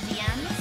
DM, start!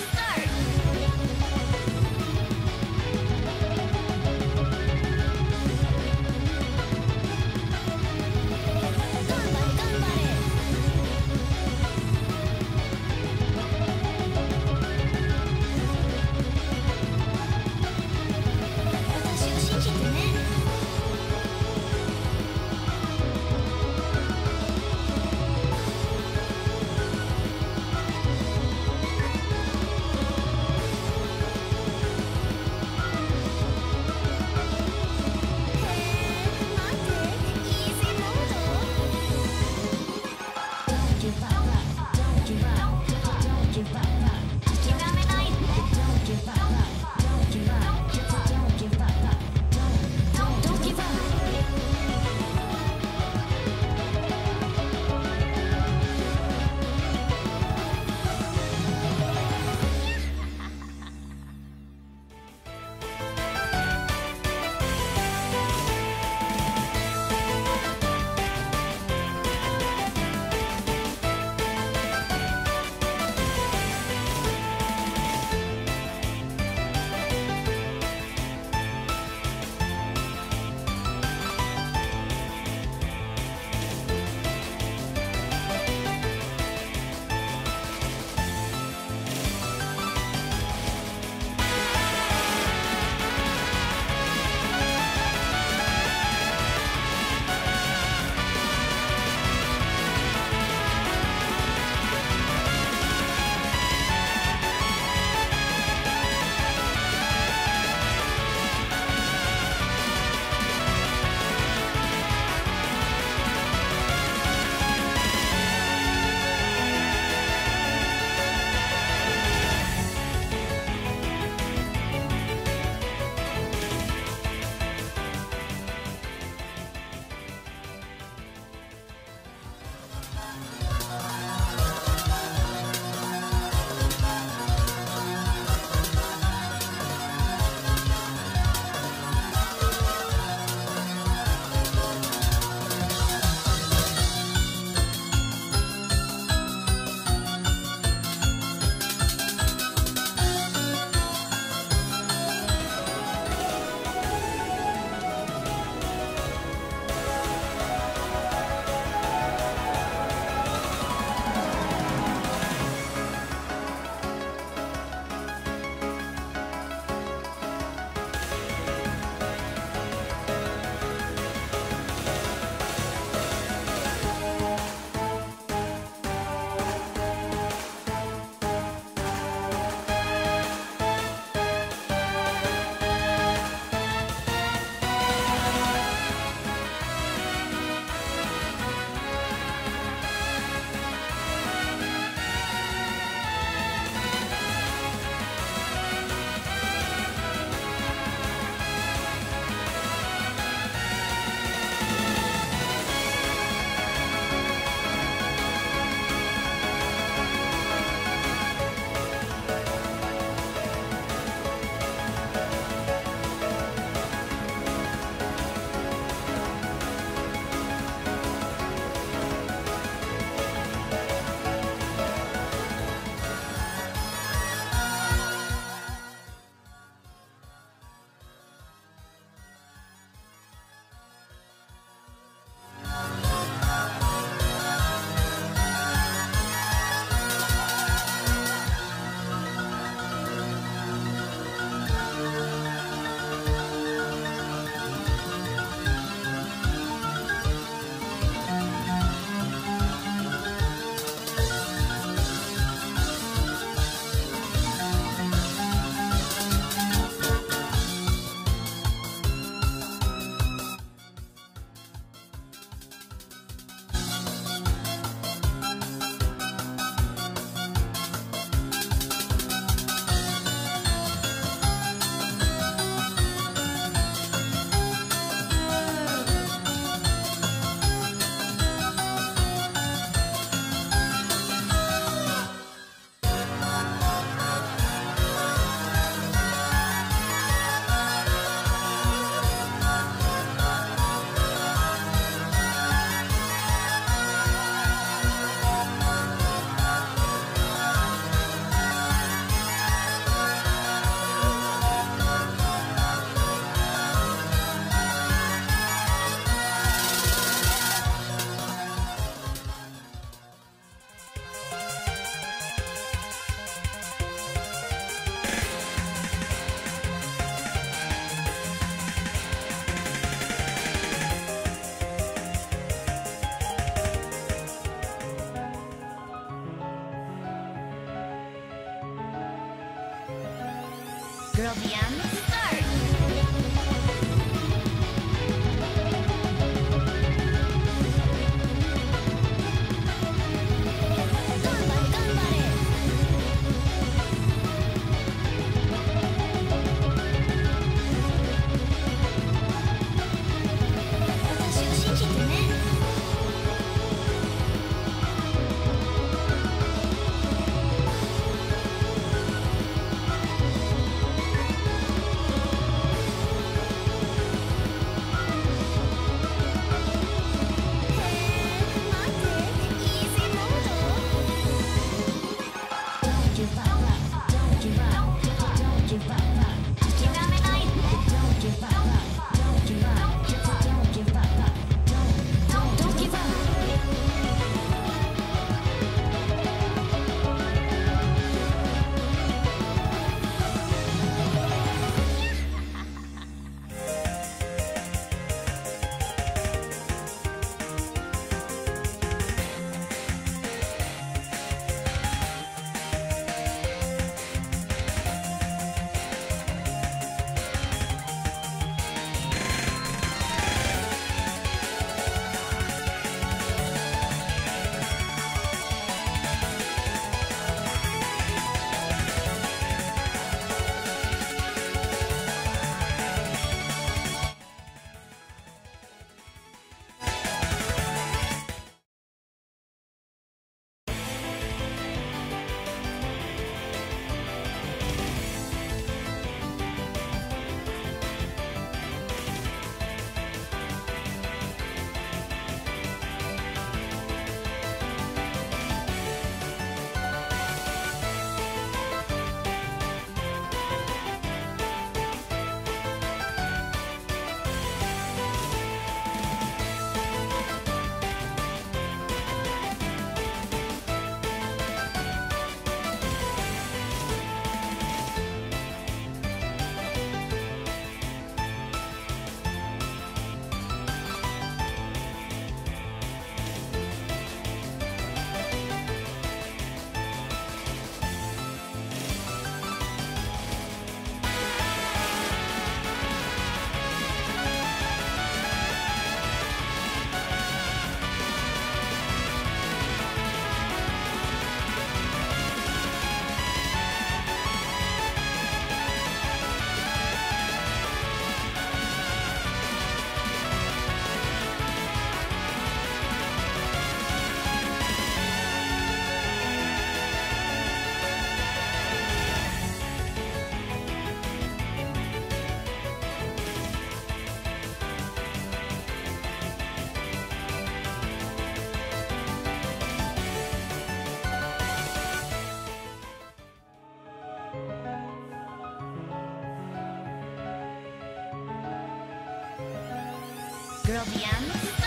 Girl, Robiamos.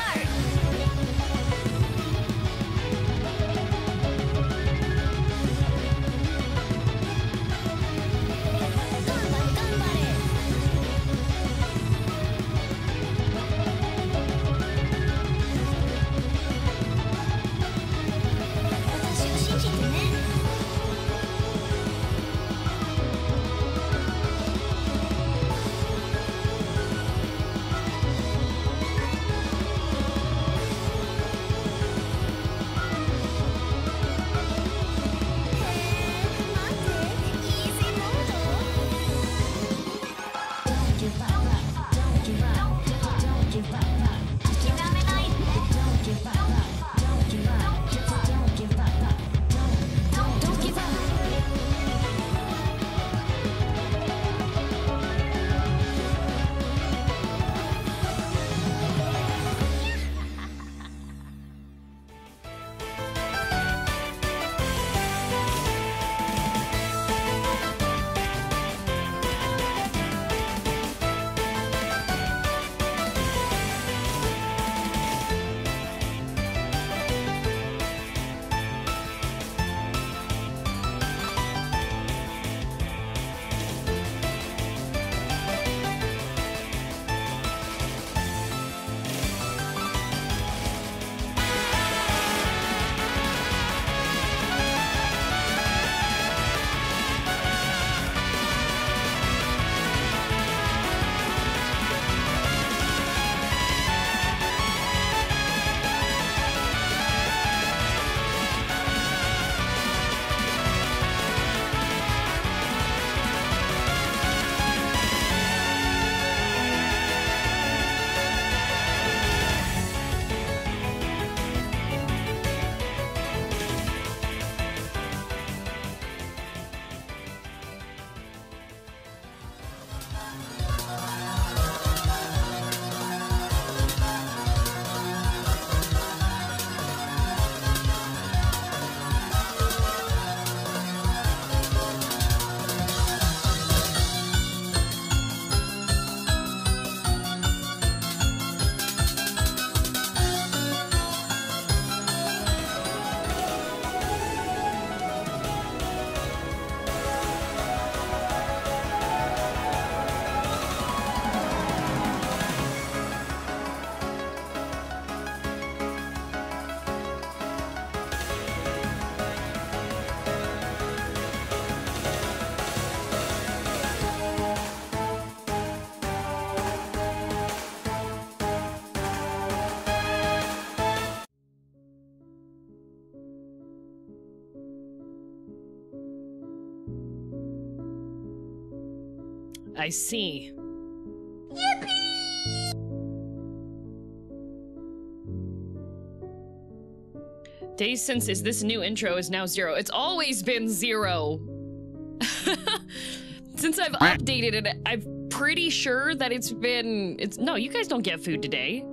I see. Yippee! Days since is this new intro is now zero. It's always been zero. since I've updated it, I'm pretty sure that it's been it's no, you guys don't get food today.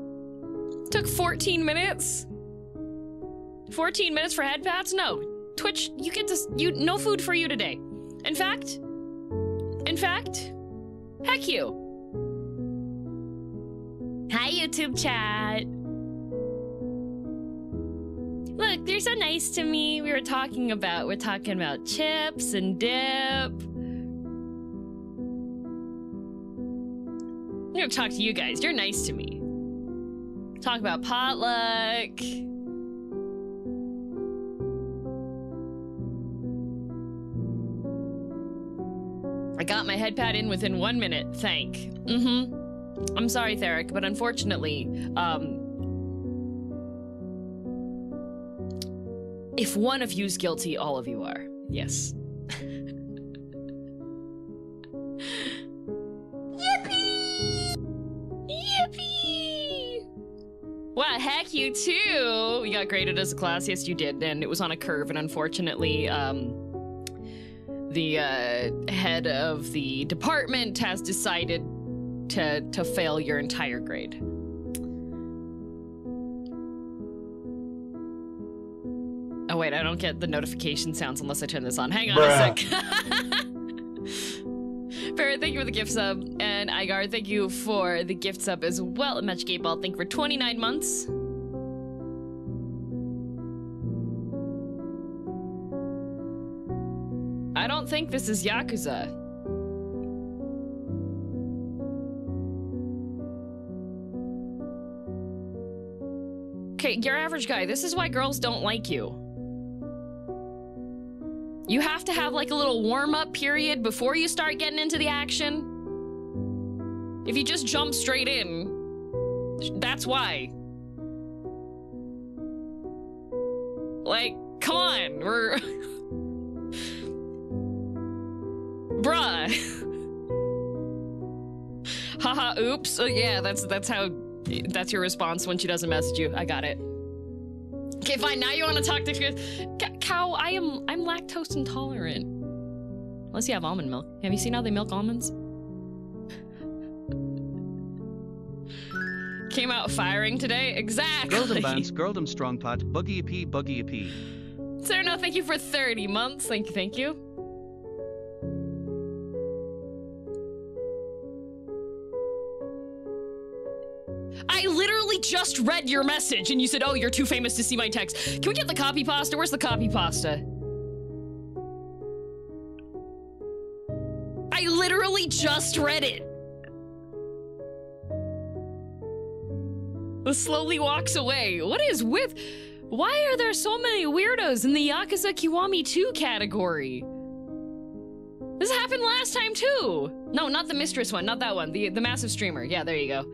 Took 14 minutes. 14 minutes for head pats? No. Twitch, you get to you no food for you today. In fact, chat. Look, they're so nice to me. We were talking about we're talking about chips and dip. I'm gonna talk to you guys. You're nice to me. Talk about potluck. I got my head pad in within one minute. Thank. Mm-hmm. I'm sorry, Theric, but unfortunately, um, if one of you's guilty, all of you are. Yes. Yippee! Yippee! Wow, heck you too! You got graded as a class, yes you did, and it was on a curve, and unfortunately, um, the uh, head of the department has decided to to fail your entire grade. Oh wait, I don't get the notification sounds unless I turn this on. Hang on a sec. Barrett, thank you for the gift sub. And Igar, thank you for the gift sub as well. Magic 8 Ball, thank you for 29 months. I don't think this is Yakuza. Okay, your average guy, this is why girls don't like you. You have to have like a little warm up period before you start getting into the action. If you just jump straight in, that's why. Like, come on, we're. Bruh. Haha, oops. Oh, yeah, that's that's how that's your response when she doesn't message you. I got it. Okay, fine. Now you want to talk to C- cow? I am I'm lactose intolerant. Unless you have almond milk. Have you seen how they milk almonds? Came out firing today. Exactly. Girldom Vance, Girldom Strongpot, Buggy EP, Buggy EP. Sir, no, thank you for 30 months. Thank you, thank you. I literally just read your message and you said, oh, you're too famous to see my text. Can we get the copy pasta? Where's the copy pasta? I literally just read it. Slowly walks away. What is with. Why are there so many weirdos in the Yakuza Kiwami 2 category? This happened last time too. No, not the mistress one, not that one. The the massive streamer. Yeah, there you go.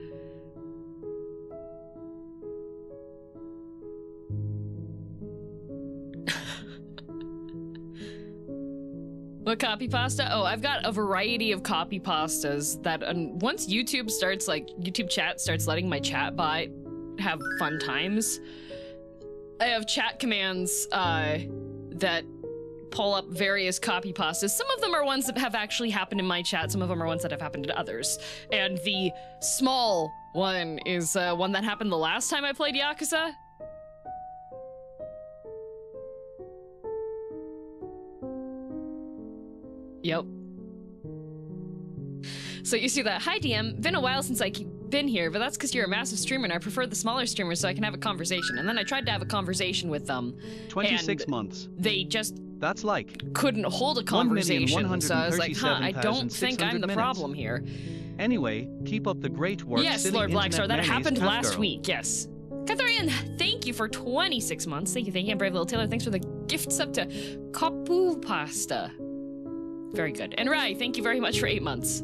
What copy pasta? Oh, I've got a variety of copy pastas that um, once YouTube starts, like, YouTube chat starts letting my chat bot have fun times, I have chat commands uh, that pull up various copy pastas. Some of them are ones that have actually happened in my chat, some of them are ones that have happened to others. And the small one is uh, one that happened the last time I played Yakuza. Yep. So you see that. Hi, DM. Been a while since I've been here, but that's because you're a massive streamer and I prefer the smaller streamers so I can have a conversation. And then I tried to have a conversation with them. 26 and months. They just That's like. couldn't hold a conversation. So I was like, huh, I don't think I'm the 137,600 problem here. Anyway, keep up the great work. yes, City Lord Blackstar, that happened last Girl. week, yes. Catherine, thank you for 26 months. Thank you, thank you. And Brave Little Taylor, thanks for the gifts up to Kapu Pasta. Very good. And Rai, thank you very much for eight months.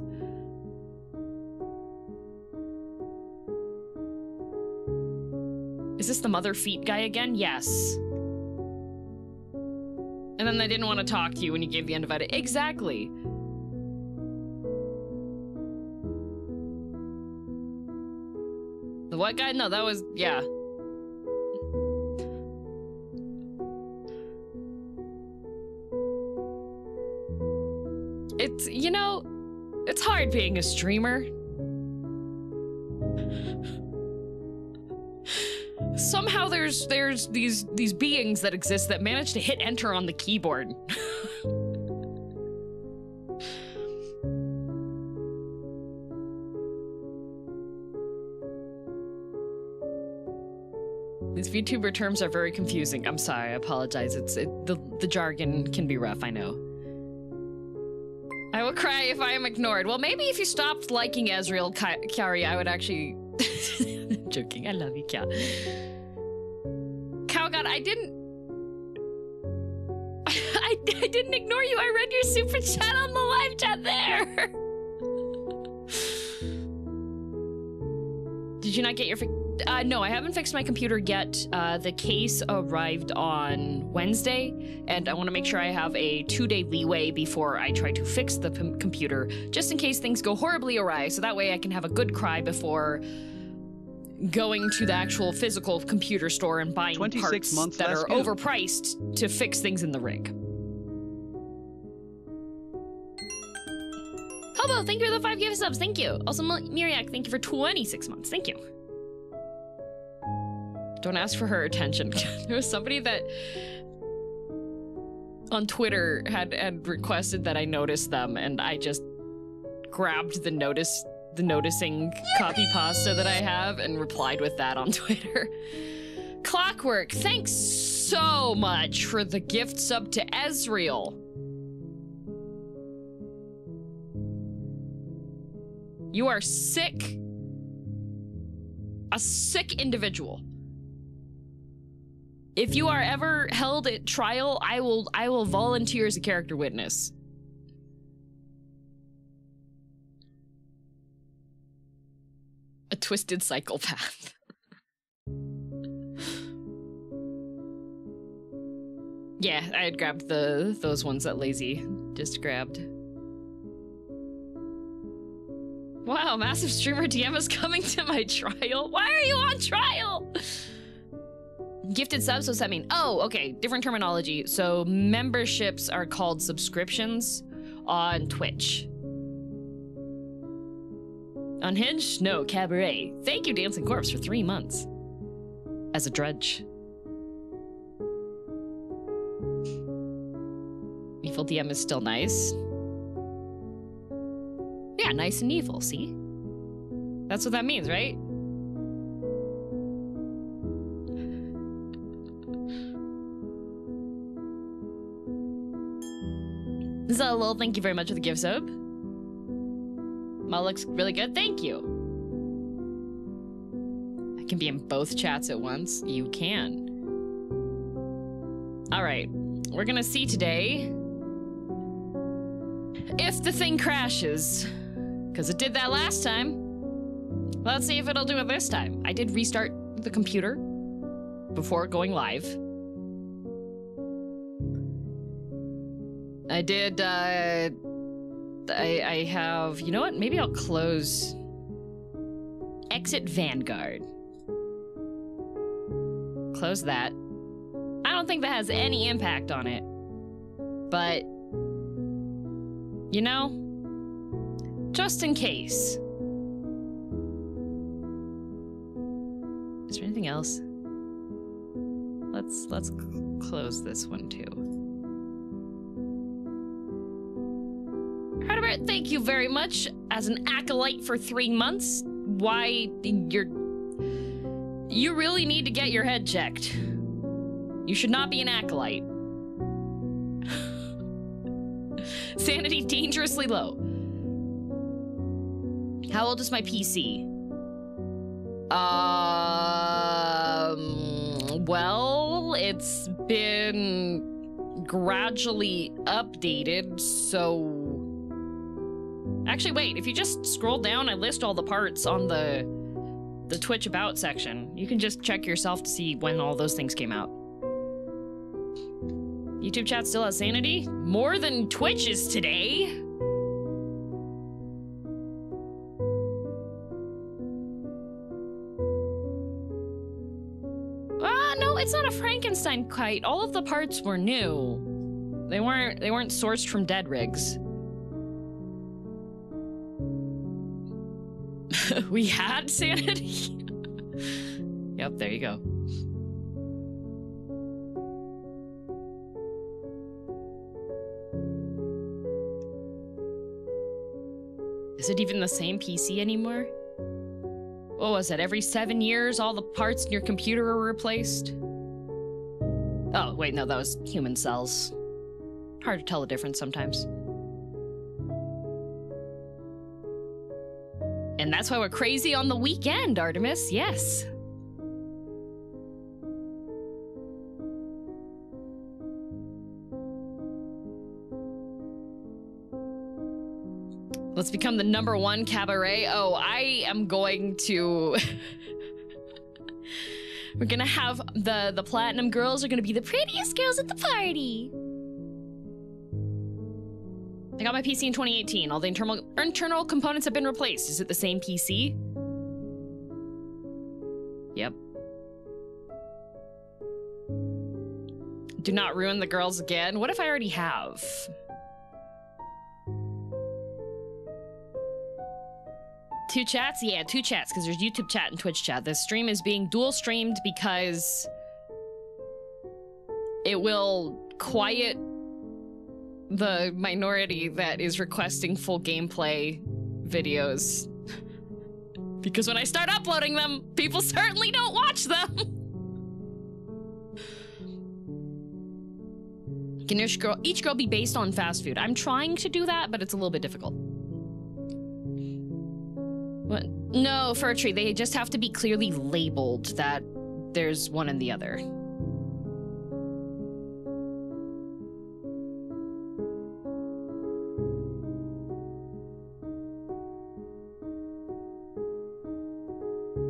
Is this the mother feet guy again? Yes. And then they didn't want to talk to you when you gave the undivided. Exactly. The white guy? No, that was, yeah. It's you know, it's hard being a streamer. Somehow there's there's these these beings that exist that manage to hit enter on the keyboard. These VTuber terms are very confusing. I'm sorry. I apologize. It's it, the the jargon can be rough. I know. I will cry if I am ignored. Well, maybe if you stopped liking Ezreal, Kari, I would actually. joking. I love you, Kat. Cow God, I didn't. I, I didn't ignore you. I read your super chat on the live chat there. Did you not get your? Uh, no, I haven't fixed my computer yet. Uh, the case arrived on Wednesday, and I want to make sure I have a two-day leeway before I try to fix the p- computer, just in case things go horribly awry. So that way, I can have a good cry before going to the actual physical computer store and buying parts months that are overpriced to fix things in the rig. Hobo, thank you for the five gift subs. Thank you. Also, Miriak, thank you for 26 months. Thank you. Don't ask for her attention. there was somebody that on Twitter had had requested that I notice them, and I just grabbed the notice the noticing copy pasta that I have and replied with that on Twitter. Clockwork, thanks so much for the gift sub to Ezreal. You are sick. A sick individual. If you are ever held at trial, I will I will volunteer as a character witness. A twisted psychopath. yeah, I had grabbed the those ones that Lazy just grabbed. Wow, massive streamer DM is coming to my trial. Why are you on trial? Gifted subs, what's that mean? Oh, okay, different terminology. So memberships are called subscriptions on Twitch. Unhinged? No, Cabaret. Thank you, Dancing Corpse, for three months. As a drudge. Evil DM is still nice. Yeah, nice and evil, see? That's what that means, right? Zolol, thank you very much for the gift sub. Ma looks really good. Thank you. I can be in both chats at once. You can. All right. We're going to see today if the thing crashes. Because it did that last time. Let's see if it'll do it this time. I did restart the computer before going live. I did, uh, I, I have, you know what? Maybe I'll close Exit Vanguard. Close that. I don't think that has any impact on it. But, you know, just in case. Is there anything else? Let's let's close this one too. Herbert, thank you very much as an acolyte for three months. Why you're you really need to get your head checked. You should not be an acolyte. Sanity dangerously low. How old is my PC? Um, well, it's been gradually updated, so. Actually, wait, if you just scroll down, I list all the parts on the the Twitch about section. You can just check yourself to see when all those things came out. YouTube chat still has sanity? More than Twitch is today. Ah, no, it's not a Frankenstein kite. All of the parts were new. They weren't they weren't sourced from dead rigs. we had sanity. yep, there you go. Is it even the same PC anymore? What was it? Every seven years, all the parts in your computer are replaced? Oh, wait, no, that was human cells. Hard to tell the difference sometimes. And that's why we're crazy on the weekend, Artemis, yes. Let's become the number one cabaret. Oh, I am going to. We're gonna have the the platinum girls are gonna be the prettiest girls at the party. I got my PC in 2018. All the internal internal components have been replaced. Is it the same PC? Yep. Do not ruin the girls again. What if I already have? Two chats? Yeah, two chats, because there's YouTube chat and Twitch chat. The stream is being dual streamed because it will quiet the minority that is requesting full gameplay videos. because when I start uploading them, people certainly don't watch them. Can each girl, each girl be based on fast food? I'm trying to do that, but it's a little bit difficult. What? No, fir tree. They just have to be clearly labeled that there's one and the other.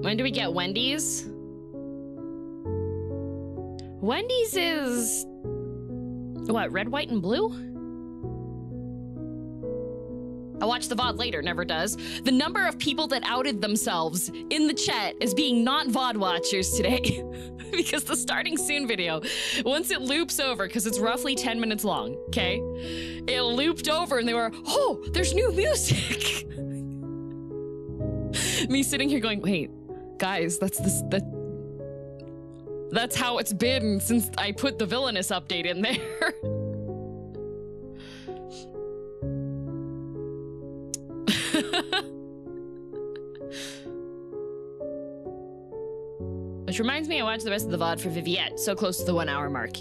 When do we get Wendy's? Wendy's is what? Red, white, and blue? I watch the VOD later, never does. The number of people that outed themselves in the chat as being not VOD watchers today. because the starting soon video, once it loops over, because it's roughly 10 minutes long, okay? It looped over and they were, oh, there's new music. Me sitting here going, wait, guys, that's this that that's how it's been since I put the villainous update in there. Which reminds me, I watched the rest of the VOD for Viviette, so close to the one hour mark.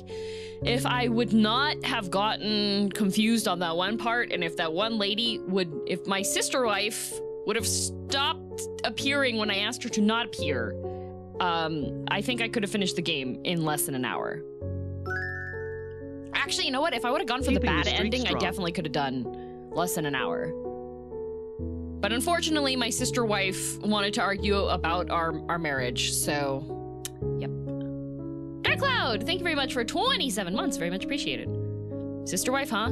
If I would not have gotten confused on that one part, and if that one lady would, if my sister wife would have stopped appearing when I asked her to not appear, um, I think I could have finished the game in less than an hour. Actually, you know what? If I would have gone for the Keeping the bad streak ending, I definitely could have done less than an hour. But unfortunately, my sister wife wanted to argue about our, our marriage, so yep. Dark Cloud, thank you very much for 27 months. Very much appreciated. Sister wife, huh?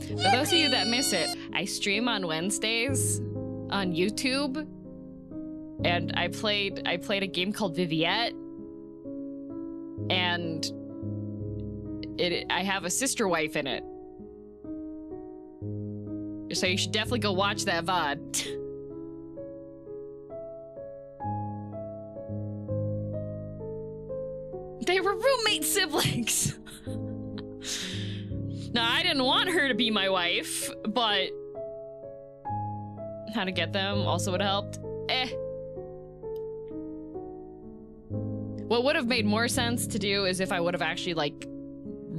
For those of you that miss it, I stream on Wednesdays on YouTube. And I played I played a game called Viviette. And it I have a sister wife in it. So you should definitely go watch that VOD. they were roommate siblings. now, I didn't want her to be my wife, but how to get them also would have helped. Eh. What would have made more sense to do is if I would have actually like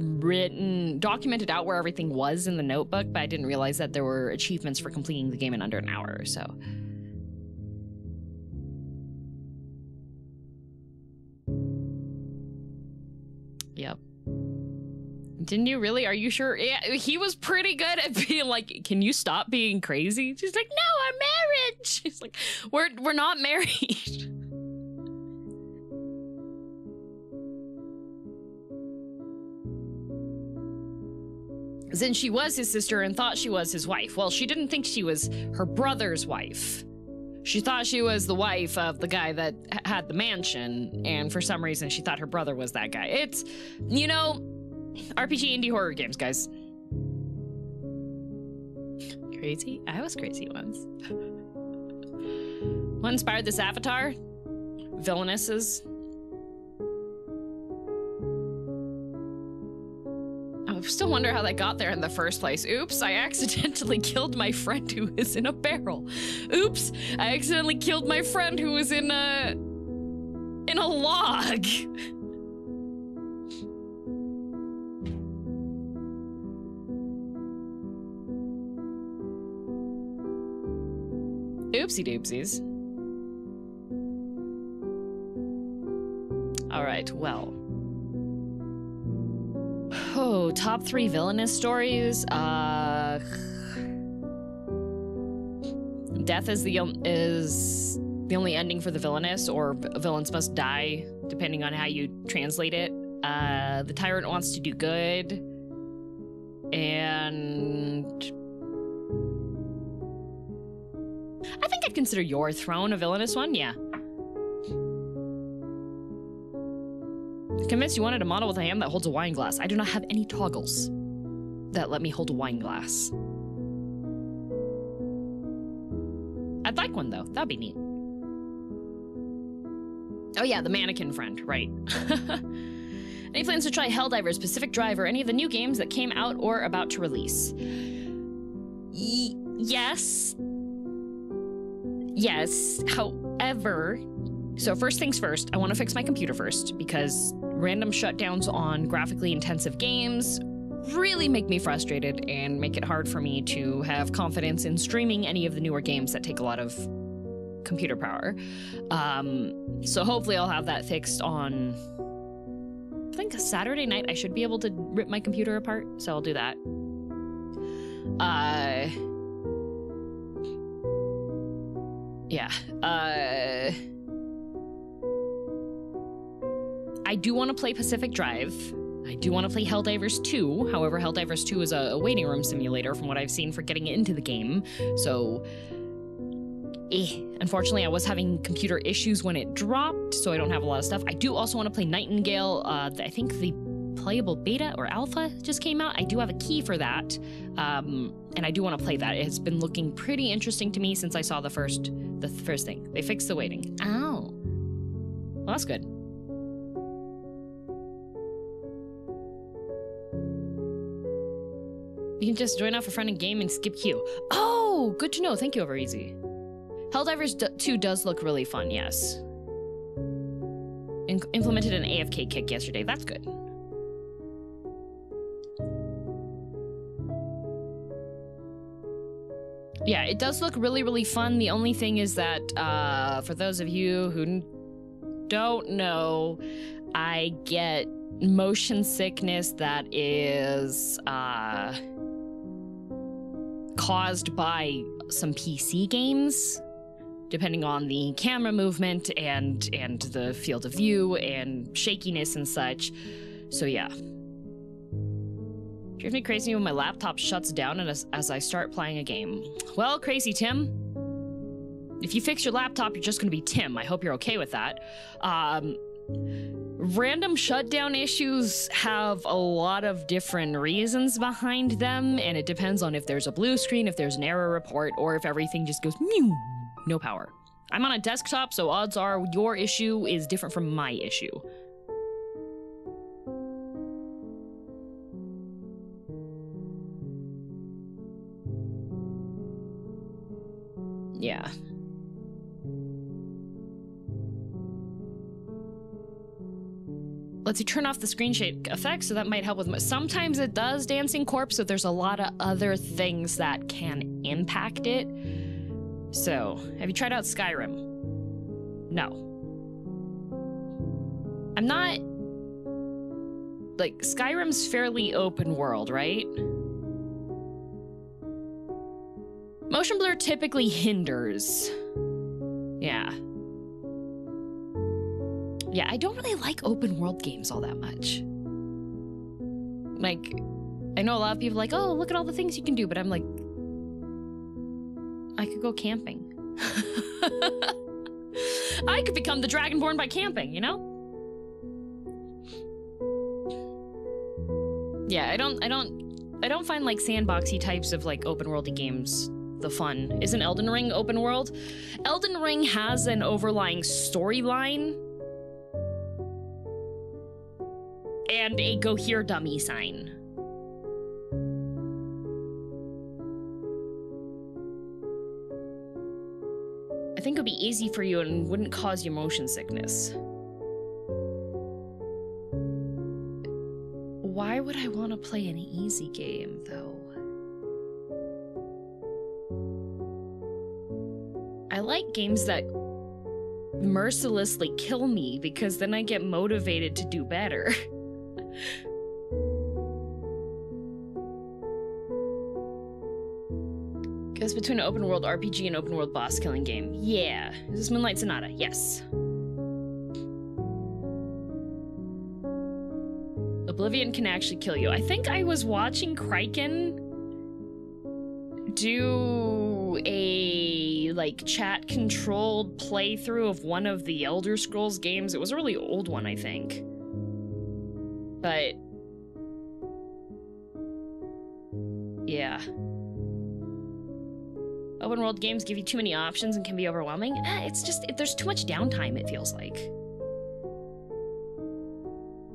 written documented out where everything was in the notebook, but I didn't realize that there were achievements for completing the game in under an hour, or so. Yep. Didn't you really? Are you sure? Yeah, he was pretty good at being like, "Can you stop being crazy?" She's like, "No, our marriage." She's like, "We're we're not married." Then she was his sister and thought she was his wife. Well, she didn't think she was her brother's wife. She thought she was the wife of the guy that had the mansion, and for some reason she thought her brother was that guy. It's, you know, RPG indie horror games, guys. Crazy? I was crazy once. what inspired this avatar? Villainesses. I still wonder how they got there in the first place. Oops, I accidentally killed my friend who was in a barrel. Oops, I accidentally killed my friend who was in a in a log. Oopsie doopsies. All right, well. Oh, top three villainess stories. Uh, death is the is the only ending for the villainous, or villains must die, depending on how you translate it. Uh, the tyrant wants to do good, and I think I'd consider your throne a villainous one. Yeah. Convinced you wanted a model with a hand that holds a wine glass. I do not have any toggles that let me hold a wine glass. I'd like one though. That'd be neat. Oh yeah, the mannequin friend, right. any plans to try Helldivers, Pacific Drive, or any of the new games that came out or about to release? Y- yes. Yes. However, so first things first, I want to fix my computer first because random shutdowns on graphically intensive games really make me frustrated and make it hard for me to have confidence in streaming any of the newer games that take a lot of computer power. Um, so hopefully I'll have that fixed on I think Saturday night I should be able to rip my computer apart, so I'll do that. Uh Yeah. Uh I do want to play Pacific Drive. I do want to play Helldivers 2. However, Helldivers 2 is a, a waiting room simulator from what I've seen for getting into the game. So, eh. Unfortunately, I was having computer issues when it dropped, so I don't have a lot of stuff. I do also want to play Nightingale. Uh, I think the playable beta or alpha just came out. I do have a key for that, um, and I do want to play that. It's been looking pretty interesting to me since I saw the first the first thing. They fixed the waiting. Oh, well, that's good. You can just join off a friend in game and skip queue. Oh, good to know. Thank you, Overeasy. Helldivers d- 2 does look really fun, yes. In- implemented an AFK kick yesterday. That's good. Yeah, it does look really, really fun. The only thing is that, uh, for those of you who don't know, I get motion sickness that is, uh, caused by some PC games, depending on the camera movement and and the field of view and shakiness and such. So yeah. Drives me crazy when my laptop shuts down and as, as I start playing a game. Well, crazy Tim. If you fix your laptop, you're just gonna be Tim. I hope you're okay with that. Um, random shutdown issues have a lot of different reasons behind them, and it depends on if there's a blue screen, if there's an error report, or if everything just goes mew, no power. I'm on a desktop, so odds are your issue is different from my issue. Yeah. lets turn off the screen shake effect, so that might help with. Sometimes it does Dancing Corpse, so there's a lot of other things that can impact it. So, have you tried out Skyrim? No. I'm not. Like, Skyrim's fairly open world, right? Motion blur typically hinders. Yeah. Yeah, I don't really like open world games all that much. Like, I know a lot of people like, oh, look at all the things you can do, but I'm like, I could go camping. I could become the Dragonborn by camping, you know? Yeah, I don't I don't I don't find like sandboxy types of like open worldy games the fun. Isn't Elden Ring open world? Elden Ring has an overlying storyline and a go here dummy sign. I think it would be easy for you and wouldn't cause you motion sickness. Why would I want to play an easy game, though? I like games that mercilessly kill me because then I get motivated to do better. Goes between an open world RPG and open world boss killing game. Yeah. Is this Moonlight Sonata? Yes. Oblivion can actually kill you. I think I was watching Kraken do a like chat controlled playthrough of one of the Elder Scrolls games. It was a really old one, I think. But yeah. Open world games give you too many options and can be overwhelming. Eh, it's just it, there's too much downtime. It feels like.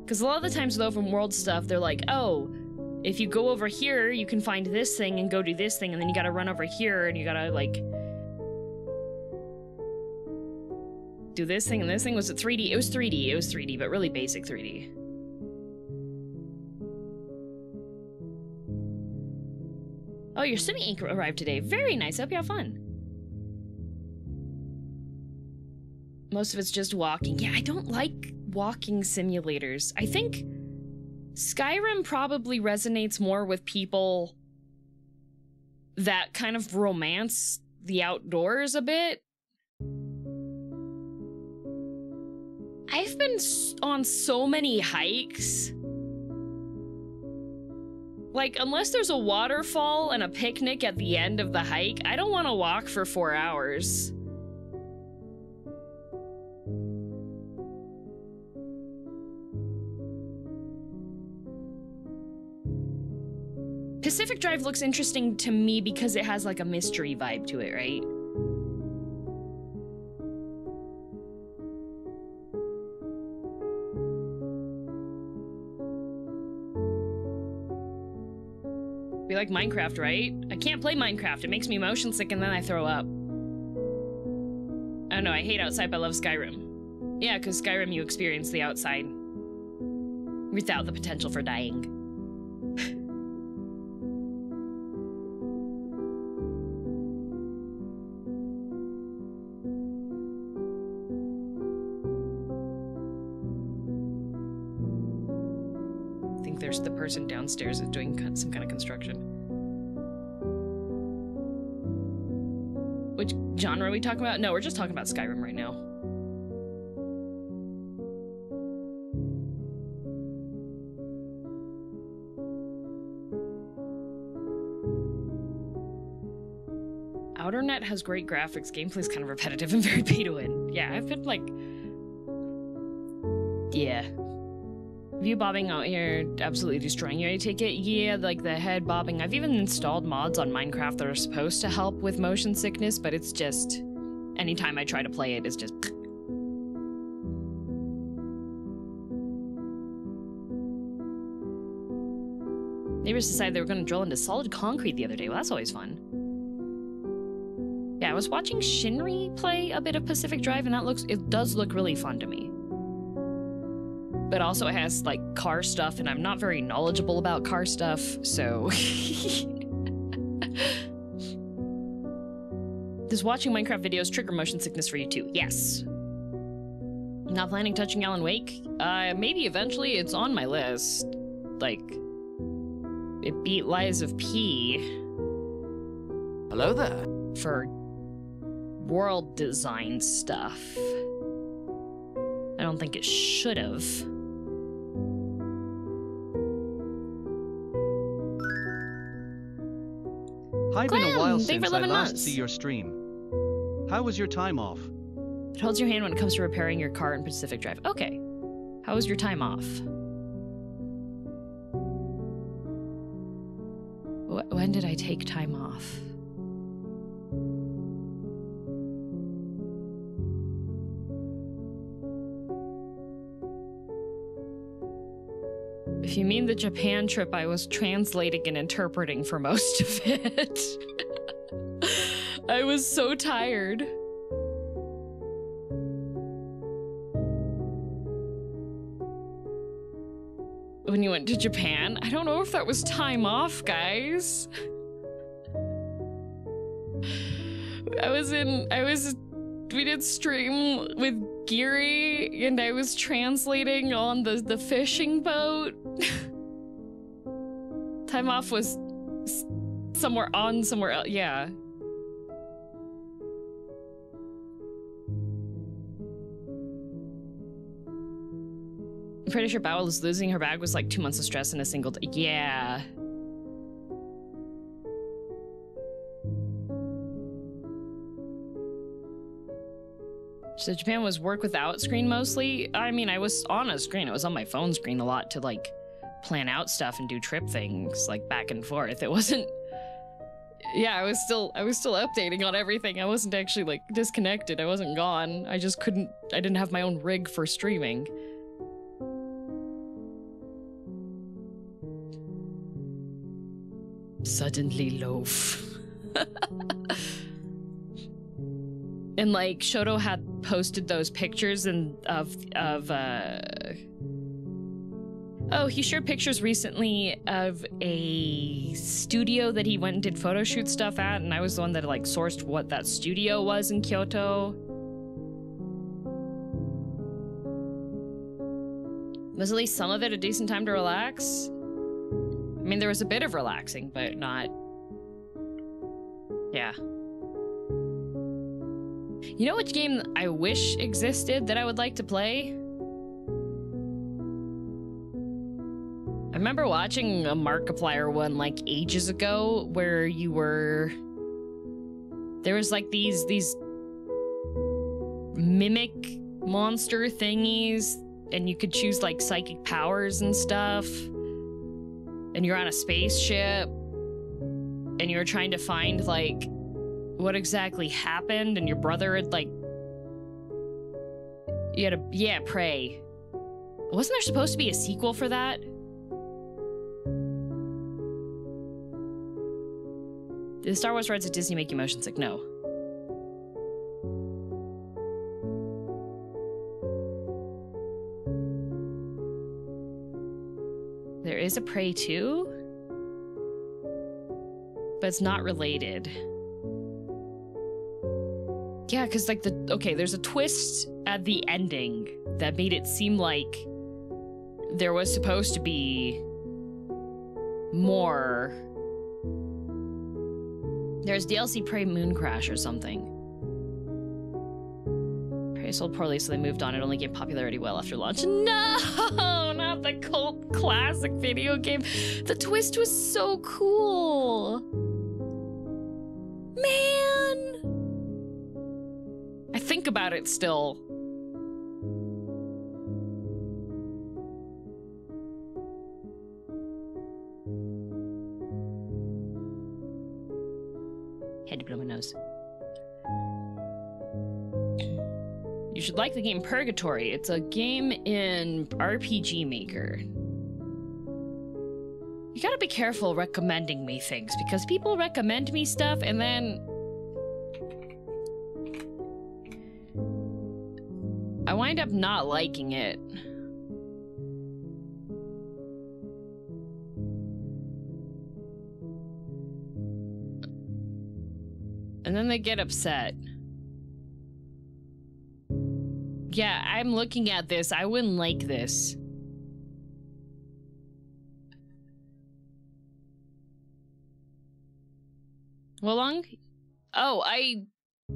Because a lot of the times with open world stuff, they're like, oh, if you go over here, you can find this thing and go do this thing, and then you gotta run over here and you gotta, like, do this thing and this thing. Was it 3D? It was 3D. It was 3D, but really basic 3D. Oh, your semi ink arrived today. Very nice. Hope you have fun. Most of it's just walking. Yeah, I don't like walking simulators. I think Skyrim probably resonates more with people that kind of romance the outdoors a bit. I've been on so many hikes. Like, unless there's a waterfall and a picnic at the end of the hike, I don't want to walk for four hours. Pacific Drive looks interesting to me because it has like a mystery vibe to it, right? Be like Minecraft, right? I can't play Minecraft. It makes me motion sick and then I throw up. Oh, I don't know, I hate outside, but I love Skyrim. Yeah, because Skyrim you experience the outside without the potential for dying. There's the person downstairs is doing some kind of construction. Which genre are we talking about? No, we're just talking about Skyrim right now. Outernet has great graphics, gameplay's kind of repetitive and very pay to win. Yeah, I've been like. Yeah. View bobbing out here absolutely destroying you. I take it? Yeah, like the head bobbing. I've even installed mods on Minecraft that are supposed to help with motion sickness, but it's just. Anytime I try to play it, it's just. Neighbors decided they were going to drill into solid concrete the other day. Well, that's always fun. Yeah, I was watching Shinri play a bit of Pacific Drive, and that looks. It does look really fun to me but also it has like car stuff and I'm not very knowledgeable about car stuff, so Does watching Minecraft videos trigger motion sickness for you too? Yes. Not planning touching Alan Wake? Uh maybe eventually it's on my list. Like it beat Lies of P Hello there. for world design stuff. I don't think it should have. Hi, been a while since I 11 last months. see your stream. How was your time off? It holds your hand when it comes to repairing your car in Pacific Drive. Okay. How was your time off? Wh- when did I take time off? If you mean the Japan trip, I was translating and interpreting for most of it. I was so tired. When you went to Japan? I don't know if that was time off, guys. I was in, I was, we did stream with Geary and I was translating on the, the fishing boat. time off was somewhere on somewhere else. Yeah. I'm pretty sure Bao was losing her bag was like two months of stress in a single day. Yeah. So Japan was work without screen mostly. I mean, I was on a screen. I was on my phone screen a lot to like plan out stuff and do trip things like back and forth. It wasn't yeah, I was still I was still updating on everything. I wasn't actually like disconnected. I wasn't gone. I just couldn't I didn't have my own rig for streaming. Suddenly loaf. and like Shoto had posted those pictures and of of uh Oh, he shared pictures recently of a studio that he went and did photo shoot stuff at, and I was the one that like sourced what that studio was in Kyoto. Was at least some of it a decent time to relax? I mean, there was a bit of relaxing, but not. Yeah. You know which game I wish existed that I would like to play? I remember watching a Markiplier one like ages ago where you were there was like these these mimic monster thingies and you could choose like psychic powers and stuff. And you're on a spaceship and you're trying to find like what exactly happened and your brother had like you had a yeah, Prey. Wasn't there supposed to be a sequel for that? The Star Wars rides at Disney make you motion sick? No. There is a Prey too but it's not related. Yeah, because, like, the. Okay, there's a twist at the ending that made it seem like there was supposed to be more there's DLC Prey Mooncrash or something. Prey sold poorly, so they moved on. It only gained popularity well after launch. No, not the cult classic video game. The twist was so cool. Think about it still. Had to blow my nose. You should like the game Purgatory. It's a game in RPG Maker. You gotta be careful recommending me things because people recommend me stuff and then. I wind up not liking it. And then they get upset. Yeah, I'm looking at this. I wouldn't like this. How long? Oh, I.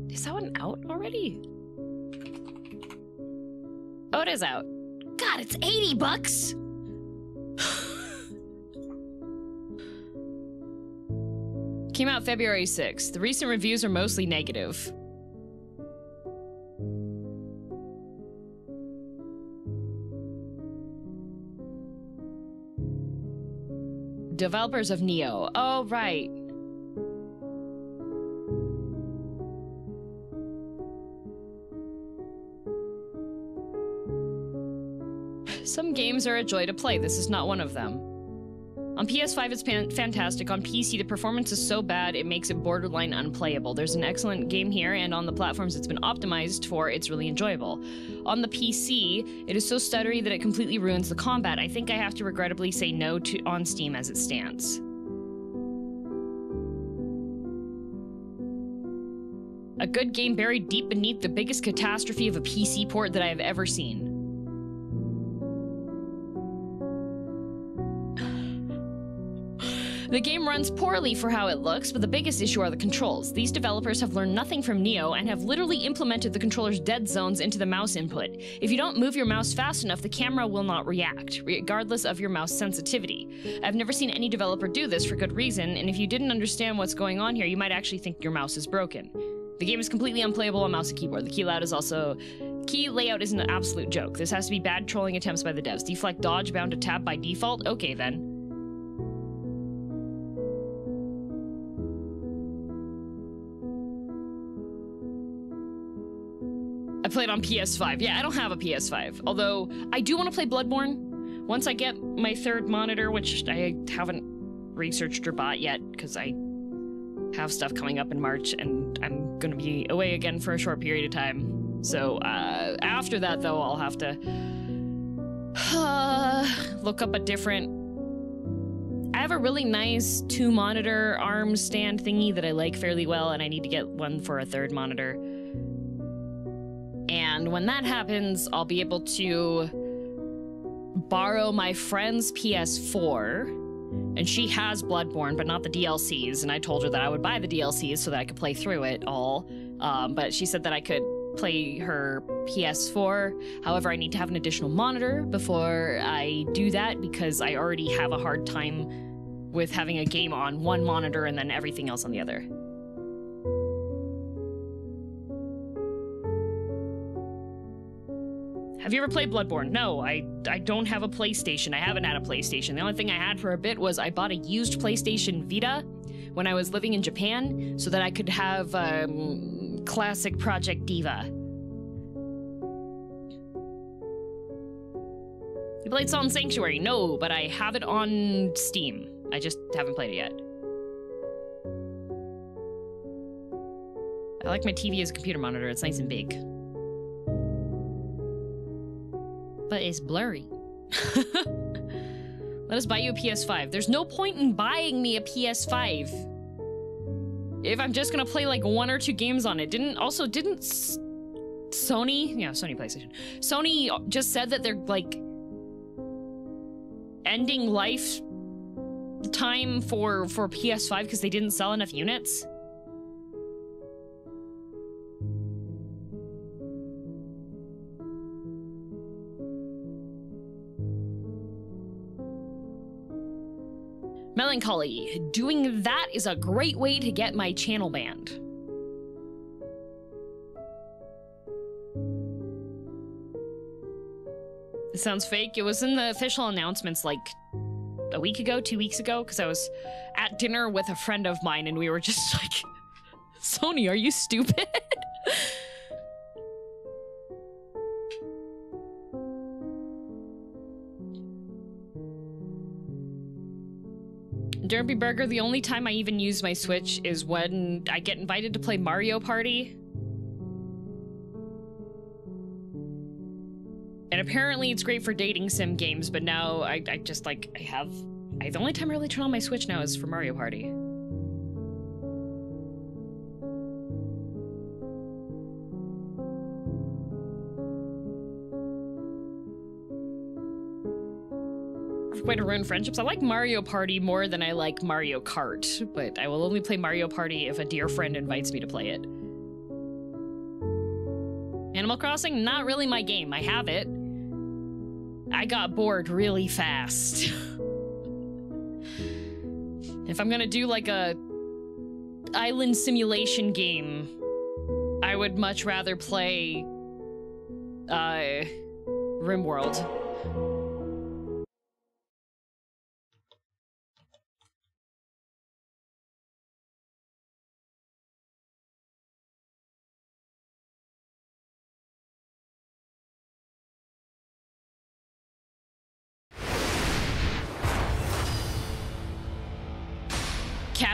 Is that one out already? Oda's out. God, it's 80 bucks! Came out February 6th. The recent reviews are mostly negative. Developers of Nioh. Oh, right. Some games are a joy to play. This is not one of them. On PS5, it's pan- fantastic. On PC, the performance is so bad it makes it borderline unplayable. There's an excellent game here, and on the platforms it's been optimized for, it's really enjoyable. On the PC, it is so stuttery that it completely ruins the combat. I think I have to regrettably say no to on Steam as it stands. A good game buried deep beneath the biggest catastrophe of a PC port that I have ever seen. The game runs poorly for how it looks, but the biggest issue are the controls. These developers have learned nothing from Nioh and have literally implemented the controller's dead zones into the mouse input. If you don't move your mouse fast enough, the camera will not react, regardless of your mouse sensitivity. I've never seen any developer do this for good reason, and if you didn't understand what's going on here, you might actually think your mouse is broken. The game is completely unplayable on mouse and keyboard. The key layout is also key layout is an absolute joke. This has to be bad trolling attempts by the devs. Deflect dodge bound to tab by default? Okay then. I played on PS5. Yeah, I don't have a PS5. Although I do want to play Bloodborne. Once I get my third monitor, which I haven't researched or bought yet because I have stuff coming up in March and I'm going to be away again for a short period of time. So uh, after that, though, I'll have to look up a different. I have a really nice two monitor arm stand thingy that I like fairly well, and I need to get one for a third monitor. And when that happens, I'll be able to borrow my friend's PS4. And she has Bloodborne, but not the DLCs. And I told her that I would buy the DLCs so that I could play through it all. Um, but she said that I could play her PS4. However, I need to have an additional monitor before I do that because I already have a hard time with having a game on one monitor and then everything else on the other. Have you ever played Bloodborne? No, I I don't have a PlayStation. I haven't had a PlayStation. The only thing I had for a bit was I bought a used PlayStation Vita when I was living in Japan so that I could have um, classic Project Diva. You played Song Sanctuary? No, but I have it on Steam. I just haven't played it yet. I like my TV as a computer monitor. It's nice and big. But it's blurry. Let us buy you a PS5. There's no point in buying me a PS5 if I'm just gonna play like one or two games on it. Didn't also didn't S- Sony? Yeah, Sony PlayStation. Sony just said that they're like ending life time for for PS5 because they didn't sell enough units. Melancholy. Doing that is a great way to get my channel banned. It sounds fake. It was in the official announcements like a week ago, two weeks ago, because I was at dinner with a friend of mine and we were just like, Sony, are you stupid? Derby Burger, the only time I even use my Switch is when I get invited to play Mario Party. And apparently it's great for dating sim games, but now I, I just like, I have. I, the only time I really turn on my Switch now is for Mario Party. Way to ruin friendships. I like Mario Party more than I like Mario Kart, but I will only play Mario Party if a dear friend invites me to play it. Animal Crossing, not really my game. I have it. I got bored really fast. if I'm gonna do like a island simulation game, I would much rather play uh RimWorld.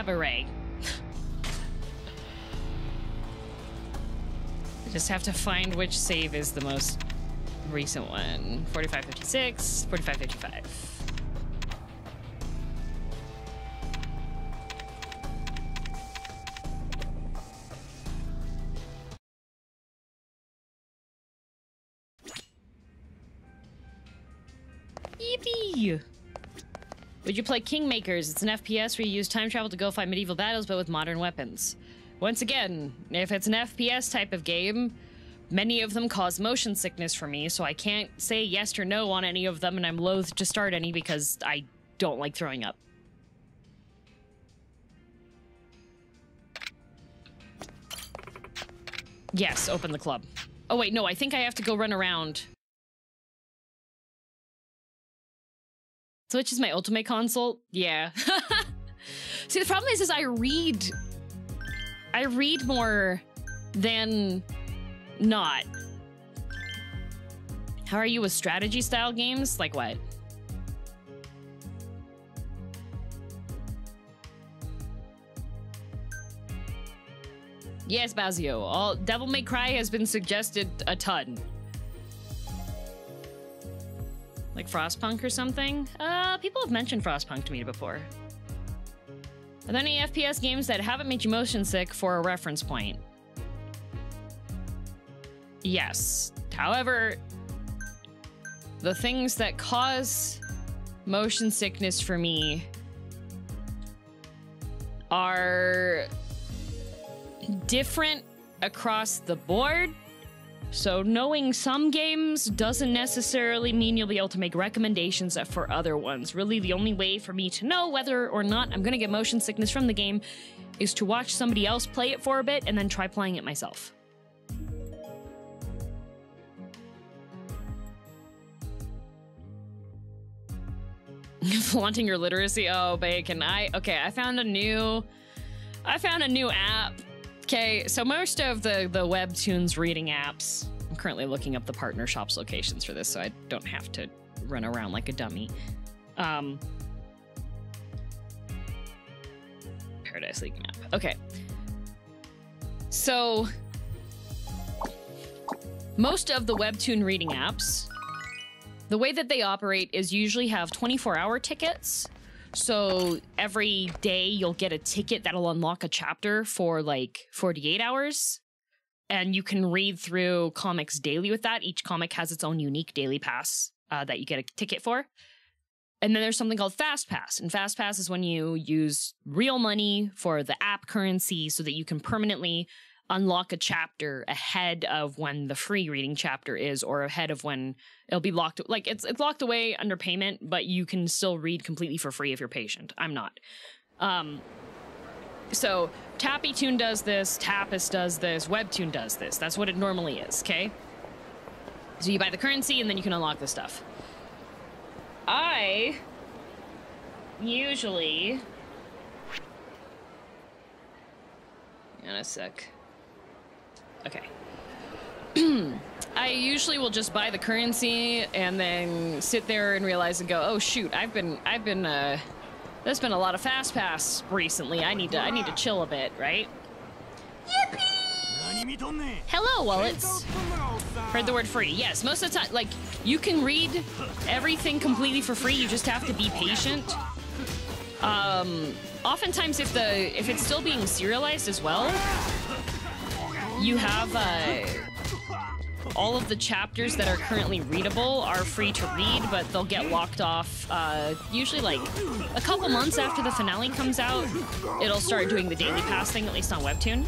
Cabaret. I just have to find which save is the most recent one. 4556, 4555. Yippee! Would you play Kingmakers? It's an FPS where you use time travel to go fight medieval battles, but with modern weapons. Once again, if it's an FPS type of game, many of them cause motion sickness for me, so I can't say yes or no on any of them, and I'm loath to start any because I don't like throwing up. Yes, open the club. Oh wait, no, I think I have to go run around. Switch is my ultimate console? Yeah. See, the problem is, is I read... I read more than not. How are you with strategy style games? Like what? Yes, Bazio. All Devil May Cry has been suggested a ton. Like Frostpunk or something? Uh, people have mentioned Frostpunk to me before. Are there any FPS games that haven't made you motion sick for a reference point? Yes. However, the things that cause motion sickness for me are different across the board. So, knowing some games doesn't necessarily mean you'll be able to make recommendations for other ones. Really, the only way for me to know whether or not I'm gonna get motion sickness from the game is to watch somebody else play it for a bit and then try playing it myself. Flaunting your literacy. Oh, bacon. I okay. I found a new. I found a new app. Okay, so most of the the webtoons reading apps. I'm currently looking up the partner shops locations for this, so I don't have to run around like a dummy. Um, Paradise League map. Okay. So most of the webtoon reading apps the way that they operate is usually have 24 hour tickets. So every day you'll get a ticket that'll unlock a chapter for like 48 hours. And you can read through comics daily with that. Each comic has its own unique daily pass uh, that you get a ticket for. And then there's something called Fast Pass. And Fast Pass is when you use real money for the app currency so that you can permanently unlock a chapter ahead of when the free reading chapter is or ahead of when it'll be locked like it's it's locked away under payment but you can still read completely for free if you're patient. I'm not. Um so Tappytoon does this Tapas does this webtoon does this. That's what it normally is okay? So you buy the currency and then you can unlock the stuff. I usually in a sec. Okay. I usually will just buy the currency and then sit there and realize and go, oh shoot, I've been I've been uh there's been a lot of fast pass recently. I need to I need to chill a bit, right? Yippee! Hello, wallets. Heard the word free. Yes, most of the time, like, you can read everything completely for free. You just have to be patient. Um, oftentimes, if the if it's still being serialized as well, you have uh, all of the chapters that are currently readable are free to read, but they'll get locked off uh, usually like a couple months after the finale comes out. It'll start doing the daily pass thing, at least on Webtoon.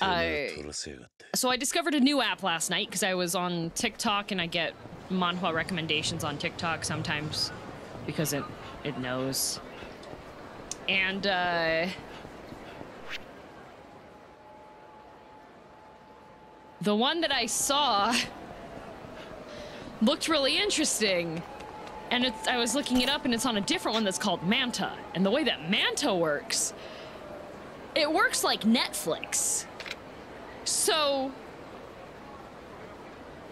Uh, so I discovered a new app last night because I was on TikTok and I get manhwa recommendations on TikTok sometimes because it it knows. And uh, the one that I saw looked really interesting. And it's, I was looking it up and it's on a different one that's called Manta. And the way that Manta works, it works like Netflix. So,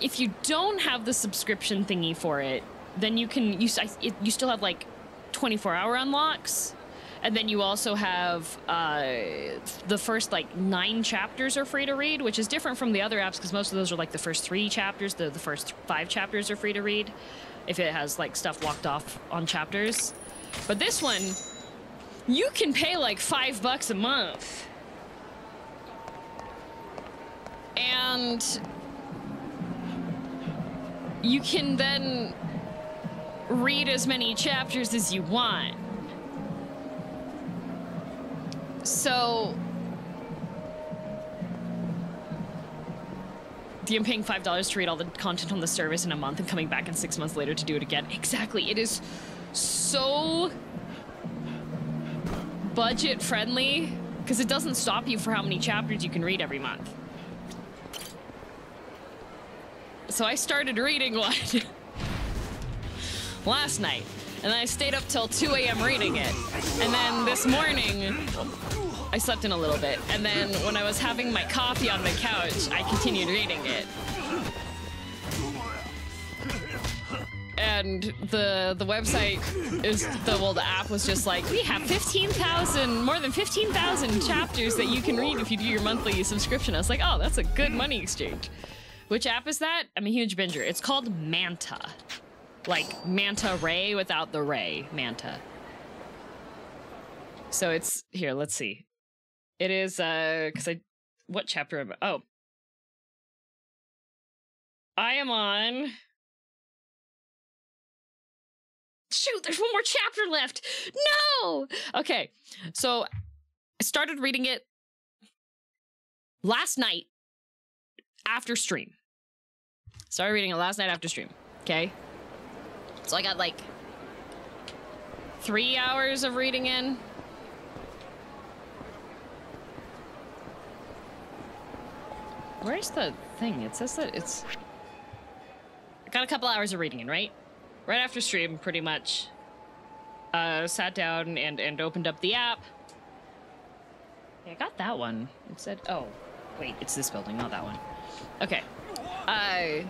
if you don't have the subscription thingy for it, then you can you, it, you still have like 24 hour unlocks. And then you also have uh, the first like nine chapters are free to read, which is different from the other apps because most of those are like the first three chapters. The the first five chapters are free to read, if it has like stuff locked off on chapters. But this one, you can pay like five bucks a month, and you can then read as many chapters as you want. So I'm paying five dollars to read all the content on the service in a month and coming back in six months later to do it again. Exactly. It is so budget friendly because it doesn't stop you for how many chapters you can read every month. So I started reading one last night, and I stayed up till 2 a.m. reading it. And then this morning, I slept in a little bit. And then when I was having my coffee on the couch, I continued reading it. And the the website is the well the app was just like we have 15,000 more than 15,000 chapters that you can read if you do your monthly subscription. I was like, "Oh, that's a good money exchange." Which app is that? I'm a huge binger. It's called Manta. Like Manta Ray without the Ray. Manta. So it's here, let's see. It is uh cuz I what chapter am I? Oh. I am on Shoot, there's one more chapter left. No. Okay. So I started reading it last night after stream. Started reading it last night after stream. Okay. So I got like three hours of reading in. Where's the thing? It says that it's. I got a couple hours of reading in, right? Right after stream, pretty much. Uh, sat down and and opened up the app. Yeah, I got that one. It said, oh, wait, it's this building, not that one. Okay. I.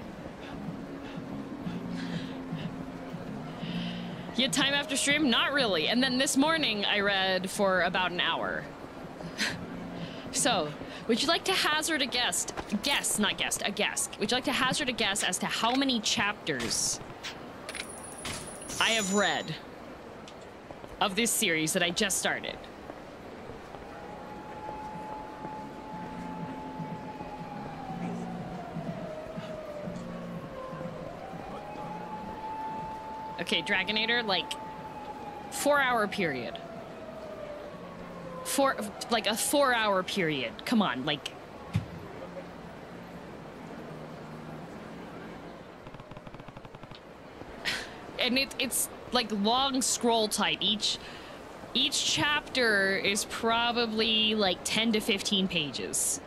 You had time after stream? Not really. And then this morning I read for about an hour. so, would you like to hazard a guess? Guess, not guess, a guess. Would you like to hazard a guess as to how many chapters I have read of this series that I just started? Okay, Dragonator, like four hour period. Four, like a four hour period. Come on, like. And it, it's like long scroll type. Each each chapter is probably like 10 to 15 pages.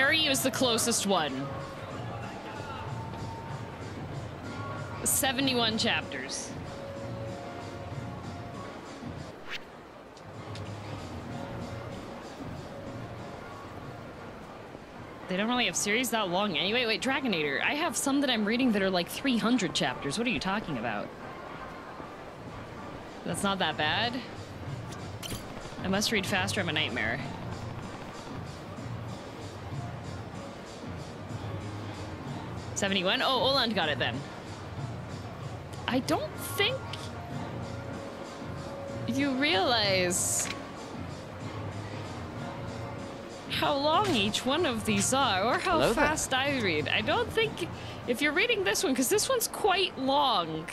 Perry is the closest one. 71 chapters. They don't really have series that long anyway. Wait, Dragonator, I have some that I'm reading that are like 300 chapters. What are you talking about? That's not that bad. I must read faster. I'm a nightmare. Seventy-one. Oh, Oland got it then. I don't think you realize how long each one of these are or how Hello there. fast I read. I don't think if you're reading this one because this one's quite long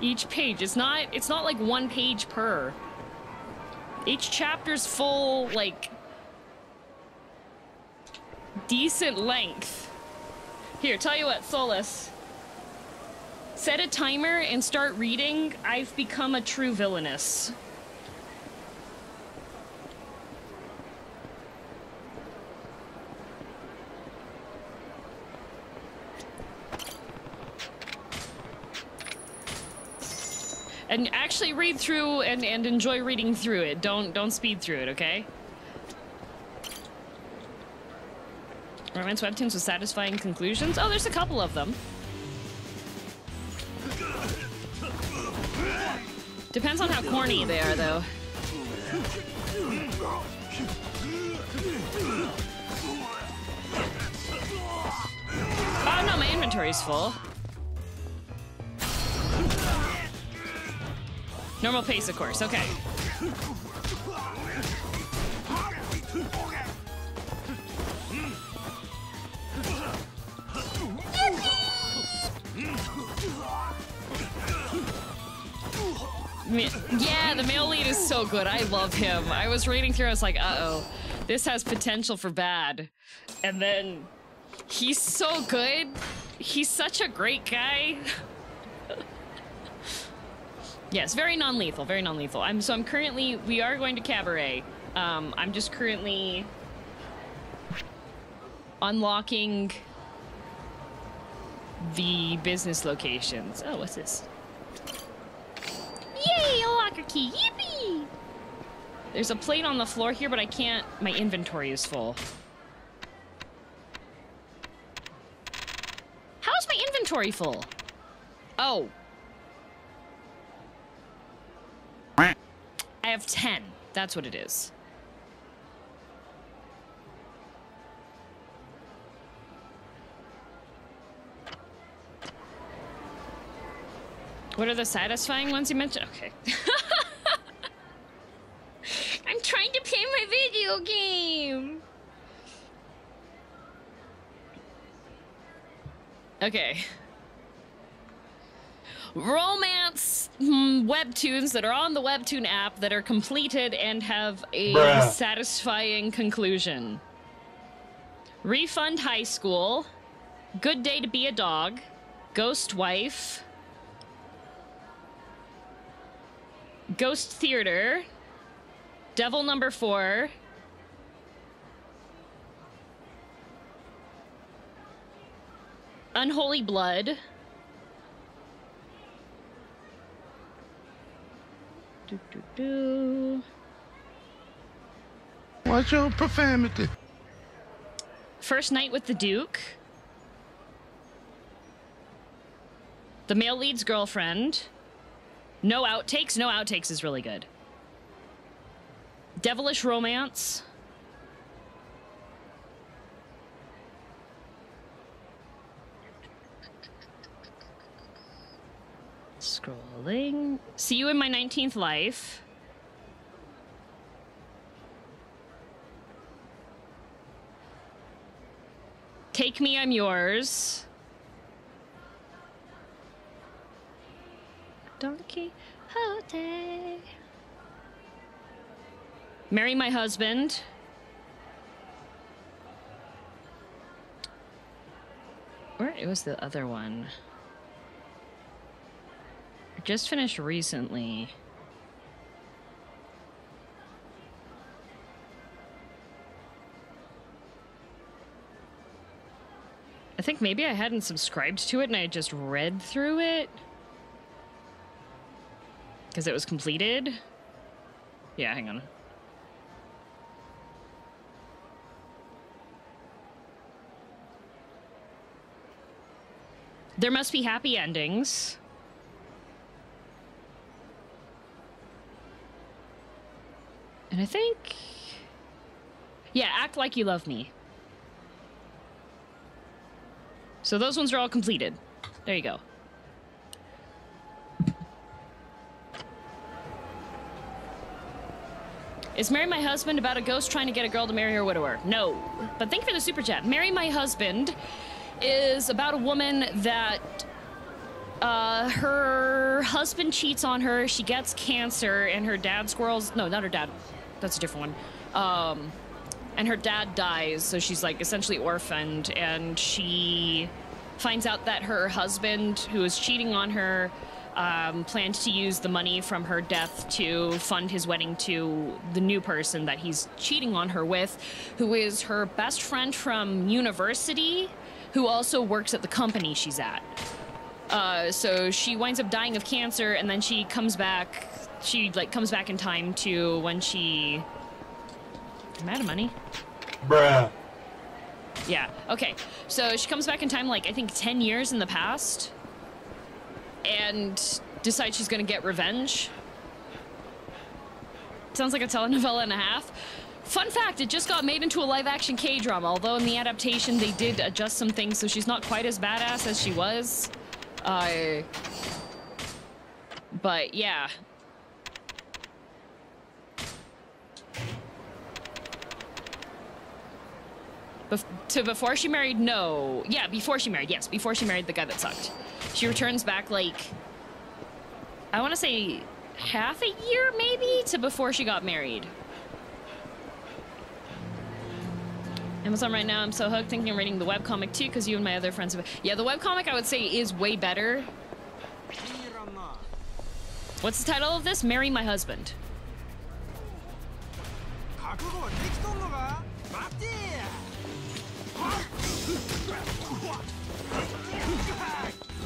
each page. It's not it's not like one page per. Each chapter's full like decent length. Here, tell you what, Solus. Set a timer and start reading. I've become a true villainess. And actually read through and, and enjoy reading through it. Don't don't speed through it, okay? Romance webtoons with satisfying conclusions? Oh, there's a couple of them. Depends on how corny they are, though. Oh no, my inventory's full. Normal pace, of course. Okay. Yeah, the male lead is so good. I love him. I was reading through, I was like, uh oh, this has potential for bad. And then he's so good. He's such a great guy. yes, very non-lethal, very non-lethal. I'm so I'm currently we are going to cabaret. Um, I'm just currently unlocking the business locations. Oh, what's this? Yay, a locker key. Yippee! There's a plate on the floor here, but I can't. My inventory is full. How's my inventory full? Oh. I have 10. That's what it is. What are the satisfying ones you mentioned? Okay. I'm trying to play my video game. Okay. Romance mm, webtoons that are on the webtoon app that are completed and have a Bruh. satisfying conclusion. Refund High School, Good Day to Be a Dog, Ghost Wife, Ghost Theater, Devil Number Four, Unholy Blood. Do, do, do. Watch your profanity. First Night with the Duke. The male lead's girlfriend. No outtakes. No outtakes is really good. Devilish Romance. Scrolling. See you in my 19th life. Take me, I'm yours. Marry my husband. Where it was the other one? I just finished recently. I think maybe I hadn't subscribed to it and I just read through it. Because it was completed. Yeah, hang on. There must be happy endings. And I think. Yeah, act like you love me. So those ones are all completed. There you go. Is Marry My Husband about a ghost trying to get a girl to marry her widower? No. But thank you for the super chat. Marry My Husband is about a woman that uh, her husband cheats on her. She gets cancer, and her dad squirrels. No, not her dad. That's a different one. Um, and her dad dies, so she's like essentially orphaned, and she finds out that her husband, who is cheating on her, um, planned to use the money from her death to fund his wedding to the new person that he's cheating on her with, who is her best friend from university, who also works at the company she's at. Uh, so she winds up dying of cancer, and then she comes back. She like comes back in time to when she. I'm out of money. Bruh. Yeah. Okay. So she comes back in time, like I think ten years in the past, and decides she's gonna get revenge. Sounds like a telenovela and a half. Fun fact: it just got made into a live-action K-drama. Although in the adaptation they did adjust some things, so she's not quite as badass as she was. Uh. But yeah. Bef- to before she married, no. Yeah, before she married, yes. Before she married the guy that sucked. She returns back like, I want to say half a year maybe to before she got married. Amazon right now, I'm so hooked thinking I'm reading the webcomic too because you and my other friends have. Yeah, the webcomic I would say is way better. What's the title of this? Marry My Husband.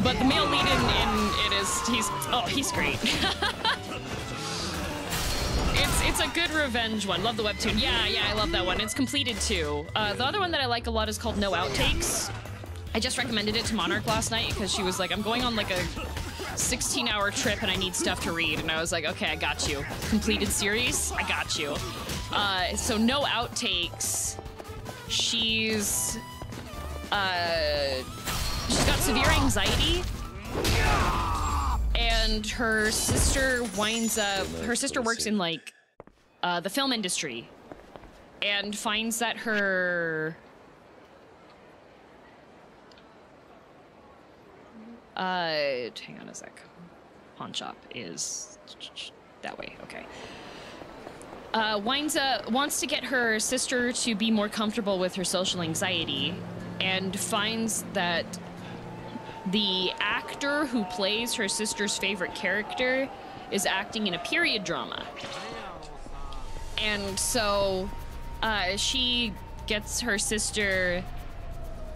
But the male lead in, in it is he's oh he's great. it's it's a good revenge one. Love the webtoon. Yeah, yeah, I love that one. It's completed too. Uh, the other one that I like a lot is called No Outtakes. I just recommended it to Monarch last night because she was like, I'm going on like a 16 hour trip and I need stuff to read. And I was like, okay, I got you. Completed series, I got you. Uh, so No Outtakes. She's uh, she's got severe anxiety. And her sister winds up her sister works in like uh, the film industry and finds that her uh hang on a sec. Pawn shop is that way. Okay. Uh, winds up wants to get her sister to be more comfortable with her social anxiety and finds that the actor who plays her sister's favorite character is acting in a period drama. And so uh, she gets her sister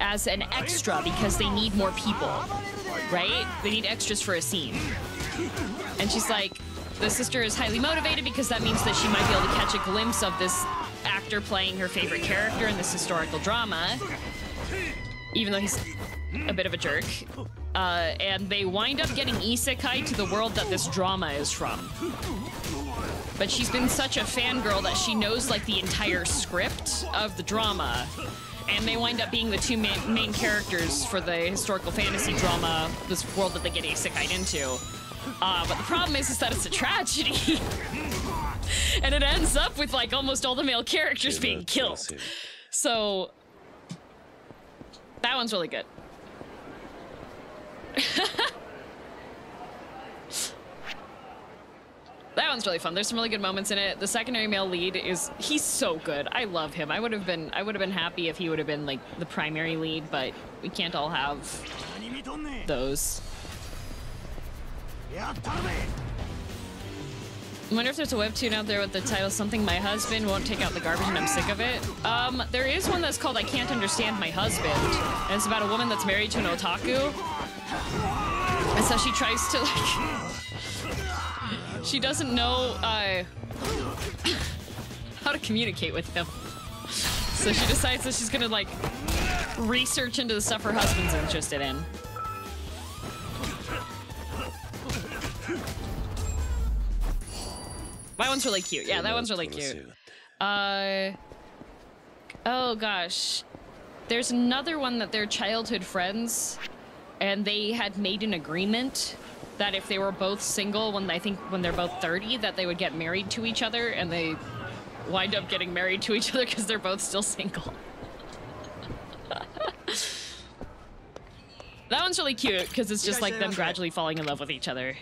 as an extra because they need more people, right? They need extras for a scene. And she's like, the sister is highly motivated because that means that she might be able to catch a glimpse of this actor playing her favorite character in this historical drama, even though he's a bit of a jerk. Uh, and they wind up getting isekai to the world that this drama is from. But she's been such a fangirl that she knows like the entire script of the drama. And they wind up being the two main, main characters for the historical fantasy drama, this world that they get isekai into. Uh, but the problem is, is that it's a tragedy. and it ends up with like almost all the male characters being killed. So that one's really good. that one's really fun. There's some really good moments in it. The secondary male lead is he's so good. I love him. I would have been I would have been happy if he would have been like the primary lead, but we can't all have those. I wonder if there's a webtoon out there with the title Something My Husband Won't Take Out the Garbage and I'm Sick of It. Um, there is one that's called I Can't Understand My Husband. And it's about a woman that's married to an otaku and so she tries to like, she doesn't know uh, how to communicate with him, so she decides that she's gonna like research into the stuff her husband's interested in. That one's really cute. Yeah, that one's really cute. Uh, oh gosh. There's another one that they're childhood friends, and they had made an agreement that if they were both single when I think when they're both 30, that they would get married to each other, and they wind up getting married to each other because they're both still single. that one's really cute because it's just like them gradually falling in love with each other.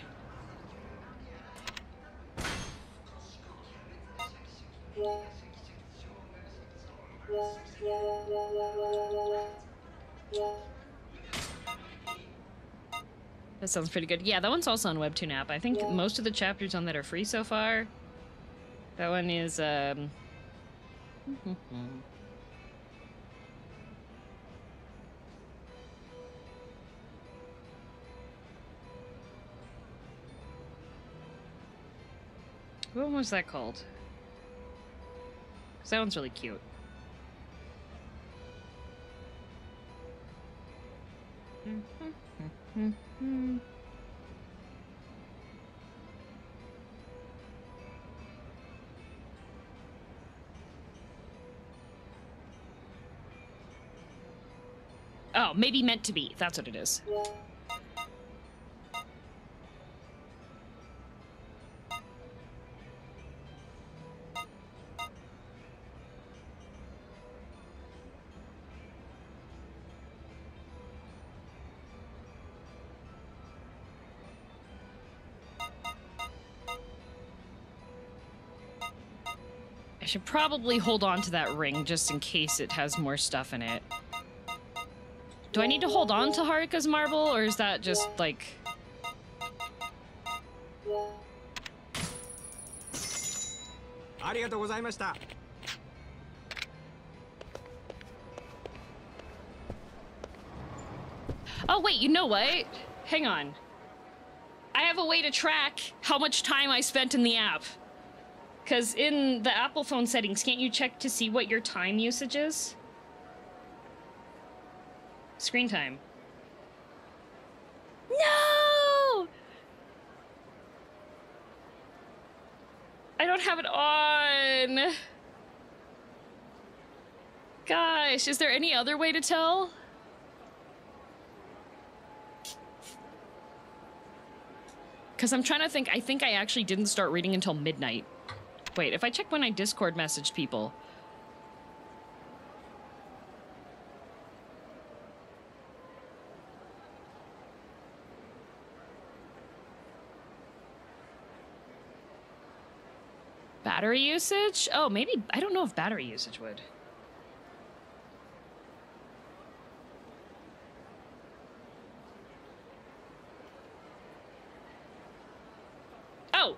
That sounds pretty good. Yeah, that one's also on Webtoon app. I think most of the chapters on that are free so far. That one is, um... what was that called? That one's really cute. Mm -hmm. Hmm. Oh, maybe meant to be. That's what it is. I should probably hold on to that ring just in case it has more stuff in it. Do I need to hold on to Haruka's marble, or is that just like... Oh, wait, you know what? Hang on. I have a way to track how much time I spent in the app. Because in the Apple phone settings, can't you check to see what your time usage is? Screen time. No! I don't have it on. Gosh, is there any other way to tell? Because I'm trying to think, I think I actually didn't start reading until midnight. Wait, if I check when I Discord messaged people. Battery usage? Oh, maybe, I don't know if battery usage would. Oh!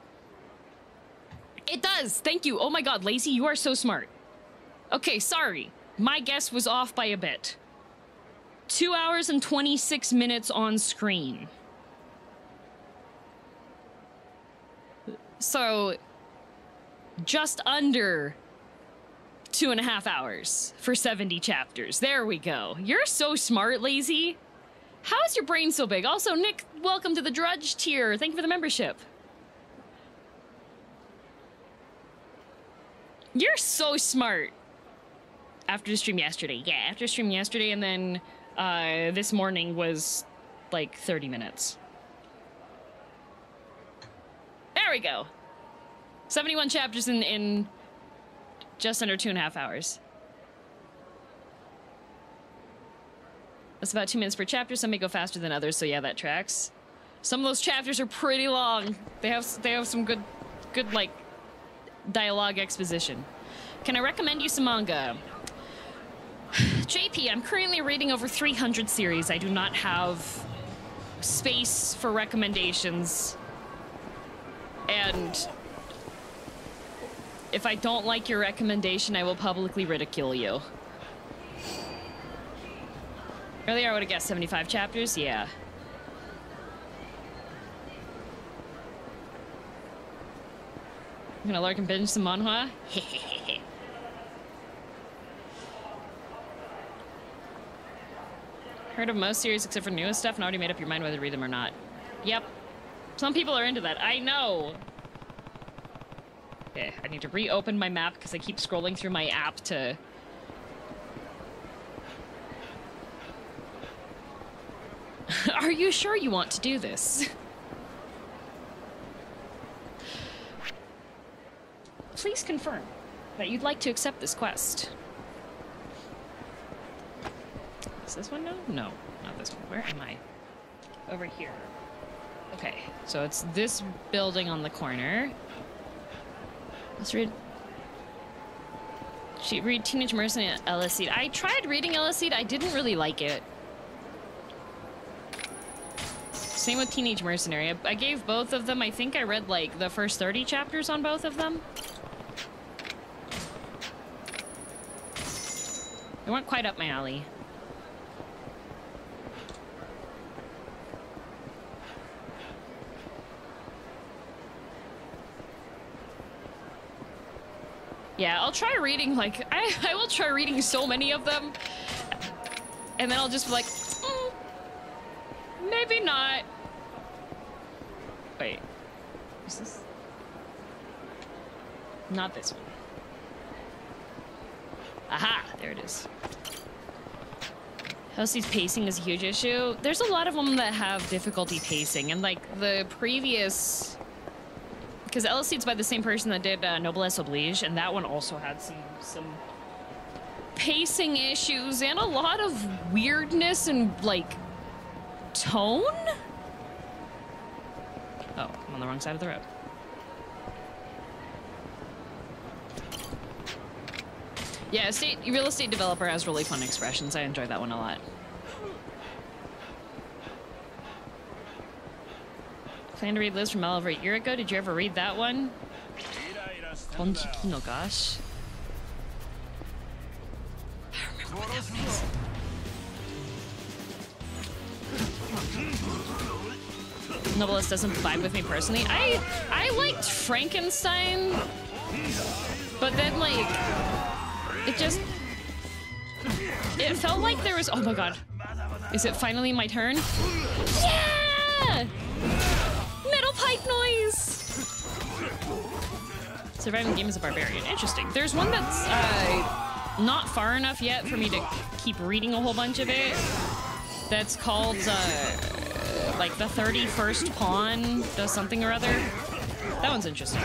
It does! Thank you! Oh my god, Lazy, you are so smart. Okay, sorry. My guess was off by a bit. Two hours and 26 minutes on screen. So, just under two and a half hours for 70 chapters. There we go. You're so smart, Lazy. How is your brain so big? Also, Nick, welcome to the Drudge tier. Thank you for the membership. You're so smart. After the stream yesterday. Yeah, after the stream yesterday, and then uh, this morning was like 30 minutes. There we go. 71 chapters in, in just under two and a half hours. That's about two minutes per chapter. Some may go faster than others, so yeah, that tracks. Some of those chapters are pretty long. They have they have some good, good like, dialogue exposition. Can I recommend you some manga? JP, I'm currently reading over 300 series. I do not have space for recommendations. And if I don't like your recommendation, I will publicly ridicule you. Earlier, I would have guessed 75 chapters. Yeah. I'm gonna lurk and binge some manhwa. Heard of most series except for newest stuff and already made up your mind whether to read them or not. Yep. Some people are into that. I know. Okay, I need to reopen my map because I keep scrolling through my app to... Are you sure you want to do this? Please confirm that you'd like to accept this quest. Is this one no? No, not this one. Where am I? Over here. Okay, so it's this building on the corner. Let's read. She read Teenage Mercenary Eleceed I tried reading Eleceed I didn't really like it. Same with Teenage Mercenary. I gave both of them, I think I read like the first 30 chapters on both of them. They weren't quite up my alley. Yeah, I'll try reading, like, I, I will try reading so many of them. And then I'll just be like, "Mm, maybe not. Wait. Is this? Not this one. Aha! There it is. Eleceed's pacing is a huge issue. There's a lot of them that have difficulty pacing, and like the previous, because Eleceed's by the same person that did uh, Noblesse Oblige, and that one also had some some pacing issues and a lot of weirdness and like tone. Oh, I'm on the wrong side of the road. Yeah, estate real estate developer has really fun expressions. I enjoy that one a lot. Plan to read Liz from over a year ago. Did you ever read that one? Bonjiki no gosh. I remember what that. Noblesse doesn't vibe with me personally. I I liked Frankenstein, but then like it just it felt like there was oh my god. Is it finally my turn? Yeah! Metal pipe noise! Surviving game as a barbarian. Interesting. There's one that's uh, not far enough yet for me to keep reading a whole bunch of it. That's called uh, like the 31st pawn does something or other. That one's interesting.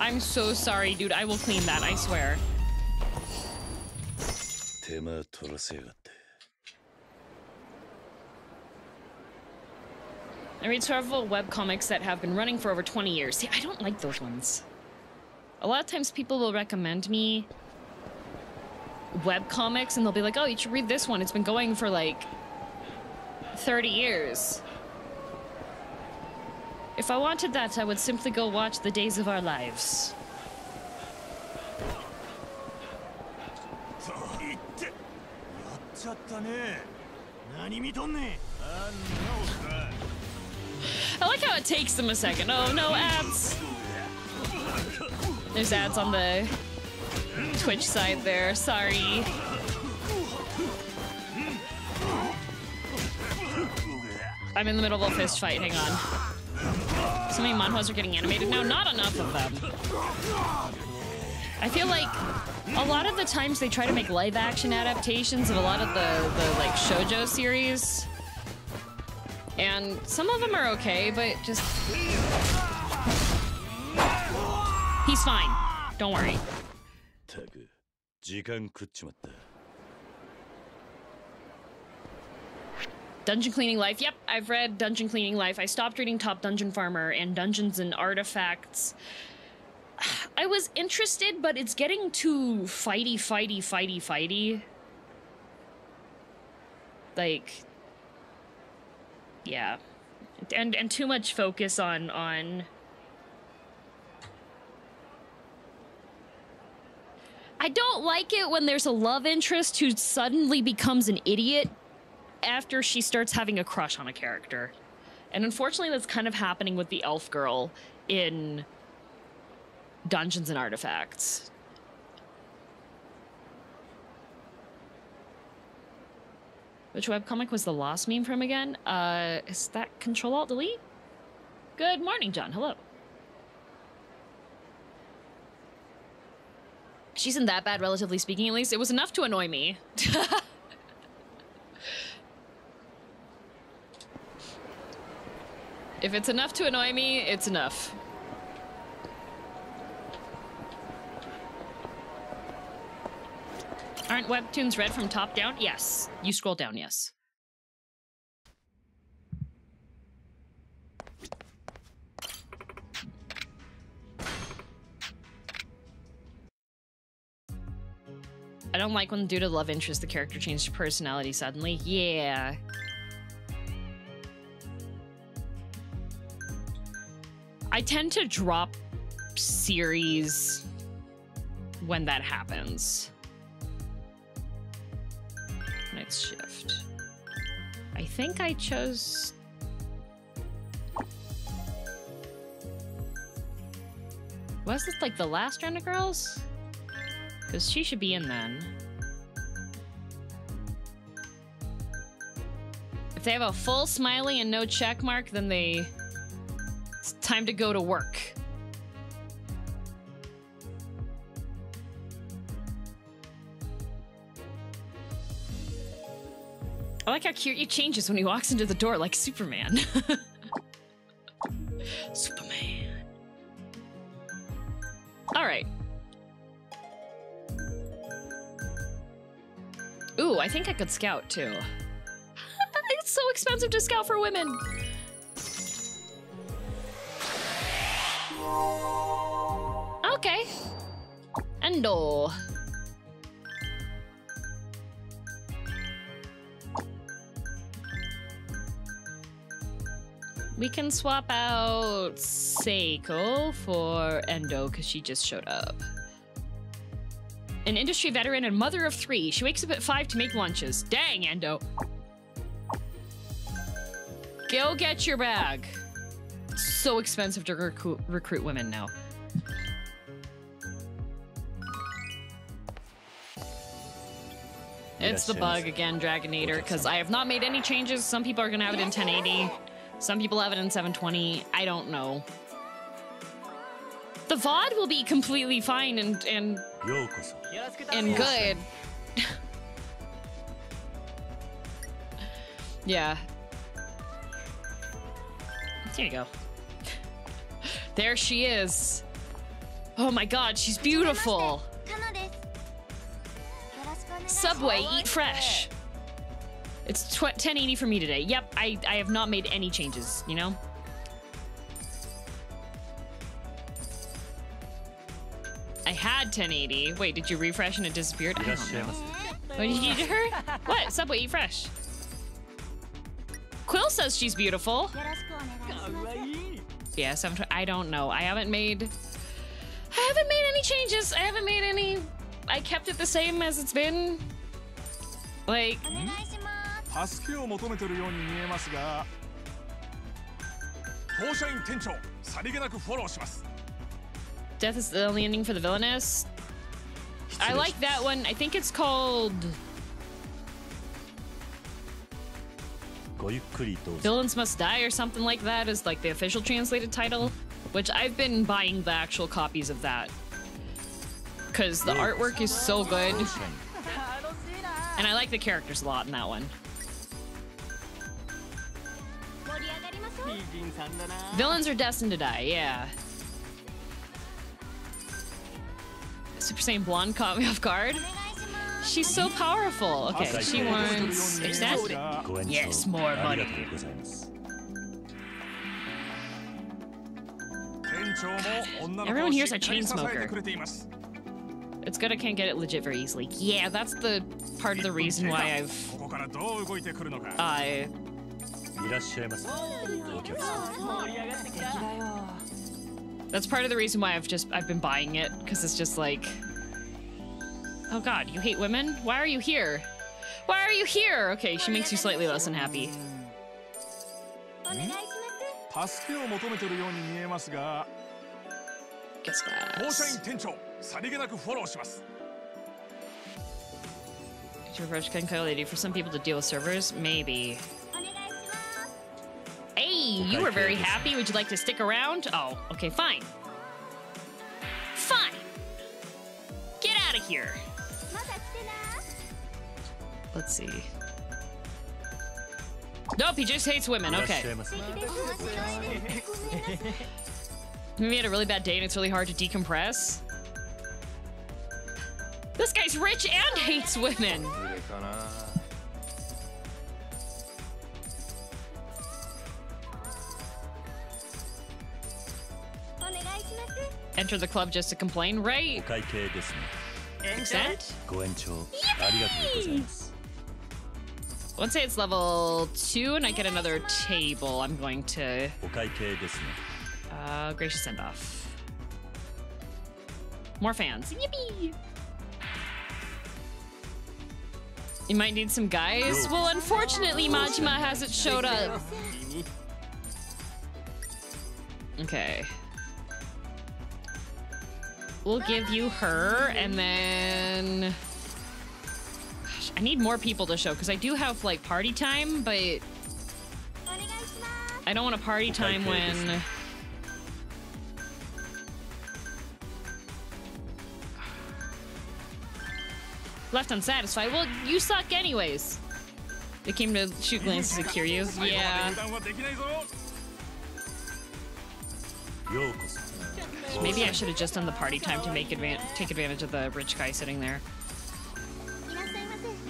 I'm so sorry, dude. I will clean that, I swear. I read several web comics that have been running for over 20 years. See, I don't like those ones. A lot of times people will recommend me web comics and they'll be like, oh, you should read this one. It's been going for like 30 years. If I wanted that, I would simply go watch The Days of Our Lives. I like how it takes them a second. Oh no, ads! There's ads on the Twitch side there, sorry. I'm in the middle of a fist fight, hang on. So many manhwas are getting animated now. Not enough of them. I feel like a lot of the times they try to make live action adaptations of a lot of the, the like shoujo series. And some of them are okay, but just... He's fine. Don't worry. Dungeon Cleaning Life. Yep, I've read Dungeon Cleaning Life. I stopped reading Top Dungeon Farmer and Dungeons and Artifacts. I was interested, but it's getting too fighty, fighty, fighty, fighty. Like, yeah, and and too much focus on on. I don't like it when there's a love interest who suddenly becomes an idiot after she starts having a crush on a character. And unfortunately, that's kind of happening with the elf girl in Dungeons and Artifacts. Which webcomic was the Lost meme from again? Uh, is that Control Alt Delete? Good morning, John. Hello. She's in that bad, relatively speaking, at least. It was enough to annoy me. if it's enough to annoy me, it's enough. Aren't webtoons read from top down? Yes. You scroll down, yes. I don't like when due to love interest the character changed personality suddenly. Yeah. I tend to drop series when that happens. Night shift. I think I chose... Was this like the last round of girls? Because she should be in then. If they have a full smiley and no check mark, then they it's time to go to work. I like how cute he changes when he walks into the door like Superman. Superman. All right. Ooh, I think I could scout too. it's so expensive to scout for women. Okay. Endo. We can swap out Seiko for Endo because she just showed up. An industry veteran and mother of three. She wakes up at five to make lunches. Dang, Endo. Go get your bag it's so expensive to recruit, recruit women now. It's the bug again, Dragonator, because I have not made any changes. Some people are going to have it in 1080. Some people have it in 720. I don't know. The VOD will be completely fine and and, and good. yeah. There you go. There she is. Oh my god, she's beautiful. Subway, eat fresh. It's 1080 for me today. Yep, I, I have not made any changes, you know? I had 1080. Wait, did you refresh and it disappeared? I don't know. What did you do to her? What? Subway, eat fresh. Quill says she's beautiful. よろしくお願いします Yeah, 720. I don't know. I haven't made. I haven't made any changes. I haven't made any. I kept it the same as it's been. Like, お願いします助けを求めてるように見えますが当社員店長さりげなくフォローします Death is the only ending for the villainess. I like that one. I think it's called ごゆっくりどうぞ Villains Must Die or something like that is like the official translated title, which I've been buying the actual copies of that. Because the artwork is so good. And I like the characters a lot in that one. 盛り上がりましょう Villains are destined to die, yeah. Super Saiyan Blonde caught me off guard. She's so powerful. Okay, she wants extend. Yes, more money. Everyone here's a chain smoker. It's good I can't get it legit very easily. Yeah, that's the part of the reason why I've. I. Uh, that's part of the reason why I've just I've been buying it because it's just like Oh god, you hate women? Why are you here? Why are you here? Okay, she makes you slightly less unhappy. Guess class. To approach Kenko Lady for some people to deal with servers? Maybe. Hey, you were very happy. Would you like to stick around? Oh, okay, fine. Fine! Get out of here! Let's see. Nope, he just hates women. Okay. we had a really bad day and it's really hard to decompress. This guy's rich and hates women. Enter the club just to complain, right? Consent? Yippee! Let's say it's level two and I get another table. I'm going to. Uh, gracious send off. More fans. Yippee! You might need some guys. Well, unfortunately, Majima hasn't showed up. Okay. We'll give you her and then. I need more people to show because I do have like party time, but I don't want a party time when. Left unsatisfied. Well, you suck anyways. They came to shoot glances at Kiryu. Yeah. Maybe I should have just done the party time to make advan take advantage of the rich guy sitting there.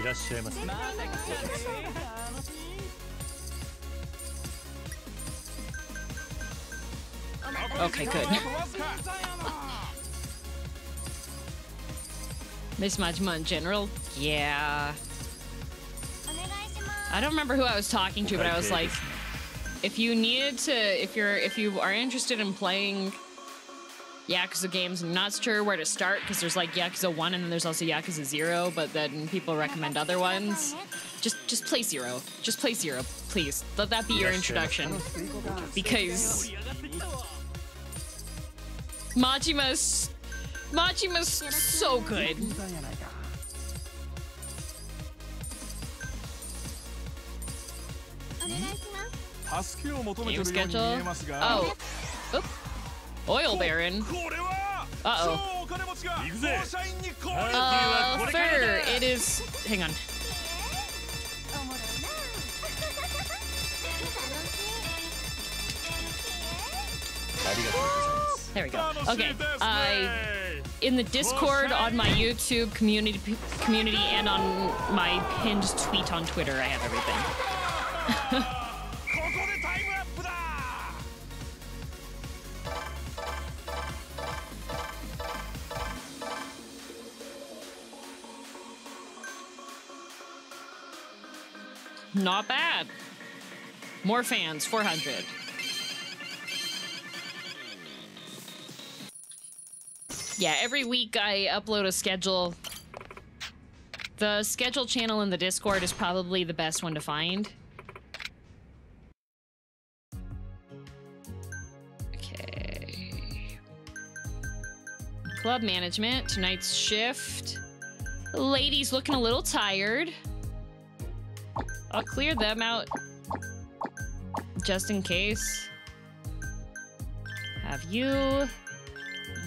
いらっしゃいませ Okay, good. Miss Majima in general? Yeah. I don't remember who I was talking to, but I was like, if you needed to, if you're, if you are interested in playing Yakuza games and not sure where to start, because there's like Yakuza 1 and then there's also Yakuza 0, but then people recommend other ones, just, just play Zero. Just play Zero, please. Let that be your introduction. Because Majima's, Majima's so good. Hmm? Game schedule? Oh. Oop. Oil Baron. Uh-oh. Uh, sir, it is... Hang on. There we go. Okay. I in the Discord on my YouTube community community and on my pinned tweet on Twitter, I have everything. Not bad. More fans, 400. Yeah, every week I upload a schedule. The schedule channel in the Discord is probably the best one to find. Okay. Club management, tonight's shift. Ladies looking a little tired. I'll clear them out just in case. Have you,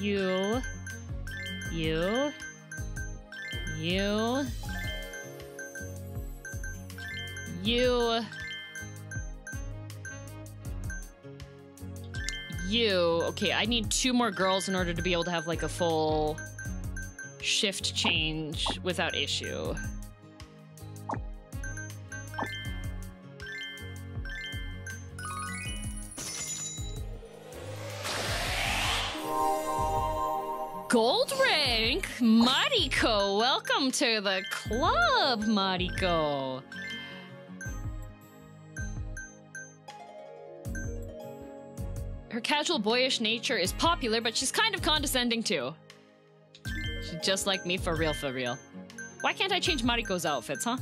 you, you, you, you, you. Okay, I need two more girls in order to be able to have like a full shift change without issue. Gold rank, Mariko. Welcome to the club, Mariko. Her casual, boyish nature is popular, but she's kind of condescending too. She's just like me for real, for real. Why can't I change Mariko's outfits, huh?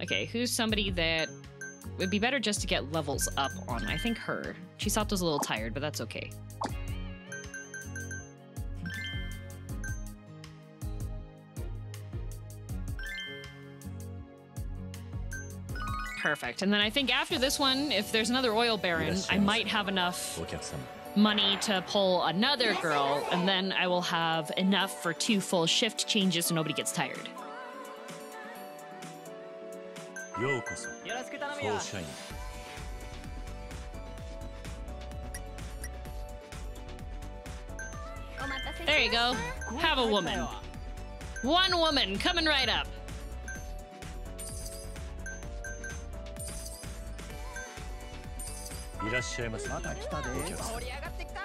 Okay, who's somebody that would be better just to get levels up on? I think her. Chisato's a little tired, but that's okay. Perfect. And then I think after this one, if there's another oil baron, yes, I might have enough money to pull another girl, and then I will have enough for two full shift changes so nobody gets tired. There you go. Have a woman. One woman coming right up. いらっ らっしゃいませまた来たで盛り上がってきた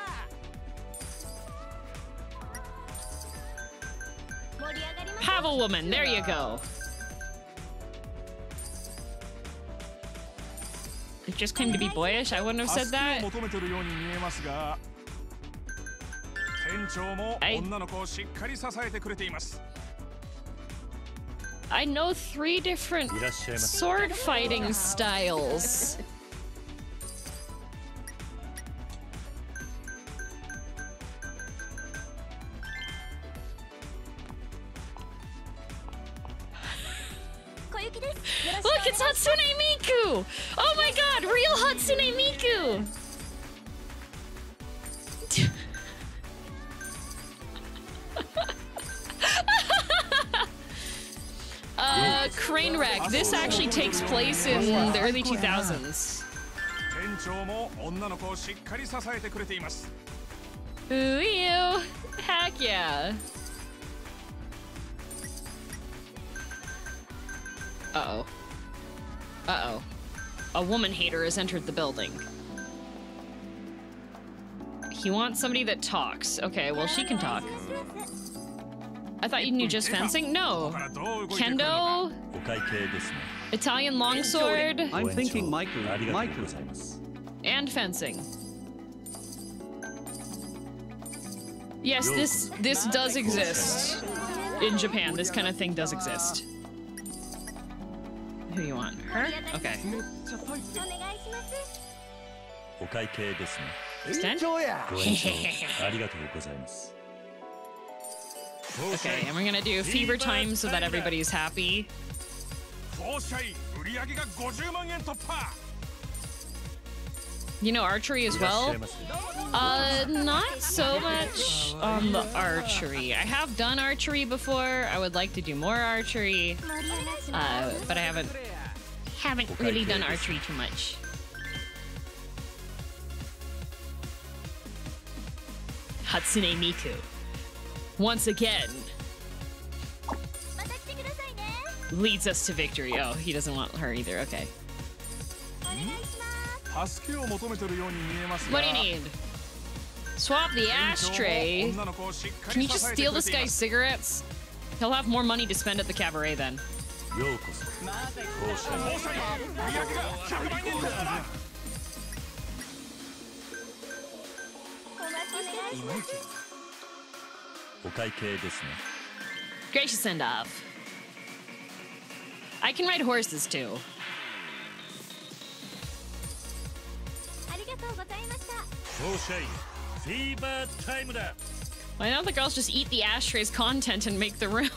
盛り上がります Have a woman. There you go. It just claimed to be boyish. I wouldn't have said 助け that. を求めてるように Look, it's Hatsune Miku! Oh my god, real Hatsune Miku! uh, Crane Wreck. This actually takes place in the early 2000s. Ooh, you. Heck yeah. Uh-oh. Uh-oh. A woman hater has entered the building. He wants somebody that talks. Okay, well, she can talk. I thought you knew just fencing. No. Kendo. Italian longsword. I'm thinking Michael. Michael. And fencing. Yes, this this does exist in Japan. This kind of thing does exist. Who do you want? Her? Okay. Okay, and we're gonna do fever time so that everybody's happy. You know archery as well? Uh, not so much on the archery. I have done archery before. I would like to do more archery. Uh, but I haven't haven't really done archery too much. Hatsune Miku. Once again. Leads us to victory. Oh, he doesn't want her either. Okay. Hmm? お願いします助けを求めてるように見えますが What do you need? Swap the 店長も ashtray. 女の子をしっか Can り you 支 just えて steal くれ this ていま guy's す cigarettes? He'll have more money to spend at the cabaret then. ようこそフォーシャイ売り上げが100万円突破お待ちしてますお会計ですね Gracious send off. I can ride horses too. Why don't the girls just eat the ashtray's content and make the room?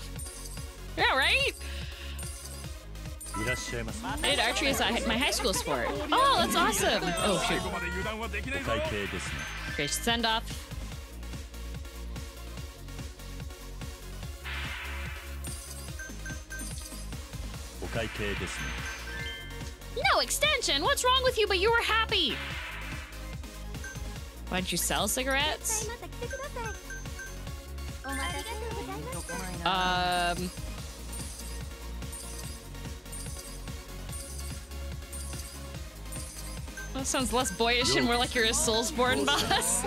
yeah, right? I did archery as my high school sport. Oh, that's awesome! Oh, shoot. Okay, send off. No extension! What's wrong with you? But you were happy! Why don't you sell cigarettes? Um. That sounds less boyish and more like you're a Soulsborne boss.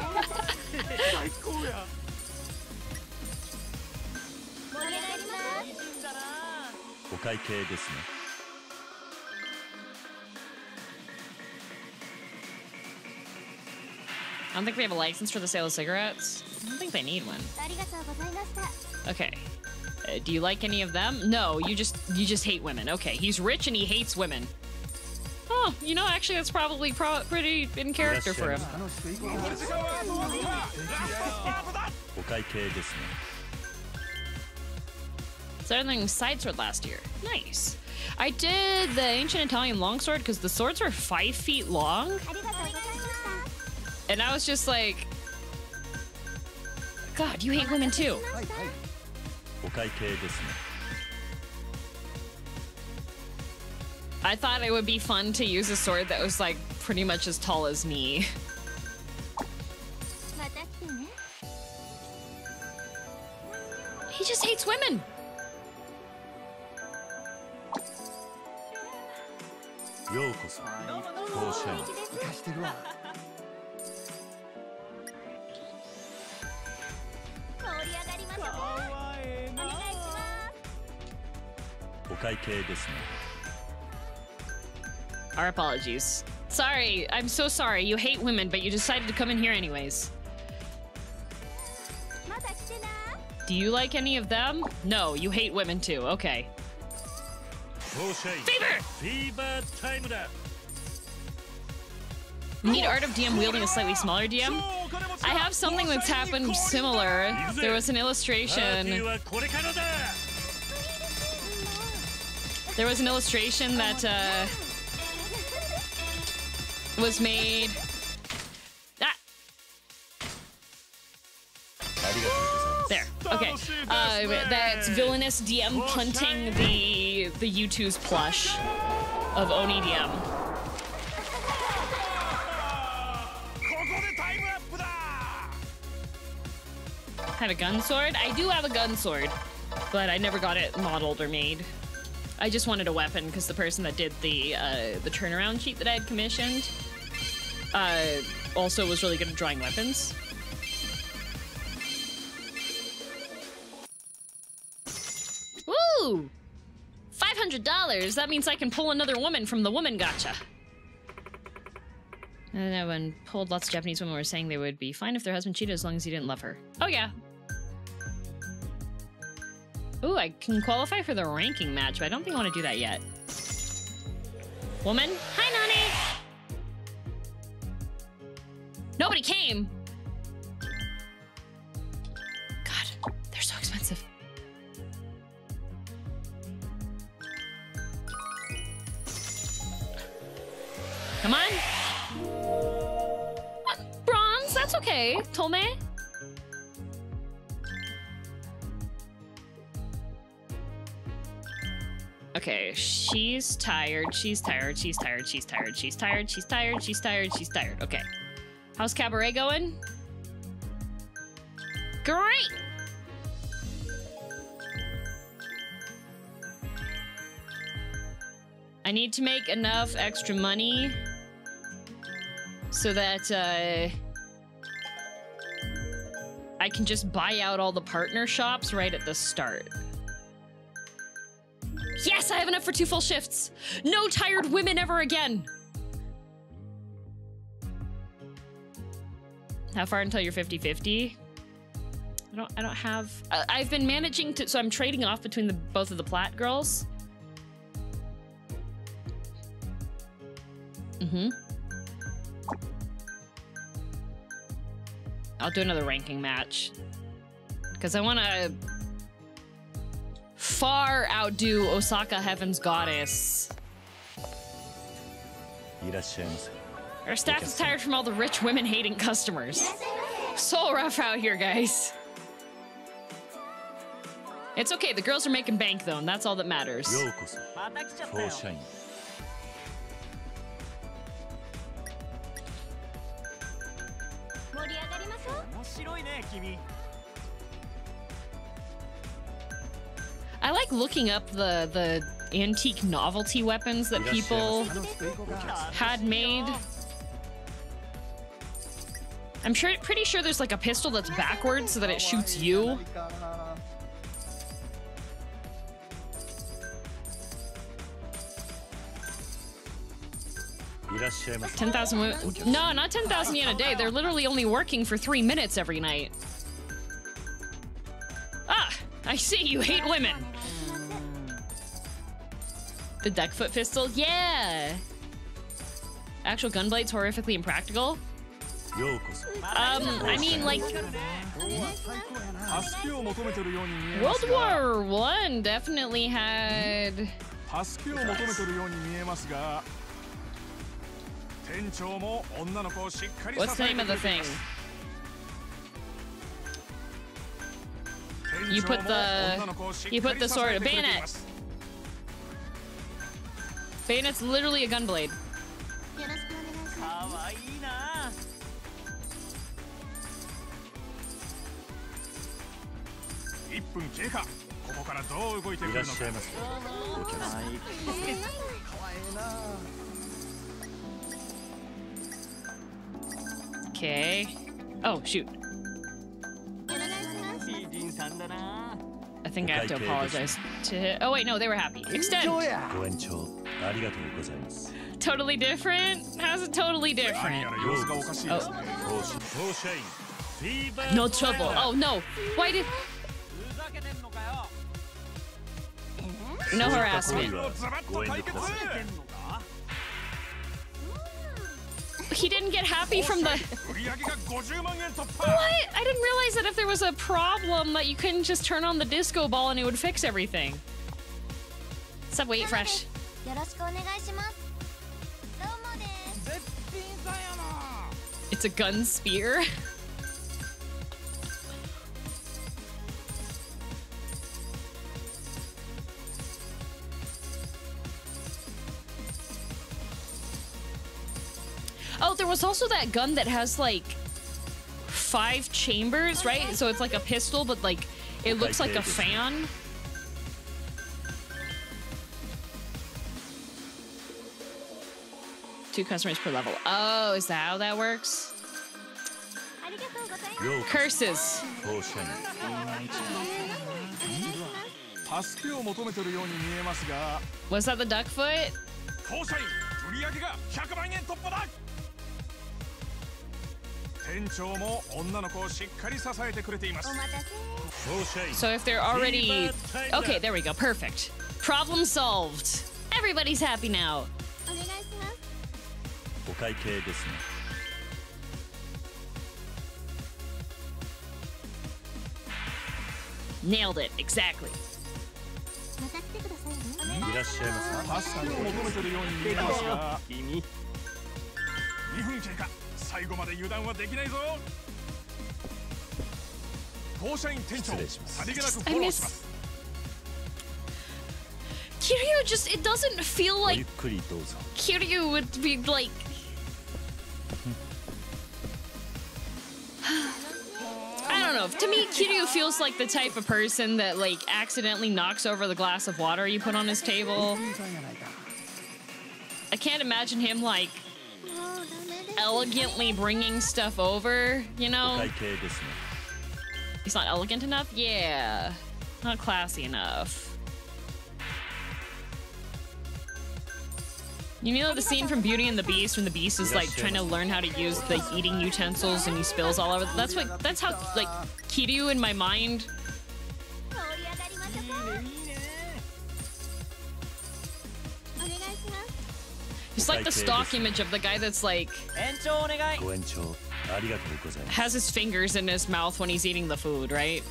don't think we have a license for the sale of cigarettes. I don't think they need one. Okay. Uh, do you like any of them? No, you just you just hate women. Okay, he's rich and he hates women. Oh, you know, actually, that's probably pro pretty in character for him. Starting side sword last year. Nice. I did the ancient Italian longsword because the swords are five feet long. And I was just like, God, you hate women too. I thought it would be fun to use a sword that was like pretty much as tall as me. Our apologies. Sorry, I'm so sorry. You hate women, but you decided to come in here anyways. Do you like any of them? No, you hate women too. Okay. Fever! Fever time. Need art of DM wielding a slightly smaller DM? I have something that's happened similar. There was an illustration. There was an illustration that uh, was made. Ah. There. Okay. Uh, that's villainess DM punting the the Youtooz plush of Oni DM. Had a gun sword? I do have a gun sword, but I never got it modeled or made. I just wanted a weapon because the person that did the uh, the turnaround sheet that I had commissioned uh, also was really good at drawing weapons. Woo! Five hundred dollars. That means I can pull another woman from the woman gacha. And then when pulled, lots of Japanese women were saying they would be fine if their husband cheated as long as he didn't love her. Oh yeah. Ooh, I can qualify for the ranking match, but I don't think I want to do that yet. Woman? Hi, Nani! Nobody came! God, they're so expensive. Come on! What? Bronze? That's okay. Tome? Okay, she's tired, she's tired, she's tired, she's tired, she's tired, she's tired, she's tired, she's tired. Okay. How's Cabaret going? Great! I need to make enough extra money so that uh, I can just buy out all the partner shops right at the start. Yes, I have enough for two full shifts. No tired women ever again. How far until you're 50-50? I don't I don't have I- I've been managing to so I'm trading off between the both of the plat girls. Mm hmm. I'll do another ranking match. Cuz I want to far outdo Osaka Heaven's Goddess. Our staff is tired from all the rich women hating customers. So rough out here, guys. It's okay, the girls are making bank though, and that's all that matters. I like looking up the the antique novelty weapons that people had made. I'm sure, pretty sure there's like a pistol that's backwards so that it shoots you. Ten thousand. No, not ten thousand yen a day. They're literally only working for three minutes every night. Ah, I see. You hate women. The duck foot pistol. Yeah. Actual gunblades horrifically impractical. Um, I mean, like... Um, World War One definitely had... What's the name of the thing? You put the... You put the sword... A bayonet! Bayonet's literally a gunblade. 1分経過ここからどう動いてくるのかいらっしゃいませお客様かわいいな Okay. Oh, shoot. I think I have to apologize to. Oh, wait, no, they were happy. Extend! Totally different? How's it totally different? Oh. No trouble. Oh, no. Why did. No harassment. He didn't get happy from the... What? I didn't realize that if there was a problem that you couldn't just turn on the disco ball and it would fix everything. Subway Eat Fresh. It's a gun spear. Oh, there was also that gun that has like five chambers, right? So it's like a pistol, but like it looks like, a fan. Two customers per level. Oh, is that how that works? Curses. Was that the duck foot? 店長も女の子をしっかり支えてくれていますお待たせ当社員 So if they're already. Okay, there we go. Perfect. Problem solved. Everybody's happy now. お願いしますお会計ですね Nailed it. Exactly. いねいらっしゃいませ助けを求めてるように見えますが2分経過最後まで油断はできないぞ当社員店長失礼しますさりげなくフォローします Kiryu just. It doesn't feel ごゆ like っくりどうぞ Kiryu would be like. I don't know. To me, Kiryu feels like the type of person that like accidentally knocks over the glass of water you put on his table. I can't imagine him like もうダメです elegantly bringing stuff over, you know? He's not elegant enough? Yeah. Not classy enough. You know the scene from Beauty and the Beast when the Beast is like trying to learn how to use the eating utensils and he spills all over. That's what. That's how like Kiryu in my mind oh, He's like the stock image of the guy that's like has his fingers in his mouth when he's eating the food, right?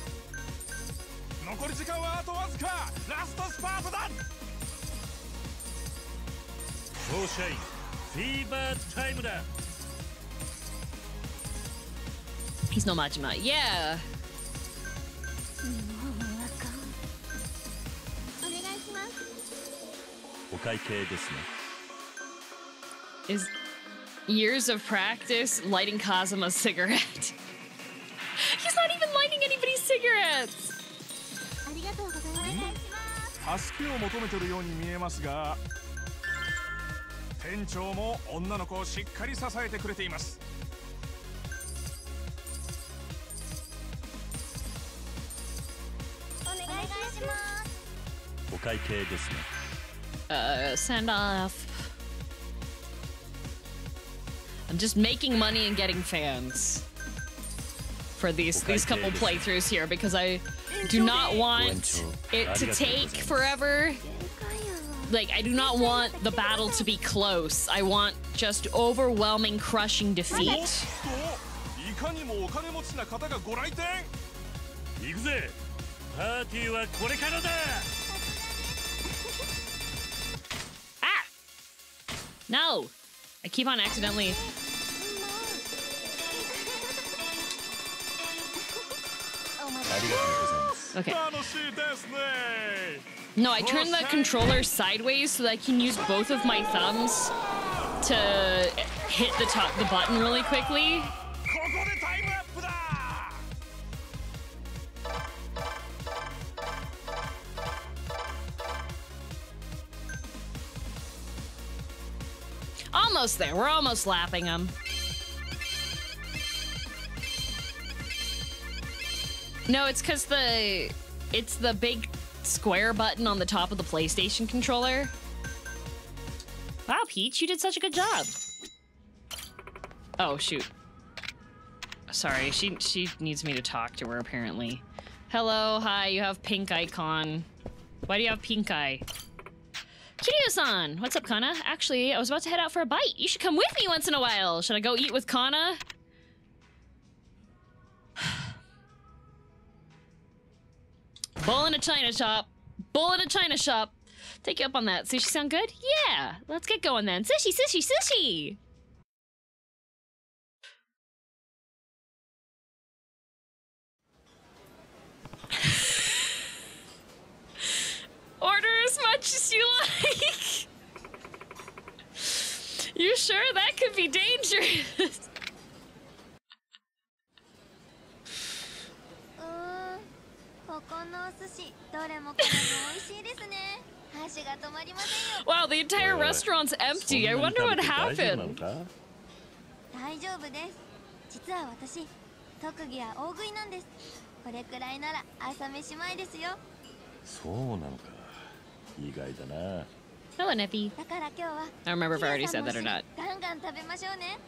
He's no Majima. Yeah. Is years of practice lighting Kazuma's cigarette. He's not even lighting anybody's cigarettes. ありがとうございますお願いします助けを求めてるように見えますが店長も女の子をしっかり支えてくれていますお願いしますお会計ですね Uh, send off. I'm just making money and getting fans for these these couple playthroughs here because I do not want it to take forever. Like, I do not want the battle to be close. I want just overwhelming, crushing defeat. Ah! No! I keep on accidentally Okay. No, I turned the controller sideways so that I can use both of my thumbs to hit the top the button really quickly. Almost there. We're almost lapping them. No, it's because the It's the big square button on the top of the PlayStation controller. Wow, Peach, you did such a good job. Oh, shoot. Sorry, she she needs me to talk to her apparently. Hello, hi, you have pink icon. Why do you have pink eye? Kiryu-san! What's up, Kana? Actually, I was about to head out for a bite. You should come with me once in a while. Should I go eat with Kana? Bull in a china shop. Bull in a china shop. Take you up on that. Sushi sound good? Yeah. Let's get going then. Sushi, sushi, sushi! Order as much as you like. You sure that could be dangerous? うーんここのお寿司どれもこれも美味しいですね箸が止まりませんよ Wow, the entire restaurant's empty. I wonder what 大丈夫なの happened. か大丈夫です実は私特技は大食いなんですこれくらいなら朝飯前ですよそうなのか 意外だな Hello, Nippy. だから今日は I don't remember if I already 皆さん said も that or not. ガンガン食べましょうね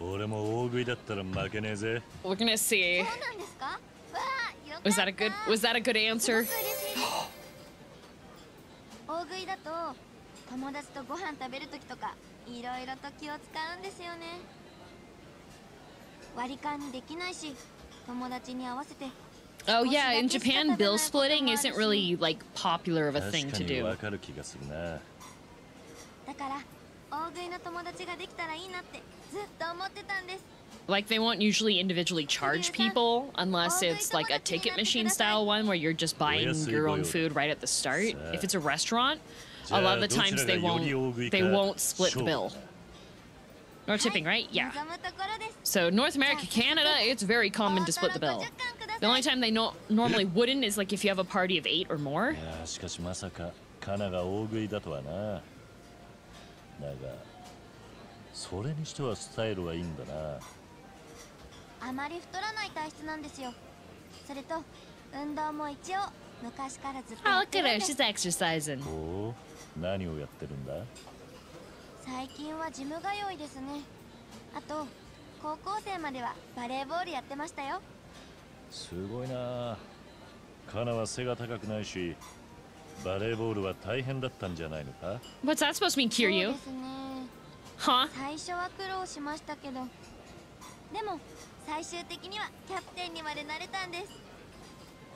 俺も大食いだったら負けねえぜ We're gonna see. そうなんですかわあよかった Was that a good was that a good すご answer? く嬉しいです大食いだと友達とご飯食べるときとかいろいろと気を使うんですよね 割り勘にできないし友達に合わせて Oh yeah, in Japan bill splitting isn't really like popular of a 確 thing か to に do. わかる気がするなだから大食いの友達ができたらいいなってずっと思ってたんです Like they won't usually individually charge people unless it's like a ticket machine style one where you're just buying your own food right at the start. If it's a restaurant, a lot of the times they won't they won't split the bill. Or tipping, right? Yeah. 望むところです So North America, Canada, it's very common to split the bill. The only time they no normally wouldn't is like if you have a party of eight or more. いやーしかしまさかカナが大食いだとはなだがそれにしてはスタイルはいいんだなあまり太らない体質なんですよそれと運動も一応昔からずっと Oh, やっ look て at るん her. です She's exercising. おお何をやってるんだ 最近はジム通いですね。あと高校生まではバレーボールやってましたよ。すごいな。カナは背が高くないしバレーボールは大変だったんじゃないのか？What's that supposed to mean, そう Kiryu? ですね。Huh? 最初は苦労しましたけどでも最終的にはキャプテンにまでなれたんです。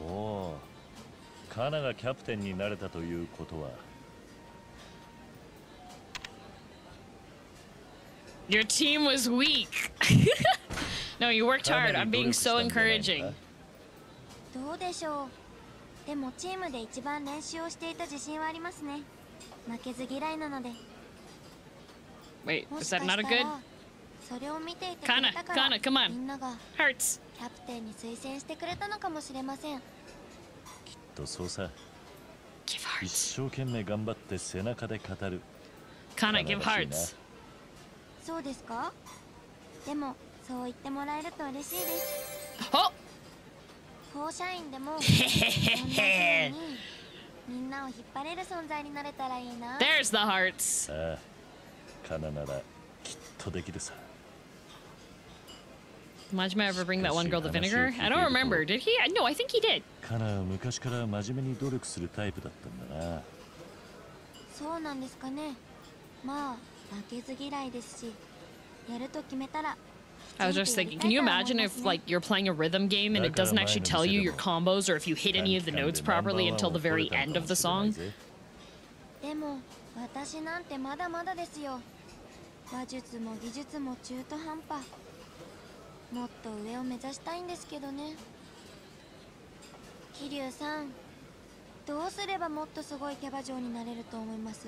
おおカナがキャプテンになれたということは Your team was weak. no, you worked hard. I'm being so encouraging. どうでしょうでもチームで一番練習をしていた自信はありますね負けず嫌いなので Wait, も is しか that し not た a good? らそれを見ていてくれ Kana, たから Kana, come on. みんなが Hearts. キャプテンに推薦してくれたのかもしれませんとそうさ Give 一 hearts. 生懸命頑張って背中で語る Kana, give Kana hearts. そうですか？でもそう言ってもらえると嬉しいです Oh! フォーシャインでも みんなを引っ張れる存在になれたらいいな There's the hearts. ああカナならきっとできるさ Majima ever bring that one girl the vinegar? I don't remember. Did he? No, I think he did. カナは昔から真面目に努力するタイプだったんだなそうなんですかねまあ負けず嫌いですしやると決めたら I was just thinking, can you imagine if like you're playing a rhythm game and it doesn't actually tell you your combos or if you hit any of the notes properly until the very end of the song? でも私なんてまだまだですよ話術も技術も中途半端もっと上を目指したいんですけどね桐生さんどうすればもっとすごいキャバ嬢になれると思います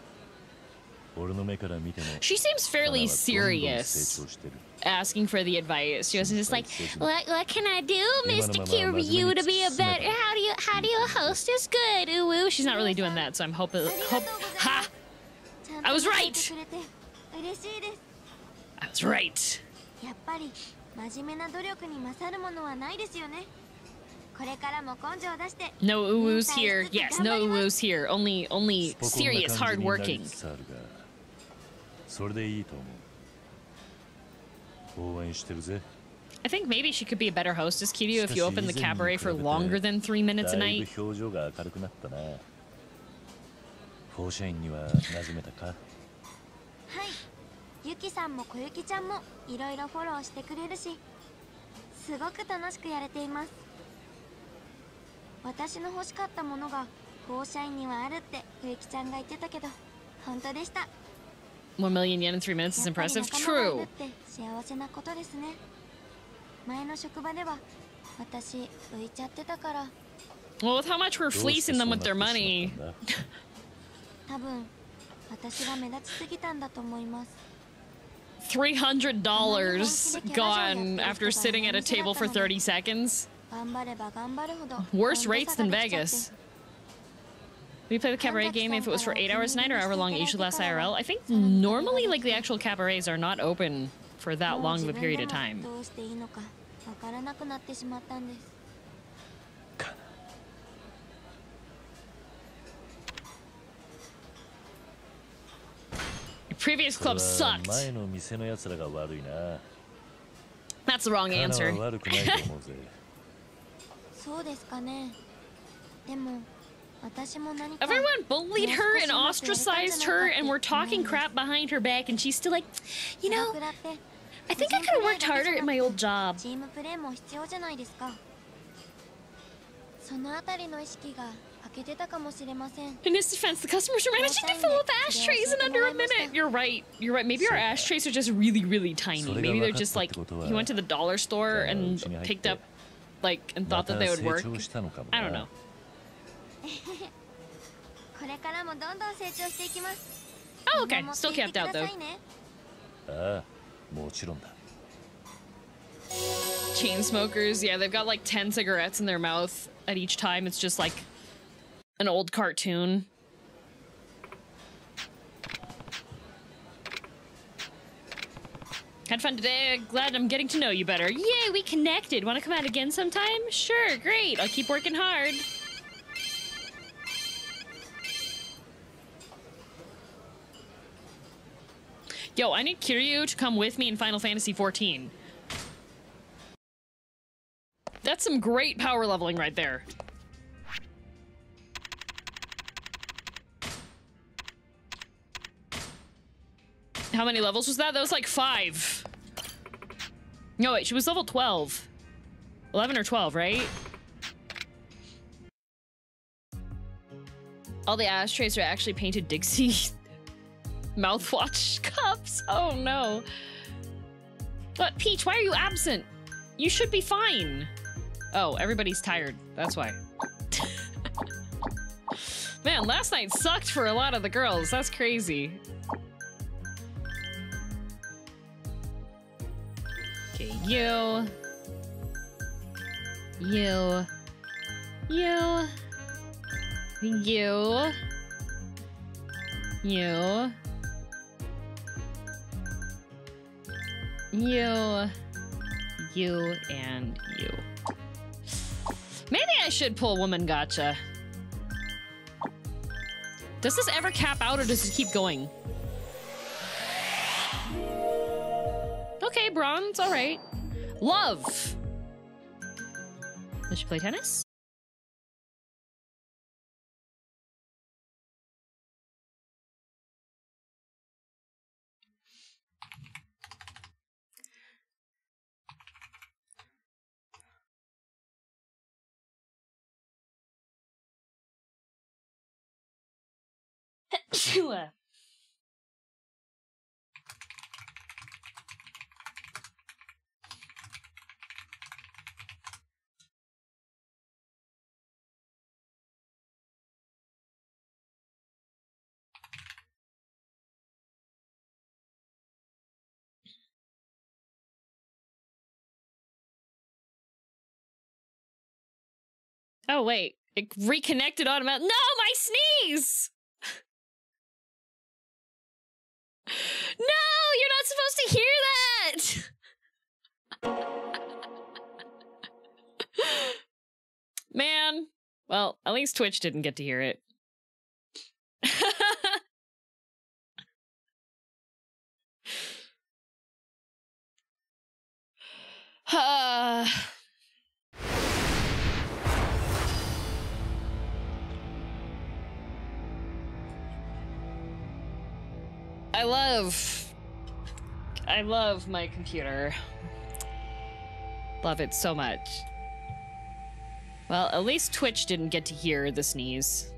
She seems カナは fairly どんどん serious 成長してる asking for the advice. She wasn't just like, What what can I do, Mr. Mama, Mama, Kiryu, to be a Mama, better? Mama. How do you how do you host is good? Ooh woo. she's not really doing that, so I'm hoping. Hope, ha! I was right. 嬉しいです。 I was right. やっぱり真面目な努力に勝るものはないですよね。これからも根性を出して No uwus here. Yes, no uwus here. Only, only スポコンな serious, 感じ それでいいと思う応援してるぜ I think maybe she could be a better hostess, Kiryu, if you open the cabaret for longer than three minutes a だい night. ぶ表情が明るくなったなフォーシャインには馴染めたか？はい。ゆきさんもこゆきちゃんもいろいろフォローしてくれるし、すごく楽しくやれています。私の欲しかったものがフォーシャインにはあるってこゆきちゃんが言ってたけど、本当でした。One million yen in three minutes is やっぱり impressive. 仲間がいる True. って幸せなことですね。前の職場では私浮いちゃってたから、 Well, with how much we're どうして fleecing そう them な with って their しまった money. んだ多分私が目立ちすぎたんだと思います。 $300 gone after sitting at a table for 30 seconds. 頑張れば頑張るほど Worse 温度 rates 差 than ができちゃって Vegas. We played the cabaret game if it was for eight hours a night or however long each should last IRL. I think normally, like, the actual cabarets are not open for that long of a period of time. Your previous club sucked. That's the wrong answer. Everyone bullied her and ostracized her and were talking crap behind her back, and she's still like, you キャバ know, クラって I think I could have worked harder at my old job. チームプレーも必要じゃないですかそのあたりの意識が欠けてたかもしれません In his defense, the customers are managing to fill up ashtrays in under a minute. You're right. You're right. Maybe our ashtrays are just really, really tiny. Maybe they're just like he went to the dollar store and picked up, like, and ま thought た that they 成 would work. 長したのかも I don't な know. これからもどんどん成長していきます Oh, okay. 見守 Still ってい kept て out くだ though. さいねああもちろんだ Chain smokers, yeah, they've got like 10 cigarettes in their mouth at each time. It's just like an old cartoon. Had fun today. Glad I'm getting to know you better. Yay, we connected. Want to come out again sometime? Sure, great. I'll keep working hard. Yo, I need Kiryu to come with me in Final Fantasy XIV. That's some great power leveling right there. How many levels was that? That was like five. No, wait, she was level 12. 11 or 12, right? All the ashtrays are actually painted Dixie mouthwash cups. Oh no. But Peach, why are you absent? You should be fine. Oh, everybody's tired. That's why. Man, last night sucked for a lot of the girls. That's crazy. Okay, you. You. You. You. You. You. You and you. Maybe I should pull woman gacha. Does this ever cap out or does it keep going? Okay, bronze, alright. Love! Does she play tennis? Oh wait, it reconnected automatically. No, my sneeze. No, you're not supposed to hear that. Man, well, at least Twitch didn't get to hear it. Uh, I love I love my computer. Love it so much. Well, at least Twitch didn't get to hear the sneeze.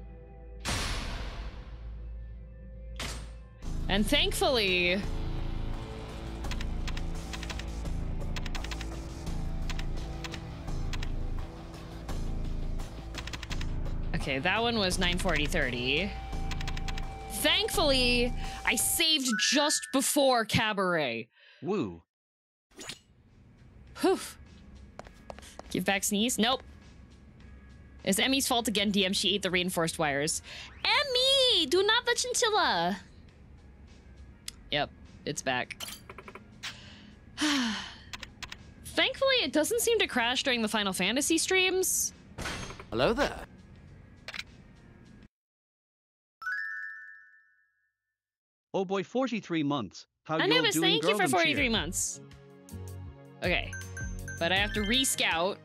And thankfully, Okay, that one was 94030. Thankfully, I saved just before Cabaret. Woo. Whew. Give back sneeze? Nope. It's Emmy's fault again, DM. She ate the reinforced wires. Emmy! Do not the chinchilla! Yep, it's back. Thankfully, it doesn't seem to crash during the Final Fantasy streams. Hello there. Oh boy, 43 months. How you Anubis, doing, thank you for 43 cheer? months. Okay. But I have to rescout.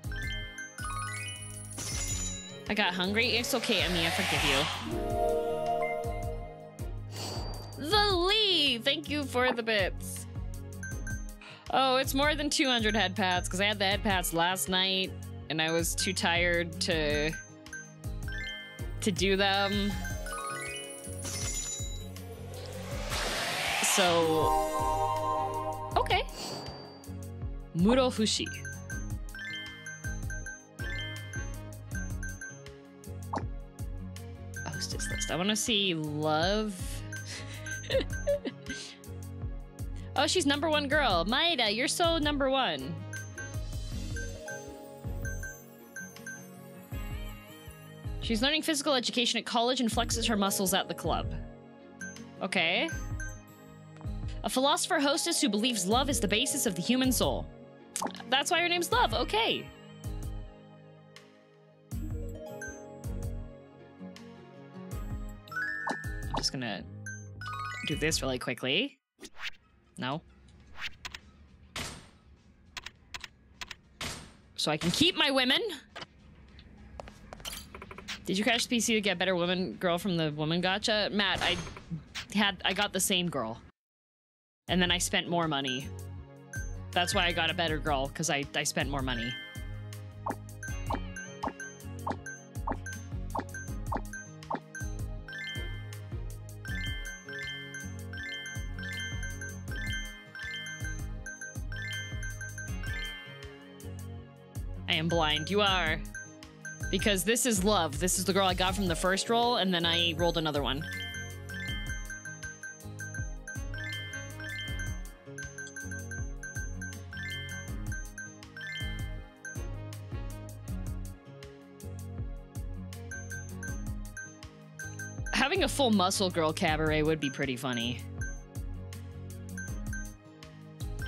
I got hungry. It's okay, Emmy. I forgive you. The Lee! Thank you for the bits. Oh, it's more than 200 head pats because I had the head pats last night and I was too tired to to do them. So okay. Murofushi. Hostess list. I want to see love. oh, she's number one girl. Maeda, you're so number one. She's learning physical education at college and flexes her muscles at the club. Okay. A philosopher hostess who believes love is the basis of the human soul. That's why her name's Love. Okay. I'm just gonna do this really quickly. No. So I can keep my women. Did you crash the PC to get better woman girl from the woman gacha? Matt, I had I got the same girl. And then I spent more money. That's why I got a better girl, because I, I spent more money. I am blind. You are. Because this is love. This is the girl I got from the first roll, and then I rolled another one. Full muscle girl cabaret would be pretty funny.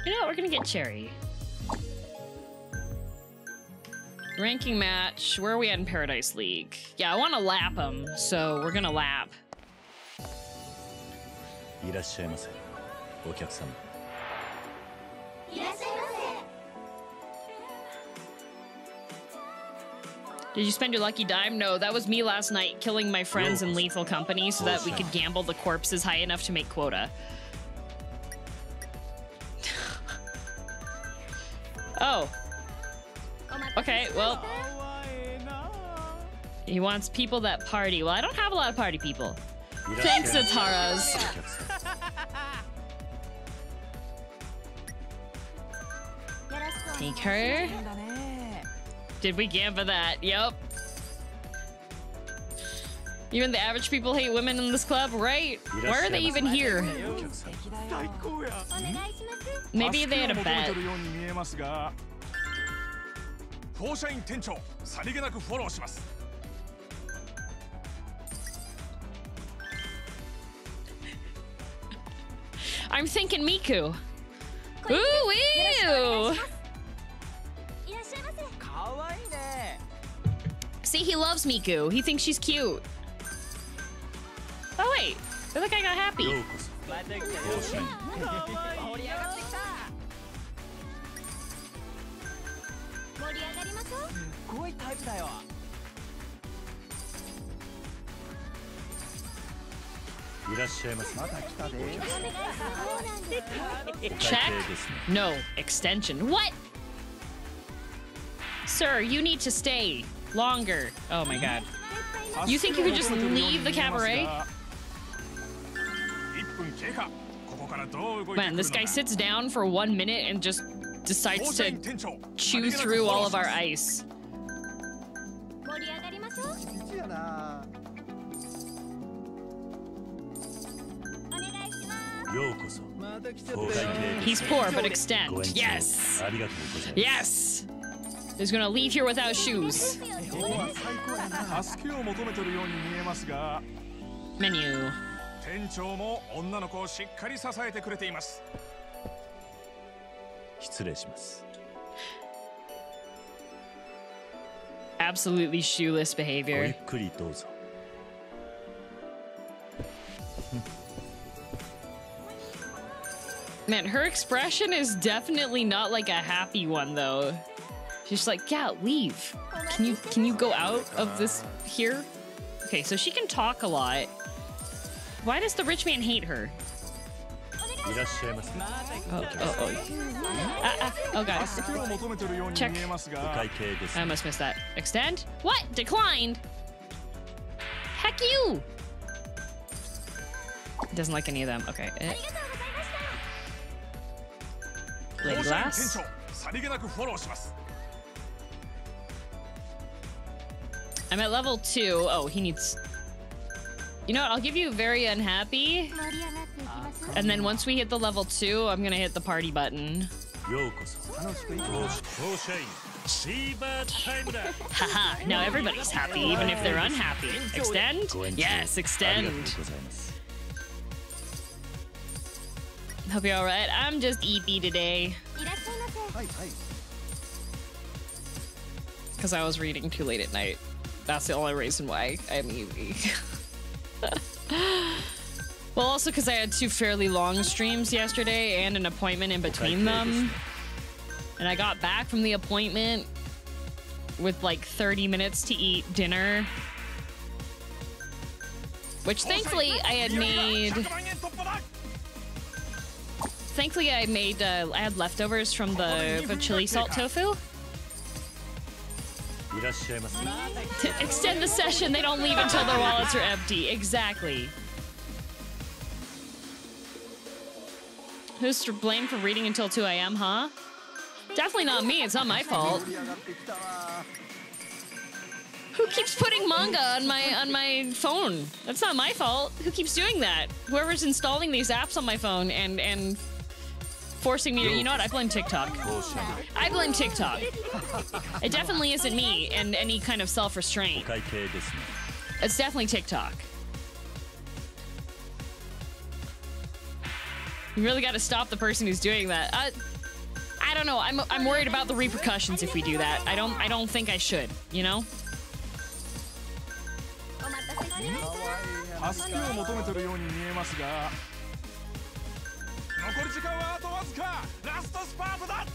You know what? We're gonna get Cherry. Ranking match. Where are we at in Paradise League? Yeah, I want to lap him, so we're gonna lap. い Did you spend your lucky dime? No, that was me last night killing my friends in lethal company so that we could gamble the corpses high enough to make quota. oh. Okay, well. He wants people that party. Well, I don't have a lot of party people. Thanks, Ataras. Take her. Did we gamble that? Yep. Even the average people hate women in this club, right? Why are they even here? 最高や Maybe they had a 助けを求め bet. てるように見えますが 当社員店長さりげなくフォローします I'm thinking Miku. これ Ooh よ See, he loves Miku. He thinks she's cute. Oh, wait. The guy got happy. Check? No. Extension. What? Sir, you need to stay. Longer. Oh my god. You think you could just leave the cabaret? Man, this guy sits down for one minute and just decides to chew through all of our ice. He's poor, but extent. Yes! Yes! He's gonna leave here without shoes. 今日は最高やな助けを求めてるように見えますが Menu. 店長も女の子をしっかり支えてくれています失礼します Absolutely shoeless ごゆ behavior. っくりどうぞ Man, her expression is definitely not like a happy one though. She's like, yeah, leave. Can you can you go out of this here? Okay, so she can talk a lot. Why does the rich man hate her? Oh, oh, oh. Ah, ah, oh god. Check. I must miss that. Extend? What? Declined? Heck you! Doesn't like any of them. Okay. Eh. Lady Glass. I'm at level two. Oh, he needs... You know what? I'll give you very unhappy. And then once we hit the level two, I'm gonna hit the party button. Haha, now everybody's happy, even if they're unhappy. Extend? Yes, extend. Hope you're alright. I'm just EP today. Because I was reading too late at night. That's the only reason why I'm Evie. well, also because I had two fairly long streams yesterday and an appointment in between them. And I got back from the appointment with like 30 minutes to eat dinner. Which thankfully I had made... Thankfully I made, uh, I had leftovers from the, the chili salt tofu. To extend the session, they don't leave until their wallets are empty. Exactly. Who's to blame for reading until 2 a.m., huh? Definitely not me. It's not my fault. Who keeps putting manga on my on my phone? That's not my fault. Who keeps doing that? Whoever's installing these apps on my phone and and forcing me to, you know what, I blame TikTok. I blame TikTok. It definitely isn't me and any kind of self-restraint. It's definitely TikTok. You really got to stop the person who's doing that. Uh, I don't know. I'm I'm worried about the repercussions if we do that. I don't I don't think I should. You know. 残り時間はあとわずかラストスパートだ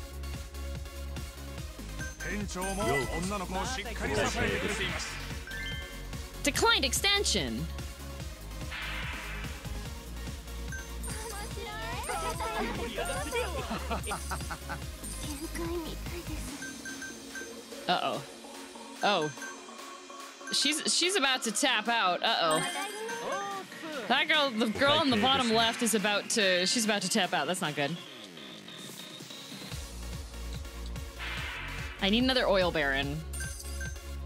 店長も女の子をしっかり支えてくれています Declined extension. 限界みたいです Uh oh. Oh. She's she's about to tap out. Uh oh. That girl, the girl on the bottom left is about to, she's about to tap out. That's not good. I need another oil baron.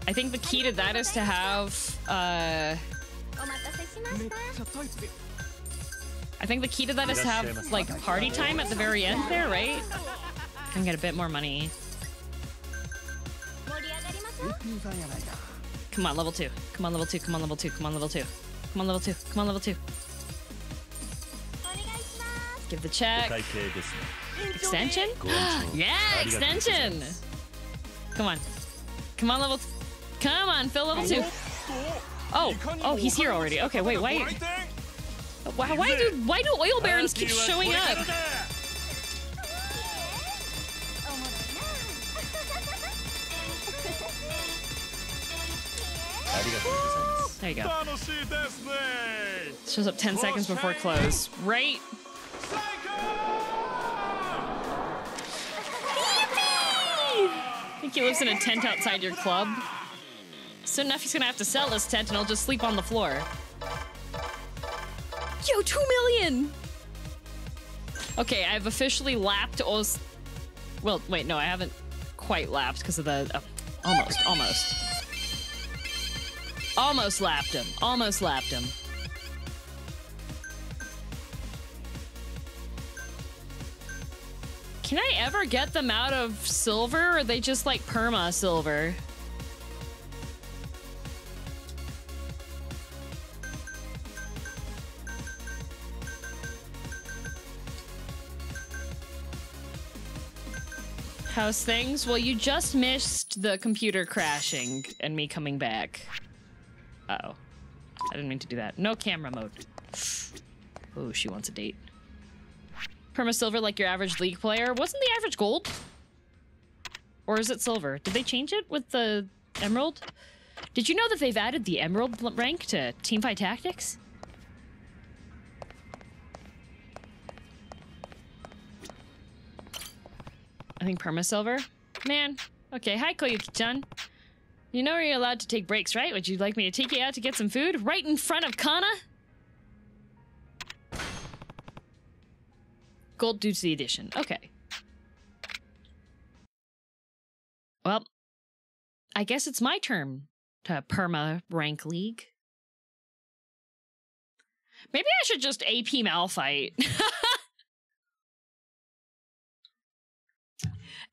I think the key to that is to have, uh, I think the key to that is to have, like, party time at the very end there, right? I can get a bit more money. Come on, level two. Come on, level two. Come on, level two. Come on, level two. Come on, level two. Come on, level two. Come on, level two. Give the check. Extension? yeah, extension! Come on. Come on, level... Come on, fill level two. Oh, oh, he's here already. Okay, wait, why... Why, why do why do oil barons keep showing up? There you go. Shows up 10 seconds before close. Right? I think he lives in a tent outside your club. Soon enough, he's gonna have to sell this tent and he'll just sleep on the floor. Yo, two million! Okay, I've officially lapped Oz. Well, wait, no, I haven't quite lapped because of the. Uh, almost, almost. Almost lapped him. Almost lapped him. Can I ever get them out of silver or are they just like perma silver? How's things? Well, you just missed the computer crashing and me coming back. Uh oh. I didn't mean to do that. No camera mode. Oh, she wants a date. Perma silver like your average league player. Wasn't the average gold? Or is it silver? Did they change it with the emerald? Did you know that they've added the emerald rank to Teamfight Tactics? I think perma silver. Man. Okay, hi Koyuki-chan. You know you're allowed to take breaks, right? Would you like me to take you out to get some food? Right in front of Kana? Gold due to the edition. Okay. Well, I guess it's my turn to perma rank league. Maybe I should just AP Malphite.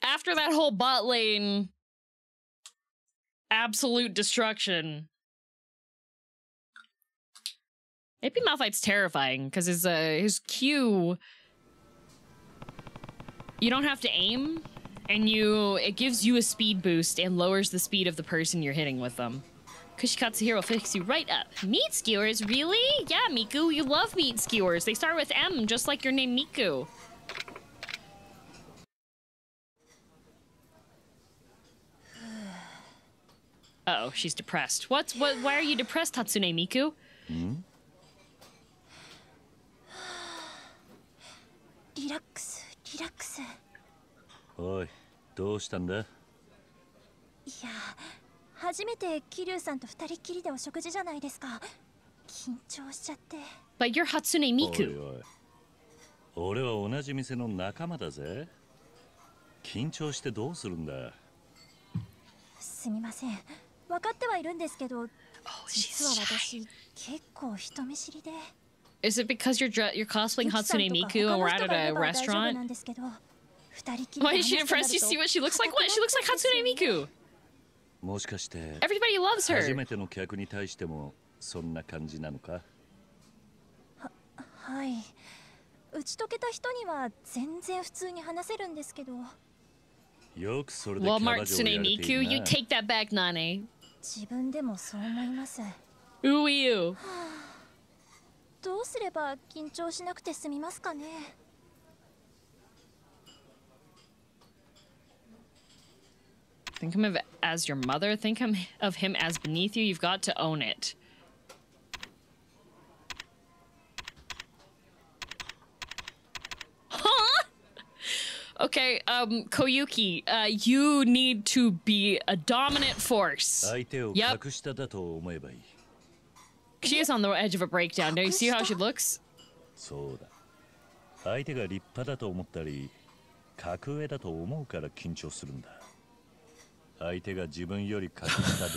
After that whole bot lane absolute destruction. AP Malphite's terrifying because his uh, his Q you don't have to aim and you it gives you a speed boost and lowers the speed of the person you're hitting with them. Kushikatsu here will fix you right up. Meat skewers, really? Yeah, Miku, you love meat skewers. They start with M, just like your name Miku. Uh oh, she's depressed. What's what? Why are you depressed, Tatsune Miku? リラックスリラックスいおいどうしたんだ?や初めて桐生さんと二人っきりでお食事じゃないですか緊張しちゃって But you're Hatsune おい Miku. おい俺は同じ店の仲間だぜ緊張してどうするんだ?すみません 分かってはいるんですけど実は私結構人見知りで Is it because you're dre- you're cosplaying ユキさん Hatsune とか Miku 他 and の we're 人 at がいれ a ば大丈夫な restaurant? んですけど二人きり Why で is she 話すとな depressed? You ると see what she looks like? What? She looks like Hatsune Miku. もしかして Everybody loves 初 her. めての客に対してもそんな感じなのかはい打ち解けた人には全然普通に話せるんですけどよくそれでキャ Walmart バ嬢 Tsune やれてい Miku, る you な take that back, Nane. 自分でもそう思います Ooh you. どうすれば緊張しなくて済みますかね Think of him as your mother. Think him of him as beneath you. You've got to own it. Okay, um, Koyuki, uh, you need to be a dominant force. 相手を Yep. 格下だと思えばいい She is on the edge of a breakdown. Don't you see how she looks? そうだ相手が立派だと思ったり格上だと思うから緊張するんだ相手が自分より格下で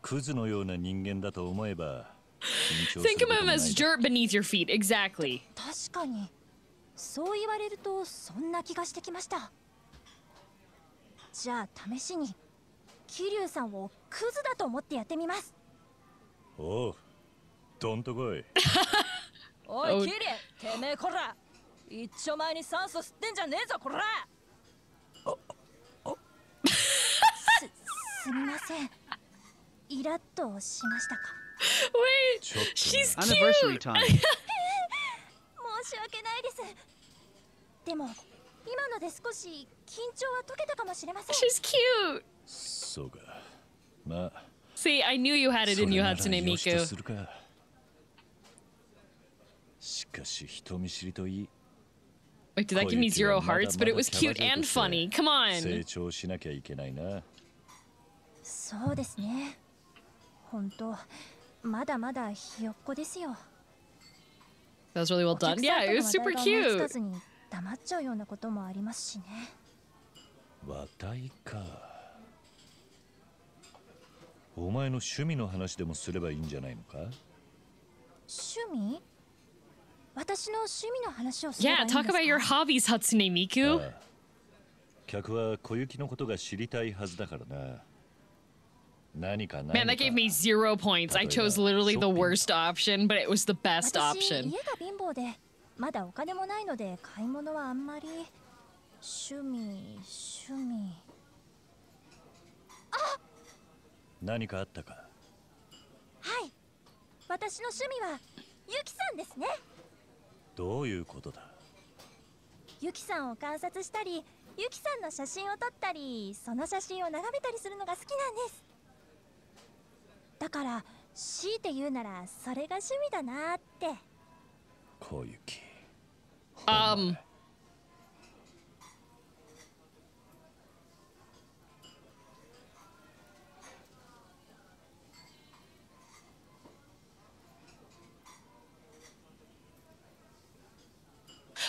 クズのような人間だと思えば緊張す Think る of こと him も as ないだ dirt beneath your feet. Exactly. 確かに そう言われるとそんな気がしてきました。じゃあ試しに桐生さんをクズだと思ってやってみます。おうどんとこい。お おいキリエてめえこら。一丁前に酸素吸ってんじゃねえぞこら。すすみません。イラッとしましたか？Wait, she's な Anniversary cute. time. 申し訳ないですでも今ので少し緊張は解けたかもしれません She's cute. そうかまあ See, I knew you had it in you, それなら Hatsune Miku. するかしかし人見知りといい Wait, did that give me zero hearts? But it was cute and funny. Come 成 on. 長しなきゃいけないなそうですね本当まだまだひよっこですよ That was really well お客 done. さん Yeah, と it の was 話 super 題が思いつか cute. ずに黙っちゃうようなこともありますしね話題かお前の趣味の話でもすればいいんじゃないのか趣味私の趣味の話をすればいい Yeah, んですか talk about your hobbies, Hatsune Miku. ああ客は小雪のことが知りたいはずだからな何かないの Man, か that gave me zero points. I chose literally the worst option, but it was the best 私 option. 家が貧乏でまだお金もないので買い物はあんまり。趣味趣味。何かあったか？はい。私の趣味はユキさんですね。どういうことだ？ユキさんを観察したりユキさんの写真を撮ったりその写真を眺めたりするのが好きなんですだから強いて言うならそれが趣味だなって小雪 Um,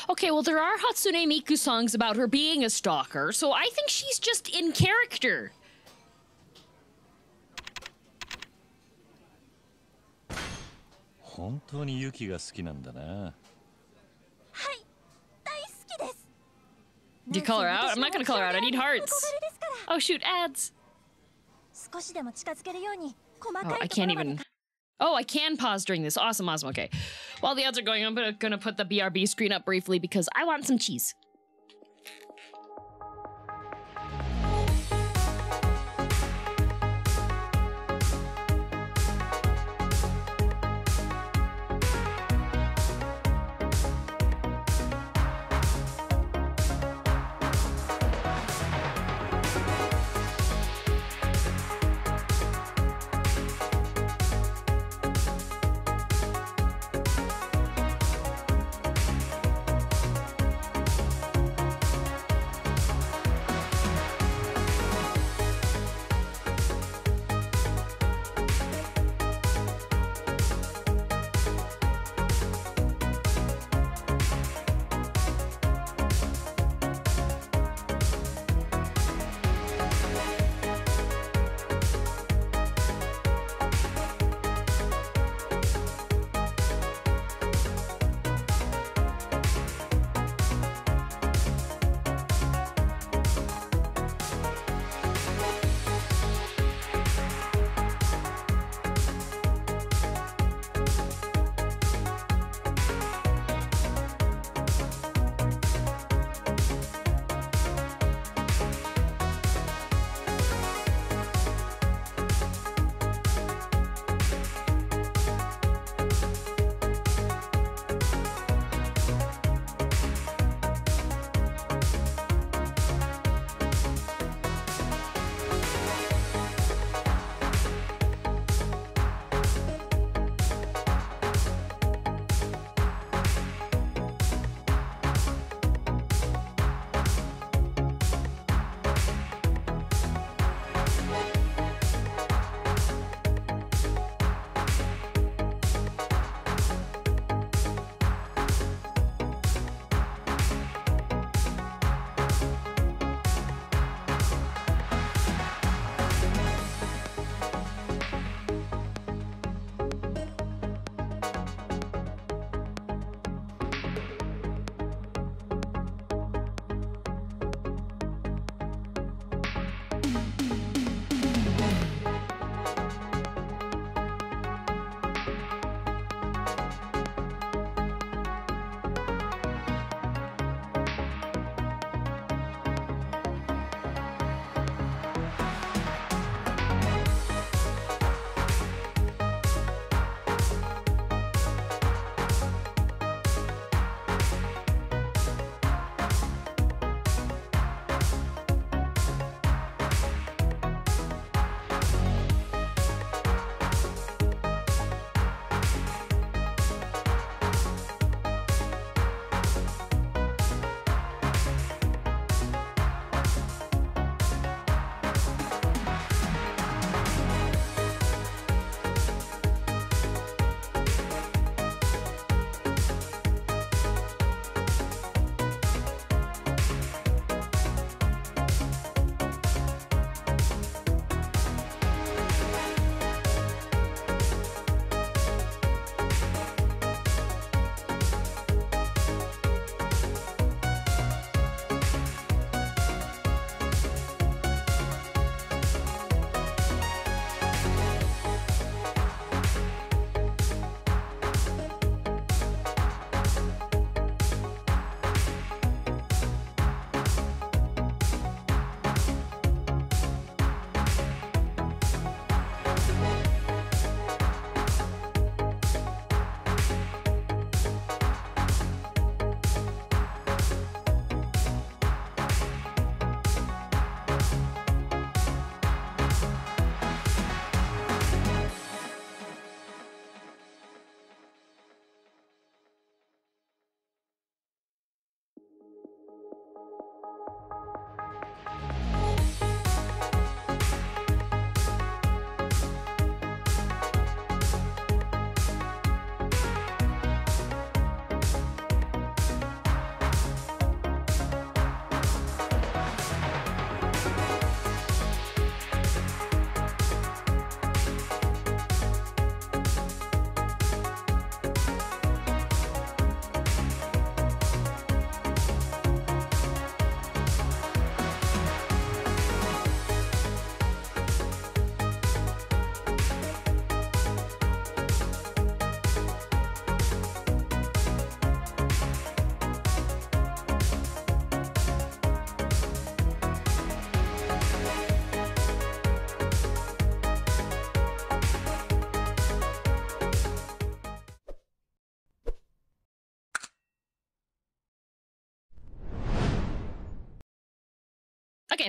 Okay, well, there are Hatsune Miku songs about her being a stalker, so I think she's just in character. 本当にユキが好きなんだなはい大好きです Do you call her out? I'm not gonna call her out. I need 憧 hearts. れですから Oh, shoot, ads. 少しでも近づけるように細 Oh, か I いとこ can't ろまで even. Oh, I can pause during this. Awesome, awesome. Okay. While the ads are going, I'm gonna, gonna put the BRB screen up briefly because I want some cheese.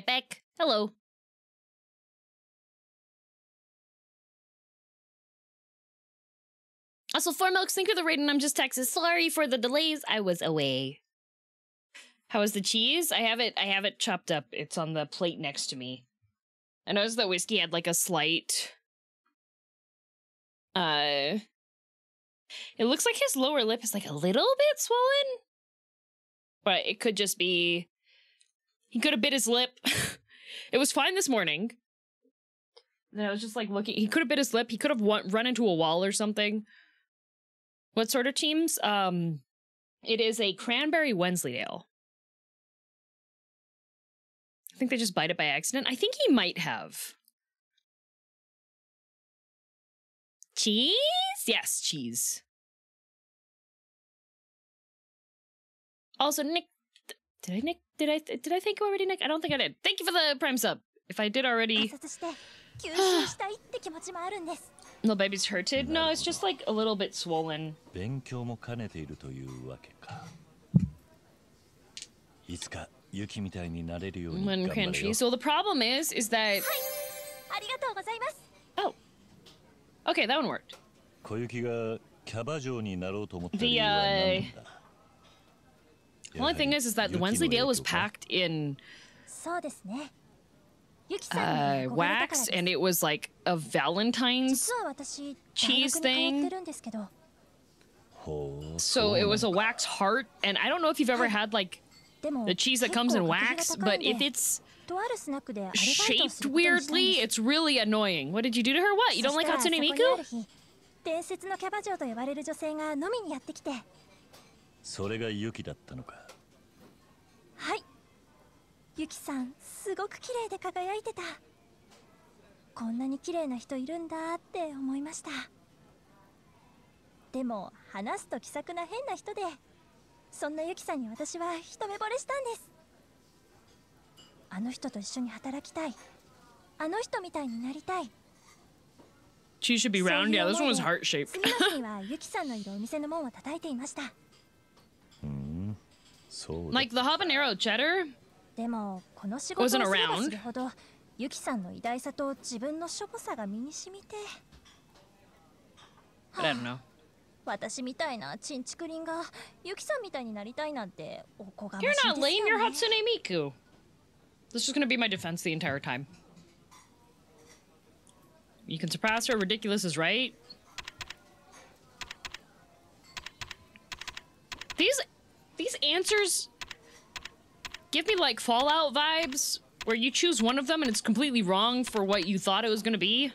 Back. Hello. Also, Four Milks, thank you for the rating. And I'm just Texas. Sorry for the delays. I was away. How is the cheese? I have it. I have it chopped up. It's on the plate next to me. I noticed that whiskey had like a slight. Uh. It looks like his lower lip is like a little bit swollen, but it could just be. He could have bit his lip. it was fine this morning. Then I was just like looking. He could have bit his lip. He could have run into a wall or something. What sort of teams? Um, it is a cranberry Wensleydale. I think they just bite it by accident. I think he might have. Cheese? Yes, cheese. Also, Nick, did I Nick? Did I did I thank you already, Nick? I don't think I did. Thank you for the prime sub. If I did 観 already, 察して吸収したいって気持ちもあるんです the baby's hurted. No, it's just like a little bit swollen. 勉強も兼ねているというわけかいつかユキみたいになれるように頑 One 張れよ country. So the problem is, is that ありがとうございます oh, okay, that one worked. 小雪がキャバ嬢になろうと思った理 The 由は何なんだ The only thing is, is that the やはり Wensleydale was 雪の影響か packed in そうですねユキさん uh, に憧れたから wax, です and it was like a Valentine's. 実は私 cheese 大学に通ってるんですけどほう So it was a wax heart, and I don't know if you've ever had like でも the cheese that 結構 comes in 学費が wax, 高い but ん if で it's とあるスナックでアルバイトをす shaped ることにしたんです weirdly, it's really annoying. What did you do to her? What? You don't そ like したら Hatsune そこにあ Miku? る日伝説のキャバ嬢と呼ばれる女性が飲みにやってきてそれがユキだったのか はい。ユキさんすごく綺麗で輝いてた。こんなに綺麗な人いるんだって思いました。でも話すと気さくな変な人でそんなユキさんに私は一目惚れしたんです。あの人と一緒に働きたい。あの人みたいになりたい。She should be round. Yeah, this one was heart 次 shaped. の 日にはユキさんのいるお店の門を叩いていました like the habanero cheddar. でもこの仕事をす Wasn't れば around. するほどユキさんの偉大さと自分のしょぼさが身に染みて But I don't know. 私みたいなチンチクリンがユキさんみたいになりたいなんておこがましい You're です not よ lame. You're ね Hatsune Miku. This is gonna be my defense the entire time. You can surpass her. Ridiculous is right. These these answers give me like Fallout vibes, where you choose one of them and it's completely wrong for what you thought it was gonna be.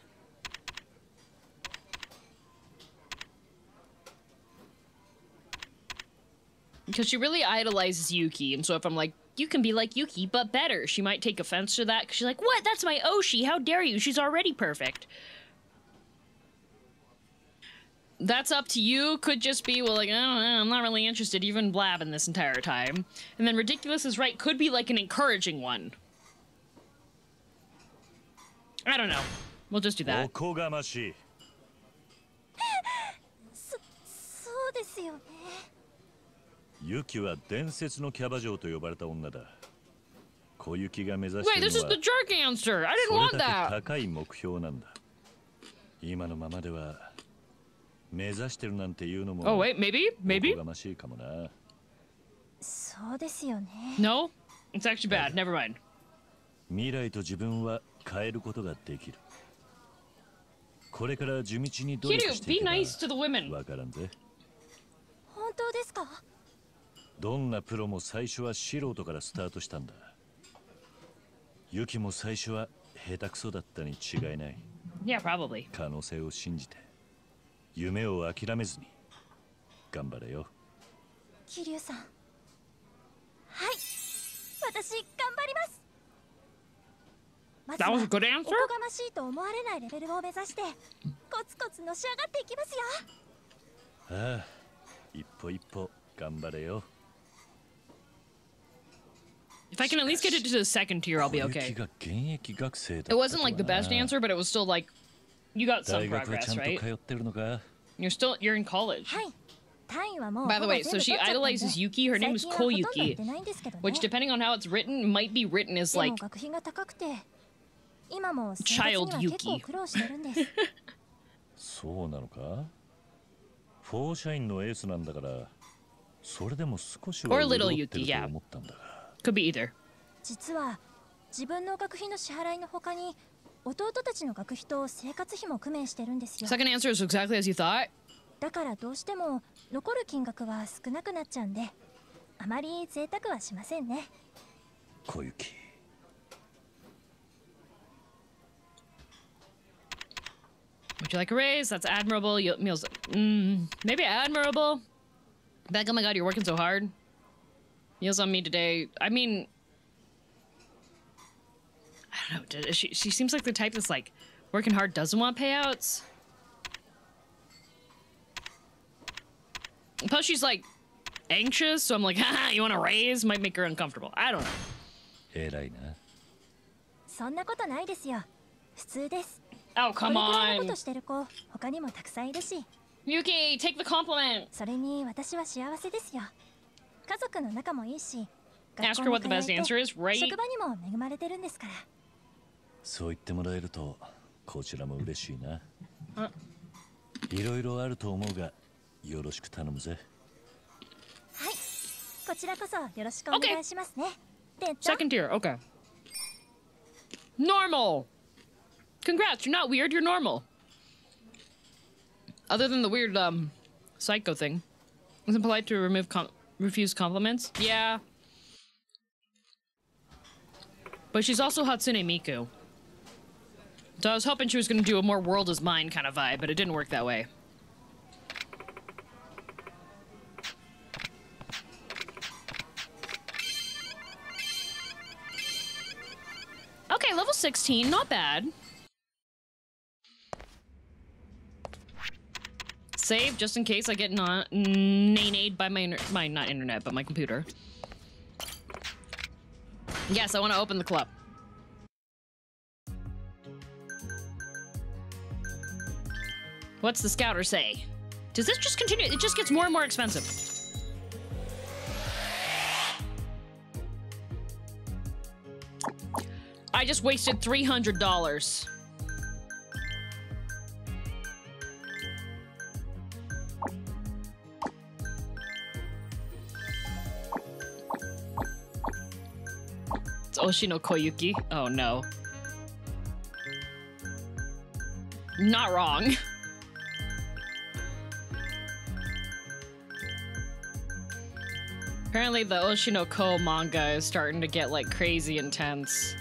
Because she really idolizes Yuki, and so if I'm like, you can be like Yuki, but better, she might take offense to that because she's like, what? That's my Oshi. How dare you? She's already perfect That's up to you. Could just be, well, like, I don't know, I'm not really interested, even blabbing this entire time. And then ridiculous is right could be like an encouraging one. I don't know. We'll just do お that. こがましいそそうですよねユキは伝説のキャバ嬢と呼ばれた女だ小雪が目指して Wait, いる this の is は the jerk answer. I didn't そ want れだ that. け高い目標なんだ今のままでは 目指してるなんていうのも Oh, wait, maybe? お Maybe? こがましいかもなそうですよね No? It's actually bad. Never mind. 未来と自分は変えることができるこれから地道に努力 Kiryu, してい be けば nice to the women. わからんぜ本当ですかどんなプロも最初は素人からスタートしたんだユキも最初は下手くそだったに違いない Yeah, probably. 可能性を信じて 夢を諦めずに頑張れよ桐生さんはい私頑張りますまずはおこ?がましいと思われないレベルを目指してコツコツのし上がっていきますよああ一歩一歩頑張れよ If I can at least get it to the second tier, I'll be okay. が現役学生だった It wasn't like the best な answer, but it was still like you got some 大学はちゃ progress, んと right? 通ってるのか You're still you're in college. はい 単位はもう By the way, ほぼ so 全 she 部取っちゃったんで idolizes Yuki. Her name is 最近はほとんど行っ Koyuki, てないんですけどね which, depending on how it's written, might be written as で like も学費が高くて今も生 Child 活には結構 Yuki 苦労してるんですそうなのかフォーシャインのエースなんだからそれでも少しは Or little 潤ってる Yuki, yeah. と思ったんだが could be either. 実は自分の学費の支払いの他に 弟たちの学費と生活費も工面してるんですよ Second answer is exactly as you thought. だからどうしても残る金額は少なくなっちゃうんであまり贅沢はしませんね小雪 Would you like a raise? That's admirable. You, meals, mm, maybe admirable. Like, oh my god, you're working so hard. Meals on me today. I mean, I don't know. does- She she seems like the type that's like working hard, doesn't want payouts. Plus, she's like anxious, so I'm like, haha, you want a raise? Might make her uncomfortable. I don't know. 偉いなそんなことないですよ普通です Oh こ come れくらいのこ on, としてる子他にもたくさんいるし Yuki, take the compliment. それに私は幸せですよ家族の仲もいいし Ask 学 her 校 what も the 通え best て answer is, right? 職場にも恵まれてるんですから そう言ってもらえるとこちらも嬉しいないろいろあると思うがよろしく頼むぜはいこちらこそよろしくお願いしますね店長 Second tier, okay. Normal. Congrats, you're not weird, you're normal. Other than the weird um psycho thing. Isn't polite to remove com- refuse compliments? Yeah. But she's also Hatsune Miku. So I was hoping she was gonna do a more world is mine kind of vibe, but it didn't work that way. Okay, level 16, not bad. Save just in case I get not nanade by my my not internet, but my computer. Yes, I want to open the club. What's the scouter say? Does this just continue? It just gets more and more expensive. I just wasted $300. It's Oshino Koyuki. Oh no. Not wrong. Apparently the Oshi no Ko manga is starting to get like crazy intense.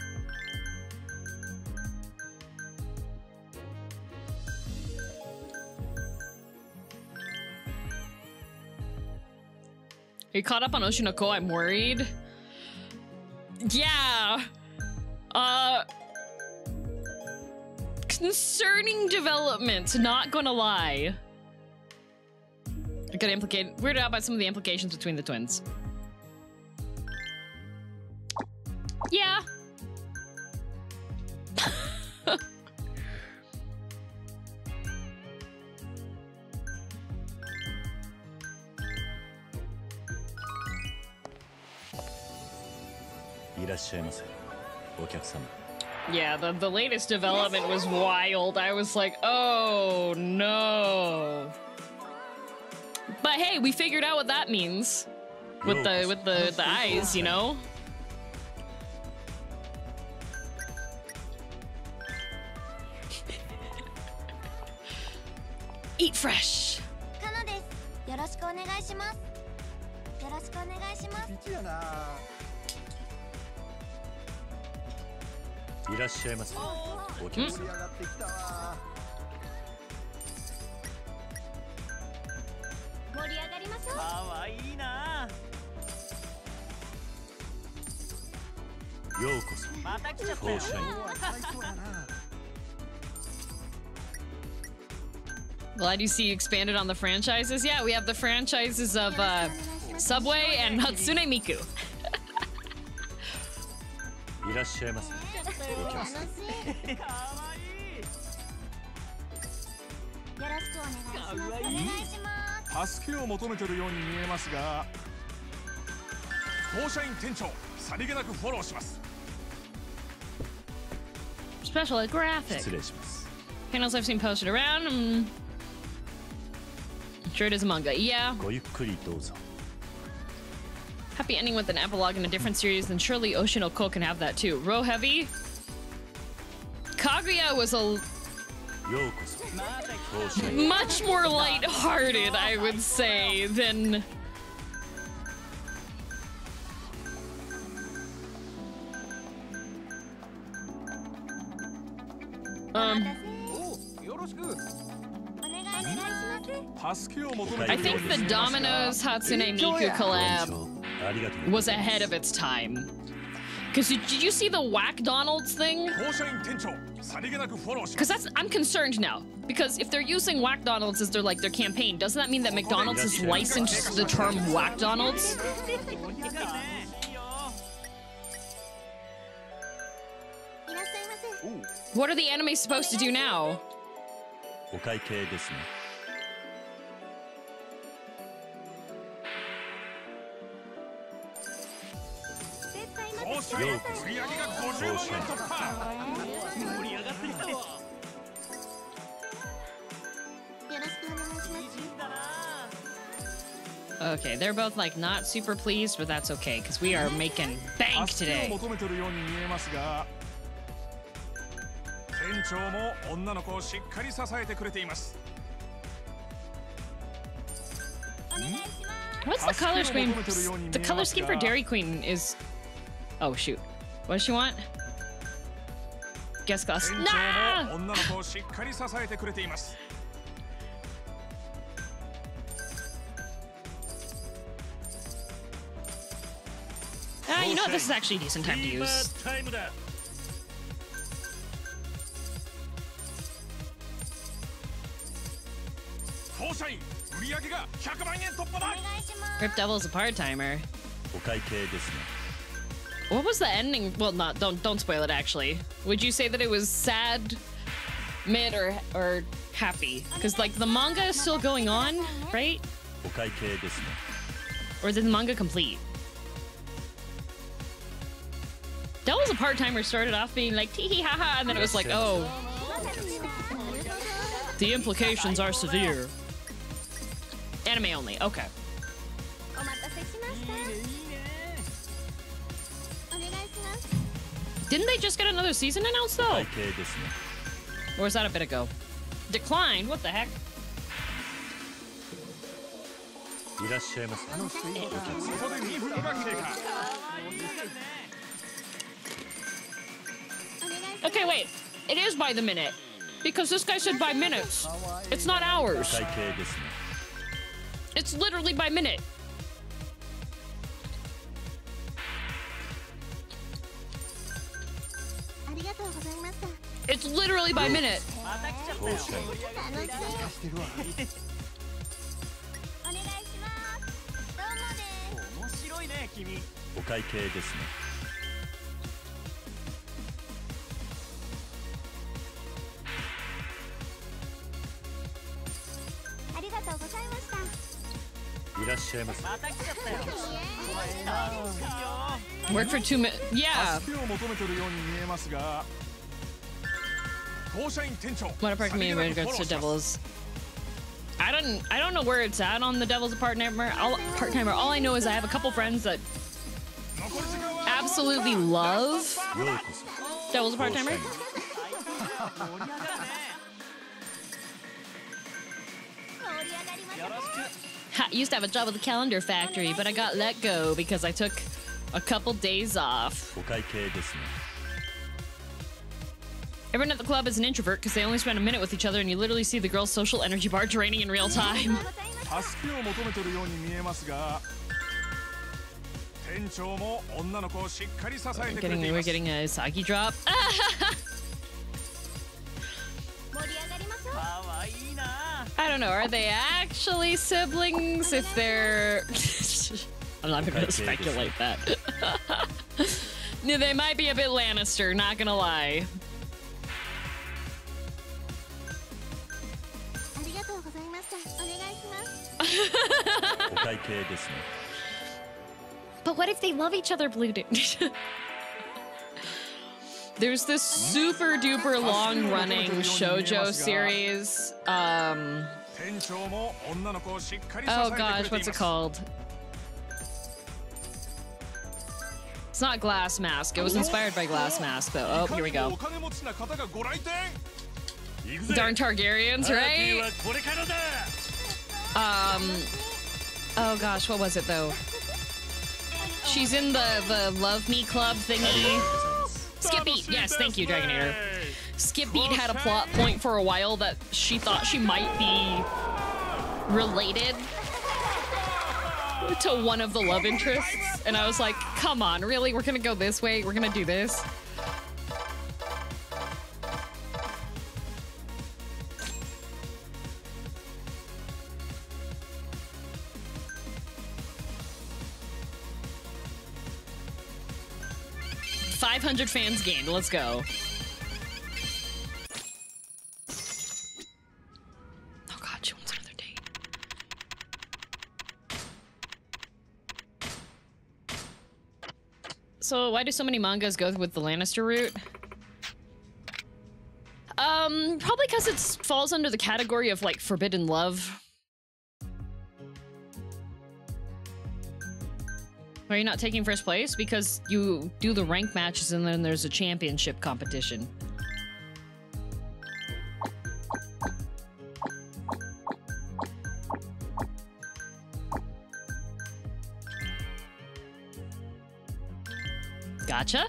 Are you caught up on Oshi no Ko? I'm worried. Yeah. Uh. Concerning developments, not gonna lie. I got implicated, weirded out by some of the implications between the twins. Yeah. Yeah, the, the latest development was wild. I was like, oh no. But hey, we figured out what that means. With the with the, the eyes, you know? Eat fresh. カナです。よろしくお願いします。よろしくお願いします。いらっしゃいませお客様盛り上がりましょう。かわいいな。ようこそ。また来ちゃったよ Glad you see you expanded on the franchises. Yeah, we have the franchises of uh, Subway and Hatsune Miku. Special graphics. Panels I've seen posted around. Um... Sure it is a manga. Yeah. Happy ending with an epilogue in a different series, then surely Oshi no Ko can have that too. Row Heavy? Kaguya was a much more light-hearted, I would say, than... Um... um oh, I think the Domino's Hatsune Miku collab was ahead of its time. Because did you see the Whack Donald's thing? Because that's I'm concerned now. Because if they're using Whack Donald's as their like their campaign, doesn't that mean that McDonald's has licensed the term Whack Donald's? What are the anime supposed to do now? 社員売り上げが50万円突破盛り上がってきたわよろしくお願いします Okay, they're both like not super pleased, but that's okay because we are making bank 助けを today. 求めてるように見えますが店長も女の子をしっかり支えてくれています What's the color scheme? The color scheme for Dairy Queen is. Oh shoot! What does she want? Guess class. 店長 Nah! も女の子をしっかり支えてくれています Ah, you know what? This is actually a decent time to フィーバ use. ータイムだ当社員売り上げが100万円突破だお願いします Rip Devil's a part timer. お会計ですね What was the ending? Well, not don't don't spoil it. Actually, would you say that it was sad, mid, or or happy? Because like the manga is still going on, right? Or is the manga complete? That was a part timer started off being like tee hee ha ha, and then it was like, oh. The implications are severe. Anime only. Okay. Didn't they just get another season announced, though? Okay, this Or was that a bit ago? Declined? What the heck? Okay, wait. It is by the minute. Because this guy said by minutes. It's not hours. It's literally by minute. It's literally by minute. 当社員楽しいお願いしますどうもです面白いね君お会計ですねありがとうございましたいらっしゃいませ Work for two minutes. Yeah. 助けを求めてるように見えますが当社員店長 What apart from me in さりげなく regards フォ to ローします Devils? I don't I don't know where it's at on the Devil's part timer. All part timer. All I know is I have a couple friends that 残り時間は absolutely love ようこそ Devil's part 当社 timer. I used to have a job at the calendar factory, but I got let go because I took a couple days off. Everyone at the club is an introvert because they only spend a minute with each other and you literally see the girl's social energy bar draining in real time. We're getting, we're getting a Sagi drop. I don't know. Are they actually siblings? If they're, I'm not gonna speculate that. no, they might be a bit Lannister. Not gonna lie. but what if they love each other, Blue Dude? There's this super duper long running shojo series. Um, oh gosh, what's it called? It's not Glass Mask. It was inspired by Glass Mask, though. Oh, here we go. Darn Targaryens, right? Um, oh gosh, what was it though? She's in the the Love Me Club thingy. Skip Beat, yes, thank you, Dragonator. Skip Beat had a plot point for a while that she thought she might be related to one of the love interests, and I was like, come on, really? We're gonna go this way? We're gonna do this? Five hundred fans gained. Let's go. Oh god, she wants another date. So why do so many mangas go with the Lannister route? Um, probably because it falls under the category of like forbidden love. Are you not taking first place? Because you do the rank matches and then there's a championship competition. Gotcha?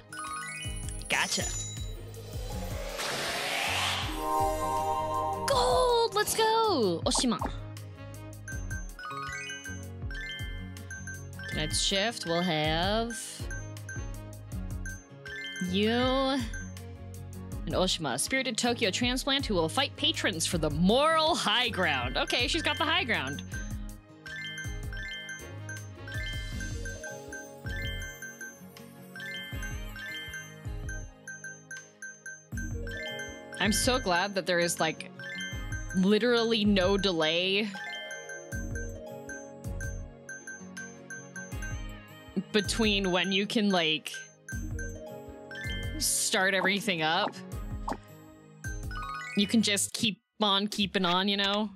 Gotcha. Gold! Let's go! Oshima. Tonight's shift will have you and Oshima, spirited Tokyo transplant who will fight patrons for the moral high ground. Okay, she's got the high ground. I'm so glad that there is like literally no delay between when you can like start everything up. You can just keep on keeping on, you know?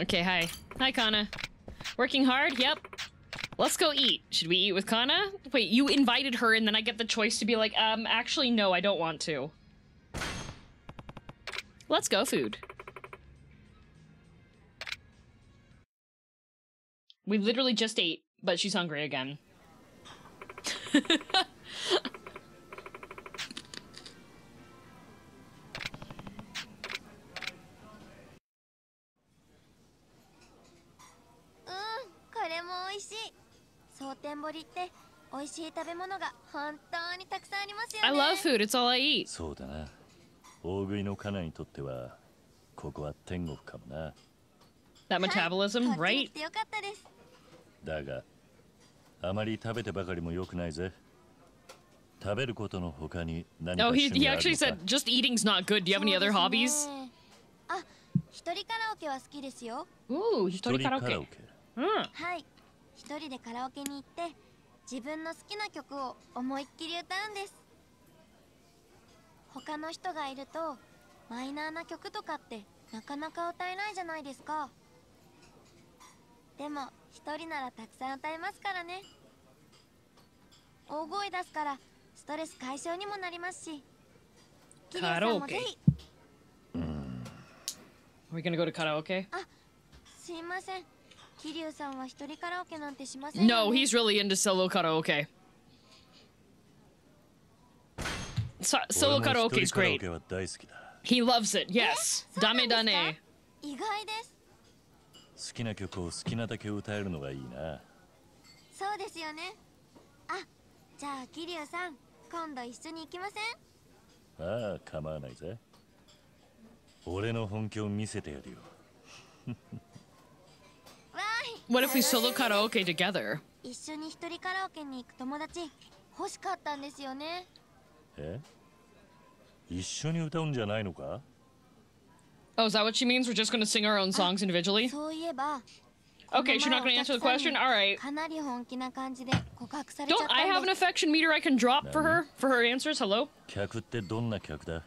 Okay, hi. Hi, Kana. Working hard? Yep. Let's go eat. Should we eat with Kana? Wait, you invited her and then I get the choice to be like, um, actually, no, I don't want to. Let's go food. さんありますよね I love food, it's all I eat. そうだな大食いのカナにとってはここは天国かもな That metabolism, こっちに right? 来てよかったですだがあまり食べてばかりも良くないぜ食べることの他に何か Oh, he, 趣 he 味はある actually のか said just eating's not good. Do you have any そうで other す hobbies? ねあ一人カラオケは好きですよ Ooh, 一人 hitori カラオ karaoke. ケ Mm. はい一人でカラオケに行って自分の好きな曲を思いっきり歌うんです他の人がいるとマイナーな曲とかってなかなか歌えないじゃないですか でも一人ならたくさん歌えますからね大声出すからストレス解消にもなりますしキリアさんもぜひ Are we gonna go to karaoke? すいません桐生さんは一人カラオケなんてしませんよ No, ね he's really into solo karaoke. Solo も karaoke 一 is 人カラオ great. He loves it. Yes. そうなんで Dame すか？dane. 意外です好きな曲を好きなだけ歌えるのがいいな。そうですよね。あじゃあ桐生さん今度一緒に行きません？ああ構わないぜ。俺の本気を見せてやるよ。What if we solo karaoke together? 一緒に一人カラオケに行く友達欲しかったんですよね。え？一緒に歌うんじゃないのか？Oh, is that what she means? We're just gonna sing our own songs individually? そういえば Okay, she's not gonna answer the question? Alright. かなり本気な感じで告白されちゃ Don't った I have ん an です affection meter I can drop for her? For her answers? Hello? 客ってどんな客だ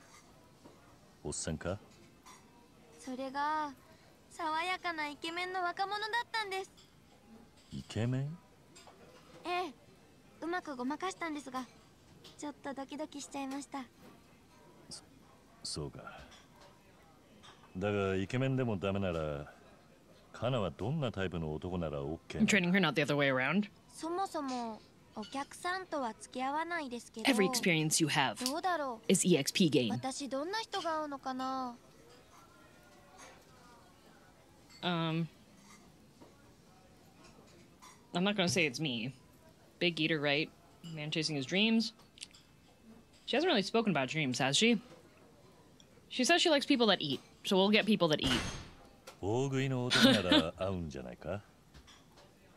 おっさんかそれが爽やかなイケメンの若者だったんですイケメンええうまくごまか だがイケメンでもダメならカナはどんなタイプの男なら OK I'm training her not the other way around. そもそもお客さんとは付き合わないですけど Every experience you have どうだろ is EXP う gain. 私どんな人が合うのかな Um, I'm not gonna say it's me. Big eater, right? Man chasing his dreams. She hasn't really spoken about dreams, has she? She says she likes people that eat, so we'll get people that eat. 大食いの男なら合うんじゃないか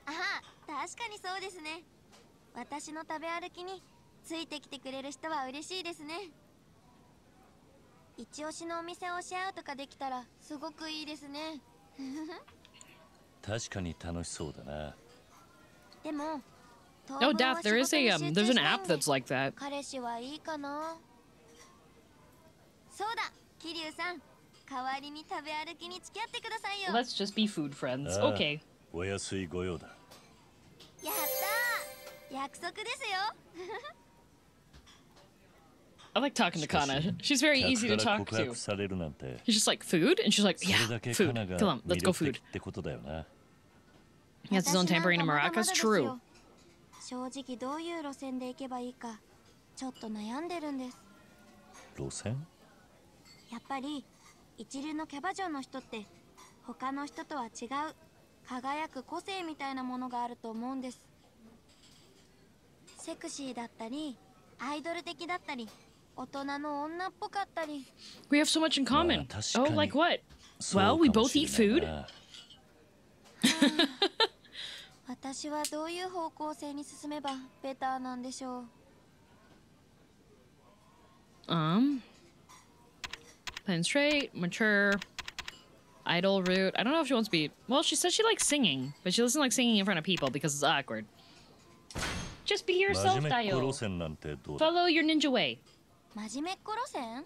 あ確かにそうですね私の食べ歩きについてきてくれる人は嬉しいですね一押しのお店をシェアとかできたらすごくいいですね確かに楽しそうだなでも Oh, Daft, there is a um, there's an app that's like that. 彼氏はいいかなそうだ桐生さん代わりに食べ歩きに付き合ってくださいよ Let's just be food friends. ああ Okay. お安い御用だやったー約束ですよ I like talking to Kana. She's very easy to 客から talk 告 to. 白されるなんて He's just like, food? And she's like, それ yeah, だけ food. カナが Kill him. 魅 Let's go 力 food. 的ってことだよな He has his own 私なん tambourine か and まだまだ maracas. です True. よ正直どういう路線で行けばいいかちょっと悩んでるんです路線やっぱり 一流のキャバ嬢の人って他の人とは違う輝く個性みたいなものがあると思うんですセクシーだったりアイドル的だったり大人の女っぽかったり We have so much in common. Oh, like what? Well, we both し eat food. な私はどういう方向性に進めばベターなんでしょう Um, plain straight, mature, idle, rude. I don't know if she wants to be. Well, she says she likes singing, but she doesn't like singing in front of people because it's awkward. Just be 真 yourself, 面目っ子 Dio. 路線なんてどうだ Follow your ninja way. 真面目っ子路線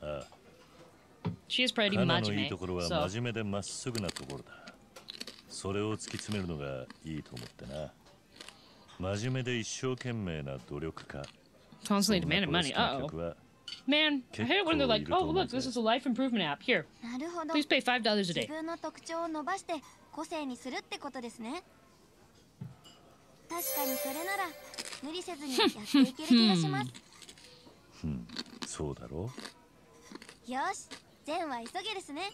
あ She is あ pretty カナのいい majime, ところは so 真面目でまっすぐなところだそれを突き詰めるのがいいと思ってな真面目で一生懸命な努力家 constantly そんな demanding 子が money. 好きな Uh oh. Man, I hate it when they're like,oh, look, ぜ。this is a life improvement app. Here, please pay $5 a 自 day. 分の特徴を伸ばして個性にするってことですね。確かにそれなら無理せずにやっていける気がします。うん。そうだろ？よし善は急げですね。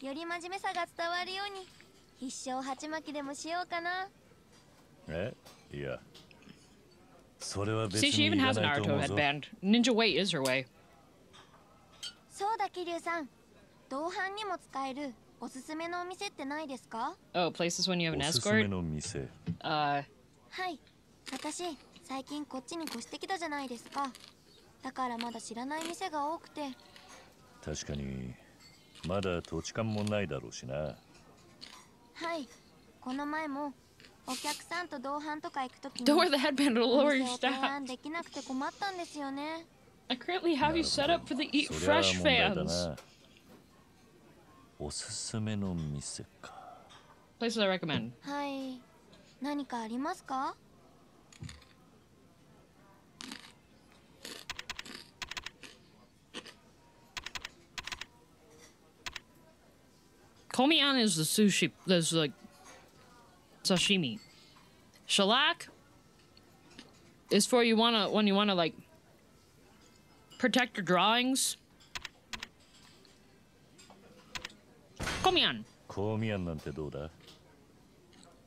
より真面目さが伝わるように必勝鉢巻きでもしようかな。え？いや See, she に even いら has an ないと Naruto 思うぞ headband. Ninja way is her way. そうだ桐生さん同伴にも使えるおすすめのお店ってないですか Oh, places when you have an おすすめ escort. の店 Uh, はい私最近こっちに越してきたじゃないですかだからまだ知らない店が多くて確かにまだ土地勘もないだろうしなはいこの前も お客さんと同伴とか行くときに don't wear the headband, it'll お lower 店 your を提 stat. 案できなくて困ったんですよね I currently have you set up for the Eat そりゃ Fresh 問題だ fans. なおすすめの店か Places I recommend. はい何かありますか Komian is the sushi. There's like sashimi. Shellac is for you wanna when you wanna like protect your drawings. Komian. コーミアンなんてどうだ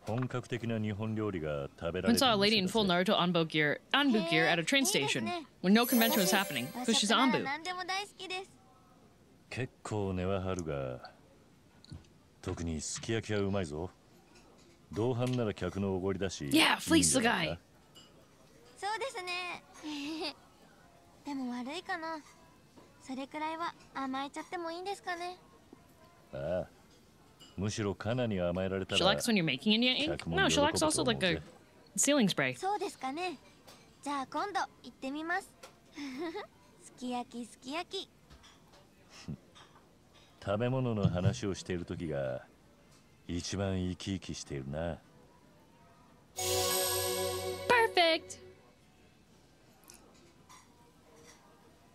本格的な日本料理が食べられ I る saw a lady 店 in だ full ぜ Naruto Anbu gear, Anbu gear at a train station when no convention was happening because she's 和食なら Anbu. 何でも大好きです結構根は張るが特にすき焼きはうまいぞ 同伴なら客のおごりだし Yeah, fleece the guy. そうですね。でも悪いかな。それくらいは甘えちゃってもいいんですかね。ああ。むしろカナに甘えられた She ら likes when you're making Indian ink? No, she likes also like a ceiling spray. そうですかね。じゃあ今度行ってみます。すき焼きすき焼き。食べ物の話をしている時が 一番生き生きしているな Perfect!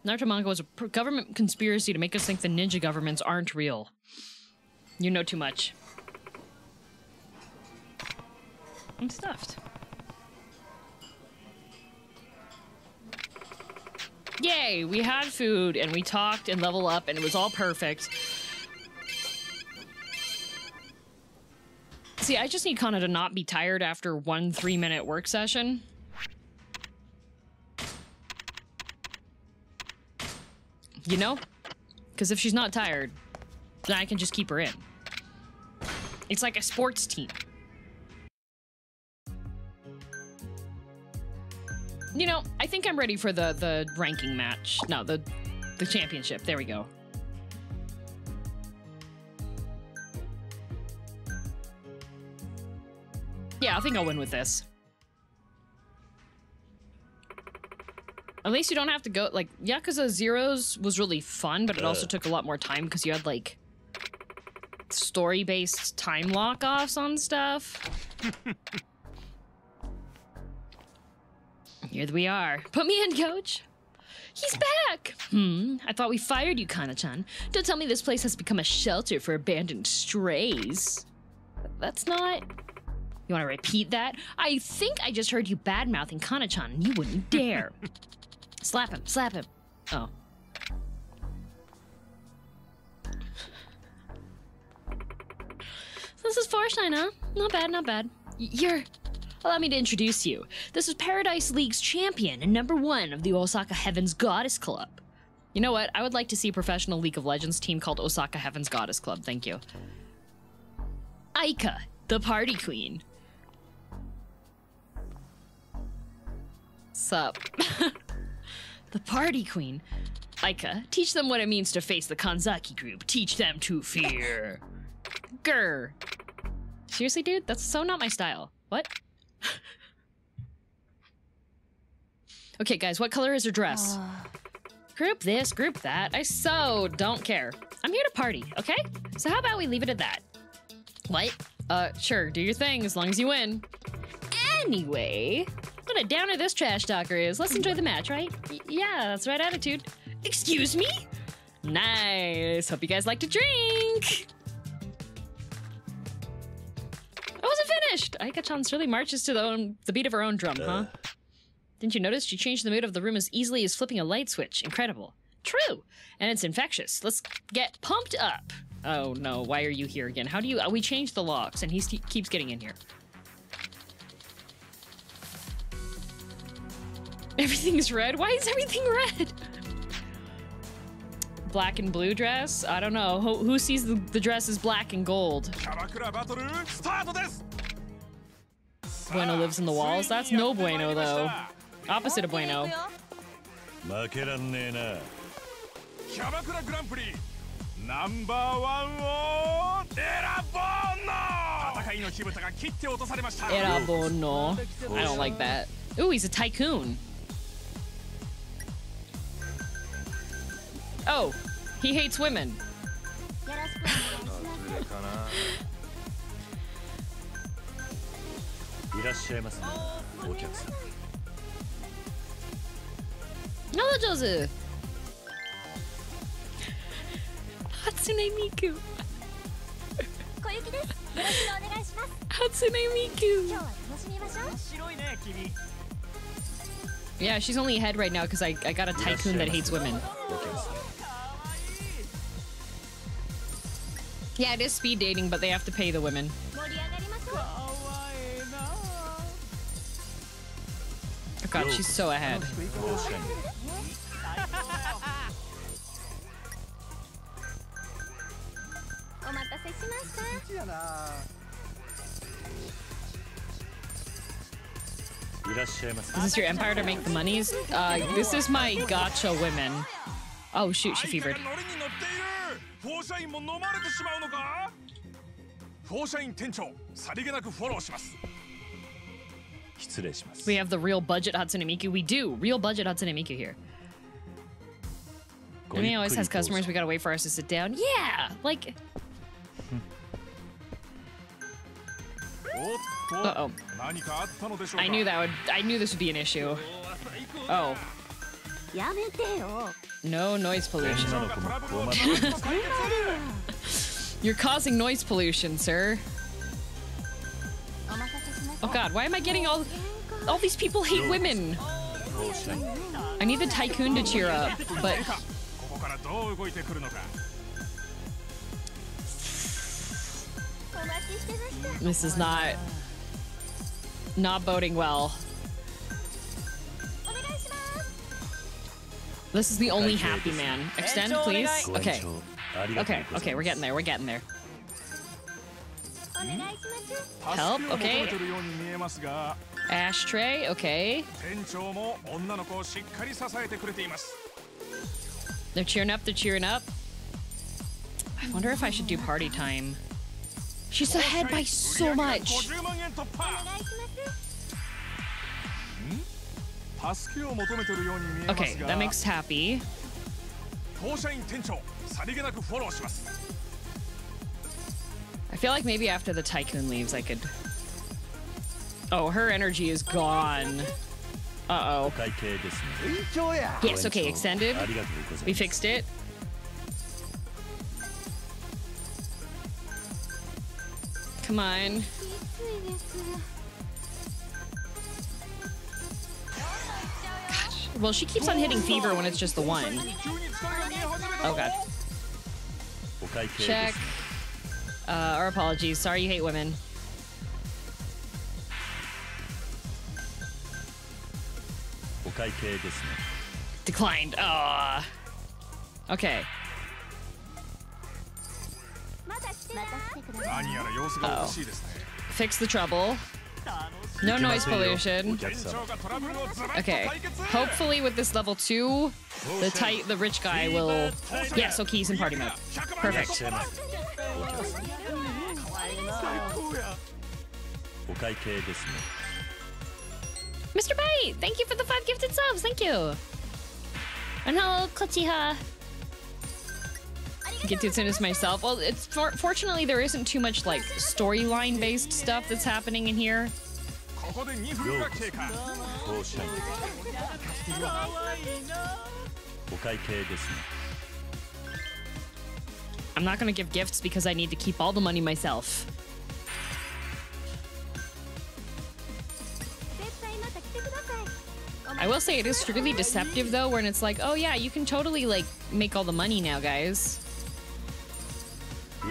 Naruto manga was a pr- government conspiracy to make us think the ninja governments aren't real. You know too much. I'm stuffed. Yay! We had food and we talked and level up and it was all perfect. See, I just need Kana to not be tired after one three minute work session. You know? Because if she's not tired, then I can just keep her in. It's like a sports team. You know, I think I'm ready for the the ranking match. No, the the championship. There we go. Yeah, I think I'll win with this. At least you don't have to go like Yakuza Zeros was really fun, but it also took a lot more time because you had like story-based time lock-offs on stuff. Here we are. Put me in, coach. He's back! Hmm, I thought we fired you, Kana-chan. Don't tell me this place has become a shelter for abandoned strays. That's not... You want to repeat that? I think I just heard you bad-mouthing Kana-chan, and you wouldn't dare. slap him, slap him. Oh. This is Four Shine, huh? Not bad, not bad. You're... Allow me to introduce you. This is Paradise League's champion and number one of the Osaka Heavens Goddess Club. You know what? I would like to see a professional League of Legends team called Osaka Heavens Goddess Club. Thank you. Aika, the party queen. Sup? the party queen. Aika, teach them what it means to face the Kanzaki group. Teach them to fear. Grr. Seriously, dude? That's so not my style. What? okay, guys, what color is her dress? Group this, group that. I so don't care. I'm here to party, okay? So how about we leave it at that? What? Uh, sure, do your thing as long as you win. Anyway, what a downer this trash talker is. Let's enjoy the match, right? Y- yeah, that's the right attitude. Excuse me? Nice. Hope you guys like to drink. I wasn't finished. Aika-chan's really marches to the, own, the beat of her own drum, huh? Didn't you notice she changed the mood of the room as easily as flipping a light switch? Incredible. True. And it's infectious. Let's get pumped up. Oh no, why are you here again? How do you... Uh, we changed the locks and he keeps getting in here. Everything's red? Why is everything red? Black and blue dress? I don't know. Who, who sees the, the dress as black and gold? Bueno lives in the walls? That's no bueno, though. Opposite of bueno. Erabono. I don't like that. Ooh, he's a tycoon. Oh, he hates women. Narajozu! Hatsune Miku! Hatsune Miku! Yeah, she's only ahead right now because I, I got a tycoon that hates women. Yeah, it is speed dating, but they have to pay the women. Oh god, she's so ahead. Is this your empire to make the monies? Uh, this is my gotcha women. Oh shoot, she fevered. 放射員も飲まれてしまうのか放射員店長さりげなくフォローします We have the real budget Hatsune Miku. We do real budget Hatsune Miku here. He always has customers. We gotta wait for us to sit down. Yeah, like. Uh oh. I knew that would. I knew this would be an issue. Oh. No noise pollution. You're causing noise pollution, sir. Oh god, why am I getting all- All these people hate women! I need the tycoon to cheer up, but... This is not... Not boding well. This is the only happy man. Extend, please. Okay. Okay, okay, we're getting there, we're getting there. Help, okay. Ashtray, okay. They're cheering up, they're cheering up. I wonder if I should do party time. She's ahead by so much. Okay, that makes happy. I feel like maybe after the tycoon leaves, I could. Oh, her energy is gone. Uh oh. Yes, okay, extended. We fixed it. Come on. Well, she keeps on hitting fever when it's just the one. Okay. Check. Uh, our apologies. Sorry you hate women. Declined. Ah. Okay. Oh. Fix the trouble. No noise pollution. Okay. Hopefully with this level two, the tight the rich guy will Yeah, so keys and party mode. Perfect. Mr. Bite, thank you for the five gifted subs, thank you. And hello, Kochiha get to soon as myself. Well, it's for fortunately there isn't too much like storyline based stuff that's happening in here. I'm not gonna give gifts because I need to keep all the money myself. I will say it is really deceptive though, when it's like, oh yeah, you can totally like make all the money now, guys.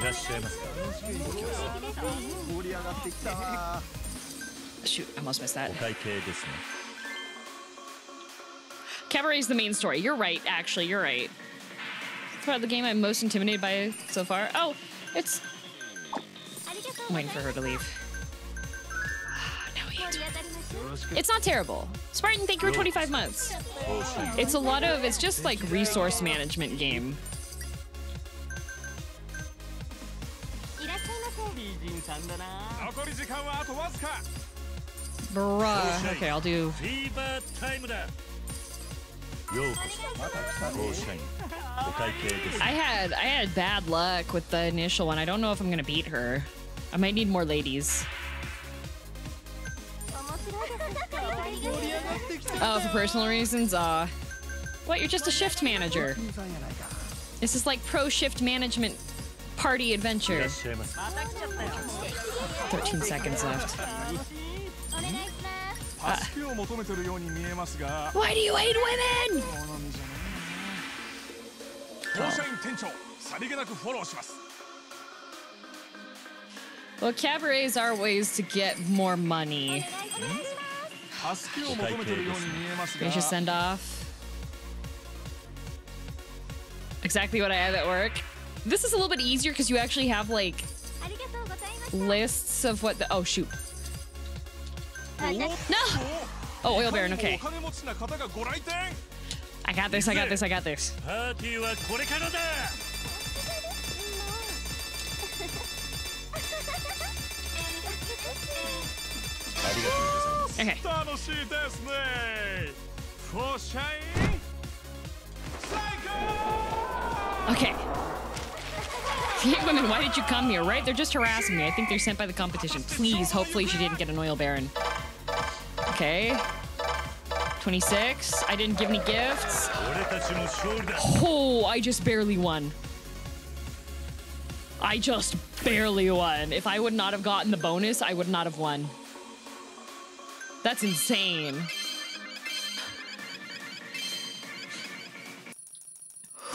いらっしゃいますか Shoot, I almost missed that. お会計ですね Cabaret is the main story. You're right, actually, you're right. It's about the game I'm most intimidated by so far. Oh, it's ありがとう I'm waiting for her to leave. now we 盛 have り to- 上がりましょう It's not terrible. Spartan, thank you for 25 months. フォーシャイン It's a lot of it's just like resource management game. Bruh. Okay, I'll do. I had I had bad luck with the initial one. I don't know if I'm gonna beat her. I might need more ladies. oh, oh for personal reasons? Uh, what? You're just a shift manager. This is like pro shift management party adventure. Yes, Seamus. 13 seconds left. Uh, why do you hate women? Oh. Well, cabarets are ways to get more money. We should send off. Exactly what I have at work. This is a little bit easier because you actually have like lists of what the oh shoot. No. Oh, oil baron. Okay. I got this. I got this. I got this. Okay. Okay. These women, why did you come here, right? They're just harassing me. I think they're sent by the competition. Please, hopefully she didn't get an oil baron. Okay. 26. I didn't give any gifts. Oh, I just barely won. I just barely won. If I would not have gotten the bonus, I would not have won. That's insane.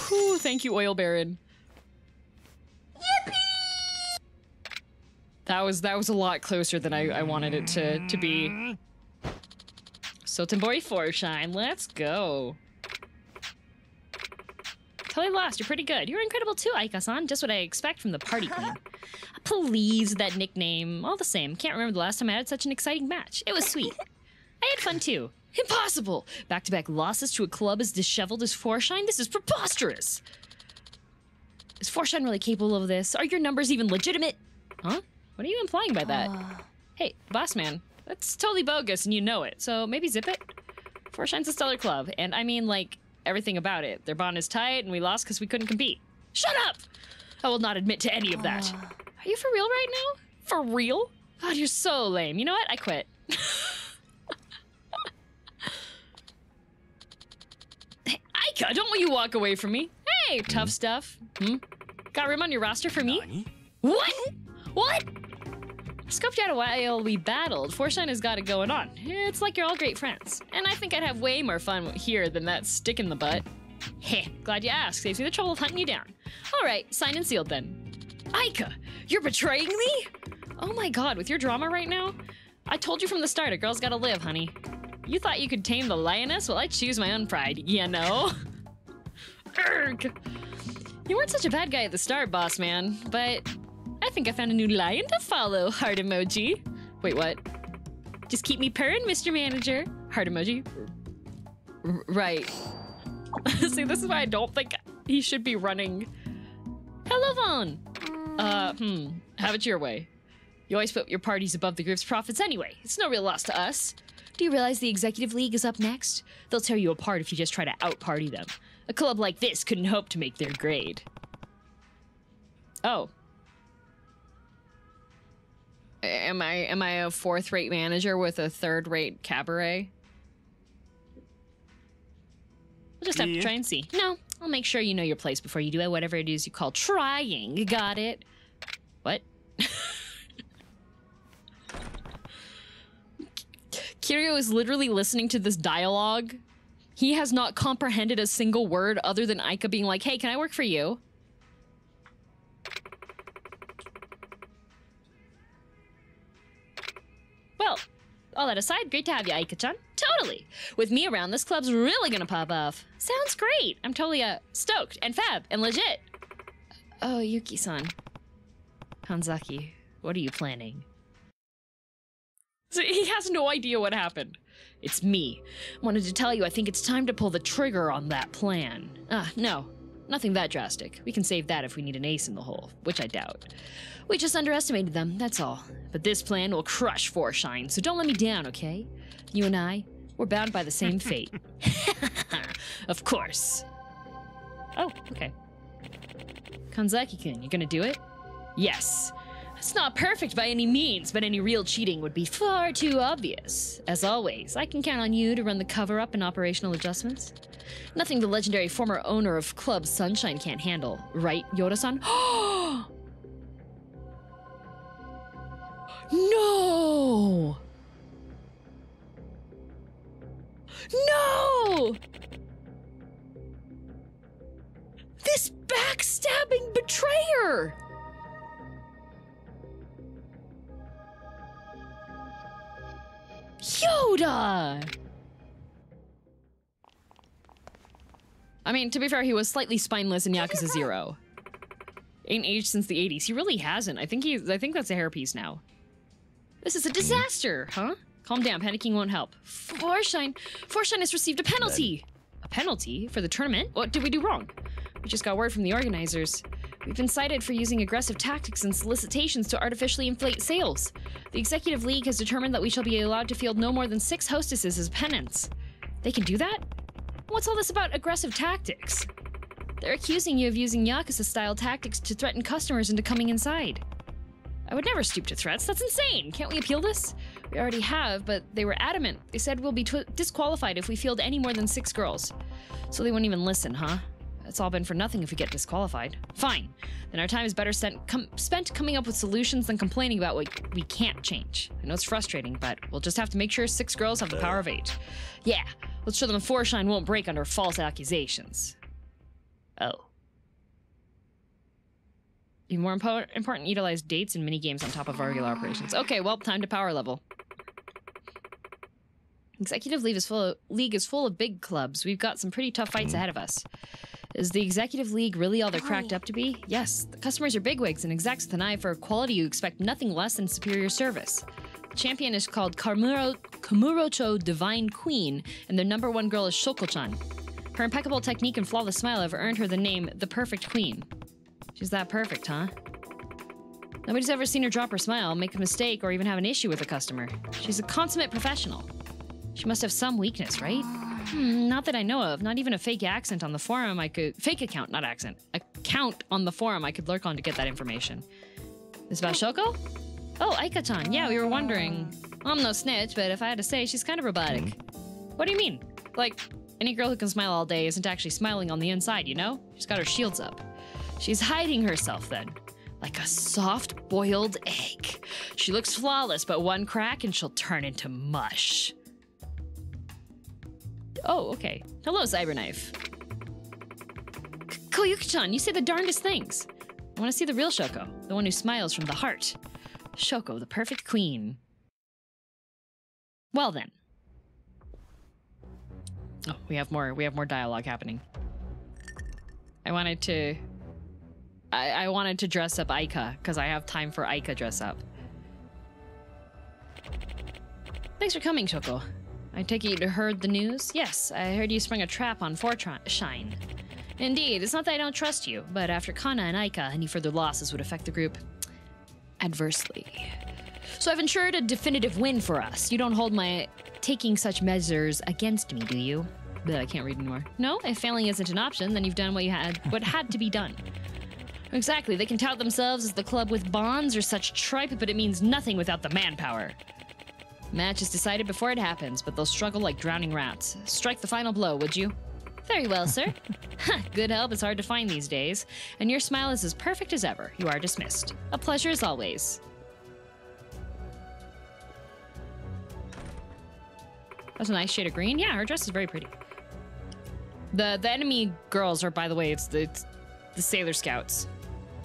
Whew, thank you, Oil Baron. That was that was a lot closer than I, I wanted it to, to be. Sotenbori Four Shine, let's go. Totally lost. You're pretty good. You're incredible too, Aika-san. Just what I expect from the party queen. Please, that nickname. All the same, can't remember the last time I had such an exciting match. It was sweet. I had fun too. Impossible! Back-to-back losses to a club as disheveled as Four Shine? This is preposterous! Is Four Shine really capable of this? Are your numbers even legitimate? Huh? What are you implying by that? Ah. Hey, boss man, that's totally bogus and you know it, so maybe zip it? Four Shine's a stellar club, and I mean, like, everything about it. Their bond is tight, and we lost because we couldn't compete. Shut up! I will not admit to any of that. Ah. Are you for real right now? For real? God, you're so lame. You know what? I quit. hey, Aika, don't want you walk away from me. Hey, tough stuff. Hmm? Got room on your roster for me? What? What? Scoped out a while we battled. Four Shine has got it going on. It's like you're all great friends. And I think I'd have way more fun here than that stick in the butt. Heh, glad you asked. Saves me the trouble of hunting you down. All right, signed and sealed then. Aika, you're betraying me? Oh my god, with your drama right now? I told you from the start, a girl's gotta live, honey. You thought you could tame the lioness? Well, I choose my own pride, you know? Urgh. You weren't such a bad guy at the start, boss man, but I think I found a new lion to follow, heart emoji. Wait, what? Just keep me purring, Mr. Manager. Heart emoji. R- right. See, this is why I don't think he should be running. Hello, Vaughn. Uh, hmm. Have it your way. You always put your parties above the group's profits anyway. It's no real loss to us. Do you realize the Executive League is up next? They'll tear you apart if you just try to out-party them. A club like this couldn't hope to make their grade. Oh. Am I am I a fourth rate manager with a third rate cabaret? We'll just have to try and see. No, I'll make sure you know your place before you do it, whatever it is you call trying. Got it? What? Kiryu is literally listening to this dialogue. He has not comprehended a single word other than Aika being like, hey, can I work for you? Well, all that aside, great to have you, Aika-chan. Totally. With me around, this club's really gonna pop off. Sounds great. I'm totally uh stoked and fab and legit. Oh, Yuki-san. Kanzaki, what are you planning? So he has no idea what happened. It's me. Wanted to tell you I think it's time to pull the trigger on that plan. Ah, no. Nothing that drastic. We can save that if we need an ace in the hole, which I doubt. We just underestimated them, that's all. But this plan will crush Four Shine, so don't let me down, okay? You and I, we're bound by the same fate. of course. Oh, okay. Kanzaki-kun, you gonna do it? Yes. It's not perfect by any means, but any real cheating would be far too obvious. As always, I can count on you to run the cover up and operational adjustments. Nothing the legendary former owner of Club Sunshine can't handle, right, Yuda-san? no! No! This backstabbing betrayer! Yuda! I mean, to be fair, he was slightly spineless in Yakuza Zero. Ain't aged since the 80s. He really hasn't. I think he I think that's a hairpiece now. This is a hmm. disaster, huh? Calm down. Panicking won't help. Four Shine, Forshine has received a penalty. A penalty for the tournament? What did we do wrong? We just got word from the organizers. We've been cited for using aggressive tactics and solicitations to artificially inflate sales. The Executive League has determined that we shall be allowed to field no more than six hostesses as penance. They can do that? What's all this about aggressive tactics? They're accusing you of using Yakuza style tactics to threaten customers into coming inside. I would never stoop to threats. That's insane. Can't we appeal this? We already have, but they were adamant. They said we'll be disqualified if we field any more than six girls. So they won't even listen, huh? It's all been for nothing if we get disqualified. Fine. Then our time is better spent, com- spent coming up with solutions than complaining about what we can't change. I know it's frustrating, but we'll just have to make sure six girls have the power of eight. Yeah, let's show them the Four Shine won't break under false accusations. Oh. Even more impo- important, utilize dates and mini games on top of regular operations. Okay, well, time to power level. Executive League is full of, League is full of big clubs. We've got some pretty tough fights ahead of us. Is the Executive League really all they're cracked oh. up to be? Yes, the customers are bigwigs and execs with an eye for quality you expect nothing less than superior service. The champion is called Kamuro, Kamurocho Divine Queen, and their number one girl is Shoko-chan. Her impeccable technique and flawless smile have earned her the name the Perfect Queen. She's that perfect, huh? Nobody's ever seen her drop her smile, make a mistake, or even have an issue with a customer. She's a consummate professional. She must have some weakness, right? Hmm, not that I know of. Not even a fake accent on the forum I could. Fake account, not accent. Account on the forum I could lurk on to get that information. Is about Shoko? Oh, Aika chan. Yeah, we were wondering. I'm no snitch, but if I had to say, she's kind of robotic. What do you mean? Like, any girl who can smile all day isn't actually smiling on the inside, you know? She's got her shields up. She's hiding herself then. Like a soft boiled egg. She looks flawless, but one crack and she'll turn into mush. Oh, okay. Hello, Cyberknife. Koyuki-chan, you say the darndest things. I want to see the real Shoko, the one who smiles from the heart. Shoko, the perfect queen. Well then. Oh, we have more. We have more dialogue happening. I wanted to. I, I wanted to dress up Aika because I have time for Aika dress up. Thanks for coming, Shoko. I take it you heard the news? Yes, I heard you sprung a trap on Four Shine. Indeed, it's not that I don't trust you, but after Kana and Aika, any further losses would affect the group adversely. So I've ensured a definitive win for us. You don't hold my taking such measures against me, do you? But I can't read anymore. No, if failing isn't an option, then you've done what you had what had to be done. Exactly, they can tout themselves as the club with bonds or such tripe, but it means nothing without the manpower. Match is decided before it happens, but they'll struggle like drowning rats. Strike the final blow, would you? Very well, sir. Good help is hard to find these days, and your smile is as perfect as ever. You are dismissed. A pleasure as always. That's a nice shade of green. Yeah, her dress is very pretty. The the enemy girls are, by the way, it's the it's the Sailor Scouts.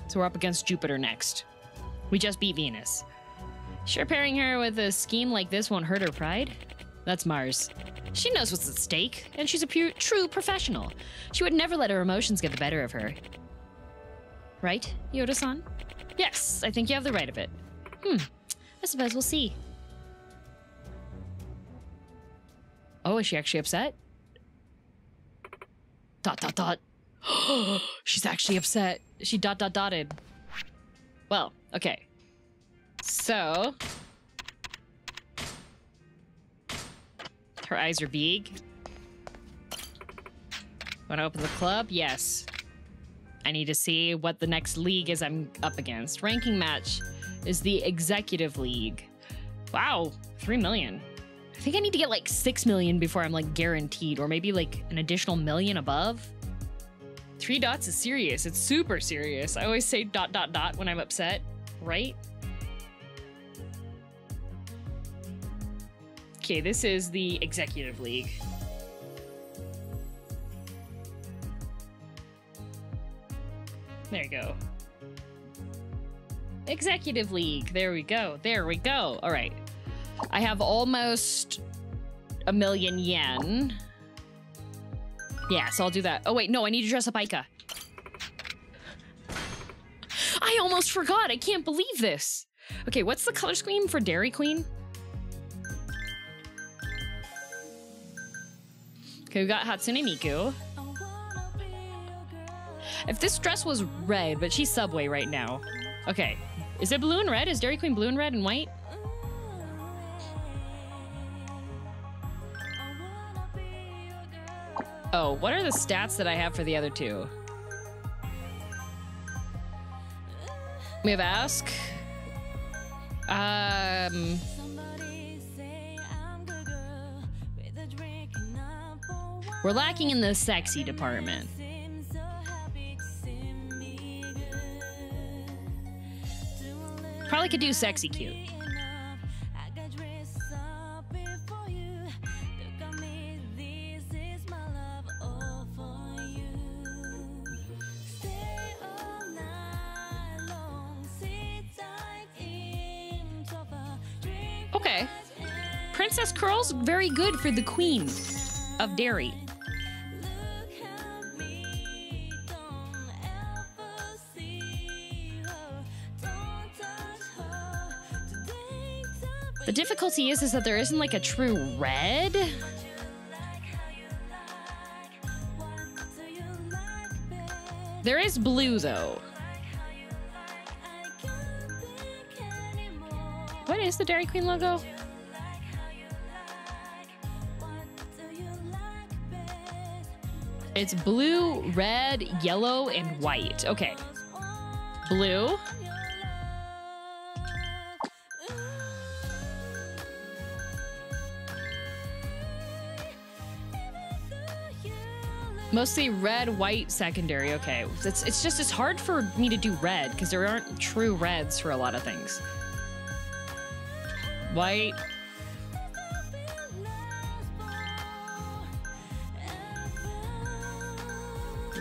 So we're up against Jupiter next. We just beat Venus. Sure, pairing her with a scheme like this won't hurt her pride? That's Mars. She knows what's at stake, and she's a pure, true professional. She would never let her emotions get the better of her. Right, Yuda-san? Yes, I think you have the right of it. Hmm, I suppose we'll see. Oh, is she actually upset? Dot dot dot. She's actually upset. She dot dot dotted. Well, okay. So. Her eyes are big. Want to open the club? Yes. I need to see what the next league is I'm up against. Ranking match is the Executive League. Wow, 3 million. I think I need to get like 6 million before I'm like guaranteed, or maybe like an additional million above. Three dots is serious. It's super serious. I always say dot dot dot when I'm upset, right? Okay, this is the Executive League. There you go. Executive League. There we go. There we go. All right. I have almost a million yen. Yeah, so I'll do that. Oh, wait, no, I need to dress up Aika. I almost forgot. I can't believe this. Okay, what's the color scheme for Dairy Queen? Okay, we got Hatsune Miku. If this dress was red, but she's Subway right now. Okay. Is it blue and red? Is Dairy Queen blue and red and white? Oh, what are the stats that I have for the other two? We have Ask. Um, we're lacking in the sexy department. Probably could do sexy cute. Okay. Princess Curl's very good for the queen of Dairy. The difficulty is is that there isn't like a true red. There is blue though. What is the Dairy Queen logo? It's blue, red, yellow, and white. Okay. Blue. Mostly red, white, secondary. Okay. It's, it's just, it's hard for me to do red because there aren't true reds for a lot of things. White.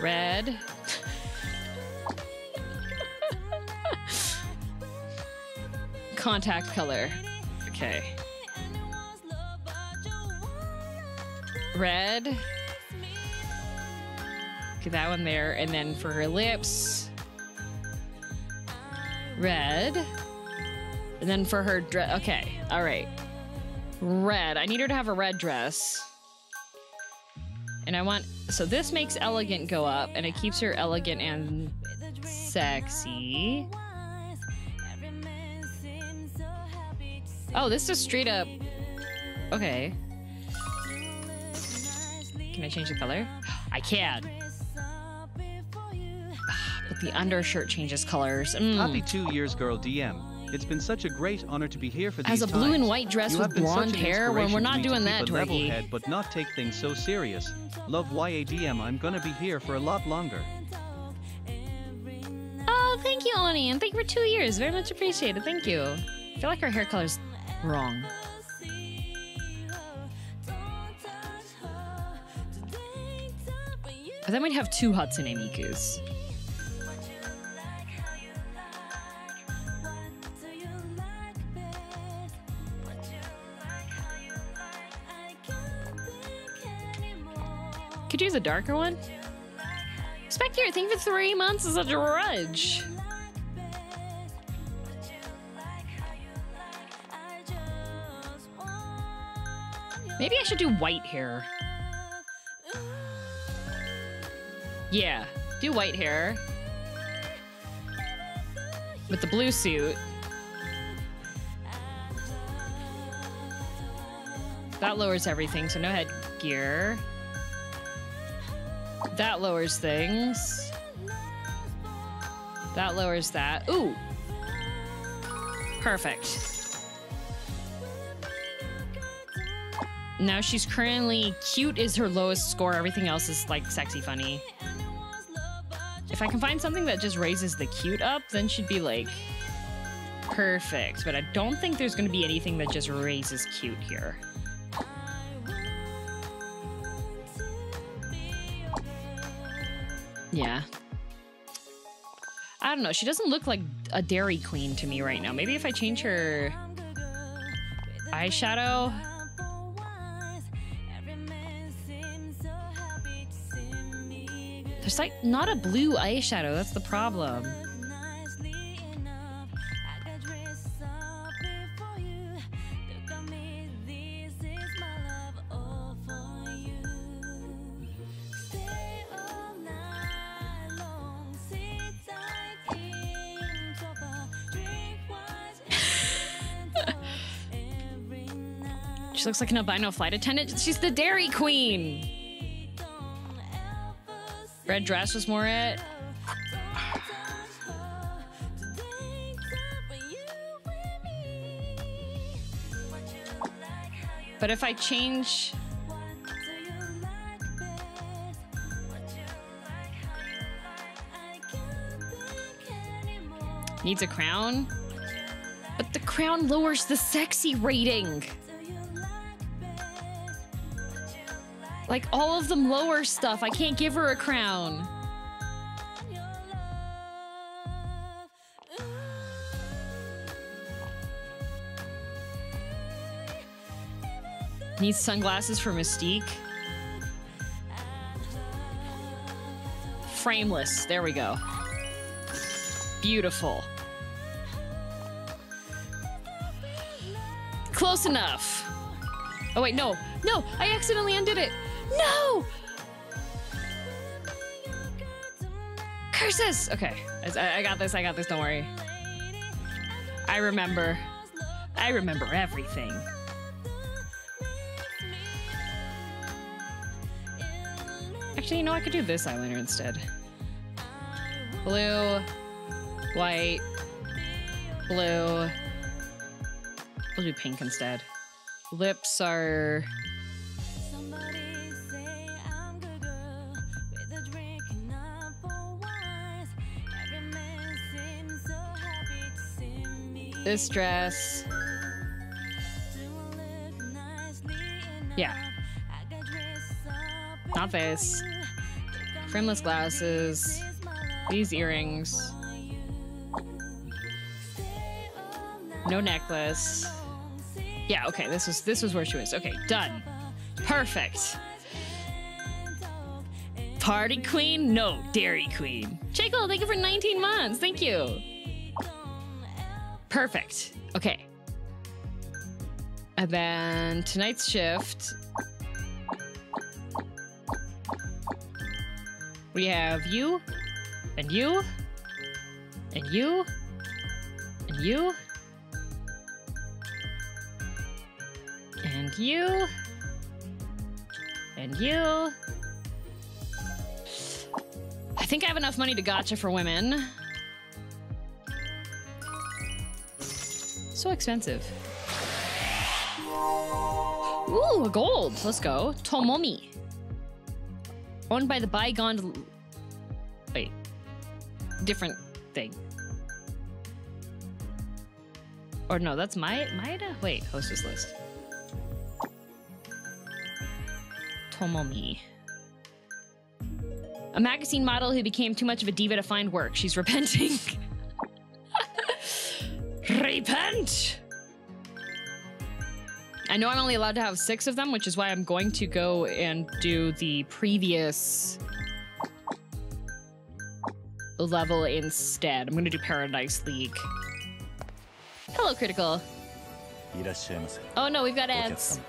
Red. Contact color. Okay. Red. That one there. And then for her lips, red. And then for her dress, okay, all right. Red. I need her to have a red dress. And I want, so this makes elegant go up and it keeps her elegant and sexy. Oh, this is straight up. Okay. Can I change the color? I can. But the undershirt changes colors. Mm. Happy two years, girl DM. It's been such a great honor to be here for these As a blue and white dress You with have been such blonde hair, when we're not to me to doing that, Twiggy. head, but not take things so serious. Love YADM. I'm gonna be here for a lot longer. Oh, thank you, Oni, and thank you for two years. Very much appreciated. Thank you. I feel like her hair color's wrong. But then we'd have two Hatsune Mikus. Could you use a darker one. Spectre, thank you for three months as a drudge. Maybe I should do white hair. Yeah, do white hair. With the blue suit. That lowers everything, so no headgear. That lowers things. That lowers that. Ooh! Perfect. Now she's currently cute is her lowest score. Everything else is like sexy funny. If I can find something that just raises the cute up, then she'd be like perfect. But I don't think there's gonna be anything that just raises cute here. Yeah. I don't know. She doesn't look like a Dairy Queen to me right now. Maybe if I change her eyeshadow. There's like not a blue eyeshadow. That's the problem. She looks like an albino flight attendant. She's the Dairy Queen. Red dress was more it. But if I change needs a crown, but the crown lowers the sexy rating. Like all of them lower stuff. I can't give her a crown. Needs sunglasses for Mystique. Frameless. There we go. Beautiful. Close enough. Oh wait, no, no! I accidentally undid it. No! Curses! Okay, I, I got this. I got this. Don't worry. I remember. I remember everything. Actually, you know, I could do this eyeliner instead. Blue, white, blue. We'll do pink instead. Lips are. This dress. Yeah. Not this. Frameless glasses. These earrings. No necklace. Yeah, okay, this was this was where she was. Okay, done. Perfect. Party queen? No, dairy queen. Checo, thank you for 19 months. Thank you. Perfect. Okay. And then tonight's shift. We have you, and you, and you, and you, and you, and you. I think I have enough money to gacha for women. So expensive. Ooh, a gold. Let's go. Tomomi. Owned by the bygone. Wait. Different thing. Or no, that's my Maeda? Wait, hostess list. Tomomi. A magazine model who became too much of a diva to find work. She's repenting. Repent! I know I'm only allowed to have six of them, which is why I'm going to go and do the previous level instead. I'm going to do Paradise League. Hello, Critical. Oh no, we've got ads.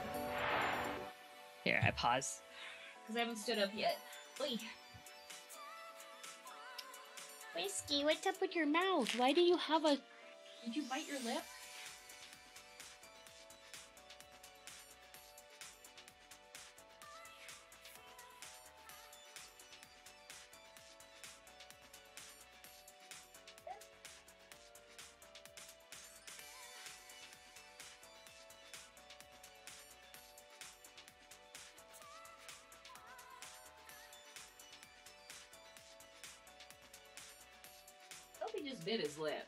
Here, I pause. Because I haven't stood up yet. Whiskey, what's up with your mouth? Why do you have a did you bite your lip? hope just bit his lip.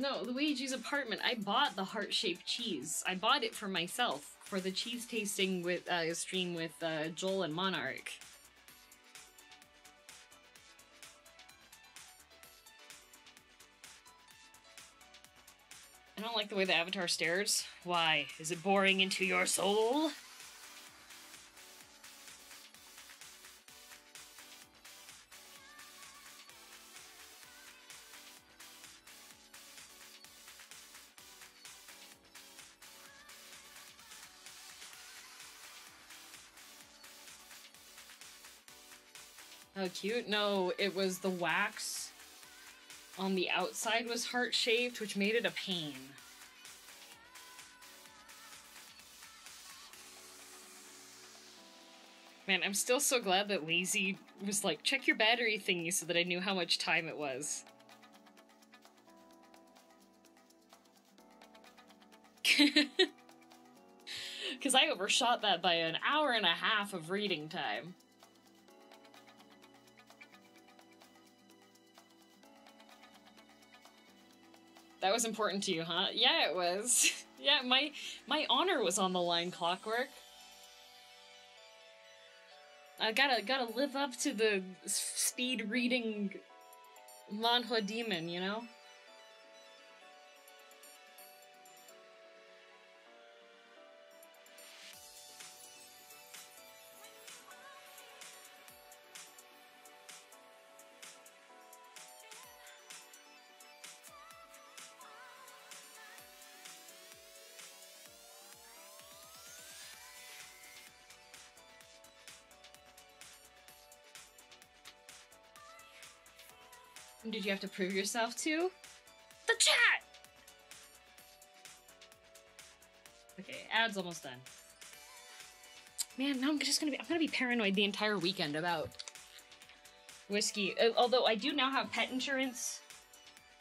No, Luigi's apartment. I bought the heart-shaped cheese. I bought it for myself for the cheese tasting with uh, stream with uh, Joel and Monarch. I don't like the way the avatar stares. Why? Is it boring into your soul? Cute. No, it was the wax on the outside was heart shaped, which made it a pain. Man, I'm still so glad that Lazy was like, check your battery thingy so that I knew how much time it was. Because I overshot that by an hour and a half of reading time. That was important to you, huh? Yeah, it was. yeah, my my honor was on the line, Clockwork. I gotta gotta live up to the speed reading manhwa demon, you know. Did you have to prove yourself to? The chat! Okay, ad's almost done. Man, now I'm just gonna be I'm gonna be paranoid the entire weekend about whiskey. Uh, although I do now have pet insurance.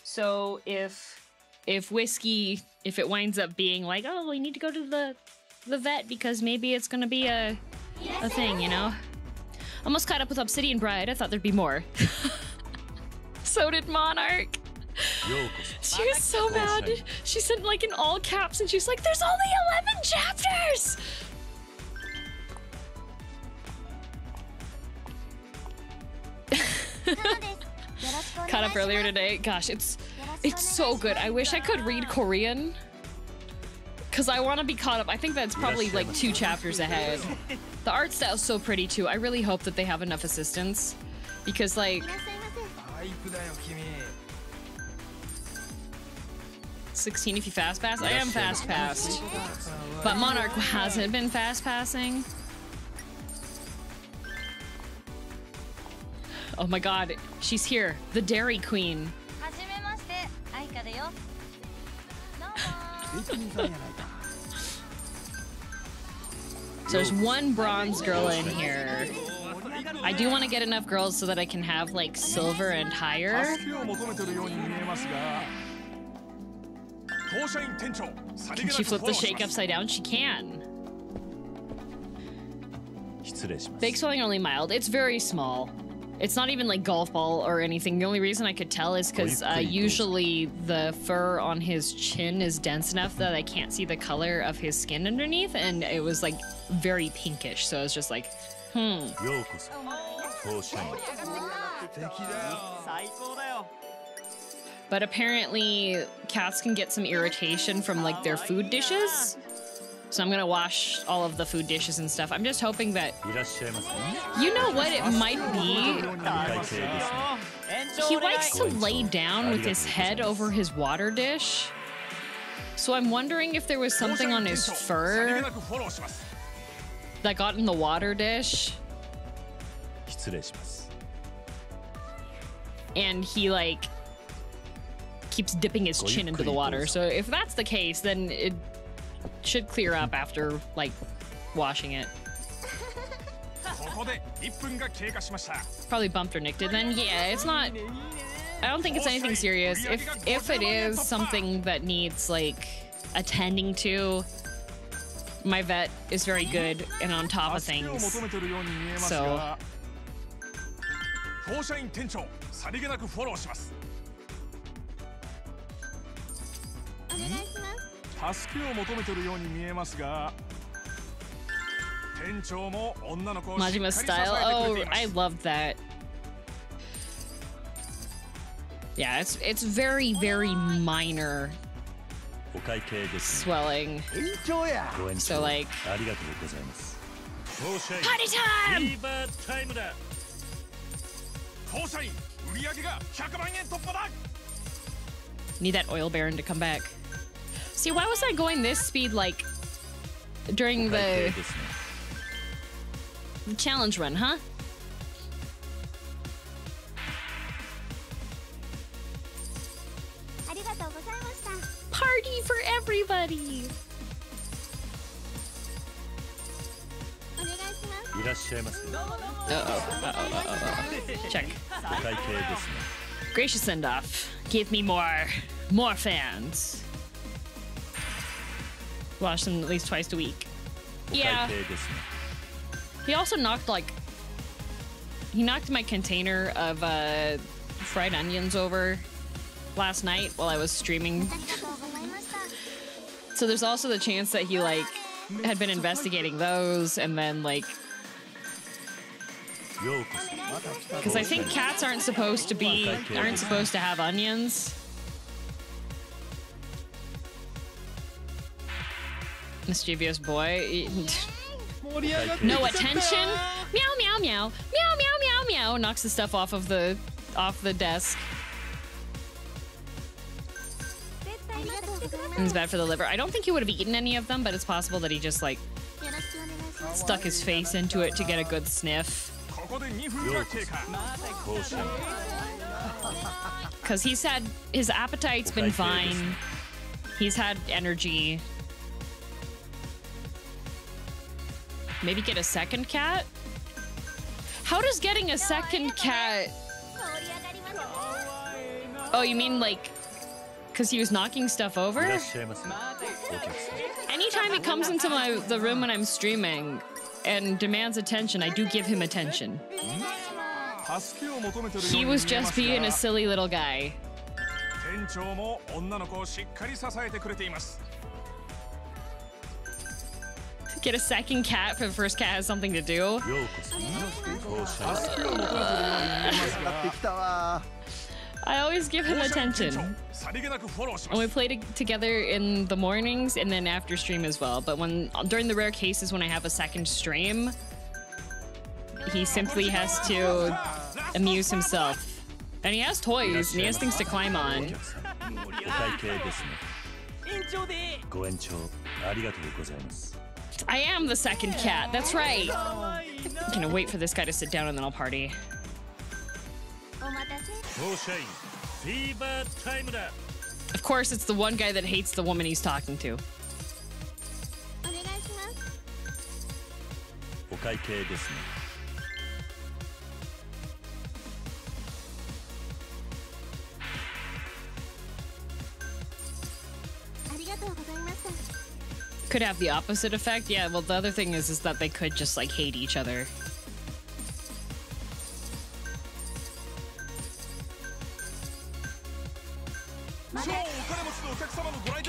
So if if whiskey if it winds up being like, oh, we need to go to the the vet because maybe it's gonna be a a thing, you know? Almost caught up with Obsidian Bride. I thought there'd be more. so did Monarch. She was so mad. She sent like in all caps and she's like, there's only 11 chapters! Caught up earlier today. Gosh, it's it's so good. I wish I could read Korean. Cause I wanna be caught up. I think that's probably like two chapters ahead. The art style's so pretty too. I really hope that they have enough assistance. Because like タイプだよ君 16 if you fast pass? I am fast passed. But Monarch hasn't been fast passing. Oh my god, she's here. The Dairy Queen. はじめまして愛花だよどうも So there's one bronze girl in here. I do want to get enough girls so that I can have like silver and higher. Can she flip the shake upside down? She can. Bake swelling only mild. It's very small. It's not even like golf ball or anything. The only reason I could tell is because uh, usually the fur on his chin is dense enough that I can't see the color of his skin underneath, and it was like very pinkish. So I was just like, hmm. ようこそ当社員最高だよ But apparently, cats can get some irritation from like their food dishes. So I'm gonna wash all of the food dishes and stuff. I'm just hoping that いらっしゃいますね you know what it might be. お会計ですね He likes to lay down with his head over his water dish. So I'm wondering if there was 当社 something 員 on 店 his 長さりげ fur that got in the water dish. And he like keeps dipping his chin into the water. So if that's the case, then it should clear up after like washing it. Probably bumped or nicked it then. Yeah, it's not I don't think it's anything serious. If if it is something that needs like attending to, my vet is very good and on top of 助けを things. 求めてるように見えますが当社員店長さりげなくフォローしますお願いします助けを求めてるように見えますが店長も女の子をしっかり Majima 支えて style. くれ Oh, ていま I す love that. Yeah, it's it's very very minor お会計ですね swelling. So like. Party time! Need that oil baron to come back. See, why was I going this speed like during the challenge run, huh? party for everybody! Uh-oh. Check. Gracious send-off. Give me more, more fans. Watch them at least twice a week. Yeah. He also knocked like he knocked my container of uh, fried onions over last night while I was streaming. So there's also the chance that he like had been investigating those and then like because I think cats aren't supposed to be aren't supposed to have onions. Mischievous boy. no attention. Meow meow meow. Meow meow meow meow knocks the stuff off of the off the desk. It's bad for the liver. I don't think he would have eaten any of them, but it's possible that he just like stuck his face into it to get a good sniff. Because he's had his appetite's been fine. He's had energy. Maybe get a second cat? How does getting a second cat... Oh, oh you mean like Because he was knocking stuff い over? らっしゃいませお客さん Anytime he comes into my the room when I'm streaming and demands attention, I do give him attention. 助けを求めてるよう He に見え was ます just being a が silly little guy. 店長も女の子をしっかり支えてくれています Get a second cat for the first cat has something to do. よ I always give him attention. And we play together in the mornings and then after stream as well. But when during the rare cases when I have a second stream, he simply has to amuse himself. And he has toys and he has things to climb on. I am the second cat, that's right. I'm gonna wait for this guy to sit down and then I'll party. Of course, it's the one guy that hates the woman he's talking to. Could have the opposite effect. Yeah, well, the other thing is, is that they could just, like, hate each other.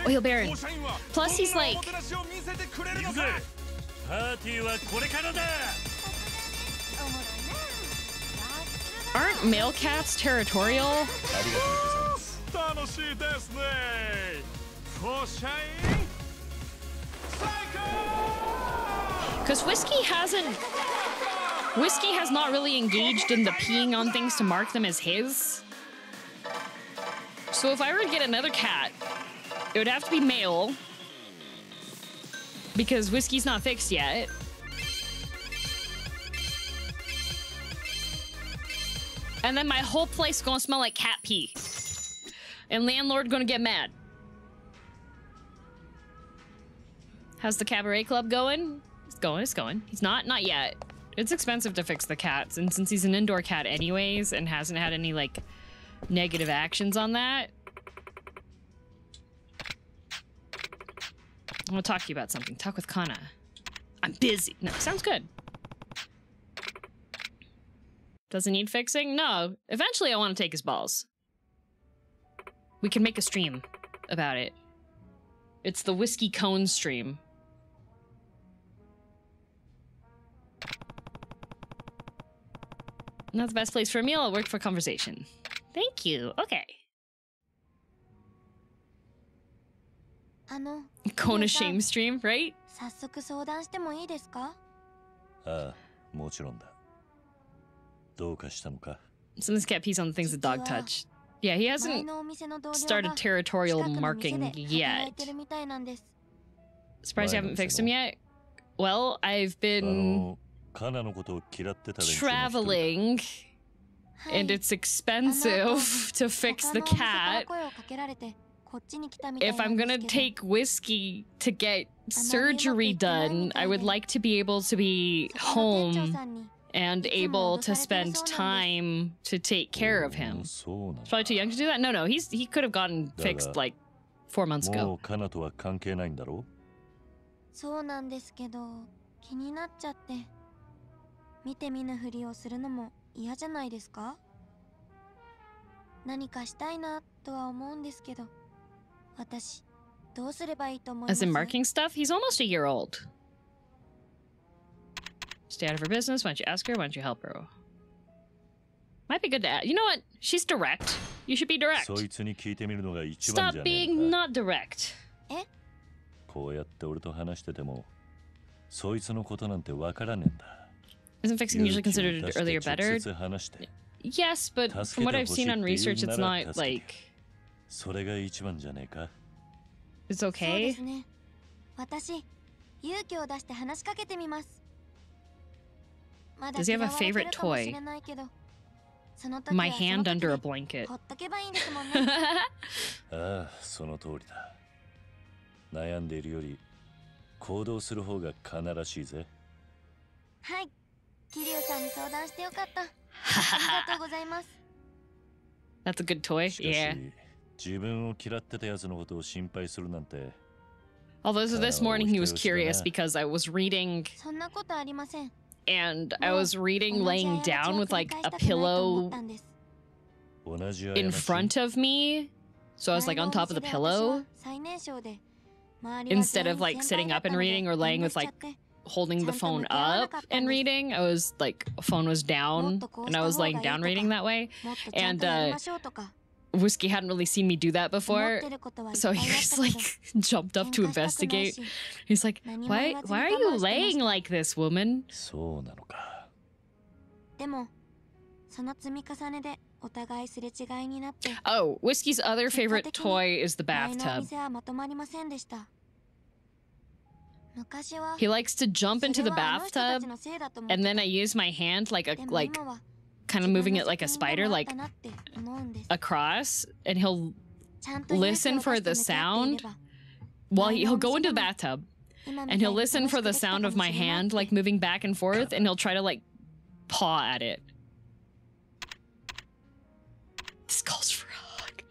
Oil Baron. Plus he's like... Aren't male cats territorial? Because Whiskey hasn't... Whiskey has not really engaged in the peeing on things to mark them as his. So if I were to get another cat, it would have to be male. Because whiskey's not fixed yet. And then my whole place gonna smell like cat pee. And landlord gonna get mad. How's the cabaret club going? It's going, it's going. He's not, not yet. It's expensive to fix the cats, and since he's an indoor cat anyways and hasn't had any like negative actions on that. I want to talk to you about something. Talk with Kana. I'm busy. No, sounds good. Doesn't need fixing? No. Eventually I want to take his balls. We can make a stream about it. It's the whiskey cone stream. Not the best place for a meal. I'll work for conversation. Thank you. Okay. あの Kona 皆さん shame stream, right? 早速相談してもいいですかああもちろんだどうかしたのか So this cat pees on the things the dog touch. Yeah, he 前 hasn't のお店の同僚 started が territorial 近くの店 marking で働い yet. てるみたいなんです Surprised you haven't Why, fixed him yet? Well, I've あ been のカナのことを嫌ってた連中の一人 traveling はい and it's expensive to fix the 他のお店から cat. 声をかけられて こっちに来たみたい if な I'm んで gonna すけど take whiskey to get surgery done, I would like to be able to be そこの店長 home さんに and It's more able to spend so nice. time to take care of お him. ーそうなん He's だ probably too young to do that. No, no, he's he could have gotten fixed like four months も ago. うカナとは関係ないんだろそうなんですけど気になっちゃって見て見ぬふりをするのも 嫌じゃないですか何かしたいなとは思うんですけど私どうすればいいと思いま As す in marking stuff, he's almost a year old. Stay out of her business. Why don't you ask her? Why don't you help her? Might be good to add. You know what? She's direct. You should be direct. そいつに聞いてみるのが一番じ Stop being not direct. こうやって俺と話しててもそいつのことなんてわからねえんだ Isn't fixing usually considered earlier better? Yes, but from what I've seen on research, it's not like. It's okay. Does he have a favorite toy? My hand under a blanket. 桐生さんに相談してよかったありがとうございます That's a good toy. しかし Yeah. 自分を嫌ってたやつのことを心配するなんて Although so this Oh, morning he was still curious that. because I was reading そんなことありません and I No, was reading 同じ laying 過ち down を with 繰り like 返 a したくないと思っ pillow たんです同じ in 過ち front of me. So I was like on top of the pillow 最年少で周りは instead 全 of 員 like 先輩 sitting だっ up た and ので reading or laying 遠慮 with しちゃ like って holding the ちゃんと phone 向き合わな up かったん and です。 reading. I was like phone was down もっとこうし and た I was 方がいい laying とか down reading that way. もっとちゃん And とやり uh ましょうとか Whiskey hadn't really seen me do that 思 before. ってることはいっぱ So いあ he っ was たけ like ど jumped up to 喧嘩したくない investigate. し He's like, 何も "Why 言わずに why are 我 you 慢してました laying like this, woman?" そうなのかでもその積み重ねでお互いすれ違いになって Oh, Whiskey's other favorite toy is the 前のお bathtub. 店はまとまりませんでした昔は He likes to jump into the bathtub, and then I use my hand like a like, kind of moving it like a spider, like across, and he'll listen for the sound. Well, he'll go into the bathtub, and he'll listen for the sound of my hand like moving back and forth, and he'll try to like paw at it. This calls for a hug.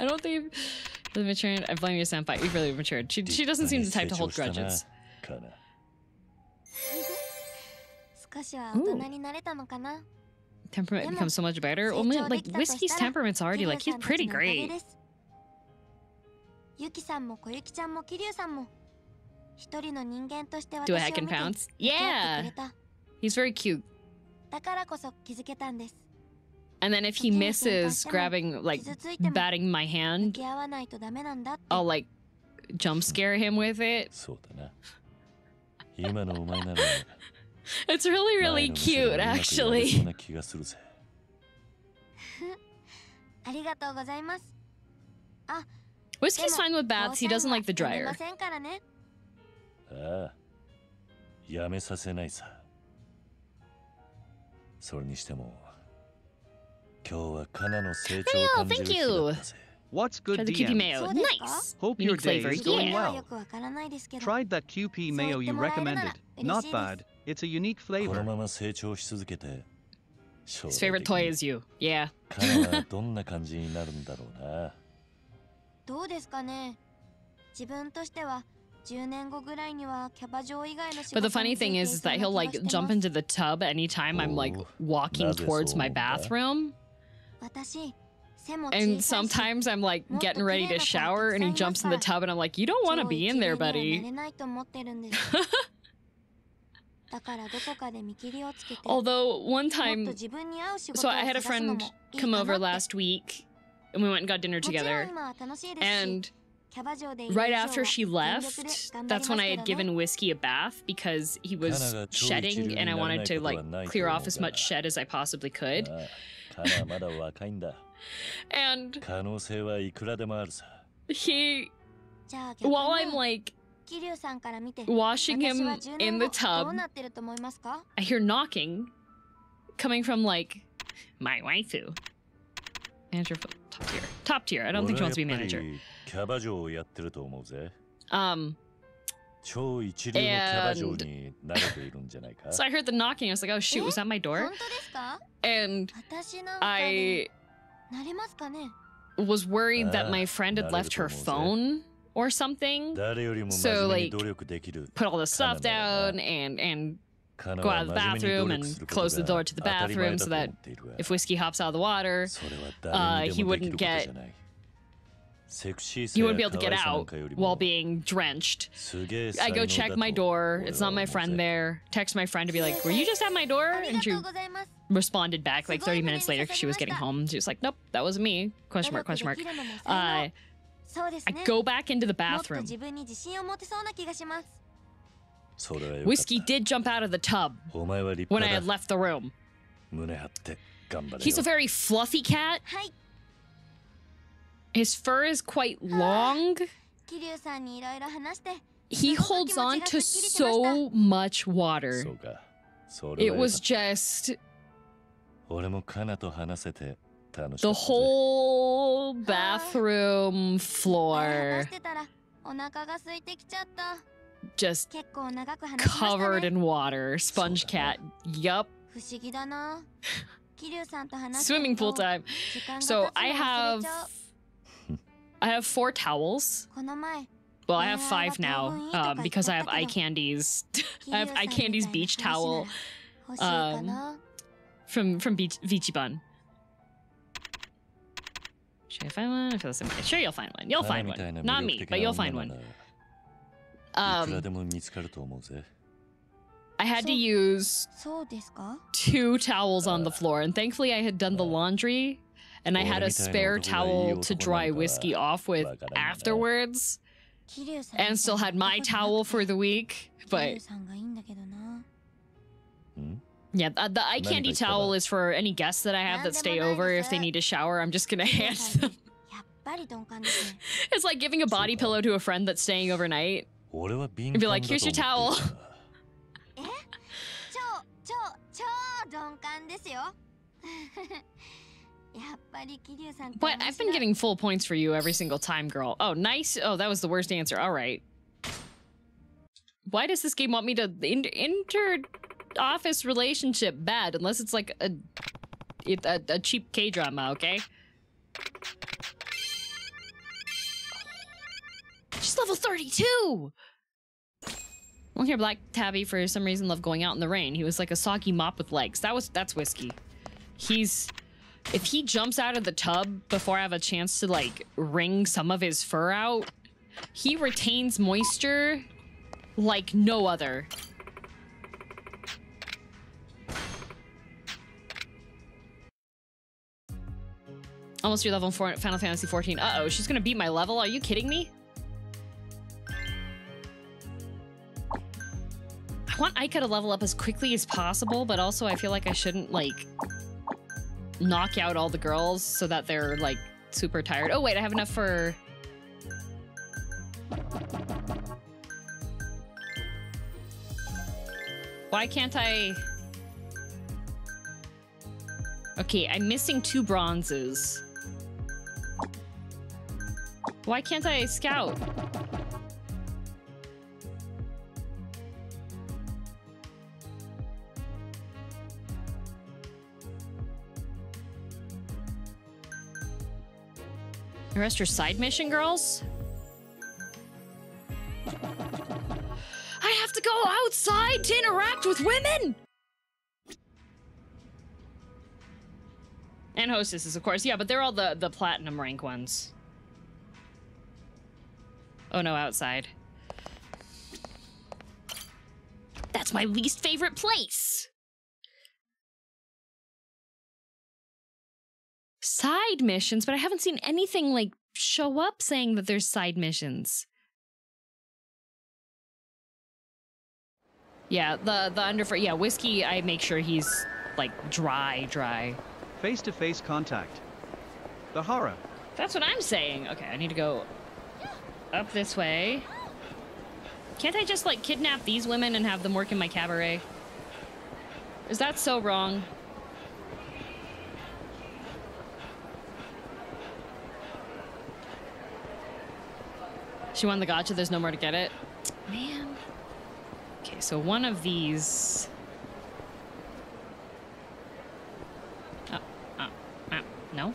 I don't think. you've really matured. I blame you, Senpai. You've really matured. She, she doesn't seem the type to hold 成長したな grudges. カナ少しは大人になれたのかな Temperament でも becomes so much better. Well, 成 man, 長で like きたとした Whiskey's ら temperament's already 桐 like 生 he's さんたち pretty のおかげ great. ですゆきさんもこゆきちゃんも桐生さんも一人の人間として Do 私 a を heck 見 and て pounce? 向き合ってく Yeah. れた He's very cute. だからこそ気づけたんです And then if he Okay, misses fantastic. grabbing, like, 傷ついても batting my 向 hand, き合わないとダメなんだって I'll, like, jump scare him with it. そうだな今のお前なら It's really, 前 really の店が cute, うまくやれそう actually. な気がするぜありがとうございます Whiskey's fine with どう baths. せ He doesn't は like the やめ dryer. ませんからねああやめさせないさそれにしても Mayo, thank you. What's good DM? mayo. Nice. Hope your day flavor. is going yeah. well. Tried that Kewpie mayo you recommended. Not bad. It's a unique flavor. His favorite toy is you. Yeah. but the funny thing is, is that he'll like jump into the tub anytime I'm like walking towards my bathroom. And sometimes I'm like getting ready to shower and he jumps in the tub and I'm like, you don't want to be in there, buddy. Although one time, so I had a friend come over last week and we went and got dinner together. And right after she left, that's when I had given Whiskey a bath because he was shedding and I wanted to like clear off as much shed as I possibly could. ああカナはまだ若いんだ And 可能性はいくらでもあるさ he, じゃあ逆 while I'm に like 桐生さんから見て washing 私 him は10 in 年 the 後どう tub, なってると思いますか I hear knocking coming from like my waifu. Manager for top tier. Top tier. I don't think she wants to be 俺はやっぱ manager. りキャバ嬢をやってると思うぜ Um, 超一流のキャバ嬢に慣れているんじゃないか so I heard the knocking. I was like, oh shoot, was that my 本 door? 当ですか And 私なんかで I なれますかね was worried that Ah, my friend had not left her able to, phone or something. 誰よりも So, 真面目 like, に努力できる Put all the stuff カナなら down and and カナ go は out of the 真面目に努 bathroom 力 and すること close the が door to the 当たり前 bathroom だ so と思 that っているが if whiskey hops out of the water, それは uh, 誰に he でもで wouldn't きることじ get you wouldn't be able to get out while being drenched. I go check my door. It's not my friend there. Text my friend to be like, Were you just at my door? And she responded back like 30 minutes later because she was getting home. She was like, Nope, that was me. Question mark, question mark. Uh, I go back into the bathroom. Whiskey did jump out of the tub when I had left the room. He's a very fluffy cat, his fur is quite long. He holds on to so much water. It was just. The whole bathroom floor just covered in water. Sponge cat. Yup. Swimming pool time. So I have I have four towels. Well, I have five now um, because I have eye candies. I have eye candies beach towel um, from from beach, Vichiban. Should I find one? I feel the same way. Sure, you'll find one. You'll find one. Not me, but you'll find one. Um, I had to use two towels on the floor, and thankfully I had done the laundry and I had a spare towel to dry whiskey off with afterwards, and still had my towel for the week. But yeah, the, the eye candy towel is for any guests that I have that stay over. If they need a shower, I'm just gonna hand them. it's like giving a body pillow to a friend that's staying overnight. And be like, here's your towel. What? I've been getting full points for you every single time, girl. Oh, nice. Oh, that was the worst answer. All right. Why does this game want me to inter office relationship bad unless it's like a a, a cheap K drama, okay? She's level 32! Well, here, Black Tabby, for some reason, loved going out in the rain. He was like a soggy mop with legs. That was That's whiskey. He's if he jumps out of the tub before I have a chance to like wring some of his fur out, he retains moisture like no other. Almost your level four Final Fantasy 14. Uh oh, she's gonna beat my level. Are you kidding me? I want Aika to level up as quickly as possible, but also I feel like I shouldn't like knock out all the girls so that they're like super tired. Oh wait, I have enough for Why can't I Okay, I'm missing two bronzes. Why can't I scout? Rest are side mission girls? I have to go outside to interact with women! And hostesses, of course. Yeah, but they're all the, the platinum rank ones. Oh no, outside. That's my least favorite place! Side missions, but I haven't seen anything like show up saying that there's side missions. Yeah, the the under yeah, whiskey I make sure he's like dry, dry. Face to face contact. The horror. That's what I'm saying. Okay, I need to go up this way. Can't I just like kidnap these women and have them work in my cabaret? Is that so wrong? She won the gacha. There's no more to get it. Man. Okay, so one of these. Oh, oh, oh, no,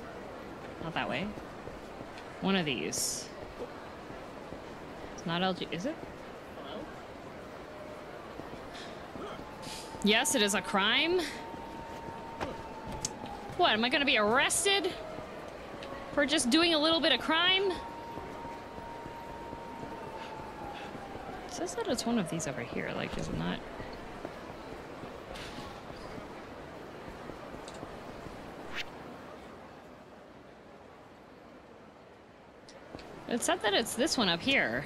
not that way. One of these. It's not LG, is it? Hello? Yes, it is a crime. What, am I gonna be arrested? For just doing a little bit of crime? Says that it's one of these over here, like, is it not? It said that it's this one up here.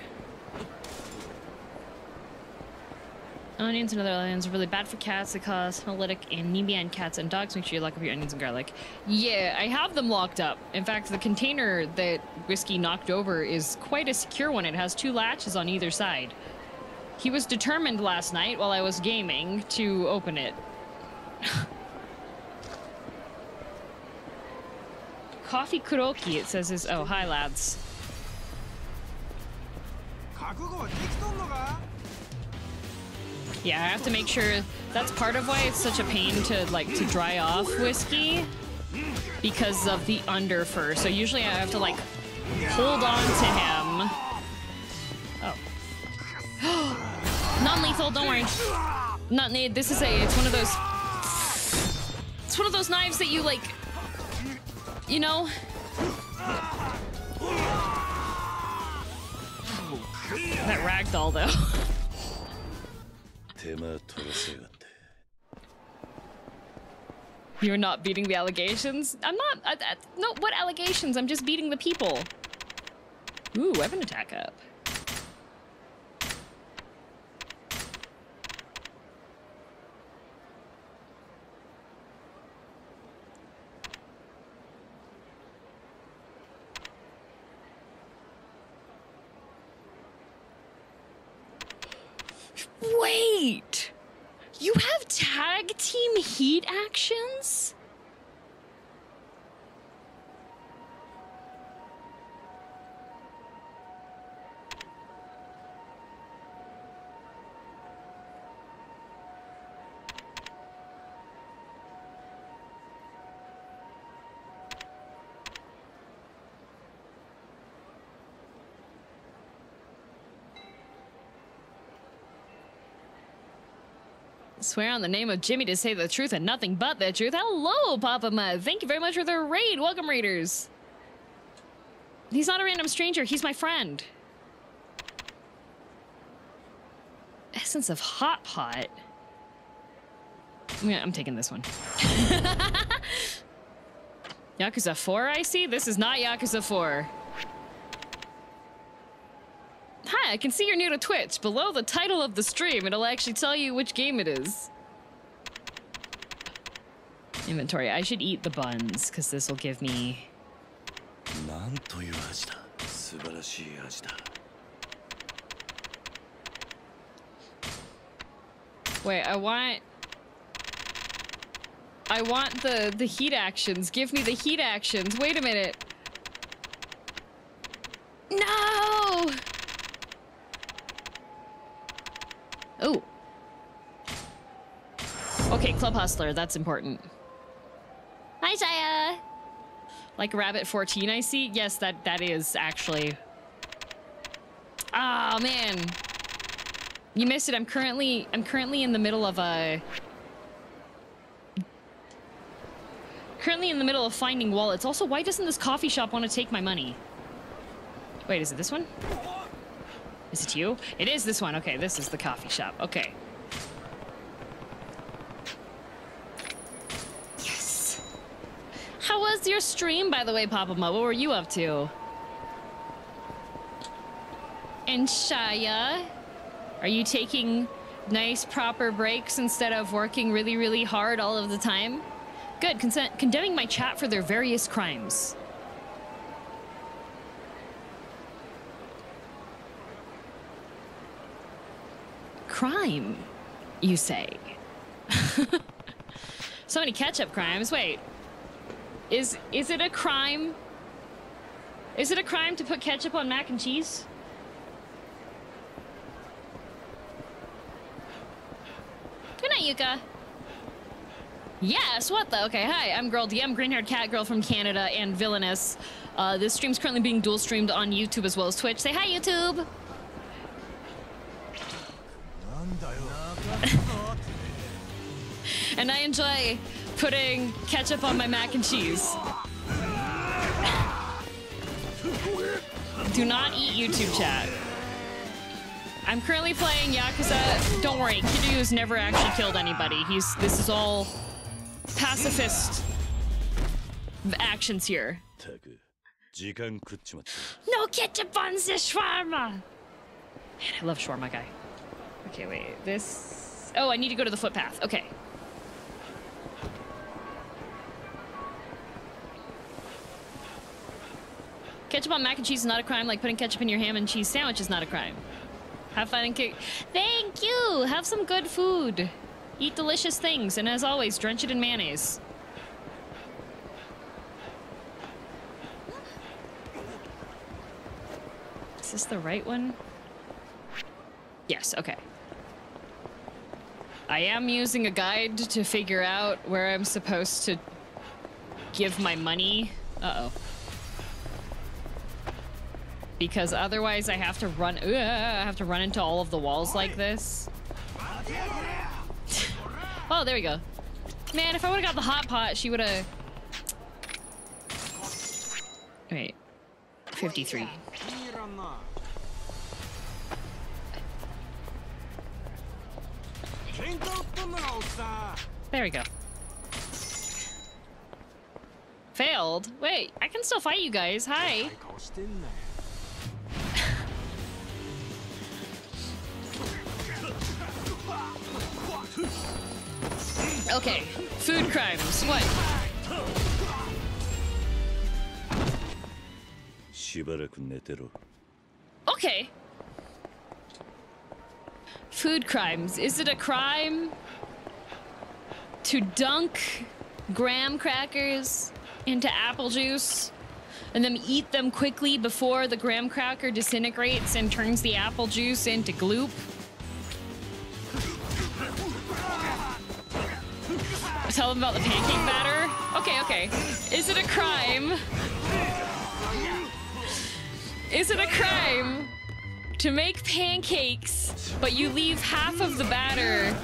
Onions and other onions are really bad for cats. They cause hemolytic anemia in cats and dogs. Make sure you lock up your onions and garlic. Yeah, I have them locked up. In fact, the container that Whiskey knocked over is quite a secure one. It has two latches on either side. He was determined last night while I was gaming to open it. Coffee Kuroki, it says is- oh, hi lads. Yeah, I have to make sure that's part of why it's such a pain to like to dry off whiskey because of the underfur. So usually I have to like hold on to him. Oh. Non-lethal, don't worry. Not need. This is a. It's one of those. It's one of those knives that you like. You know. That ragdoll though. You're not beating the allegations? I'm not. I, I, no, what allegations? I'm just beating the people. Ooh, weapon attack up. Wait! You have tag team heat actions? Swear on the name of Jimmy to say the truth and nothing but the truth. Hello, Papa Mud. Thank you very much for the raid. Welcome, raiders. He's not a random stranger. He's my friend. Essence of Hot Pot. Yeah, I'm taking this one. Yakuza 4, I see? This is not Yakuza 4. Hi, I can see you're new to Twitch. Below the title of the stream, it'll actually tell you which game it is. Inventory. I should eat the buns, because this will give me... Wait, I want... I want the, the heat actions. Give me the heat actions. Wait a minute. No! Oh. Okay, Club Hustler, that's important. Hi, Jaya! Like Rabbit 14, I see? Yes, that, that is actually... Ah, man. You missed it. I'm currently I'm currently in the middle of a currently in the middle of finding wallets. Also, why doesn't this coffee shop want to take my money? Wait, is it this one? Is it you? It is this one. Okay, this is the coffee shop. Okay. Yes. How was your stream, by the way, Papa Mo? What were you up to? And Shaya? Are you taking nice, proper breaks instead of working really, really hard all of the time? Good. Condemning my chat for their various crimes. crime, you say? so many ketchup crimes. Wait, is is it a crime? Is it a crime to put ketchup on mac and cheese? Good night, Yuka. Yes, what the? Okay, hi, I'm Girl DM, green-haired cat girl from Canada and villainess. Uh, this stream's currently being dual streamed on YouTube as well as Twitch. Say hi, YouTube! And I enjoy putting ketchup on my mac and cheese. Do not eat YouTube chat. I'm currently playing Yakuza. Don't worry, Kiryu's never actually killed anybody. He's this is all pacifist actions here. No ketchup on the shawarma! Man, I love shawarma guy. Okay, wait, this... Oh, I need to go to the footpath. Okay. Ketchup on mac and cheese is not a crime, like putting ketchup in your ham and cheese sandwich is not a crime. Have fun and kick. Thank you! Have some good food. Eat delicious things, and as always, drench it in mayonnaise. Is this the right one? Yes, okay. I am using a guide to figure out where I'm supposed to give my money. Uh-oh because otherwise I have to run uh, I have to run into all of the walls like this. oh, there we go. Man, if I would've got the hot pot, she would've... Wait. 53. There we go. Failed? Wait, I can still fight you guys. Hi. Okay, food crimes, what? Okay. Food crimes. Is it a crime to dunk graham crackers into apple juice and then eat them quickly before the graham cracker disintegrates and turns the apple juice into gloop? Tell them about the pancake batter? Okay, okay. Is it a crime? Is it a crime to make pancakes, but you leave half of the batter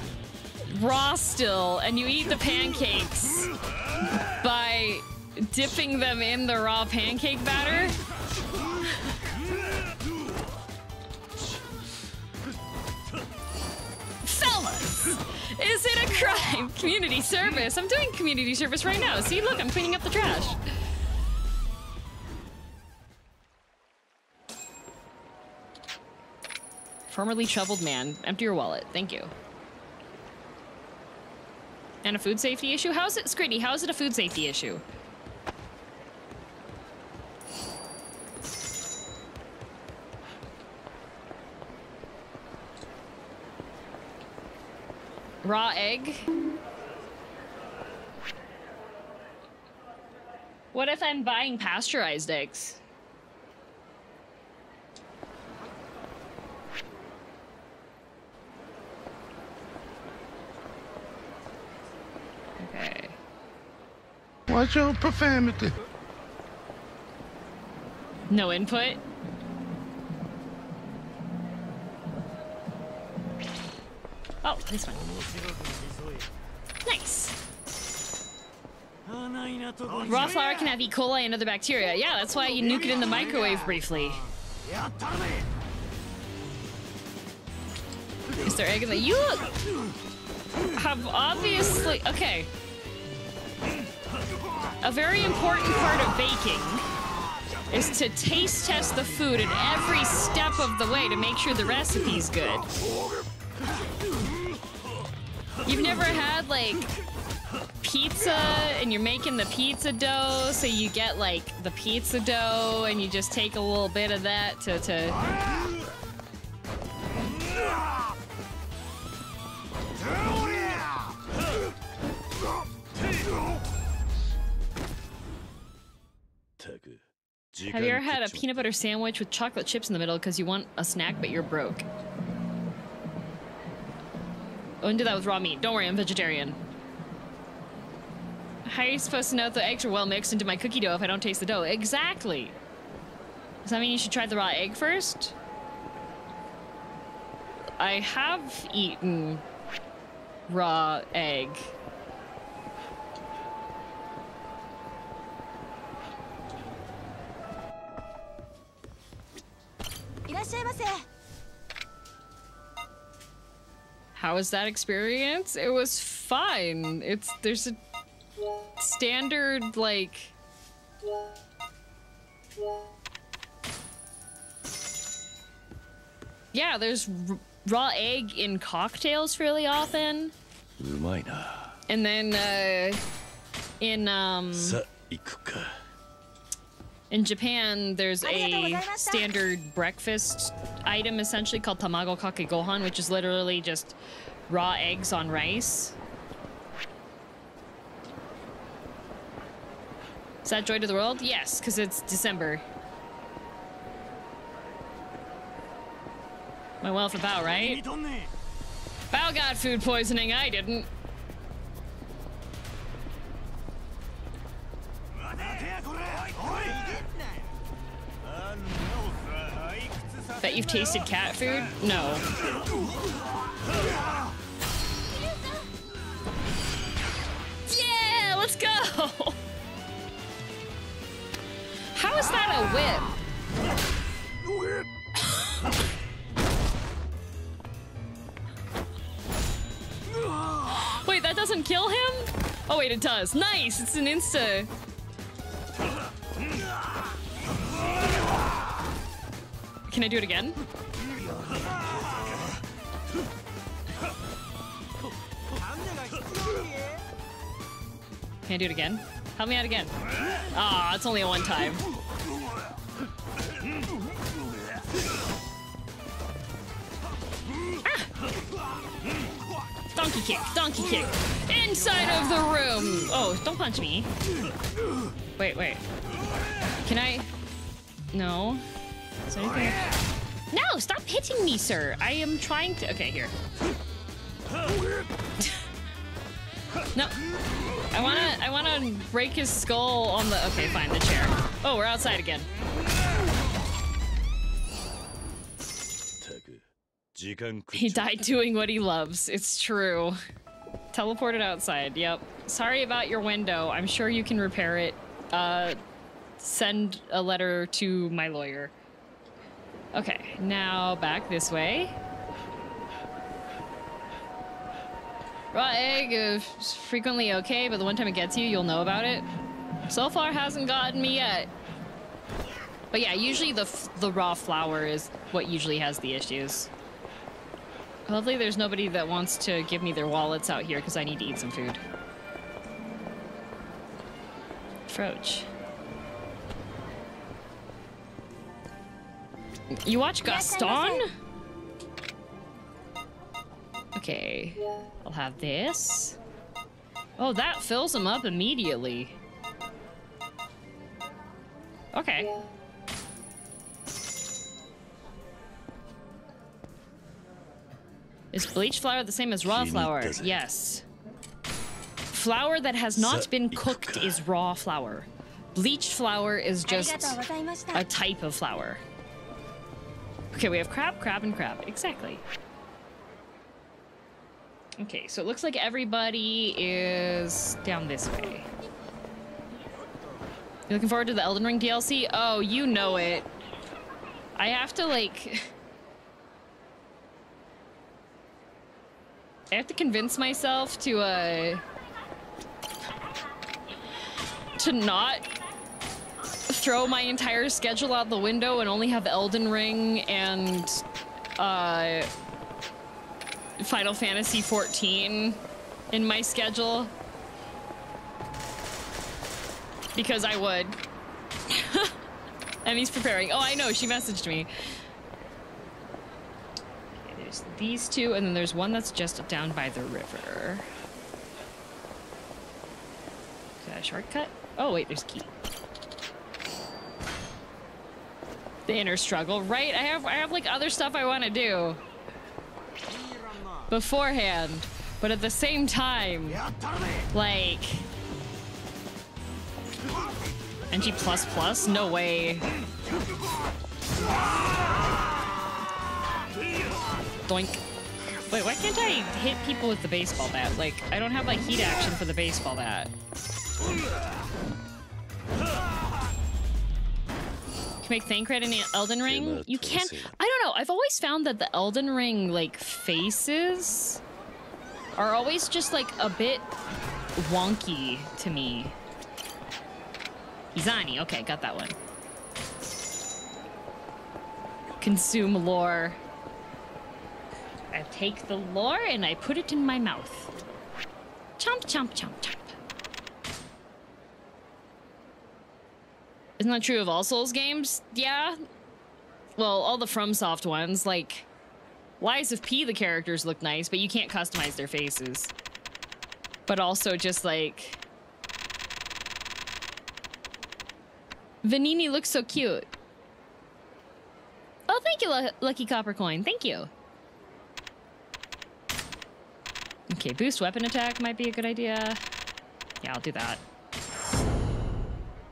raw still, and you eat the pancakes by dipping them in the raw pancake batter? Fellas, is it a crime? Community service. I'm doing community service right now. See, look, I'm cleaning up the trash. Formerly troubled man. Empty your wallet. Thank you. And a food safety issue? How's it, Scritty, how is it a food safety issue? Raw egg? What if I'm buying pasteurized eggs? Okay. Watch your profanity. No input? Oh, this one. Nice. Raw flour can have E. coli and other bacteria. Yeah, that's why you nuke it in the microwave briefly. Is there egg in the- You have obviously- Okay. A very important part of baking is to taste test the food at every step of the way to make sure the recipe's good. You've never had like pizza and you're making the pizza dough, so you get like the pizza dough and you just take a little bit of that to, to... Have you ever had a peanut butter sandwich with chocolate chips in the middle because you want a snack but you're broke? I wouldn't do that with raw meat. Don't worry, I'm vegetarian. How are you supposed to know if the eggs are well mixed into my cookie dough if I don't taste the dough? Exactly. Does that mean you should try the raw egg first? I have eaten raw egg. How was that experience? It was fine. It's there's a standard like Yeah, there's raw egg in cocktails really often. And then uh in um in Japan, there's a standard breakfast item essentially called tamago kake gohan, which is literally just raw eggs on rice. Is that joy to the world? Yes, because it's December. Went well for Bao, right? Bao got food poisoning, I didn't. Bet you've tasted cat food? No. Yeah, let's go! How is that a whip? Wait, that doesn't kill him? Oh wait, it does. Nice, it's an insta. Can I do it again? Can I do it again? Help me out again. Ah, it's only a one time. Ah! Donkey kick, donkey kick. Inside of the room. Oh, don't punch me. Wait, wait. Can I? No. Is there anything? No! Stop hitting me, sir! I am trying to. Okay, here. no. I wanna. I wanna break his skull on the. Okay, fine. The chair. Oh, we're outside again. he died doing what he loves. It's true. Teleported outside. Yep. Sorry about your window. I'm sure you can repair it. Uh, send a letter to my lawyer. Okay, now back this way. Raw egg is frequently okay, but the one time it gets you, you'll know about it. So far, hasn't gotten me yet. But yeah, usually the the raw flour is what usually has the issues. Hopefully there's nobody that wants to give me their wallets out here because I need to eat some food. Froach. You watch Gaston? Okay, I'll have this. Oh, that fills him up immediately. Okay. Is bleach flour the same as raw flour? Yes. Flour that has not been cooked is raw flour. Bleached flour is just a type of flour. Okay, we have crab, crab, and crab. Exactly. Okay, so it looks like everybody is down this way. You looking forward to the Elden Ring DLC? Oh, you know it. I have to, like... I have to convince myself to, uh... To not throw my entire schedule out the window and only have Elden Ring and uh, Final Fantasy 14 in my schedule. Because I would. he's preparing. Oh, I know, she messaged me. Okay, there's these two, and then there's one that's just down by the river. Is that a shortcut? Oh, wait, there's key. The inner struggle, right? I have I have like other stuff I want to do. beforehand, but at the same time, like NG plus plus? No way. Doink. Wait, why can't I hit people with the baseball bat? Like, I don't have like heat action for the baseball bat. Can make Thancred in Elden Ring? You can't. I don't know. I've always found that the Elden Ring like faces are always just like a bit wonky to me. Izani. Okay, got that one. Consume lore. I take the lore and I put it in my mouth. Chomp, chomp, chomp, chomp. Isn't that true of all Souls games? Yeah. Well, all the FromSoft ones, like Lies of P, the characters look nice, but you can't customize their faces. But also just like Venigni looks so cute. Oh, thank you, Lu- Lucky Copper Coin. Thank you. Okay, boost weapon attack might be a good idea. Yeah, I'll do that.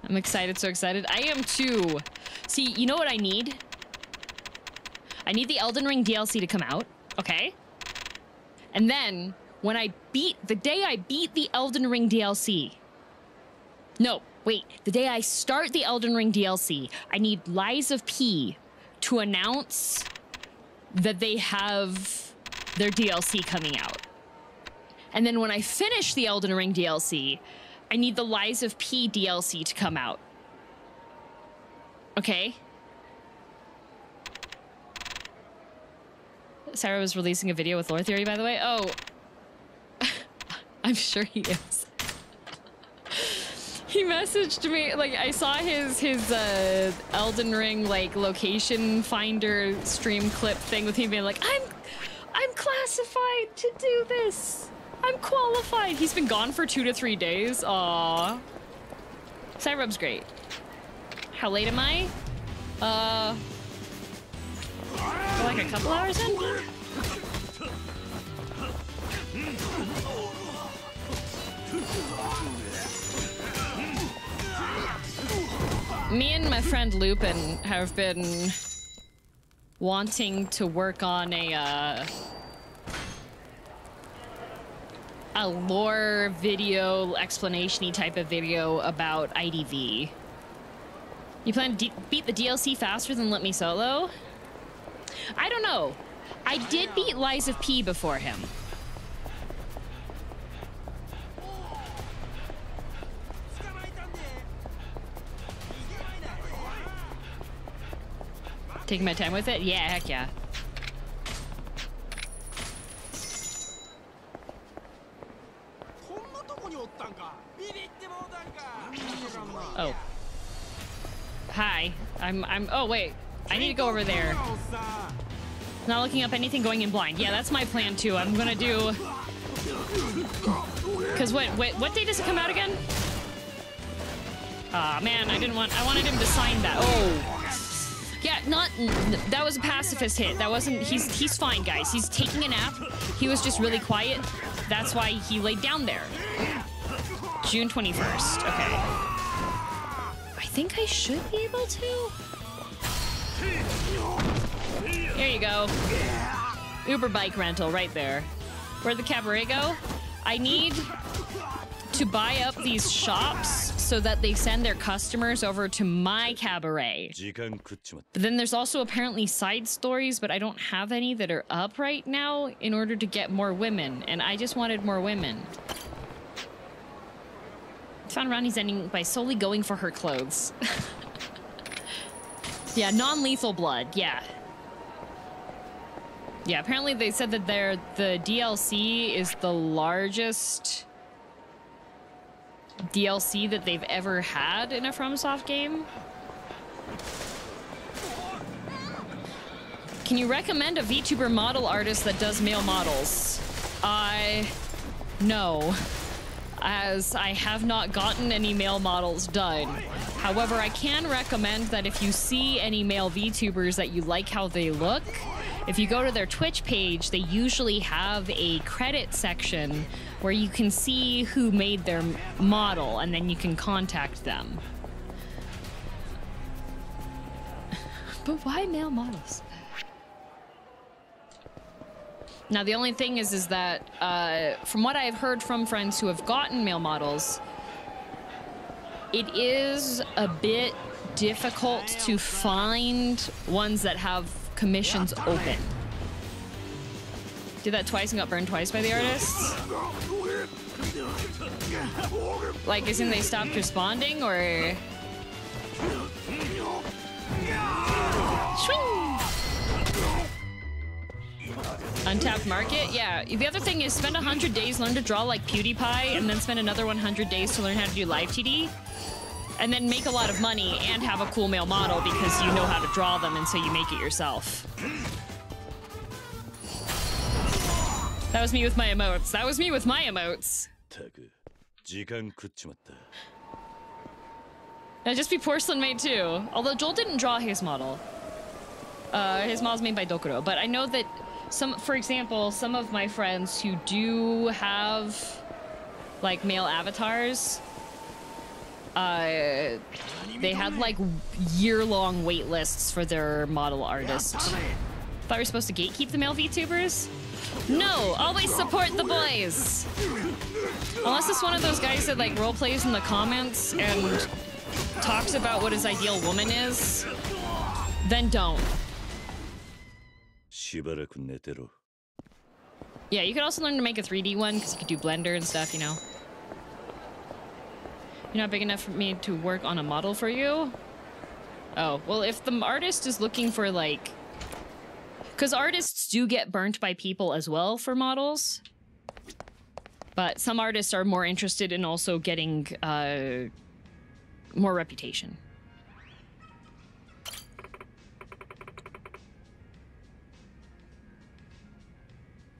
I'm excited, so excited. I am too. See, you know what I need? I need the Elden Ring DLC to come out, okay? And then, when I beat, the day I beat the Elden Ring DLC, no, wait, the day I start the Elden Ring DLC, I need Lies of P to announce that they have their DLC coming out. And then when I finish the Elden Ring DLC, I need the Lies of P DLC to come out. Okay? Sarah was releasing a video with Lore Theory, by the way. Oh. I'm sure he is. he messaged me, like, I saw his, his, uh, Elden Ring, like, location finder stream clip thing with him being like, I'm, I'm classified to do this. I'm qualified. He's been gone for two to three days. Aw. Cyrub's great. How late am I? Uh, like a couple hours in? Me and my friend Lupin have been wanting to work on a, uh, a lore video explanation-y type of video about IDV. You plan to beat the DLC faster than Let Me Solo? I don't know. I did beat Lies of P before him. Taking my time with it? Yeah, heck yeah. Oh. Hi. I'm I'm oh wait. I need to go over there. Not looking up anything going in blind. Yeah, that's my plan too. I'm gonna do Cause what what what day does it come out again? Ah man, I didn't want I wanted him to sign that. Oh. Yeah, not that was a pacifist hit. That wasn't he's he's fine, guys. He's taking a nap. He was just really quiet. That's why he laid down there. June 21st. Okay think I should be able to? There you go. Uber bike rental right there. Where'd the cabaret go? I need to buy up these shops so that they send their customers over to my cabaret. But then there's also apparently side stories, but I don't have any that are up right now in order to get more women, and I just wanted more women. Found Ronnie's ending by solely going for her clothes. yeah, non-lethal blood, yeah. Yeah, apparently they said that their the DLC is the largest DLC that they've ever had in a FromSoft game. Can you recommend a VTuber model artist that does male models? I... no. As I have not gotten any male models done. However, I can recommend that if you see any male VTubers that you like how they look, if you go to their Twitch page, they usually have a credit section where you can see who made their model and then you can contact them. But why male models? Now the only thing is, is that uh, from what I've heard from friends who have gotten male models, it is a bit difficult to find ones that have commissions open. Did that twice and got burned twice by the artists? Like, isn't they stopped responding or? Swing! Untapped market? Yeah. The other thing is spend 100 days, learn to draw like PewDiePie, and then spend another 100 days to learn how to do Live2D. And then make a lot of money and have a cool male model because you know how to draw them and so you make it yourself. That was me with my emotes. That was me with my emotes. Now just be porcelain made too. Although Joel didn't draw his model. Uh, his model's made by Dokuro, but I know that some, for example, some of my friends who do have like male avatars, uh, they had like year-long wait lists for their model artist. Thought we were supposed to gatekeep the male VTubers? No, always support the boys. Unless it's one of those guys that like role plays in the comments and talks about what his ideal woman is, then don't. Yeah, you could also learn to make a 3D one because you could do Blender and stuff, you know. You're not big enough for me to work on a model for you? Oh, well, if the artist is looking for like. Because artists do get burnt by people as well for models. But some artists are more interested in also getting uh, more reputation.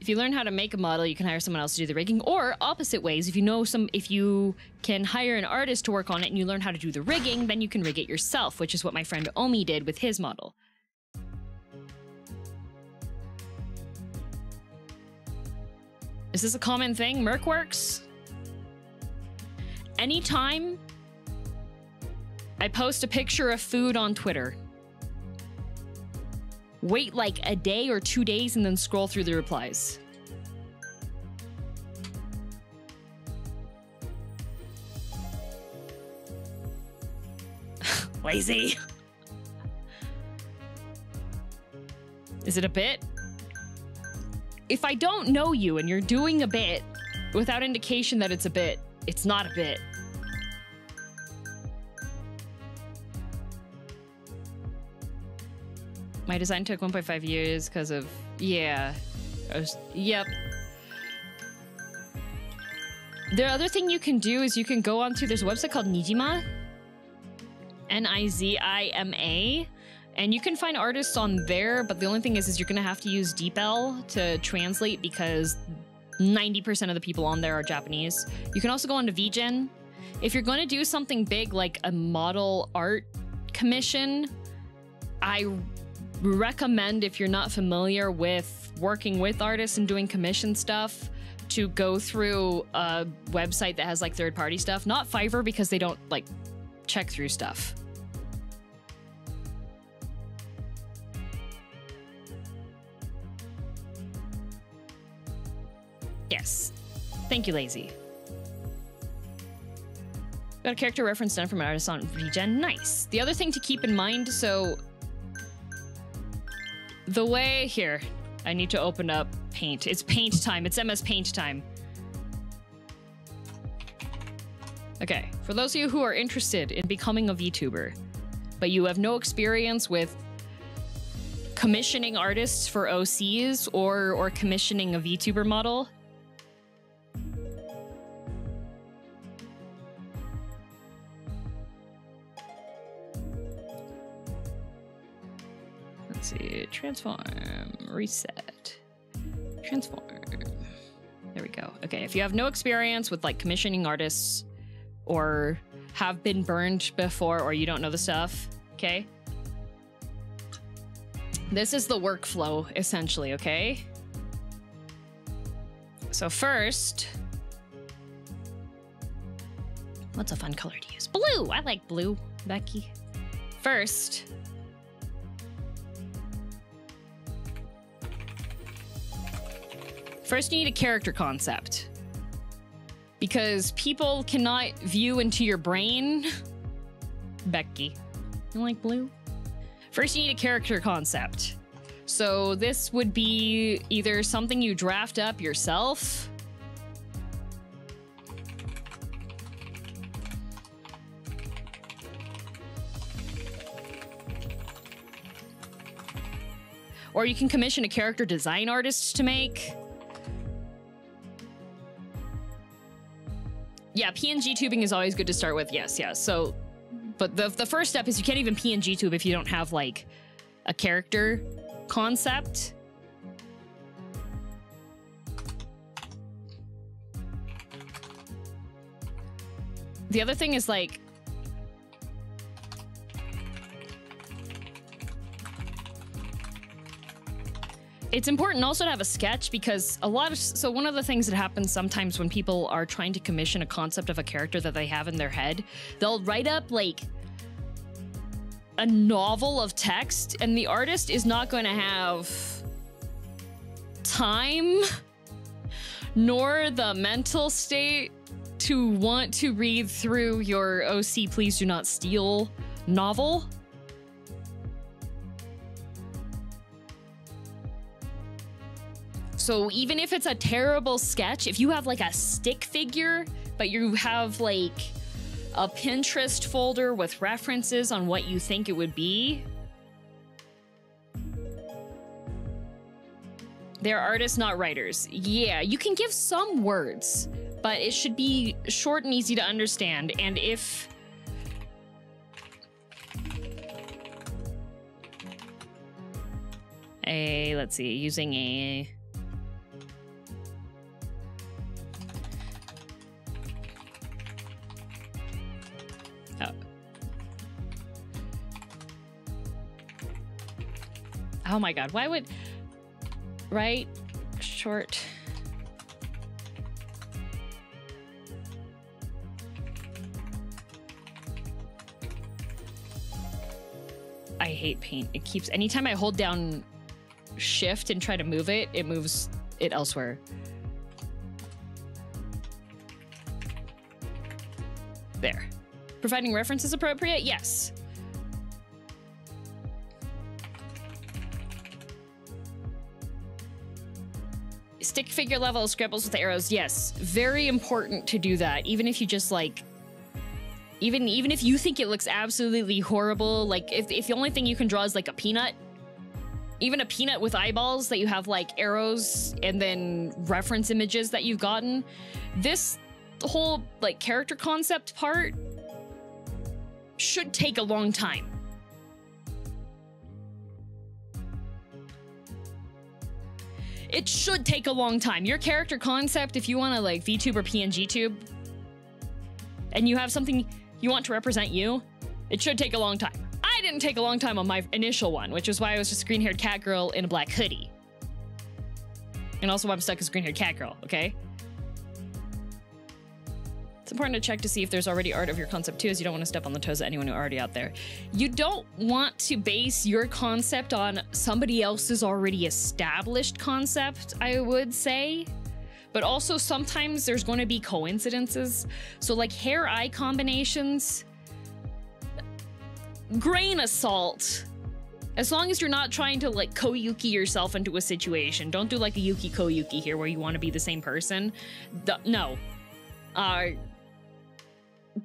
If you learn how to make a model, you can hire someone else to do the rigging. Or opposite ways, if you know some, if you can hire an artist to work on it and you learn how to do the rigging, then you can rig it yourself, which is what my friend Omi did with his model. Is this a common thing? Mercworks? Anytime I post a picture of food on Twitter, wait like a day or two days and then scroll through the replies. Lazy. Is it a bit? If I don't know you and you're doing a bit without indication that it's a bit, it's not a bit. My design took 1.5 years because of yeah. Was, yep. The other thing you can do is you can go onto there's a website called Nizima. N I Z I M A. And you can find artists on there, but the only thing is is you're gonna have to use DeepL to translate because 90% of the people on there are Japanese. You can also go onto VGen. If you're gonna do something big like a model art commission, I recommend if you're not familiar with working with artists and doing commission stuff to go through a website that has like third party stuff not fiverr because they don't like check through stuff yes thank you lazy got a character reference done from an artist on VGen. Nice. The other thing to keep in mind, so the way here, I need to open up Paint. It's Paint time. It's MS Paint time. Okay, for those of you who are interested in becoming a VTuber, but you have no experience with commissioning artists for OCs or or commissioning a VTuber model, Let's see. Transform. Reset. Transform. There we go. Okay, if you have no experience with like commissioning artists or have been burned before or you don't know the stuff, okay? This is the workflow, essentially, okay? So first, what's a fun color to use? Blue. I like blue, Becky. First, first you need a character concept because people cannot view into your brain. Becky, you like blue? First, you need a character concept. So this would be either something you draft up yourself. Or you can commission a character design artist to make. Yeah, PNG tubing is always good to start with. Yes, yes. So, but the the first step is you can't even PNG tube if you don't have like a character concept. The other thing is like it's important also to have a sketch because a lot of so one of the things that happens sometimes when people are trying to commission a concept of a character that they have in their head they'll write up like a novel of text and the artist is not going to have time nor the mental state to want to read through your OC please do not steal novel So even if it's a terrible sketch, if you have like a stick figure, but you have like a Pinterest folder with references on what you think it would be, they're artists, not writers. Yeah, you can give some words, but it should be short and easy to understand. And if a let's see, using a Oh my god, why would right short I hate paint. It keeps anytime I hold down shift and try to move it, it moves it elsewhere. There. Providing references appropriate? Yes. Stick figure level scribbles with arrows. Yes, very important to do that. Even if you just like even even if you think it looks absolutely horrible, like if if the only thing you can draw is like a peanut, even a peanut with eyeballs that you have like arrows and then reference images that you've gotten, this whole like character concept part should take a long time. It should take a long time. Your character concept, if you want to like VTube or PNG tube, and you have something you want to represent you, it should take a long time. I didn't take a long time on my initial one, which is why I was just a green haired cat girl in a black hoodie. And also why I'm stuck as a green haired cat girl, okay? It's important to check to see if there's already art of your concept too, as you don't want to step on the toes of anyone who already out there. You don't want to base your concept on somebody else's already established concept, I would say. But also sometimes there's going to be coincidences. So like hair eye combinations, grain of salt. As long as you're not trying to like Koyuki yourself into a situation, don't do like a Yuki Koyuki here where you want to be the same person. No. Uh,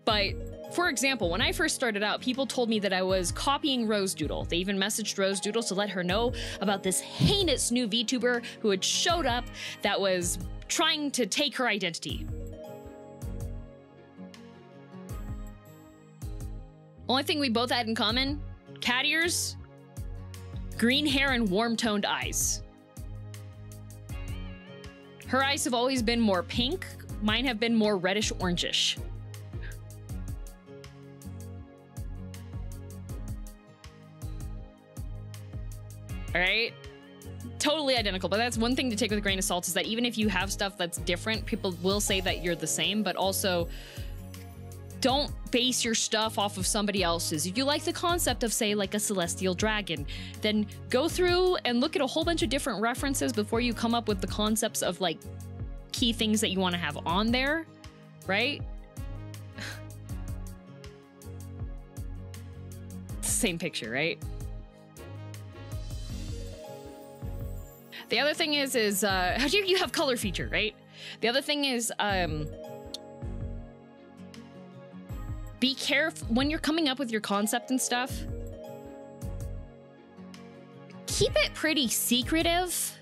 but for example, when I first started out, people told me that I was copying Rose Doodle. They even messaged Rose Doodle to let her know about this heinous new VTuber who had showed up that was trying to take her identity. Only thing we both had in common cat ears, green hair, and warm toned eyes. Her eyes have always been more pink, mine have been more reddish orangish. All right? Totally identical, but that's one thing to take with a grain of salt is that even if you have stuff that's different, people will say that you're the same, but also don't base your stuff off of somebody else's. If you like the concept of, say, like a celestial dragon, then go through and look at a whole bunch of different references before you come up with the concepts of like key things that you want to have on there, right? Same picture, right? The other thing is, is uh, how do you, you have color feature, right? The other thing is, um, be careful when you're coming up with your concept and stuff. Keep it pretty secretive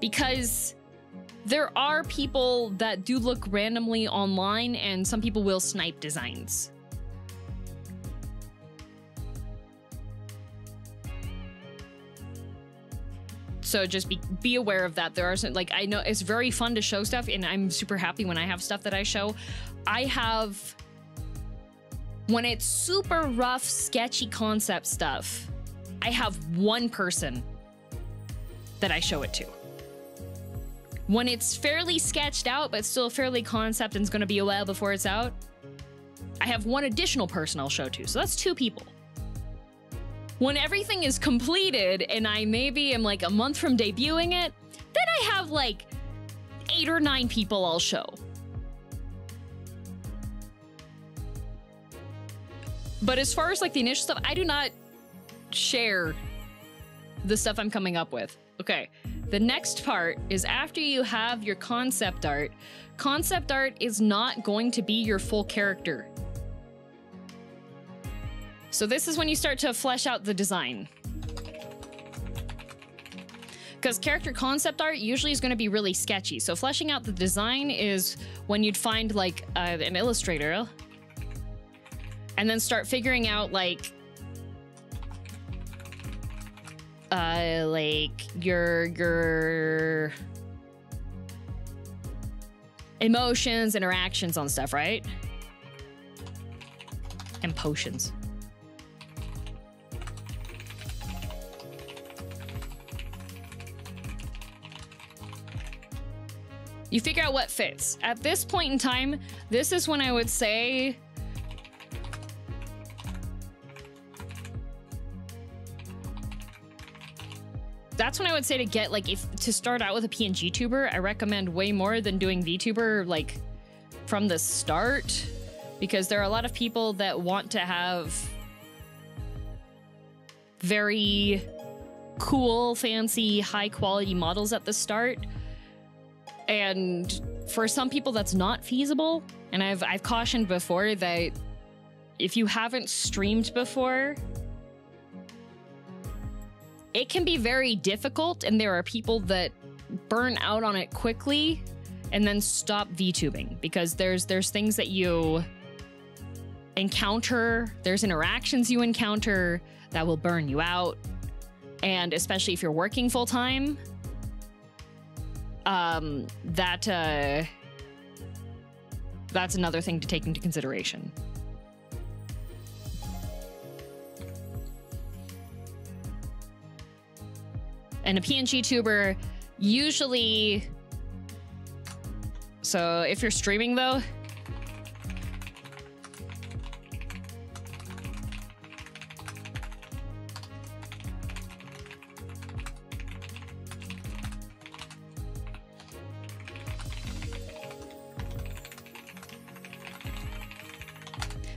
because there are people that do look randomly online and some people will snipe designs. So just be be aware of that. There are some like I know it's very fun to show stuff and I'm super happy when I have stuff that I show. I have when it's super rough, sketchy concept stuff, I have one person that I show it to. When it's fairly sketched out, but still fairly concept and it's going to be a while before it's out, I have one additional person I'll show to. So that's two people. When everything is completed and I maybe am like a month from debuting it, then I have like eight or nine people I'll show. But as far as like the initial stuff, I do not share the stuff I'm coming up with. Okay. The next part is after you have your concept art, concept art is not going to be your full character. So this is when you start to flesh out the design. Because character concept art usually is going to be really sketchy. So fleshing out the design is when you'd find like uh, an illustrator and then start figuring out like uh like your your emotions interactions on stuff right and potions you figure out what fits at this point in time this is when i would say that's when I would say to get like if to start out with a PNG tuber, I recommend way more than doing VTuber like from the start because there are a lot of people that want to have very cool, fancy, high quality models at the start. And for some people that's not feasible. And I've I've cautioned before that if you haven't streamed before, it can be very difficult, and there are people that burn out on it quickly and then stop VTubing because there's there's things that you encounter, there's interactions you encounter that will burn you out, and especially if you're working full time, um, that uh, that's another thing to take into consideration. And a PNG tuber usually. So if you're streaming though,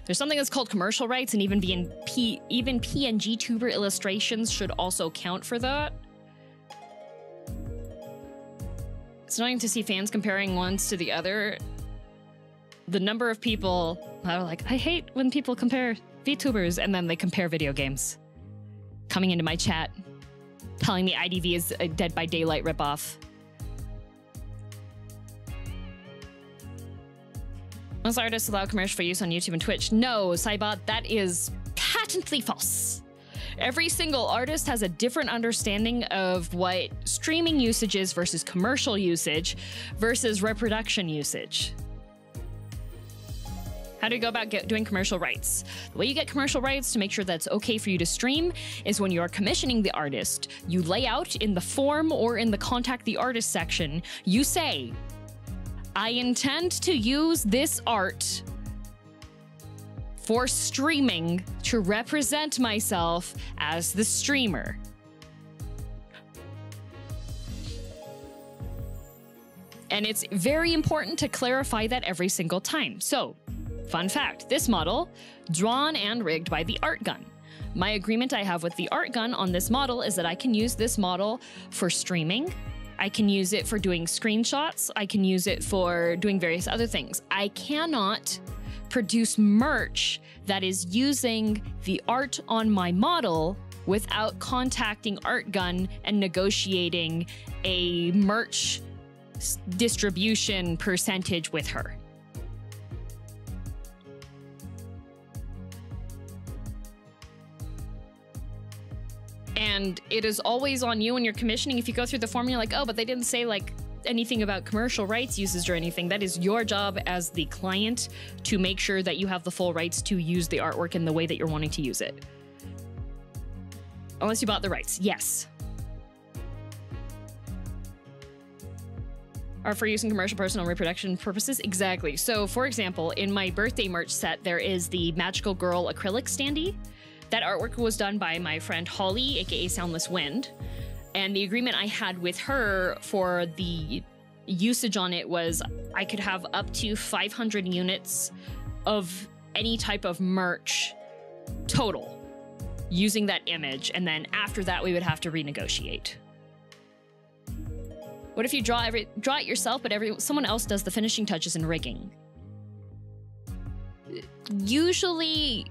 There's something that's called commercial rights, and even being P, even PNG tuber illustrations should also count for that. It's annoying to see fans comparing ones to the other. The number of people that are like, I hate when people compare VTubers, and then they compare video games. Coming into my chat, telling me IDV is a Dead by Daylight ripoff. Most artists allow commercial for use on YouTube and Twitch. No, Cybot, that is patently false. Every single artist has a different understanding of what streaming usage is versus commercial usage versus reproduction usage. How do you go about get, doing commercial rights? The way you get commercial rights to make sure that's okay for you to stream is when you're commissioning the artist, you lay out in the form or in the contact the artist section, you say, I intend to use this art for streaming to represent myself as the streamer. And it's very important to clarify that every single time. So, fun fact this model, drawn and rigged by the Art Gun. My agreement I have with the Art Gun on this model is that I can use this model for streaming. I can use it for doing screenshots. I can use it for doing various other things. I cannot produce merch that is using the art on my model without contacting Artgun and negotiating a merch distribution percentage with her. And it is always on you when you're commissioning. If you go through the form, you're like, oh, but they didn't say like anything about commercial rights uses or anything. That is your job as the client to make sure that you have the full rights to use the artwork in the way that you're wanting to use it. Unless you bought the rights, yes. Are for use in commercial, personal, reproduction purposes? Exactly. So, for example, in my birthday merch set, there is the Magical Girl acrylic standee. That artwork was done by my friend Holly, aka Soundless Wind. And the agreement I had with her for the usage on it was I could have up to 500 units of any type of merch total using that image. And then after that, we would have to renegotiate. What if you draw every draw it yourself, but every someone else does the finishing touches and rigging? Usually,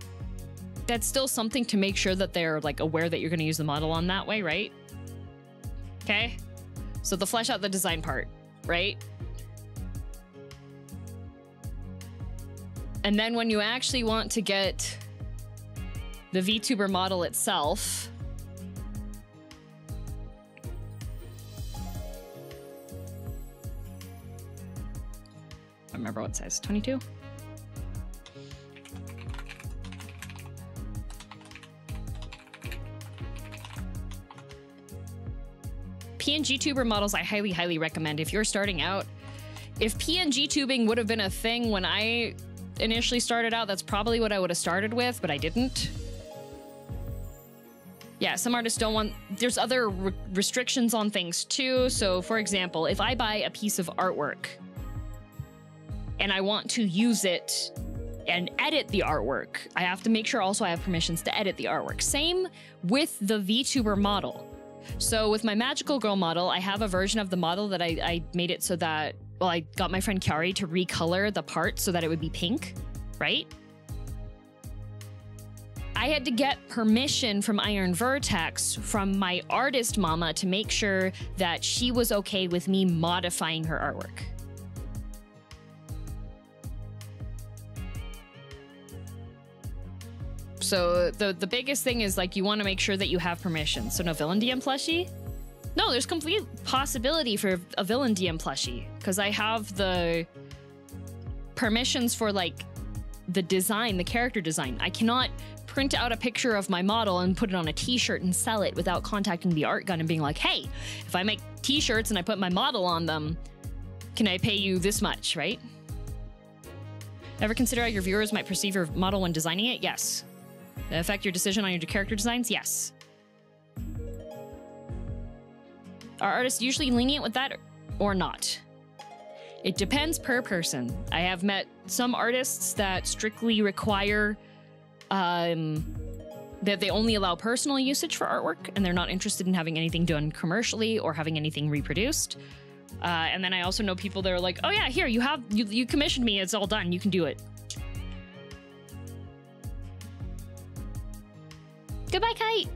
that's still something to make sure that they're like aware that you're going to use the model on that way, right? Okay, so the flesh out the design part, right? And then when you actually want to get the VTuber model itself, I remember what size 22 png tuber models i highly highly recommend if you're starting out if png tubing would have been a thing when i initially started out that's probably what i would have started with but i didn't yeah, some artists don't want. There's other re- restrictions on things too. So, for example, if I buy a piece of artwork and I want to use it and edit the artwork, I have to make sure also I have permissions to edit the artwork. Same with the VTuber model. So, with my Magical Girl model, I have a version of the model that I, I made it so that, well, I got my friend Kari to recolor the part so that it would be pink, right? I had to get permission from Iron Vertex from my artist mama to make sure that she was okay with me modifying her artwork. So the the biggest thing is like you want to make sure that you have permission. So no villain DM plushie? No, there's complete possibility for a villain DM plushie because I have the permissions for like the design, the character design. I cannot print out a picture of my model and put it on a t-shirt and sell it without contacting the art gun and being like, "Hey, if I make t-shirts and I put my model on them, can I pay you this much, right?" Ever consider how your viewers might perceive your model when designing it? Yes. Affect your decision on your character designs? Yes. Are artists usually lenient with that or not? It depends per person. I have met some artists that strictly require um, that they only allow personal usage for artwork and they're not interested in having anything done commercially or having anything reproduced. Uh, and then I also know people that are like, oh yeah, here you have you, you commissioned me, it's all done, you can do it. Goodbye, kite.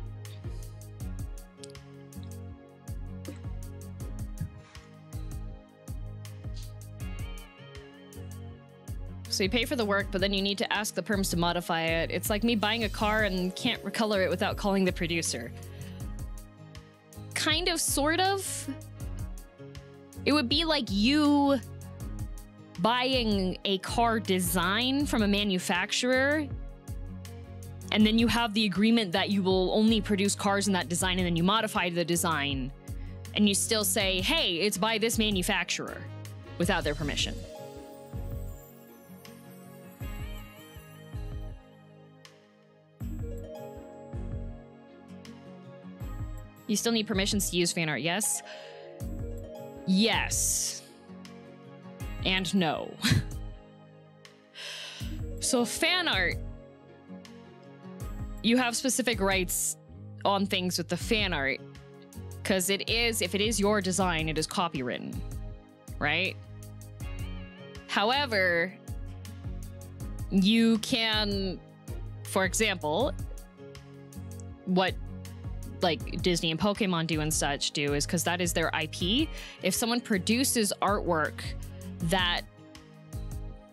So you pay for the work, but then you need to ask the perms to modify it. It's like me buying a car and can't recolor it without calling the producer. Kind of, sort of. It would be like you buying a car design from a manufacturer and then you have the agreement that you will only produce cars in that design and then you modify the design and you still say, hey, it's by this manufacturer without their permission. You still need permissions to use fan art, yes? Yes. And no. so, fan art, you have specific rights on things with the fan art. Because it is, if it is your design, it is copywritten, right? However, you can, for example, what like Disney and Pokemon do and such do is because that is their IP. If someone produces artwork that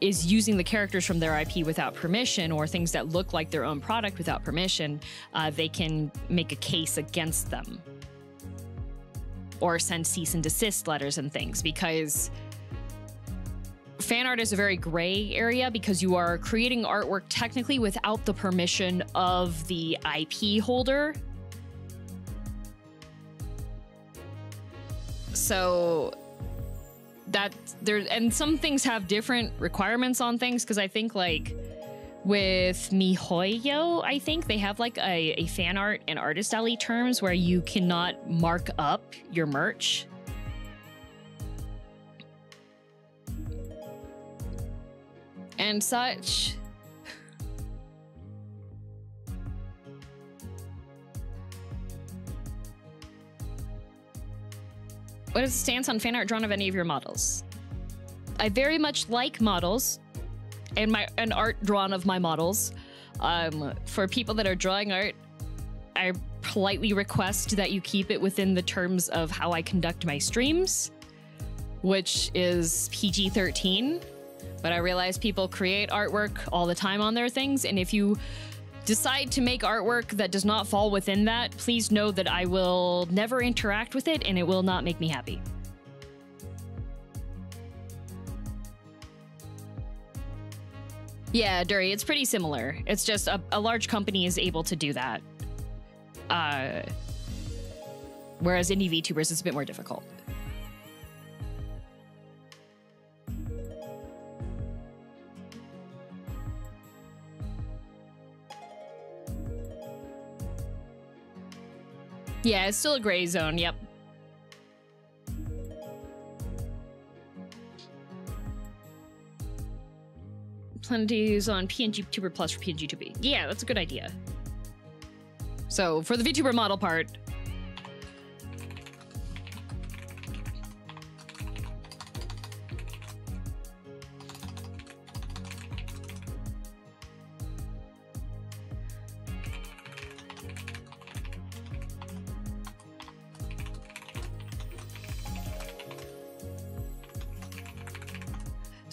is using the characters from their IP without permission or things that look like their own product without permission, uh, they can make a case against them. Or send cease and desist letters and things because fan art is a very gray area because you are creating artwork technically without the permission of the IP holder. So that there and some things have different requirements on things because I think like with MiHoYo, I think they have like a, a fan art and artist alley terms where you cannot mark up your merch. And such. What is the stance on fan art drawn of any of your models? I very much like models and my and art drawn of my models. Um, for people that are drawing art, I politely request that you keep it within the terms of how I conduct my streams, which is PG 13. But I realize people create artwork all the time on their things, and if you decide to make artwork that does not fall within that, please know that I will never interact with it and it will not make me happy. Yeah, Dury, it's pretty similar. It's just a, a large company is able to do that. Uh, whereas indie VTubers is a bit more difficult. Yeah, it's still a gray zone. Yep. Plan to use on PNG Tuber Plus for PNG Tuber. Yeah, that's a good idea. So for the VTuber model part,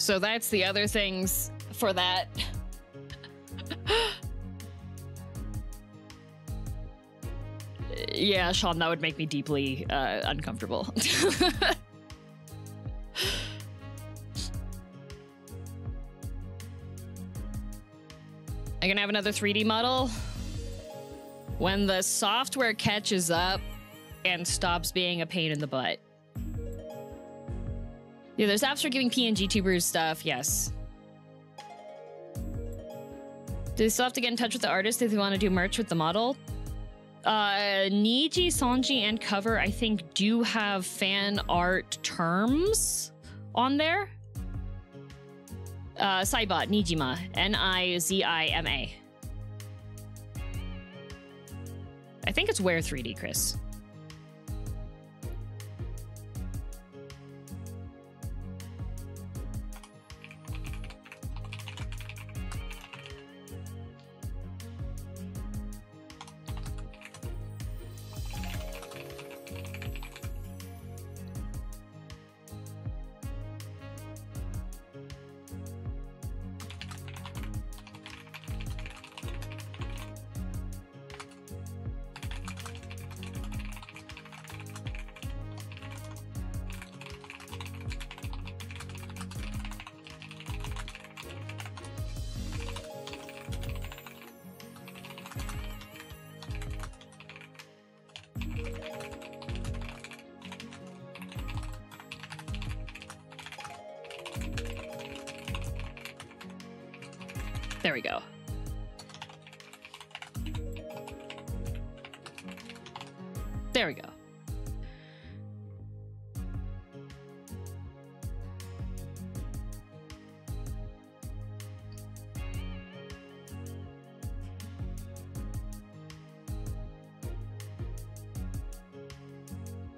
So that's the other things for that. yeah, Sean, that would make me deeply uh, uncomfortable. I'm gonna have another 3D model. When the software catches up and stops being a pain in the butt. Yeah, there's apps for giving PNG tubers stuff, yes. Do they still have to get in touch with the artist if they want to do merch with the model? Uh, Nijisanji, and Cover, I think, do have fan art terms on there. Uh, Saibot, Nijima, N-I-Z-I-M-A. I think it's Where 3D, Chris.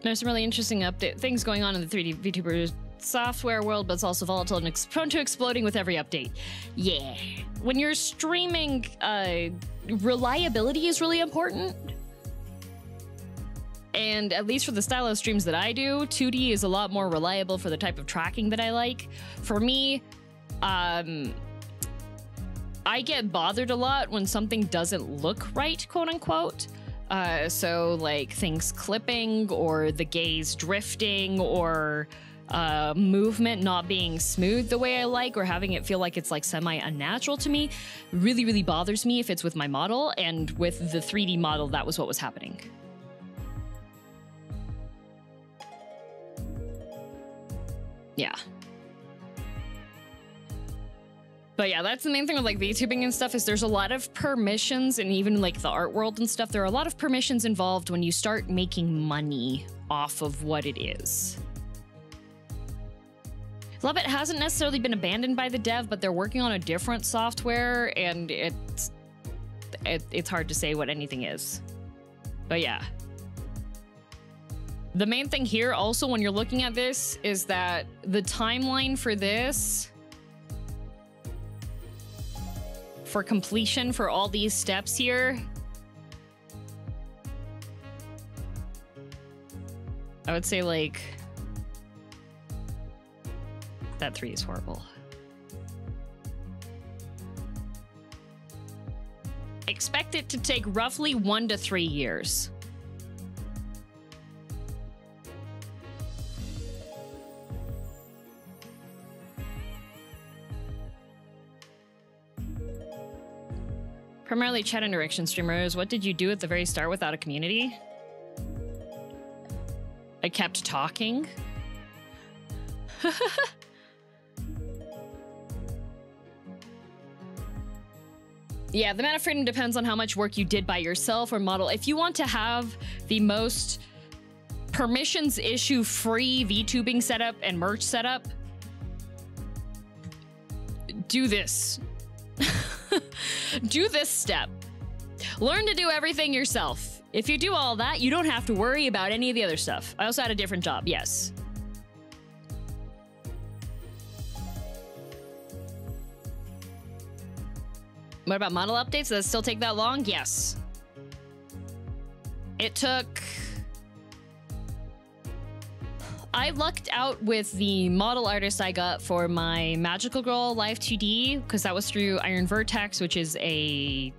There's some really interesting update things going on in the 3D VTuber software world, but it's also volatile and ex- prone to exploding with every update. Yeah. When you're streaming, uh, reliability is really important. And at least for the style of streams that I do, 2D is a lot more reliable for the type of tracking that I like. For me, um, I get bothered a lot when something doesn't look right, quote unquote. Uh, so like things clipping or the gaze drifting or uh, movement not being smooth the way I like or having it feel like it's like semi unnatural to me really, really bothers me if it's with my model. And with the 3D model, that was what was happening. Yeah. But yeah, that's the main thing with like VTubing and stuff is there's a lot of permissions and even like the art world and stuff. There are a lot of permissions involved when you start making money off of what it is. Of it hasn't necessarily been abandoned by the dev, but they're working on a different software and it's it, it's hard to say what anything is. But yeah. The main thing here also when you're looking at this is that the timeline for this for completion for all these steps here. I would say like that three is horrible. Expect it to take roughly one to three years. Primarily chat and streamers. What did you do at the very start without a community? I kept talking. yeah, the amount of freedom depends on how much work you did by yourself or model. If you want to have the most permissions issue free VTubing setup and merch setup, do this. do this step. Learn to do everything yourself. If you do all that, you don't have to worry about any of the other stuff. I also had a different job, yes. What about model updates? Does it still take that long? Yes. It took. I lucked out with the model artist I got for my Magical Girl Live2D because that was through Iron Vertex, which is a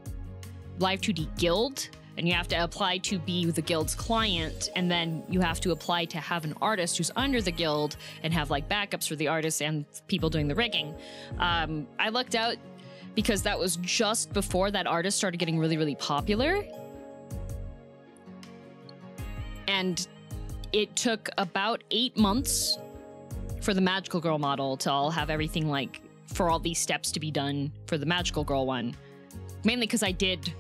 Live2D guild. And you have to apply to be the guild's client, and then you have to apply to have an artist who's under the guild and have like backups for the artist and people doing the rigging. Um, I lucked out because that was just before that artist started getting really, really popular. And it took about eight months for the Magical Girl model to all have everything like for all these steps to be done for the Magical Girl one. Mainly because I did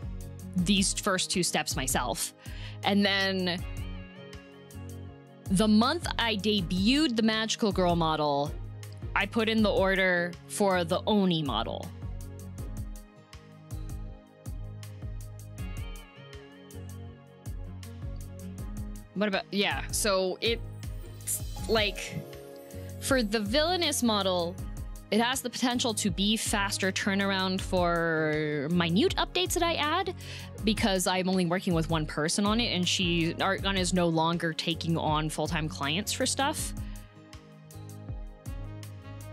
these first two steps myself. And then the month I debuted the Magical Girl model, I put in the order for the Oni model. What about yeah? So it like for the villainess model, it has the potential to be faster turnaround for minute updates that I add because I'm only working with one person on it and she Artgun is no longer taking on full-time clients for stuff.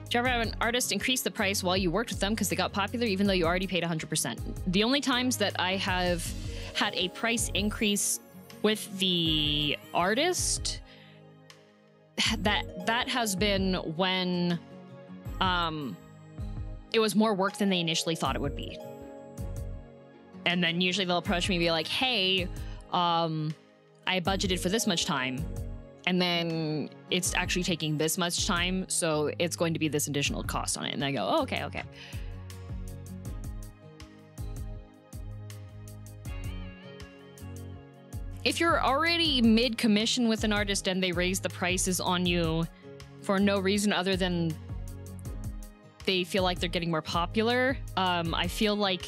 Do you ever have an artist increase the price while you worked with them because they got popular even though you already paid 100%? The only times that I have had a price increase with the artist that that has been when um it was more work than they initially thought it would be. And then usually they'll approach me and be like hey um i budgeted for this much time and then it's actually taking this much time so it's going to be this additional cost on it. And i go oh, okay okay if you're already mid commission with an artist and they raise the prices on you for no reason other than they feel like they're getting more popular, um, I feel like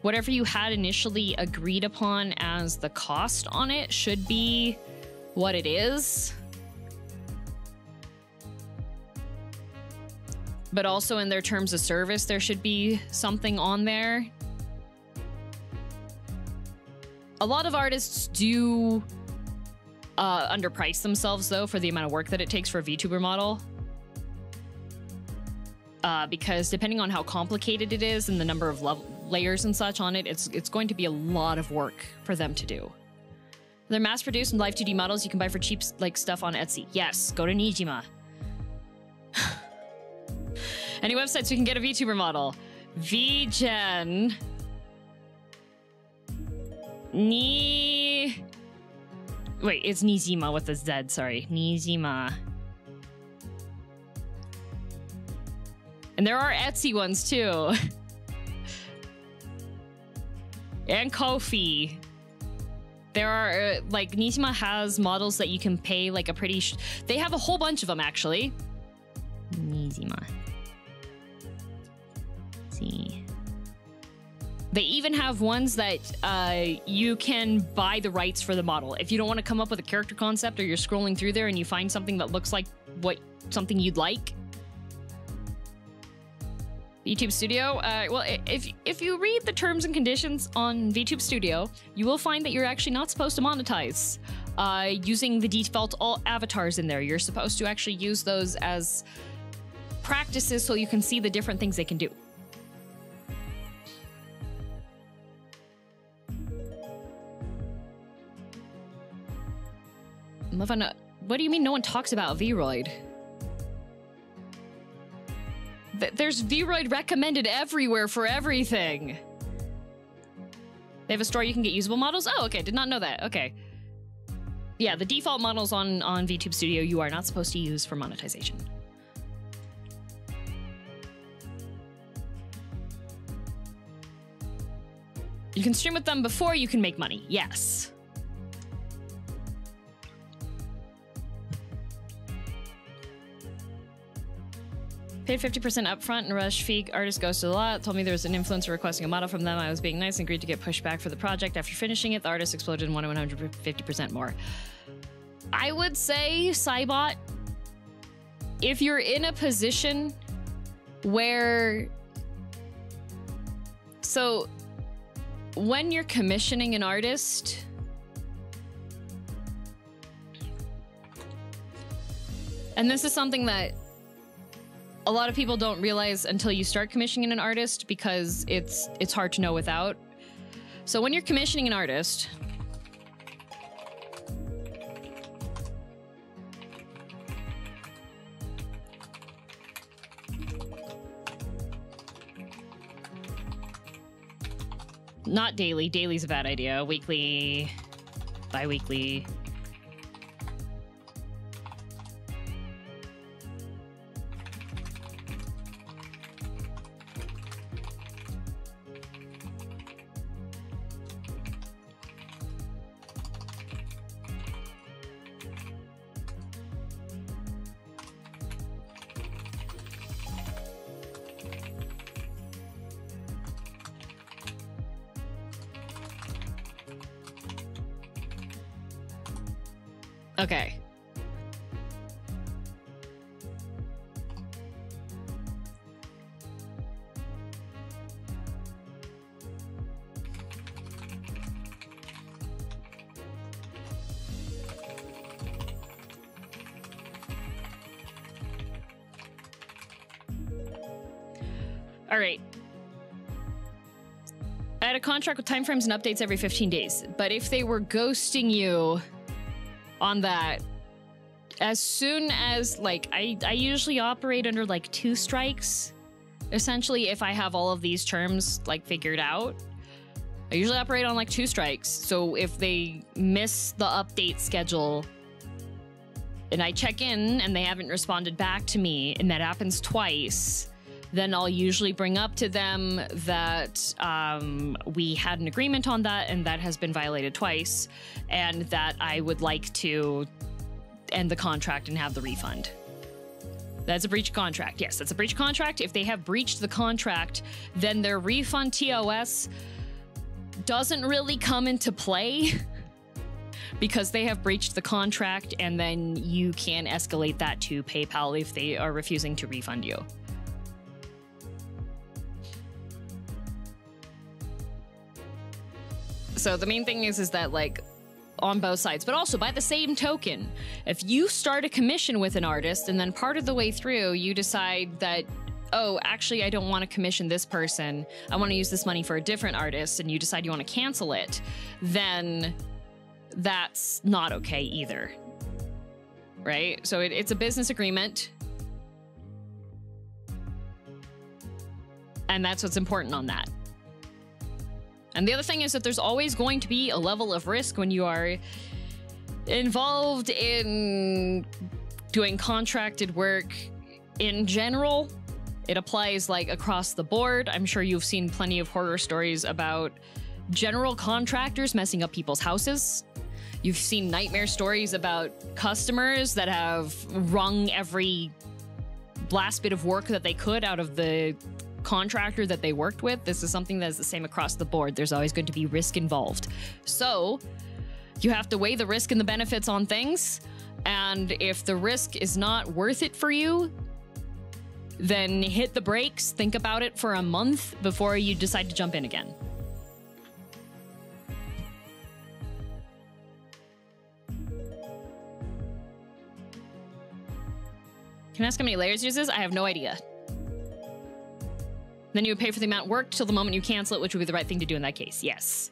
whatever you had initially agreed upon as the cost on it should be what it is. But also in their terms of service, there should be something on there. A lot of artists do uh, underprice themselves, though, for the amount of work that it takes for a VTuber model. Uh, because depending on how complicated it is and the number of layers and such on it, it's it's going to be a lot of work for them to do. They're mass-produced and Live2D models you can buy for cheap like stuff on Etsy. Yes, go to Nijima. Any websites we can get a VTuber model? VGen. Ni. Wait, it's Nizima with a Z, sorry. Nizima. And there are Etsy ones too. and Ko-fi. There are, uh, like, Nizima has models that you can pay, like, a pretty. They have a whole bunch of them, actually. Nizima. see. They even have ones that uh, you can buy the rights for the model. If you don't want to come up with a character concept or you're scrolling through there and you find something that looks like what something you'd like, VTube Studio. Uh, well, if if you read the terms and conditions on VTube Studio, you will find that you're actually not supposed to monetize uh, using the default all avatars in there. You're supposed to actually use those as practices so you can see the different things they can do. What do you mean no one talks about Vroid? Th- There's Vroid recommended everywhere for everything. They have a store you can get usable models. Oh, okay, did not know that. Okay. Yeah, the default models on on VTube Studio you are not supposed to use for monetization. You can stream with them before you can make money. Yes. Paid 50% upfront and rush fee. Artist ghosted a lot. Told me there was an influencer requesting a model from them. I was being nice and agreed to get pushed back for the project. After finishing it, the artist exploded and wanted 150% more. I would say, Cybot, if you're in a position where. So, when you're commissioning an artist, and this is something that a lot of people don't realize until you start commissioning an artist because it's it's hard to know without. So when you're commissioning an artist, not daily, daily's a bad idea. Weekly, bi-weekly. Okay. All right. I had a contract with timeframes and updates every 15 days, but if they were ghosting you on that. As soon as like I, I usually operate under like two strikes. Essentially if i have all of these terms like figured out i usually operate on like two strikes. So if they miss the update schedule and i check in and they haven't responded back to me and that happens twice then I'll usually bring up to them that um, we had an agreement on that and that has been violated twice, and that I would like to end the contract and have the refund. That's a breach of contract. Yes, that's a breach of contract. If they have breached the contract, then their refund TOS doesn't really come into play because they have breached the contract, and then you can escalate that to PayPal if they are refusing to refund you. So the main thing is is that like on both sides, but also by the same token, if you start a commission with an artist and then part of the way through you decide that oh, actually I don't want to commission this person. I want to use this money for a different artist and you decide you want to cancel it, then that's not okay either. Right? So it, it's a business agreement. And that's what's important on that. And the other thing is that there's always going to be a level of risk when you are involved in doing contracted work in general. It applies like across the board. I'm sure you've seen plenty of horror stories about general contractors messing up people's houses. You've seen nightmare stories about customers that have wrung every last bit of work that they could out of the contractor that they worked with. This is something that is the same across the board. There's always going to be risk involved. So you have to weigh the risk and the benefits on things. And if the risk is not worth it for you, then hit the brakes, think about it for a month before you decide to jump in again. Can I ask how many layers uses? I have no idea. Then you would pay for the amount worked till the moment you cancel it, which would be the right thing to do in that case. Yes.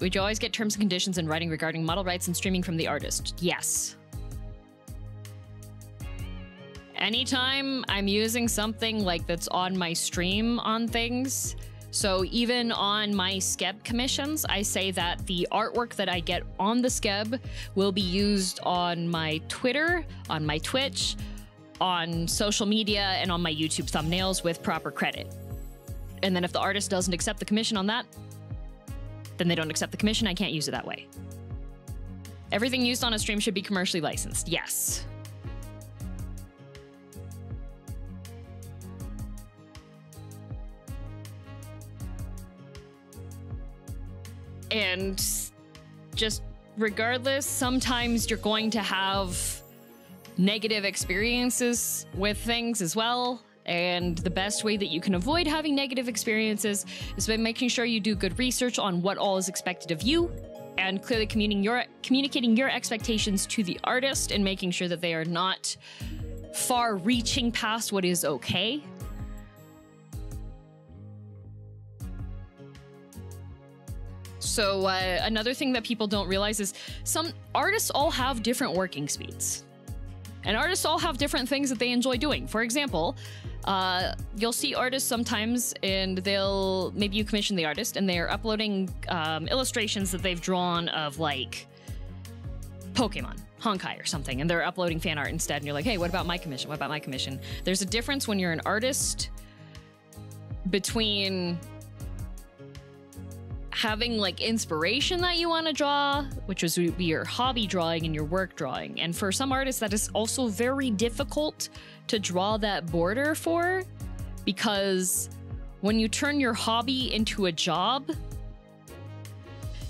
Would you always get terms and conditions in writing regarding model rights and streaming from the artist? Yes. Anytime I'm using something like that's on my stream on things, so even on my Skeb commissions, I say that the artwork that I get on the Skeb will be used on my Twitter, on my Twitch, on social media, and on my YouTube thumbnails with proper credit. And then if the artist doesn't accept the commission on that, then they don't accept the commission. I can't use it that way. Everything used on a stream should be commercially licensed. Yes. And just regardless, sometimes you're going to have negative experiences with things as well. And the best way that you can avoid having negative experiences is by making sure you do good research on what all is expected of you and clearly communicating your communicating your expectations to the artist and making sure that they are not far reaching past what is okay. So uh, another thing that people don't realize is some artists all have different working speeds. And artists all have different things that they enjoy doing. For example, uh, you'll see artists sometimes and they'll maybe you commission the artist and they're uploading um, illustrations that they've drawn of like Pokemon, Honkai or something, and they're uploading fan art instead. And you're like, hey, what about my commission? What about my commission? There's a difference when you're an artist between having like inspiration that you want to draw, which be your hobby drawing and your work drawing. And for some artists, that is also very difficult to draw that border for because when you turn your hobby into a job,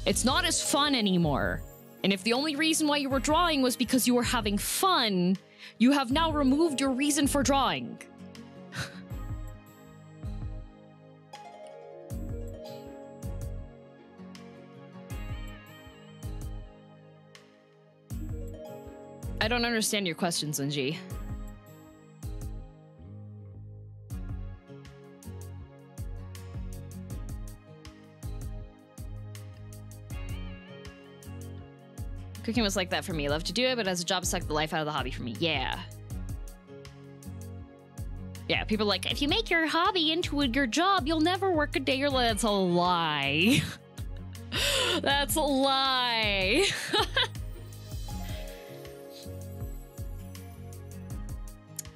it's not as fun anymore. And if the only reason why you were drawing was because you were having fun, you have now removed your reason for drawing. I don't understand your question, Sunji. Cooking was like that for me. Love to do it, but as a job, sucked the life out of the hobby for me. Yeah. Yeah, people like, if you make your hobby into your job, you'll never work a day your life. That's a lie. That's a lie.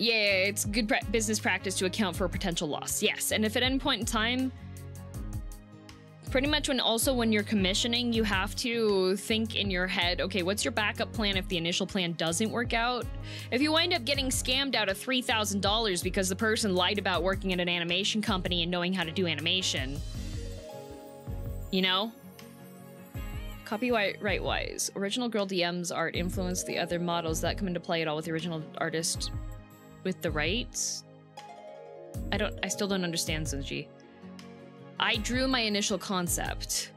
Yeah, it's good pra- business practice to account for a potential loss. Yes, and if at any point in time, pretty much when also when you're commissioning, you have to think in your head, okay, what's your backup plan if the initial plan doesn't work out? If you wind up getting scammed out of three thousand dollars because the person lied about working at an animation company and knowing how to do animation, you know. Copyright right wise, original girl DM's art influenced the other models that come into play at all with the original artist with the rights. I don't. I still don't understand Sunji. I drew my initial concept.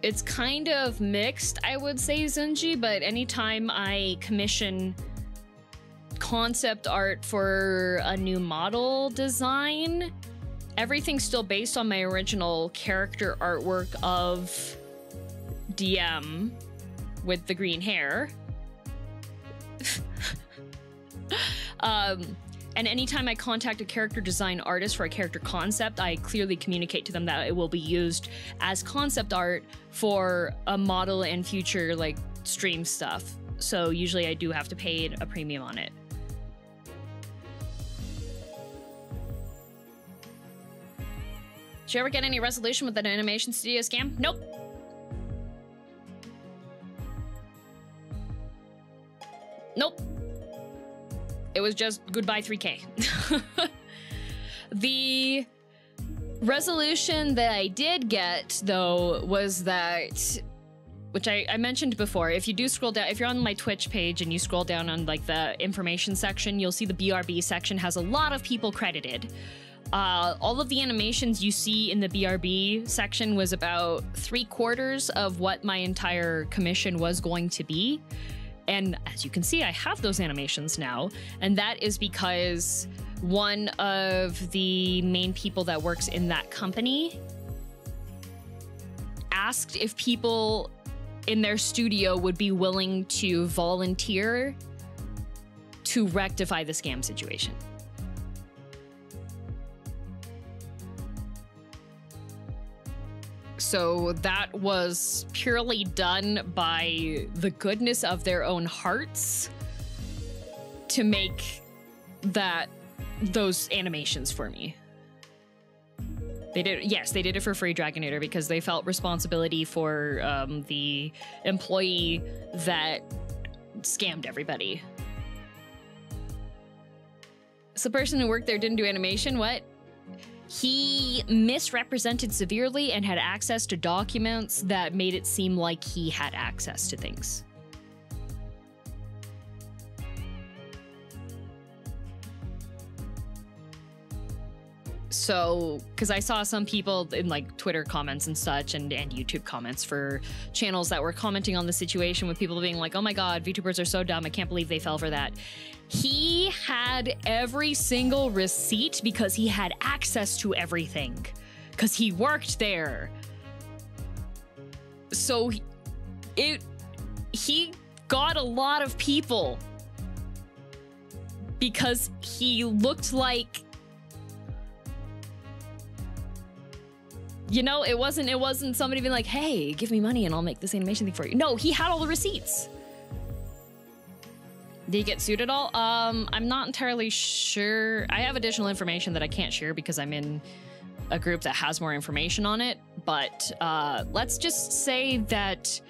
It's kind of mixed, I would say, Zunji, but anytime I commission concept art for a new model design, everything's still based on my original character artwork of DM with the green hair. um, and anytime I contact a character design artist for a character concept, I clearly communicate to them that it will be used as concept art for a model and future like stream stuff. So usually I do have to pay a premium on it. Did you ever get any resolution with an animation studio scam? Nope. Nope. It was just goodbye 3K. the resolution that I did get, though, was that which I, I, mentioned before. If you do scroll down, if you're on my Twitch page and you scroll down on like the information section, you'll see the BRB section has a lot of people credited. Uh, all of the animations you see in the BRB section was about three quarters of what my entire commission was going to be. And as you can see, I have those animations now. And that is because one of the main people that works in that company asked if people in their studio would be willing to volunteer to rectify the scam situation. So that was purely done by the goodness of their own hearts to make that those animations for me. They did, yes, they did it for free, Dragonator, because they felt responsibility for um, the employee that scammed everybody. So, the person who worked there didn't do animation. What? He misrepresented severely and had access to documents that made it seem like he had access to things. So, because I saw some people in like Twitter comments and such, and, and YouTube comments for channels that were commenting on the situation with people being like, oh my god, VTubers are so dumb, I can't believe they fell for that. He had every single receipt because he had access to everything, because he worked there. So, it, he got a lot of people because he looked like you know, it wasn't it wasn't somebody being like, "Hey, give me money and I'll make this animation thing for you." No, he had all the receipts. Did he get sued at all? Um, I'm not entirely sure. I have additional information that I can't share because I'm in a group that has more information on it. But uh, let's just say that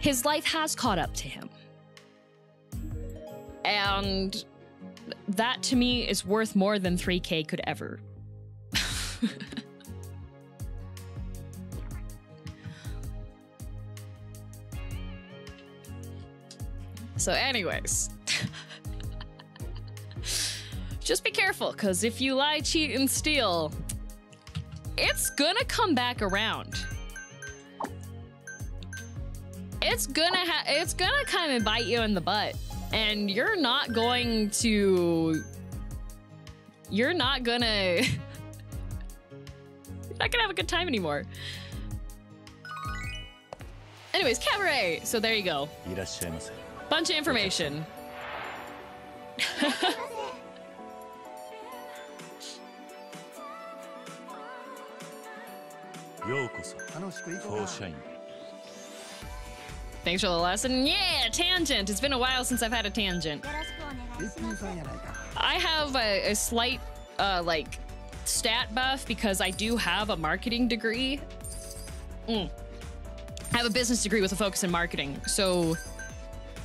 his life has caught up to him, and that to me is worth more than 3K could ever. So, anyways. Just be careful, because if you lie, cheat, and steal, it's gonna come back around. It's gonna ha- it's gonna come and bite you in the butt. And you're not going to you're not gonna you're not gonna have a good time anymore. Anyways, cabaret. So there you go. Bunch of information. Thanks for the lesson. Yeah, tangent. It's been a while since I've had a tangent. I have a, a slight, uh, like, stat buff because I do have a marketing degree. Mm. I have a business degree with a focus in marketing. So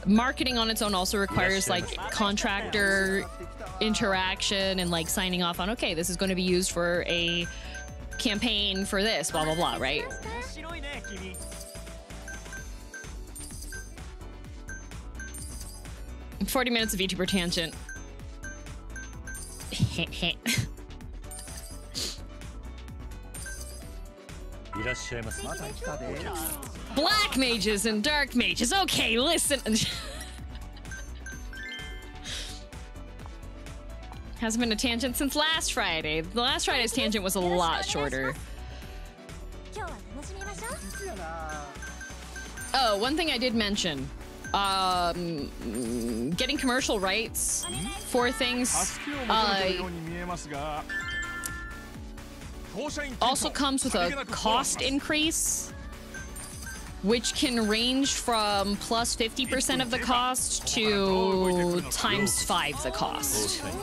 marketing on its own also requires yes, like contractor interaction and like signing off on okay this is going to be used for a campaign for this blah blah blah right? Forty minutes of youtuber tangent. Black mages and dark mages. Okay, listen. Hasn't been a tangent since last Friday. The last Friday's tangent was a lot shorter. Oh, one thing I did mention. Um, getting commercial rights for things. Uh, also comes with a cost increase, which can range from plus 50% of the cost to times five the フォー cost. シャイン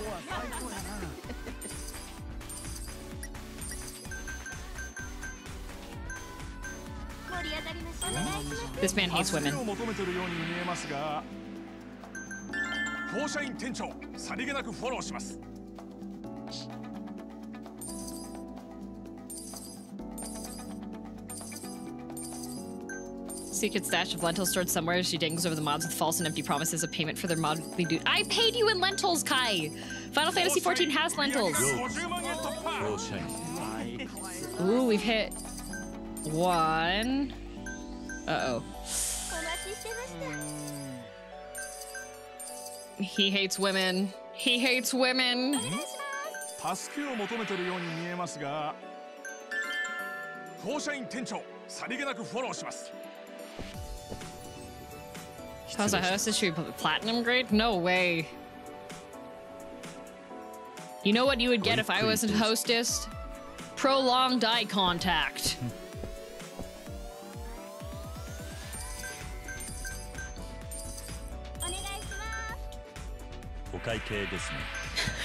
盛り上がりましょうお願いします This man hates 助け women. を求めてるように見えますが当社員店長さりげなくフォローします secret stash of lentils stored somewhere. She dangles over the mobs with false and empty promises of payment for their modly dues. I paid you in lentils, Kai! Final Fantasy XIV has lentils. Ooh, we've hit one. Uh-oh. He hates women. He hates women. How's a hostess, she put platinum grade? No way. You know what you would get if I wasn't hostess? Prolonged eye contact.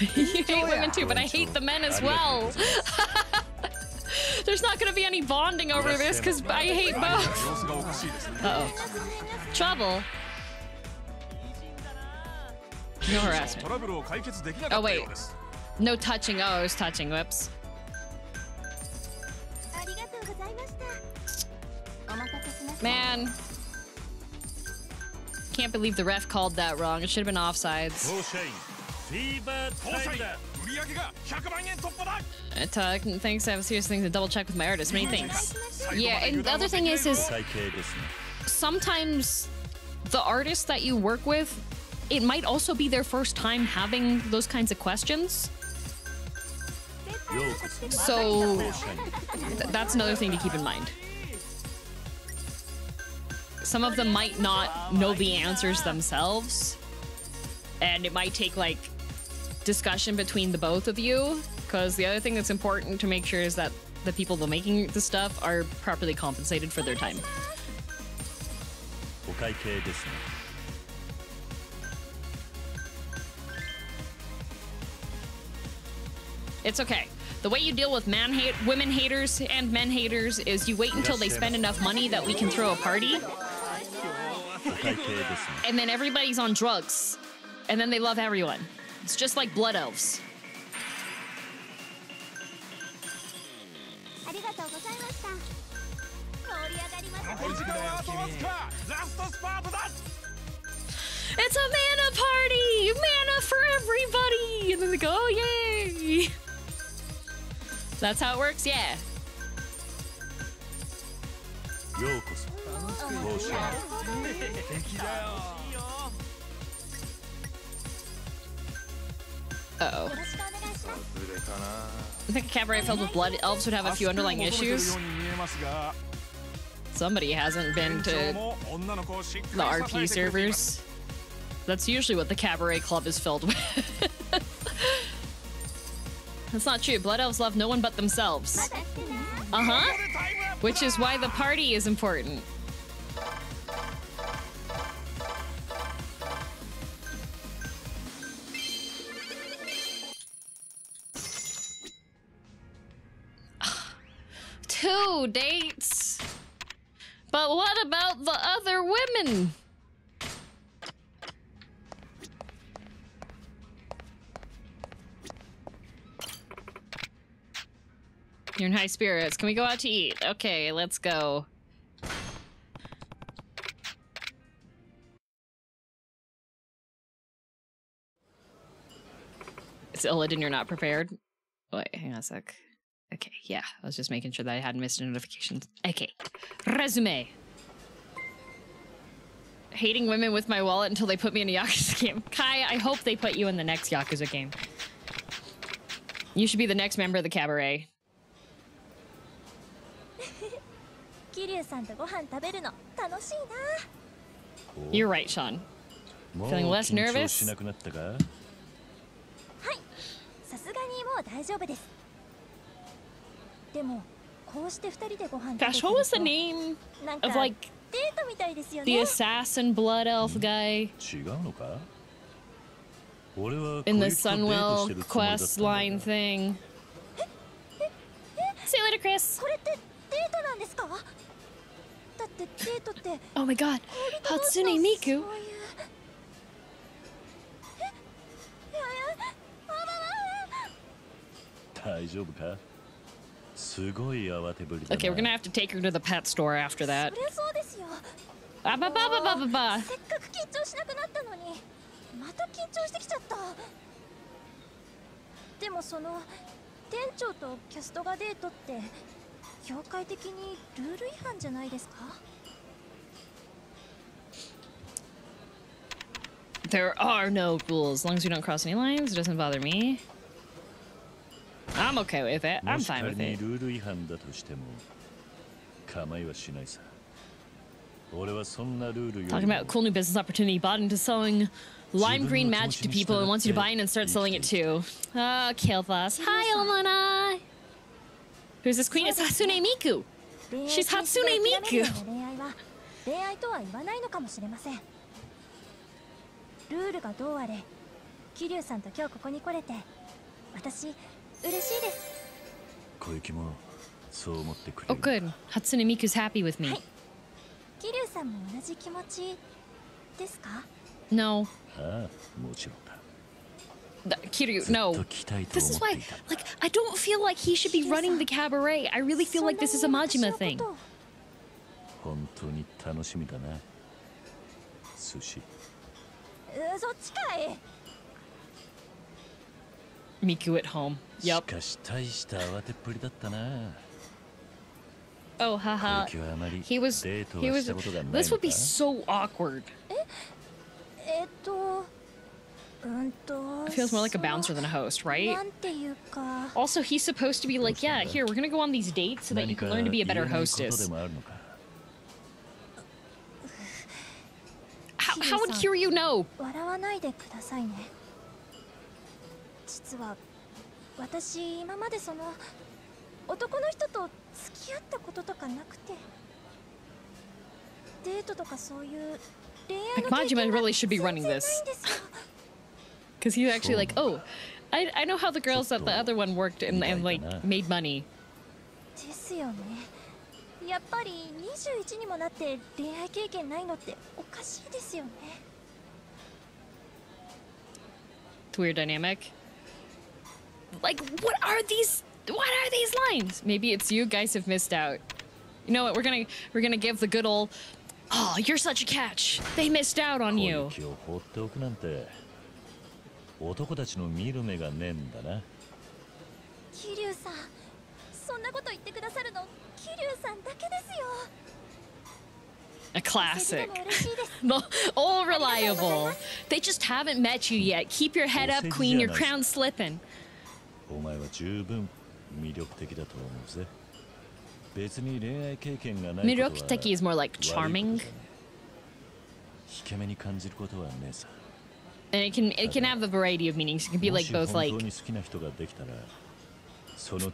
you hate oh, women too, but I hate the men as well. There's not going to be any bonding over this because I hate both. Uh oh Trouble. No harassment. Oh, wait. No touching. Oh, I was touching. Whoops. Man. Can't believe the ref called that wrong. It should have been offsides. Uh, thanks. I have a serious thing to double check with my artist. Many thanks. Yeah, and the other thing is, is sometimes the artist that you work with it might also be their first time having those kinds of questions. So th that's another thing to keep in mind. Some of them might not know the answers themselves, and it might take like discussion between the both of you. Because the other thing that's important to make sure is that the people that are making the stuff are properly compensated for their time. It's okay. The way you deal with man hate, women haters and men haters is you wait until they spend enough money that we can throw a party. and then everybody's on drugs. And then they love everyone. It's just like blood elves. It's a mana party! Mana for everybody! And then they go, oh, yay! That's how it works? Yeah. Uh oh. I think a cabaret filled with blood elves would have a few underlying issues. Somebody hasn't been to the RP servers. That's usually what the cabaret club is filled with. That's not true. Blood elves love no one but themselves. Uh huh. Which is why the party is important. Two dates. But what about the other women? You're in high spirits. Can we go out to eat? Okay, let's go. It's Illidan, you're not prepared. Wait, hang on a sec. Okay, yeah, I was just making sure that I hadn't missed notifications. Okay, resume. Hating women with my wallet until they put me in a Yakuza game. Kai, I hope they put you in the next Yakuza game. You should be the next member of the cabaret. 桐生さんとご飯食べるの楽しい You're right, Sean. もう Feeling less 緊張 nervous? しなくなったかなはいさすがにもう大丈夫ですでもこうして二人でご飯食べて Gosh, る what was the と name なんか of like デートみたいですよ the ね assassin blood elf guy 違うのか俺は in the こいつとデート Sunwell してるつもりだったんだ quest line thing? See you later, Chris. デートなんですか？だってデートって Oh my god, 恋人同士の Hatsune そういう Miku? えいやいやあわわわ大丈夫かすごい慌てぶりだ Okay, we're な gonna have to take her to the pet store after that. そりゃそうですよ Ah, ba ba ba ba ba ba. せっかく緊張しなくなったのにまた緊張してきちゃったでもその店長とキャストがデートって業界的にルール違反じゃないですか There are no rules. As long as you don't cross any lines, it doesn't bother me. I'm okay with it. も I'm し fine 仮 with に it. ルール違反だとしても構いはしないさ俺はそんなルールよ Talking りも about cool new business opportunity. Bought into selling lime green magic to people and wants you to buy in and start selling it too. Oh, Kilthus. Hi, Omana. Who's this queen? It's Hatsune Miku. 恋愛 She's 禁止 Hatsune で諦めるよ Miku. うな恋愛は恋愛とは言わないのかもしれませんルールがどうあれ桐生さんと今日ここに来れて私嬉しいです小雪もそう思ってくれ Oh, る good. Hatsune Miku's happy with me. 桐生さんも同じ気持ちですか No. ああもちろんだ Th- Kiryu, no. This is why, like, I don't feel like he should be running the cabaret. I really feel like this is a Majima thing. Uh, Miku at home. Yep. Oh, haha. He was. He was. This would be so awkward. Eh? Eh, it feels more like a bouncer than a host, right? Also, he's supposed to be like, yeah, here, we're gonna go on these dates so that you can learn to be a better hostess. How, how would Kiryu know? Like Majima really should be running this ですよ Because he's actually like, oh, I, I know how the girls at the other one worked and, and like Right. made money. ですよねやっぱり21にもなって恋愛経験ないのっておかしいですよね It's weird dynamic. Like, what are these? What are these lines? Maybe it's you guys have missed out. You know what? We're gonna we're gonna give the good old. Oh, you're such a catch. They missed out on 小 you. 男たちの見る目がねえんだな桐生さんそんなこと言ってくださるの桐生さんだけですよ A classic. all reliable. They just haven't met you yet. Keep your head up, Queen. Your crown's slipping. お前は十分魅力的だと思うぜ別に恋愛経験がないことは Mirokiteki is more like charming. 引け目に感じることはねえさ And it can it can have a variety of meanings. It can be like both like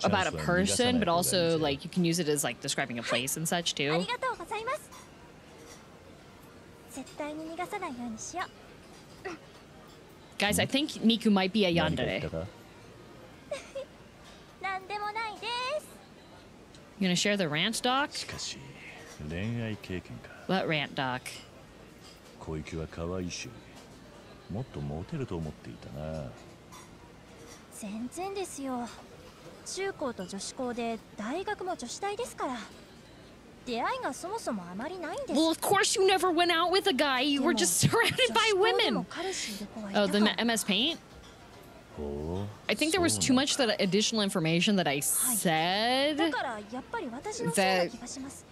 about a person, but also like you can use it as like describing a place and such too. Guys, I think Miku might be a yandere. You gonna share the rant doc? What rant doc? 小雪は可愛いしもっとモテると思っていたな全然ですよ中高と女子校で大学も女子大ですから出会いがそもそもあまりないんです Well, of course you never went out with a guy. You were just surrounded by 女子校でも women. 彼氏いる子はいた Oh, か the M- MS Paint? ほう I think there was そう too なん much that additional information that I だ said からやっぱり私のせいな気がします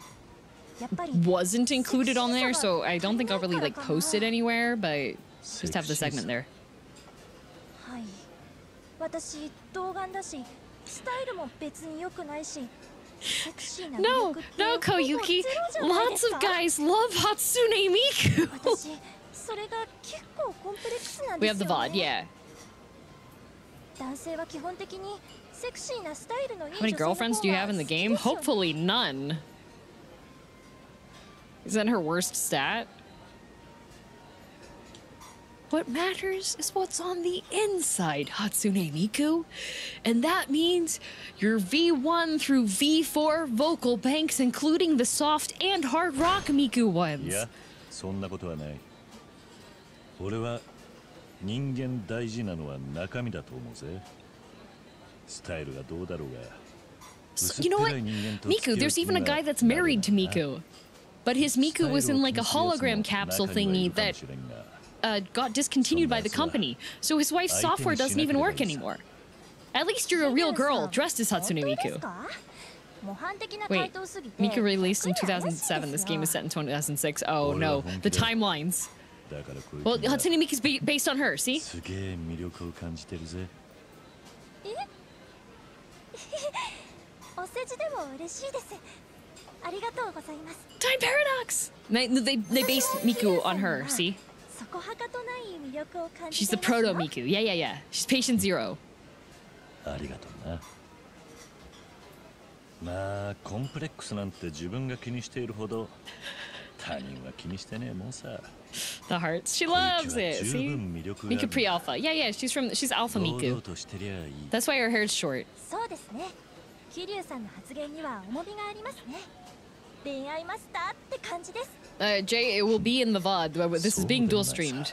やっぱり wasn't included on there, so I don't think I'll really like post it anywhere, but just have the segment there. はい私童顔だしスタイルも別に良くないしセクシーな魅 No, 力って no, ほぼ Koyuki. ゼロじゃないで Lots す of か guys love Hatsune Miku. 私それが結構コンプレックスなん We で have す the よ VOD, ね yeah. 男性は基本的にセクシーなスタイルのいい How many 女性の girlfriends do you 方 have が in the 好き game? ですよね Hopefully none. Is that her worst stat? What matters is what's on the inside, Hatsune Miku. And that means your V1 through V4 vocal banks, including the soft and hard rock Miku い ones. やそんなことはない俺は人間大事なのは中身だと思うぜスタイルがどうだろうが So, you know what? 薄っぺらい人間と付き合 Miku, う there's 気に even a は guy that's なる married to な Miku. But his Miku was in like a hologram capsule thingy that uh, got discontinued by the company, so his wife's software doesn't even work anymore. At least you're a real girl, dressed as Hatsune Miku. Wait, Miku released in 2007. This game is set in 2006. Oh no, the timelines. Well, Hatsune Miku's is based on her, see? Time paradox! They, they, they based Miku on her, see? そこはかとない魅力を感 She's じ the ています proto よ Miku. Yeah, yeah, yeah. She's patient zero. ありがとうなまあコンプレックスなんて自分が気にしているほど他人は気にしてねえもんさ The hearts. She loves 小雪は it. 十 See? 分魅力があ Miku る pre-alpha. Yeah, yeah. She's from. She's alpha 堂々 Miku. としてりゃいい That's why her hair's short. そうですね桐生さんの発言には重みがありますね恋愛マスターって感じです uh, Jay, it will be in the VOD. This is being dual streamed.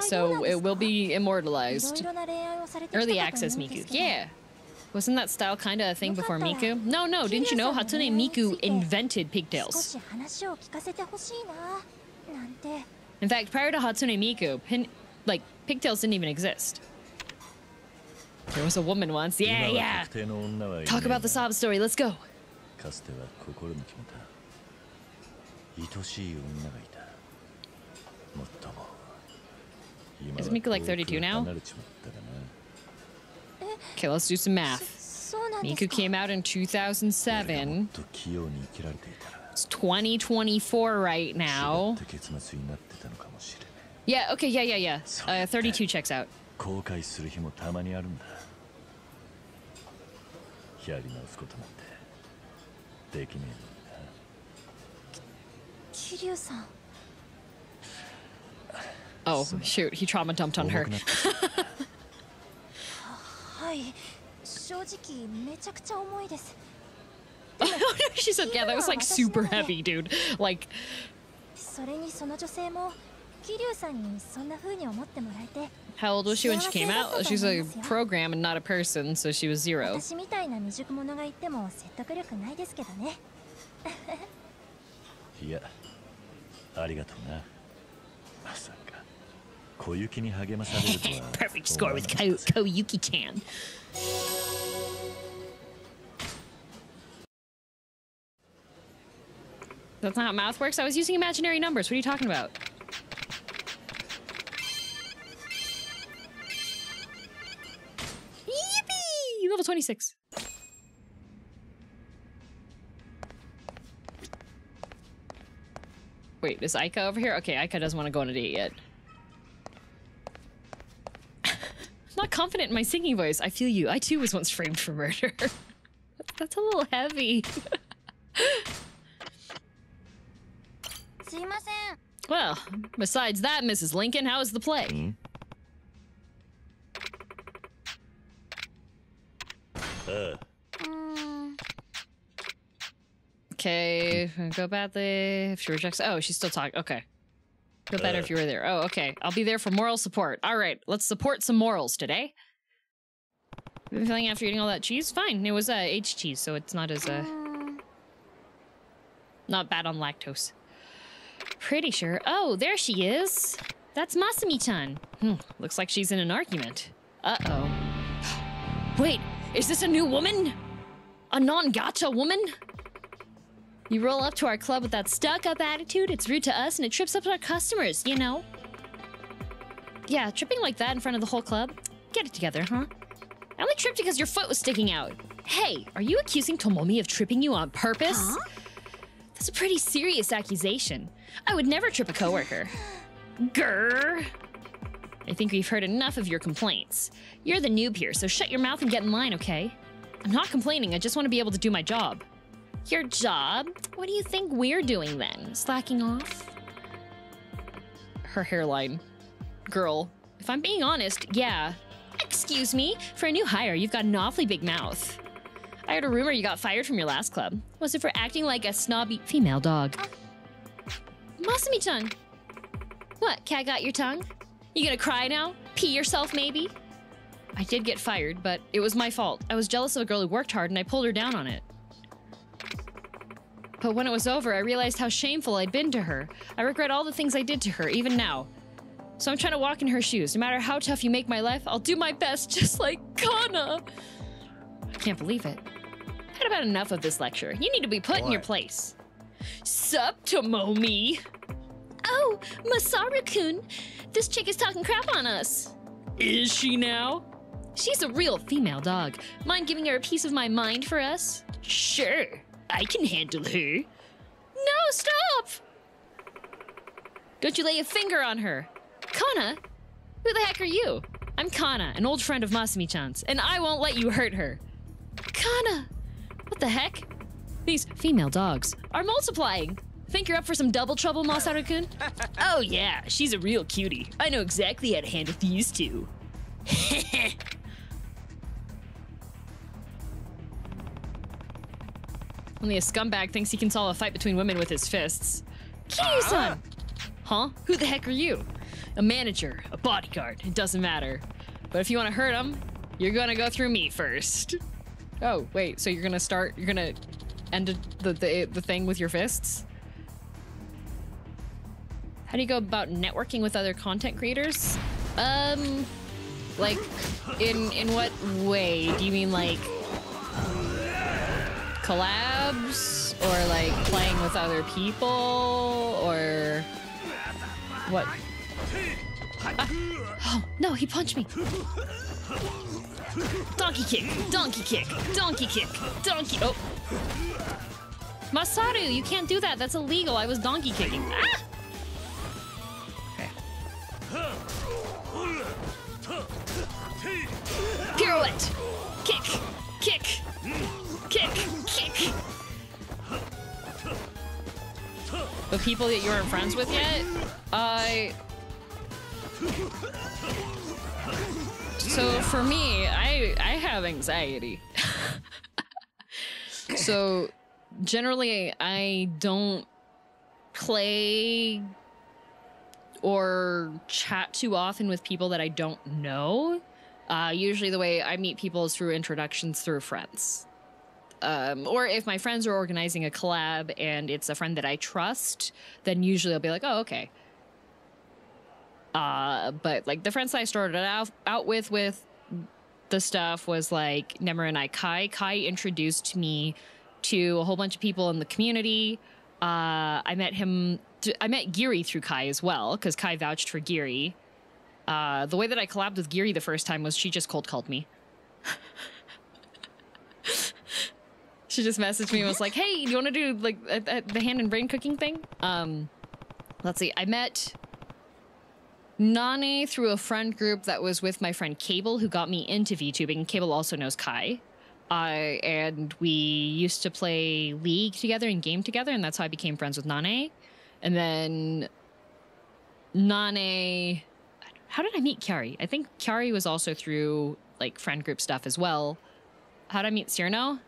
So it will be immortalized. Early access Miku. Yeah. Wasn't that style kind of a thing before Miku? No, no, didn't you know Hatsune Miku invented pigtails? In fact, prior to Hatsune Miku, pin, like, pigtails didn't even exist. There was a woman once. Yeah, yeah. Talk about the sob story. Let's go. 愛しい女がいたもっとも今は Is Miku like 32 now? 遠く離れちまったかな Okay, let's do some math. そうなんです Miku か came out in 2007. と器用に生きられていたら It's 2024 right now. って結末になってたのかもしれない Yeah, okay, yeah, yeah, yeah. Uh, 32 checks out. 後悔する日もたまにあるんだやり直すことなんてできね 桐生さん Oh, shoot. He trauma dumped え on の her. 重くなってきたはい正直めちゃくちゃ重いです she said, yeah, that was like super heavy, dude. Like, それにその女性も桐生さんにそんな風に思ってもらえて how old was she when she came out? She's a program and not a person, so she was zero. 私みたいな未熟者が言っても説得力ないですけどねいや ありがとうなまさか小雪に励まされるとは Perfect score with Ko Koyuki Chan. That's not how math works. I was using imaginary numbers. What are you talking about? Yippee! Level 26. Wait, is Aika over here? Okay, Aika doesn't want to go on a date yet. not confident in my singing voice. I feel you. I too was once framed for murder. That's a little heavy. well, besides that, Mrs. Lincoln, how is the play? Mm -hmm. Uh. Mm. Okay, go badly if she rejects. Oh, she's still talking. Okay. Go better if you were there. Oh, okay. I'll be there for moral support. All right, let's support some morals today. Been feeling after eating all that cheese? Fine. It was uh, aged cheese, so it's not as uh, not bad on lactose. Pretty sure. Oh, there she is. That's Masumi-chan. Hmm, looks like she's in an argument. Uh-oh. Wait, is this a new woman? A non-gacha woman? You roll up to our club with that stuck-up attitude, it's rude to us and it trips up our customers, you know? Yeah, tripping like that in front of the whole club? Get it together, huh? I only tripped because your foot was sticking out. Hey, are you accusing Tomomi of tripping you on purpose? Huh? That's a pretty serious accusation. I would never trip a coworker. Grr. I think we've heard enough of your complaints. You're the noob here, so shut your mouth and get in line, okay? I'm not complaining, I just want to be able to do my job. Your job? What do you think we're doing then? Slacking off? Her hairline. Girl, if I'm being honest, yeah. Excuse me, for a new hire, you've got an awfully big mouth. I heard a rumor you got fired from your last club. Was it for acting like a snobby female dog? Masumi-chan! What, cat got your tongue? You gonna cry now? Pee yourself, maybe? I did get fired, but it was my fault. I was jealous of a girl who worked hard and I pulled her down on it. But when it was over, I realized how shameful I'd been to her. I regret all the things I did to her, even now. So I'm trying to walk in her shoes. No matter how tough you make my life, I'll do my best, just like Kana. I can't believe it. I've had about enough of this lecture. You need to be put in your place. Sup, Tomomi? Oh, Masaru-kun. This chick is talking crap on us. Is she now? She's a real female dog. Mind giving her a piece of my mind for us? Sure, I can handle her. No, stop! Don't you lay a finger on her. Kana? Who the heck are you? I'm Kana, an old friend of Masumi-chan's, and I won't let you hurt her. Kana! What the heck? These female dogs are multiplying. Think you're up for some double trouble, Masaru-kun? oh yeah, she's a real cutie. I know exactly how to handle these two. Only a scumbag thinks he can solve a fight between women with his fists. Kiryu-san! Huh? Who the heck are you? A manager, a bodyguard, it doesn't matter. But if you want to hurt him, you're gonna go through me first. Oh, wait, so you're gonna start, you're gonna end the, the, the thing with your fists? How do you go about networking with other content creators? Um, like, in in what way? Do you mean like collabs or like playing with other people or what? Ah. Oh no, he punched me. Donkey kick, donkey kick, donkey kick, donkey. Oh, Masaru, you can't do that. That's illegal. I was donkey kicking. Ah! Pirouette! Kick! Kick! Kick! Kick! The people that you aren't friends with yet? I. So for me, I I have anxiety. so generally I don't play or chat too often with people that I don't know. Uh, usually, the way I meet people is through introductions through friends. Um, or if my friends are organizing a collab and it's a friend that I trust, then usually I'll be like, oh, okay. Uh, but like the friends I started out, out with with the stuff was like Nemur and I Kai. Kai introduced me to a whole bunch of people in the community. Uh, I met him. I met Geary through Kai as well because Kai vouched for Geary. Uh, the way that I collabed with Geary the first time was she just cold called me. she just messaged me and was like, "Hey, do you want to do like a, a, the hand and brain cooking thing?" Um, let's see. I met Nane through a friend group that was with my friend Cable, who got me into VTubing. Cable also knows Kai. Uh, and we used to play League together and game together, and that's how I became friends with Nane. And then Nane. How did I meet Kyari? I think Kyari was also through like friend group stuff as well. How did I meet Cyrano?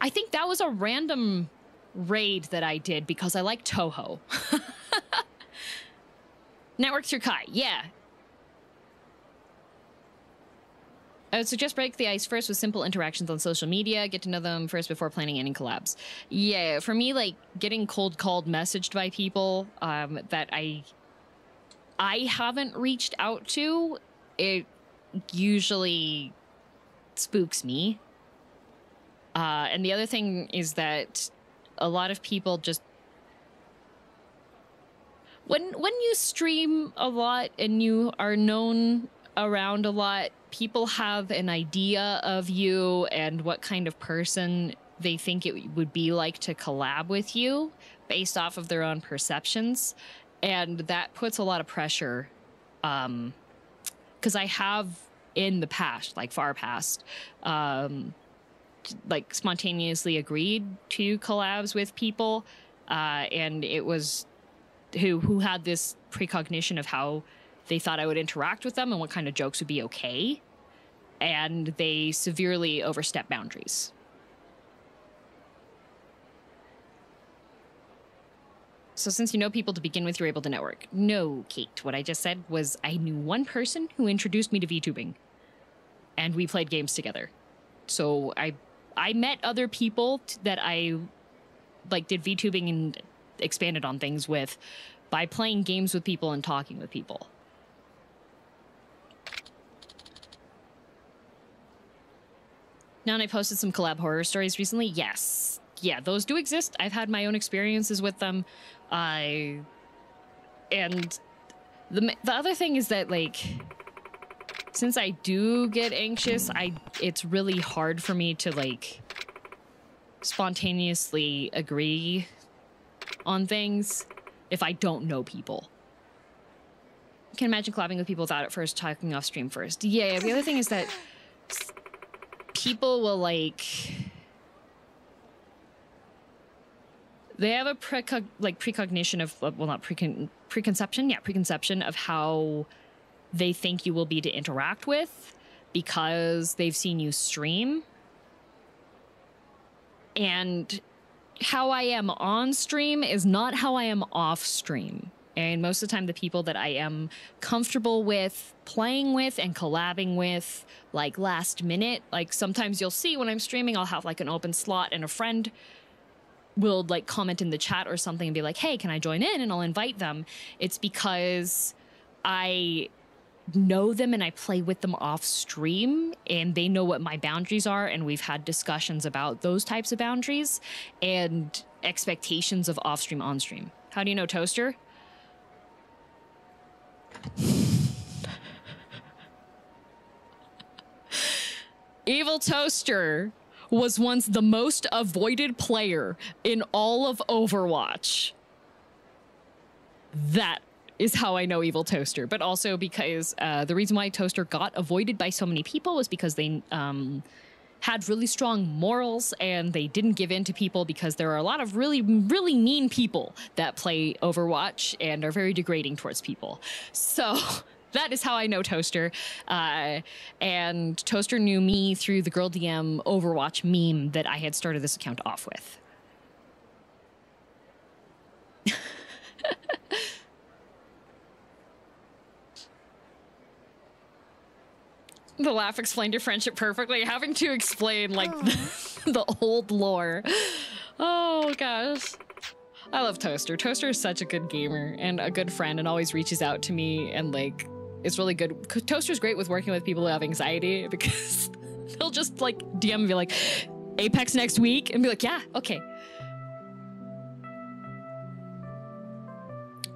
I think that was a random raid that I did because I like Touhou. Network through Kai, yeah. I would suggest break the ice first with simple interactions on social media. Get to know them first before planning any collabs. Yeah, for me, like getting cold called, messaged by people um, that I I haven't reached out to, it usually spooks me. Uh, and the other thing is that a lot of people just when when you stream a lot and you are known around a lot, people have an idea of you and what kind of person they think it would be like to collab with you based off of their own perceptions. And that puts a lot of pressure um because i have in the past like far past um like spontaneously agreed to collabs with people uh and it was who who had this precognition of how they thought I would interact with them and what kind of jokes would be okay. And they severely overstep boundaries. So, since you know people to begin with, you're able to network. No, Kate. What I just said was I knew one person who introduced me to VTubing, and we played games together. So I, I met other people t- that I, like, did VTubing and expanded on things with, by playing games with people and talking with people. Now, and I posted some collab horror stories recently. Yes. Yeah, those do exist. I've had my own experiences with them. I. And the, the other thing is that, like, since I do get anxious, I it's really hard for me to, like, spontaneously agree on things if I don't know people. I can imagine collabing with people without at first talking off stream first. Yeah, the other thing is that people will like they have a precog- like precognition of well not precon- preconception yeah preconception of how they think you will be to interact with because they've seen you stream and how I am on stream is not how I am off stream. And most of the time, the people that I am comfortable with playing with and collabing with, like last minute, like sometimes you'll see when I'm streaming, I'll have like an open slot and a friend will like comment in the chat or something and be like, hey, can I join in? And I'll invite them. It's because I know them and I play with them off stream and they know what my boundaries are and we've had discussions about those types of boundaries and expectations of off stream on stream. How do you know Toaster? Evil Toaster was once the most avoided player in all of Overwatch. That is how I know Evil Toaster, but also because uh, the reason why Toaster got avoided by so many people was because they um, had really strong morals and they didn't give in to people because there are a lot of really, really mean people that play Overwatch and are very degrading towards people. So. That is how I know Toaster. Uh, and Toaster knew me through the Girl DM Overwatch meme that I had started this account off with. the laugh explained your friendship perfectly. Having to explain like the, the old lore. Oh gosh. I love Toaster. Toaster is such a good gamer and a good friend and always reaches out to me and like it's really good. Toaster's great with working with people who have anxiety because they'll just like DM and be like, Apex next week and be like, yeah, okay.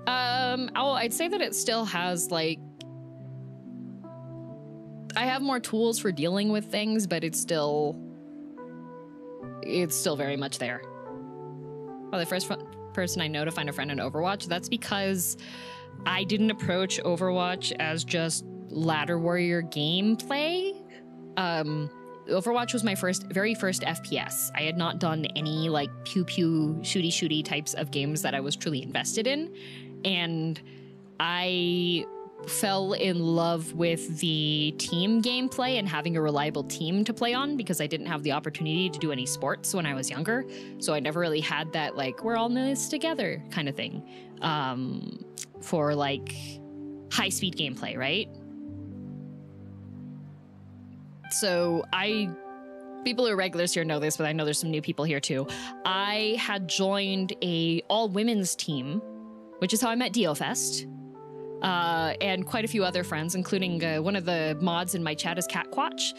Um, oh, I'd say that it still has like I have more tools for dealing with things, but it's still it's still very much there. Oh, the first person I know to find a friend in Overwatch. That's because I didn't approach Overwatch as just ladder warrior gameplay. Um, Overwatch was my first, very first FPS. I had not done any like pew pew shooty shooty types of games that I was truly invested in, and I fell in love with the team gameplay and having a reliable team to play on because I didn't have the opportunity to do any sports when I was younger. So I never really had that like we're all in this together kind of thing um, for like high speed gameplay, right? So I people who are regulars here know this, but I know there's some new people here too. I had joined a all women's team, which is how I met DioFest uh, and quite a few other friends, including uh, one of the mods in my chat is Catquatch.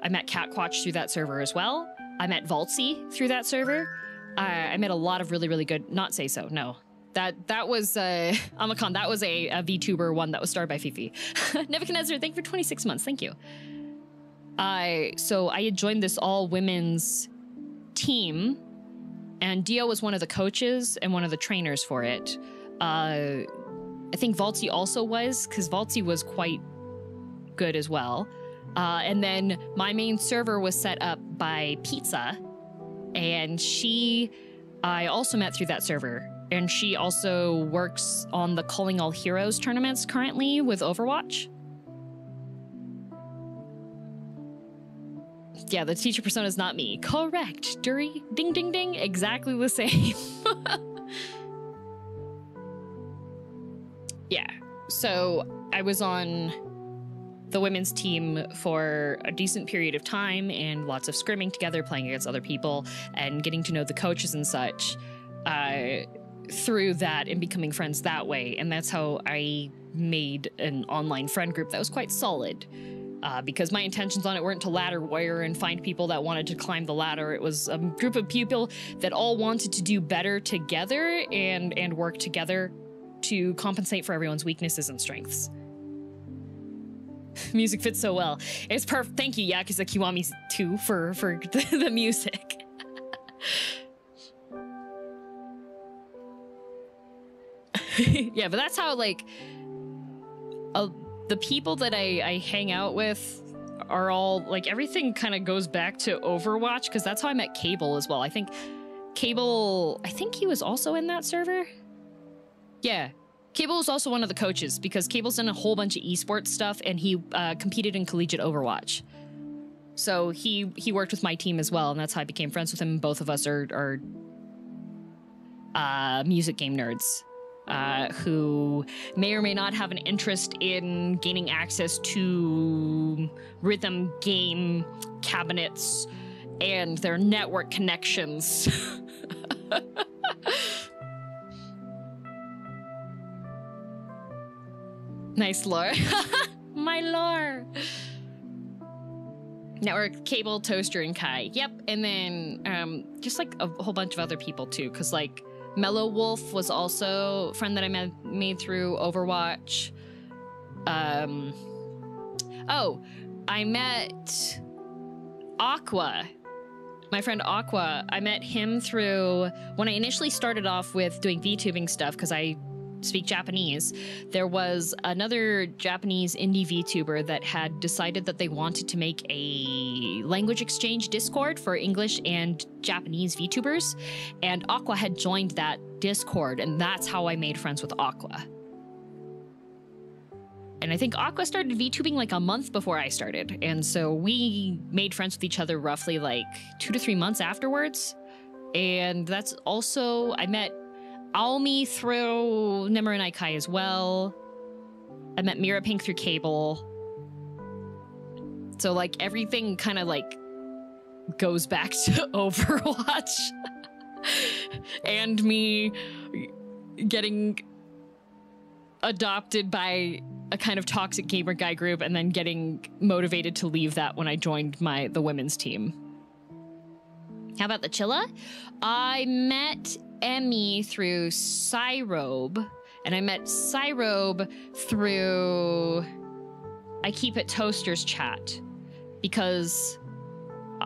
I met Catquatch through that server as well. I met Valtzy through that server. Uh, I met a lot of really, really good. Not say so. No, that that was uh, Amakan. That was a, a VTuber one that was started by Fifi. Nebuchadnezzar, thank you for 26 months. Thank you. I so I had joined this all women's team, and Dio was one of the coaches and one of the trainers for it. Uh, I think Valtzy also was, because Valtzy was quite good as well. Uh, and then my main server was set up by Pizza, and she I also met through that server. And she also works on the Calling All Heroes tournaments currently with Overwatch. Yeah, the teacher persona is not me. Correct. Dury. Ding, ding, ding. Exactly the same. yeah. So I was on the women's team for a decent period of time and lots of scrimming together, playing against other people, and getting to know the coaches and such uh, through that and becoming friends that way. And that's how I made an online friend group that was quite solid. Uh, because my intentions on it weren't to ladder warrior and find people that wanted to climb the ladder. It was a group of people that all wanted to do better together and and work together to compensate for everyone's weaknesses and strengths. music fits so well. It's perfect. Thank you, Yakuza Kiwami 2 for for the, the music. yeah, but that's how like the people that I, I hang out with are all like everything kind of goes back to Overwatch because that's how I met Cable as well. I think Cable, I think he was also in that server. Yeah, Cable was also one of the coaches because Cable's done a whole bunch of esports stuff and he uh, competed in collegiate Overwatch. So he he worked with my team as well, and that's how I became friends with him. Both of us are are uh, music game nerds uh, who may or may not have an interest in gaining access to rhythm game cabinets and their network connections. nice lore. My lore. Network, Cable, Toaster, and Kai. Yep. And then um, just like a whole bunch of other people too, because like Mellow Wolf was also a friend that I met, made through Overwatch. Um, oh, I met Aqua. My friend Aqua, I met him through when I initially started off with doing VTubing stuff because I speak Japanese. There was another Japanese indie VTuber that had decided that they wanted to make a language exchange Discord for English and Japanese VTubers, and Aqua had joined that Discord, and that's how I made friends with Aqua. And I think Aqua started VTubing like a month before I started. And so we made friends with each other roughly like two to three months afterwards. And that's also, I met Aomi through Nemura Naikai as well. I met Mira Pink through Cable. So like everything kind of like goes back to Overwatch. and me getting adopted by a kind of toxic gamer guy group and then getting motivated to leave that when I joined my the women's team. How about the Chilla? I met Emmy through Cyrobe, and I met Cyrobe through I Keep It Toasters chat because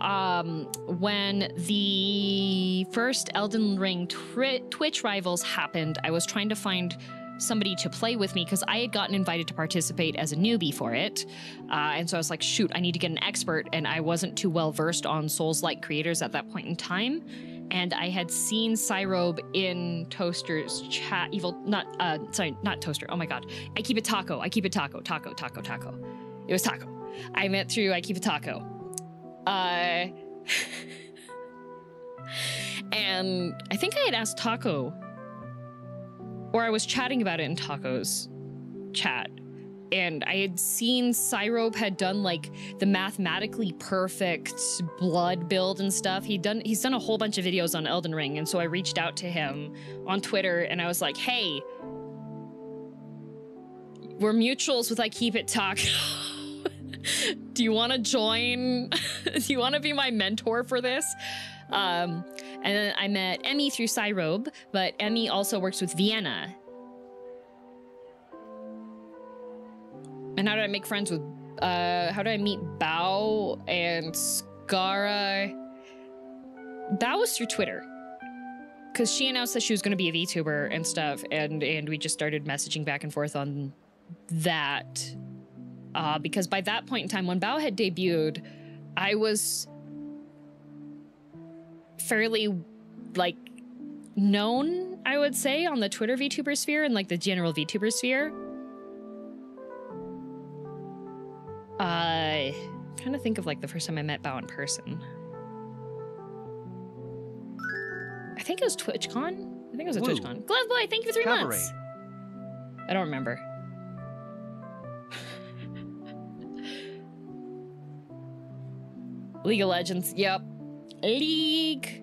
um, when the first Elden Ring twi- Twitch rivals happened, I was trying to find somebody to play with me because I had gotten invited to participate as a newbie for it. Uh, and so I was like, shoot, I need to get an expert. And I wasn't too well versed on Souls like creators at that point in time. And I had seen Cyrobe in Toaster's chat. Evil, not, uh, sorry, not Toaster. Oh my God. I keep it taco. I keep it taco. Taco, taco, taco. It was taco. I met through I keep it taco. Uh, and I think I had asked Taco, or I was chatting about it in Taco's chat, and I had seen Cyrobe had done like the mathematically perfect blood build and stuff. He'd done he's done a whole bunch of videos on Elden Ring, and so I reached out to him on Twitter and I was like, "Hey, we're mutuals with I Keep It Taco." do you want to join? do you want to be my mentor for this? Um, and then I met Emmy through Cyrobe, but Emmy also works with Vienna. And how did I make friends with, uh, how did I meet Bao and Skara? Bao was through Twitter. Because she announced that she was going to be a VTuber and stuff, and, and we just started messaging back and forth on that. Uh, because by that point in time, when Bao had debuted, I was fairly like known, I would say, on the Twitter VTuber sphere and like the general VTuber sphere. Uh, I'm trying to think of like the first time I met Bao in person. I think it was TwitchCon. I think it was a Woo. TwitchCon. Glove Boy, thank you for three Cabaret. months. I don't remember. League of Legends. Yep. League.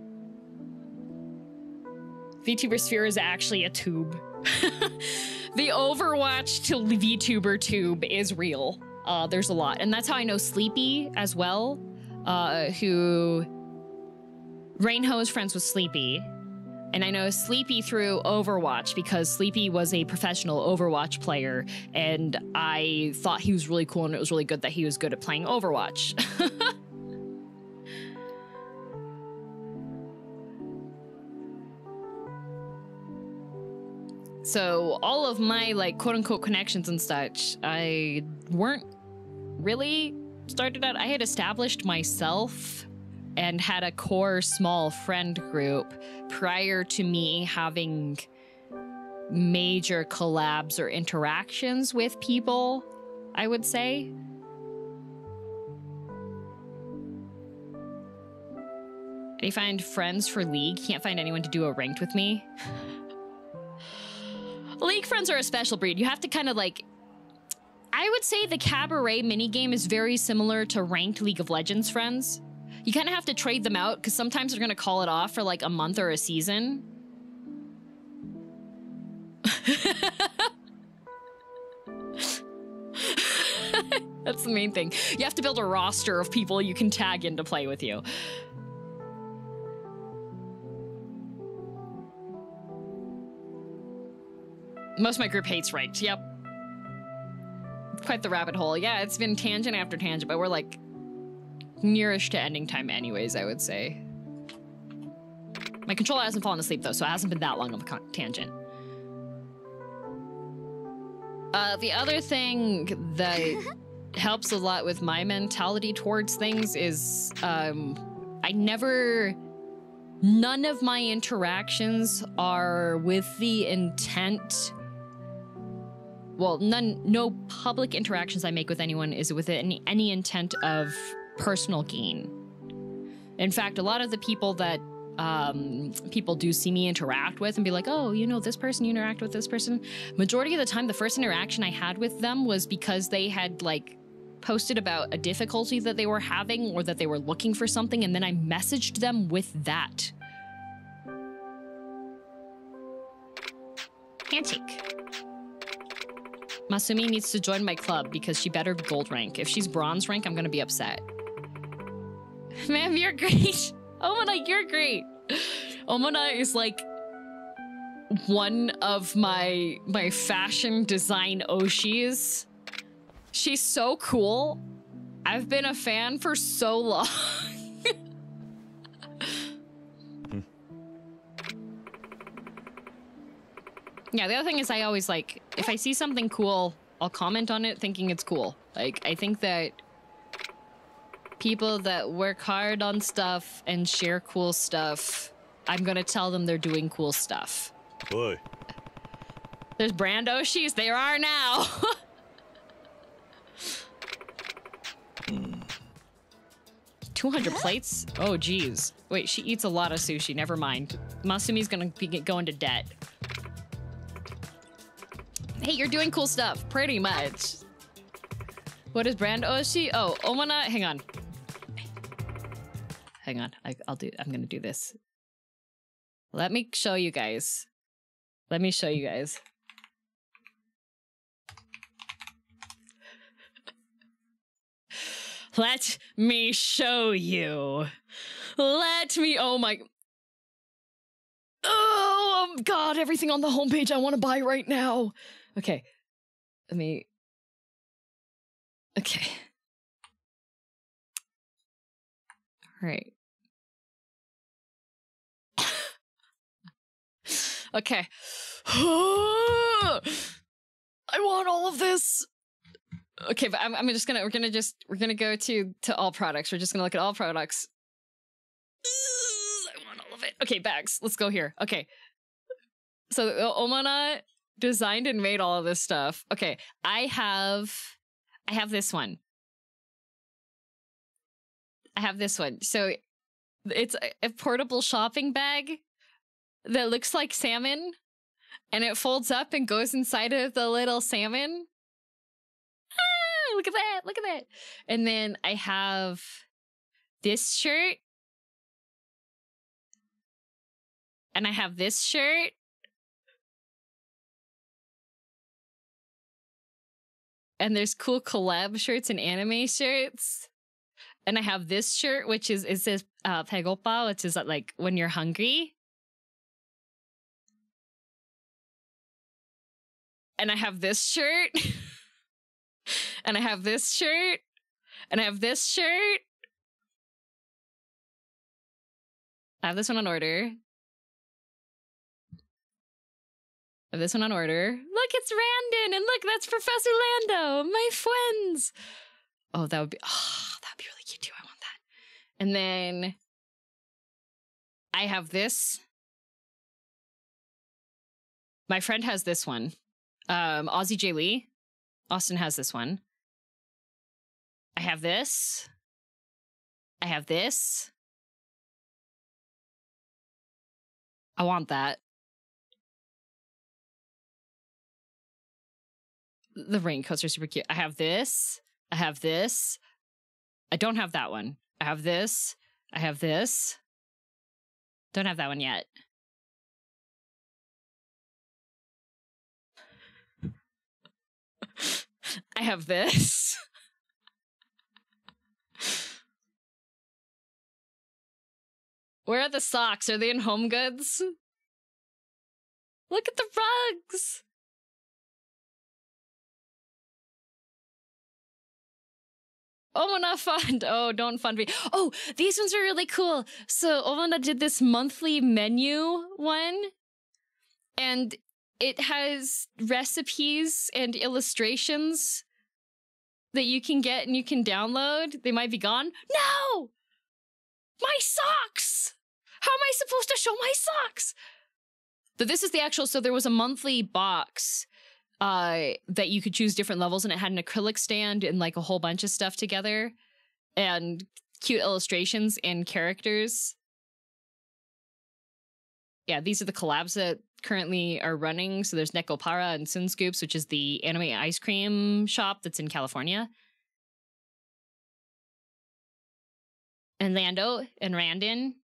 VTuber Sphere is actually a tube. the Overwatch to VTuber tube is real. Uh, there's a lot. And that's how I know Sleepy as well, uh, who Rainho is friends with Sleepy. And I know Sleepy through Overwatch because Sleepy was a professional Overwatch player, and I thought he was really cool, and it was really good that he was good at playing Overwatch. so all of my like quote unquote connections and such, I weren't really started out. I had established myself and had a core small friend group prior to me having major collabs or interactions with people, I would say. I find friends for League. Can't find anyone to do a ranked with me. League friends are a special breed. You have to kind of like. I would say the cabaret minigame is very similar to ranked League of Legends friends. You kind of have to trade them out because sometimes they're going to call it off for like a month or a season. That's the main thing. You have to build a roster of people you can tag in to play with you. Most of my group hates ranked. Yep. Quite the rabbit hole. Yeah, it's been tangent after tangent, but we're like nearish to ending time anyways, I would say. My controller hasn't fallen asleep though, so it hasn't been that long of a con- tangent. Uh, the other thing that helps a lot with my mentality towards things is um, I never. None of my interactions are with the intent. Well, none. No public interactions I make with anyone is with any any intent of personal gain. In fact, a lot of the people that um, people do see me interact with and be like, oh, you know, this person, you interact with this person. Majority of the time, the first interaction I had with them was because they had like posted about a difficulty that they were having or that they were looking for something, and then I messaged them with that. Handshake. Masumi needs to join my club because she better gold rank. If she's bronze rank, I'm gonna be upset. Ma'am, you're great. Omona, you're great. Omona is like one of my my fashion design Oshis. She's so cool. I've been a fan for so long. Yeah, the other thing is I always like if I see something cool, I'll comment on it thinking it's cool. Like I think that people that work hard on stuff and share cool stuff, I'm gonna tell them they're doing cool stuff. Boy. There's brand Oshis, there are now. Two hundred plates? Oh geez. Wait, she eats a lot of sushi. Never mind. Masumi's gonna be going to debt. Hey, you're doing cool stuff, pretty much. What is brand Oshi? Oh, Omona. Hang on. Hang on. I, I'll do. I'm gonna do this. Let me show you guys. Let me show you guys. Let me show you. Let me. Oh my. Oh God! Everything on the homepage I want to buy right now. Okay, let me. Okay. All right. okay. I want all of this. Okay, but I'm, I'm just gonna we're gonna just we're gonna go to to all products. We're just gonna look at all products. I want all of it. Okay, bags. Let's go here. Okay. So Omona designed and made all of this stuff. Okay, I have I have this one. I have this one. So it's a, portable shopping bag that looks like salmon and it folds up and goes inside of the little salmon. Ah, look at that. Look at that. And then I have this shirt. And I have this shirt. And there's cool collab shirts and anime shirts. And I have this shirt, which is it says uh, pegopa, which is like when you're hungry. And I have this shirt. and I have this shirt. And I have this shirt. I have this one on order. This one on order. Look, it's Randon, and look, that's Professor Lando, my friends. Oh, that would be oh, that'd be really cute too. I want that. And then I have this. My friend has this one. Um, Aussie J Lee. Austin has this one. I have this. I have this. I want that. The raincoats are super cute. I have this. I have this. I don't have that one. I have this. I have this. Don't have that one yet. I have this. Where are the socks? Are they in home goods? Look at the rugs. Oh, Omona Fund. Oh, don't fund me. Oh, these ones are really cool. So Omona did this monthly menu one, and it has recipes and illustrations that you can get and you can download. They might be gone. No! My socks! How am I supposed to show my socks? But this is the actual, so there was a monthly box uh, that you could choose different levels, and it had an acrylic stand and like a whole bunch of stuff together, and cute illustrations and characters. Yeah, these are the collabs that currently are running. So there's Nekopara and Sun Scoops, which is the anime ice cream shop that's in California. And Lando and Randon.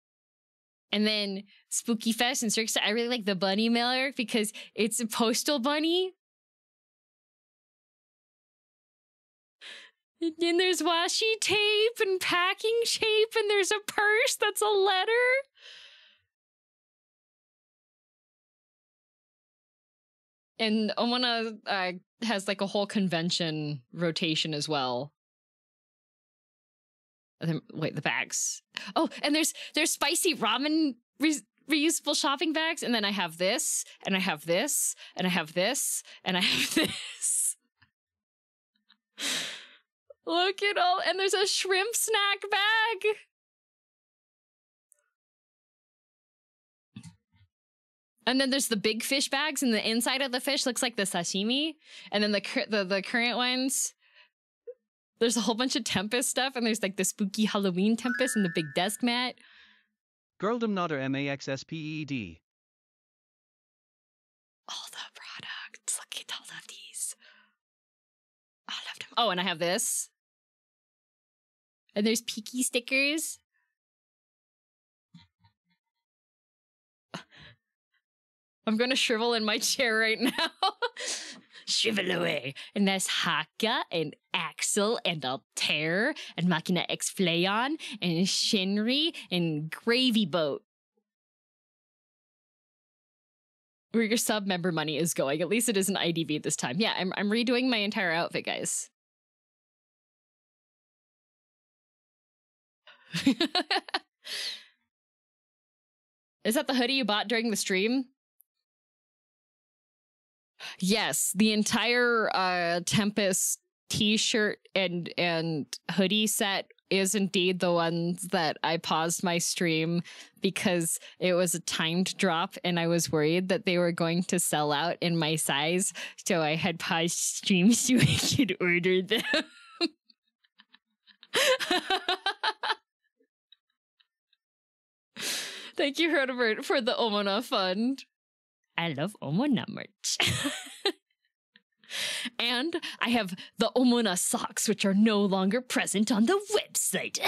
And then Spooky Fest and Circus. I really like the bunny mailer because it's a postal bunny. And there's washi tape and packing tape, and there's a purse that's a letter. And Omona uh, has like a whole convention rotation as well. And then- wait, the bags. Oh, and there's there's spicy ramen re- reusable shopping bags, and then I have this, and I have this, and I have this, and I have this. Look at all, and there's a shrimp snack bag. And then there's the big fish bags, and the inside of the fish looks like the sashimi. And then the the, the current ones, there's a whole bunch of Tempus stuff, and there's like the spooky Halloween Tempus and the big desk mat. Girldom Nodder MAXSPED. All the products. Look at all of these. All of them. Oh, and I have this. And there's Peaky stickers. I'm gonna shrivel in my chair right now. shrivel away. And there's Hakka and Axel and Altare and Machina X Flayon and Shinri and Gravy Boat. Where your sub member money is going. At least it isn't IDV this time. Yeah, I'm I'm redoing my entire outfit, guys. Is that the hoodie you bought during the stream? Yes, the entire uh Tempus t-shirt and and hoodie set is indeed the ones that I paused my stream because it was a timed drop and I was worried that they were going to sell out in my size. So I had paused stream so I could order them. Thank you, Herdebert, for the Omona fund. I love Omona merch. and I have the Omona socks, which are no longer present on the website.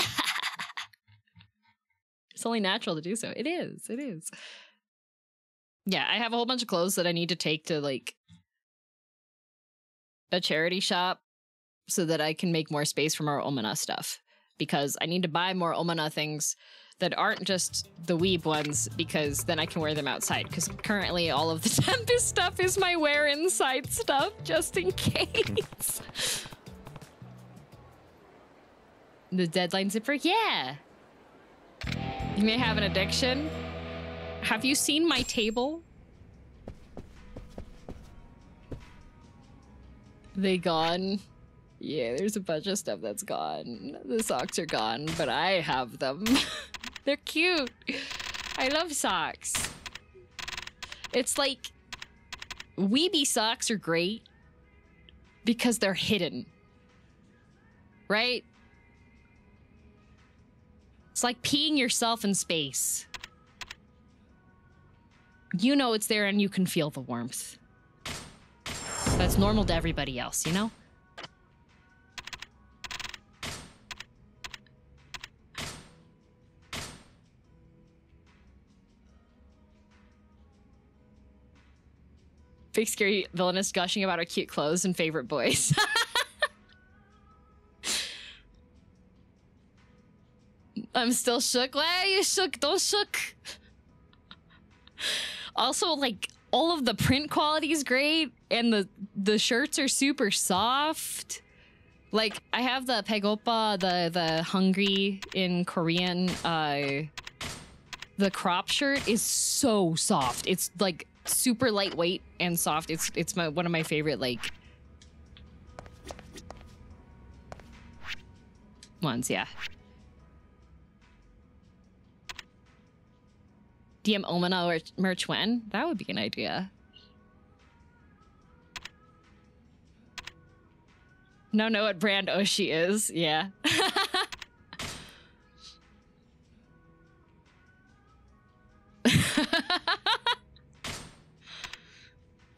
it's only natural to do so. It is. It is. Yeah, I have a whole bunch of clothes that I need to take to like a charity shop so that I can make more space for more Omona stuff. Because I need to buy more Omona things that aren't just the weeb ones because then I can wear them outside. Because currently all of the Tempus stuff is my wear inside stuff, just in case. the deadline zipper? Yeah. You may have an addiction. Have you seen my table? They gone. Yeah, there's a bunch of stuff that's gone. The socks are gone, but I have them. They're cute. I love socks. It's like weeby socks are great because they're hidden. Right? It's like peeing yourself in space. You know it's there and you can feel the warmth. That's normal to everybody else, you know? Big scary villainess gushing about our cute clothes and favorite boys. I'm still shook. Why are you shook? Don't shook. Also, like all of the print quality is great, and the the shirts are super soft. Like I have the Pegopa, the the hungry in Korean. Uh, the crop shirt is so soft. It's like super lightweight and soft. It's it's my one of my favorite like ones. Yeah. DM Omona or merch when? That would be an idea. No, know what brand Oshi is. Yeah.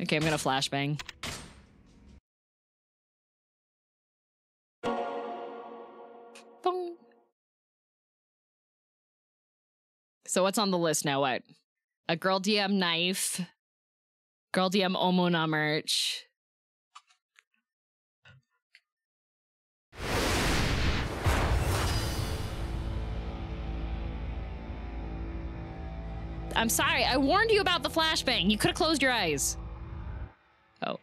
okay, I'm gonna flashbang. Bong. So what's on the list now? What? A girl DM knife. Girl DM Omona merch. I'm sorry. I warned you about the flashbang. You could have closed your eyes. Oh.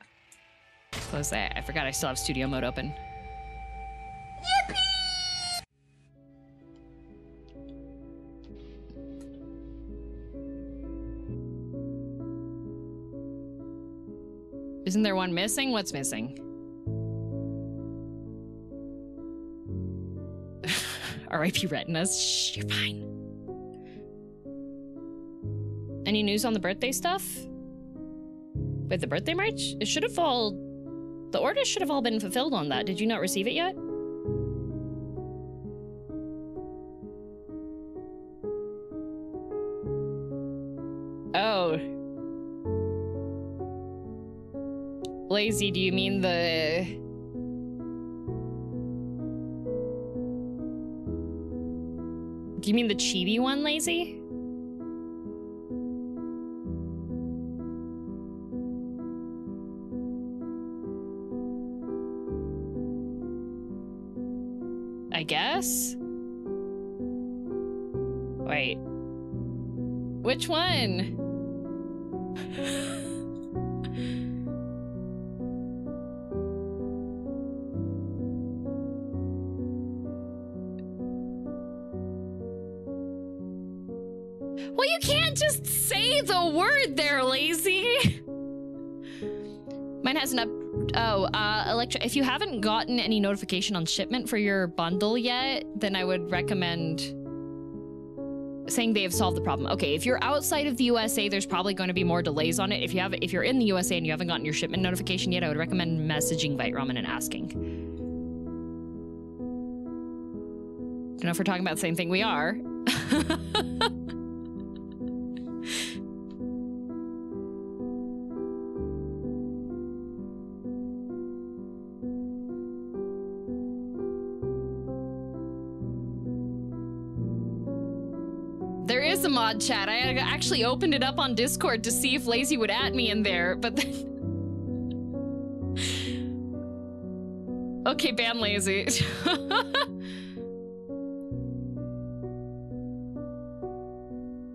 Close that. I forgot I still have studio mode open. Yippee! Isn't there one missing? What's missing? R.I.P. retinas. Shh, you're fine. Any news on the birthday stuff? With the birthday march? It should have all. The orders should have all been fulfilled on that. Did you not receive it yet? Oh. Lazy, do you mean the. Do you mean the chibi one, Lazy? Wait. Which one? Well, you can't just say the word there, lazy. Mine has an up. Oh, uh, Electra. If you haven't gotten any notification on shipment for your bundle yet, then I would recommend saying they have solved the problem. Okay, if you're outside of the USA, there's probably going to be more delays on it. If you have, if you're in the USA and you haven't gotten your shipment notification yet, I would recommend messaging Vite Ramen and asking. Don't know if we're talking about the same thing. We are. chat. I actually opened it up on Discord to see if Lazy would add me in there, but then. okay, ban Lazy.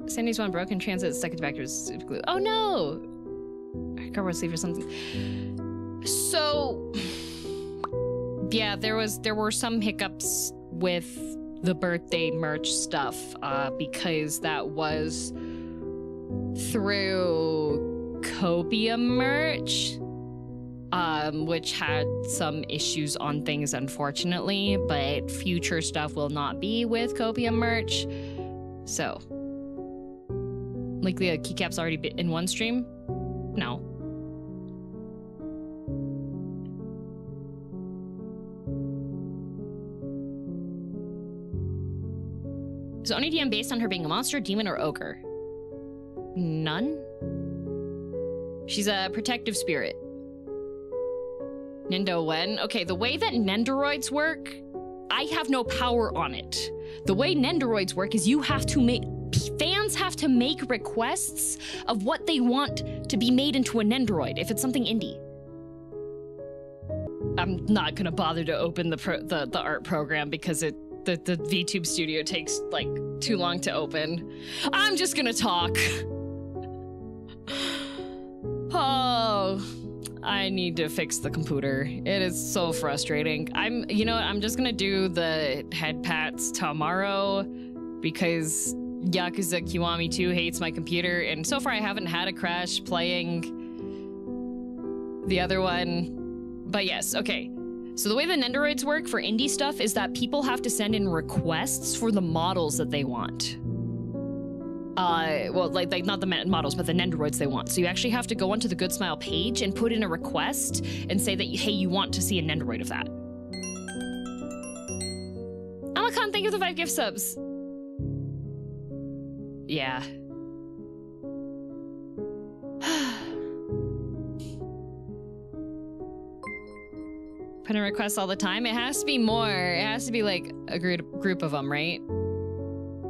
Sandy's one broken transit to his super glue. Oh no! Cardboard sleeve or something. So, yeah, there was there were some hiccups with the birthday merch stuff uh, because that was through Copia merch, um, which had some issues on things, unfortunately. But future stuff will not be with Copia merch. So, like the keycaps already been in one stream. No. Is Oni DM based on her being a monster, demon, or ogre? None. She's a protective spirit. Nendo Wen. Okay, the way that Nendoroids work, I have no power on it. The way Nendoroids work is you have to make fans have to make requests of what they want to be made into a Nendoroid if it's something indie. I'm not gonna bother to open the the, the art program because it the, the VTube studio takes like too long to open. I'm just gonna talk. Oh, I need to fix the computer. It is so frustrating. I'm, you know? I'm just gonna do the head pats tomorrow because Yakuza Kiwami 2 hates my computer, and so far I haven't had a crash playing the other one. But yes, okay. So the way the Nendoroids work for indie stuff is that people have to send in requests for the models that they want. Uh, well, like, like not the models, but the Nendoroids they want. So you actually have to go onto the Good Smile page and put in a request and say that, hey, you want to see a Nendoroid of that. Amakan, thank you for the five gift subs. Yeah. Put in requests all the time. It has to be more. It has to be like a group group of them, right?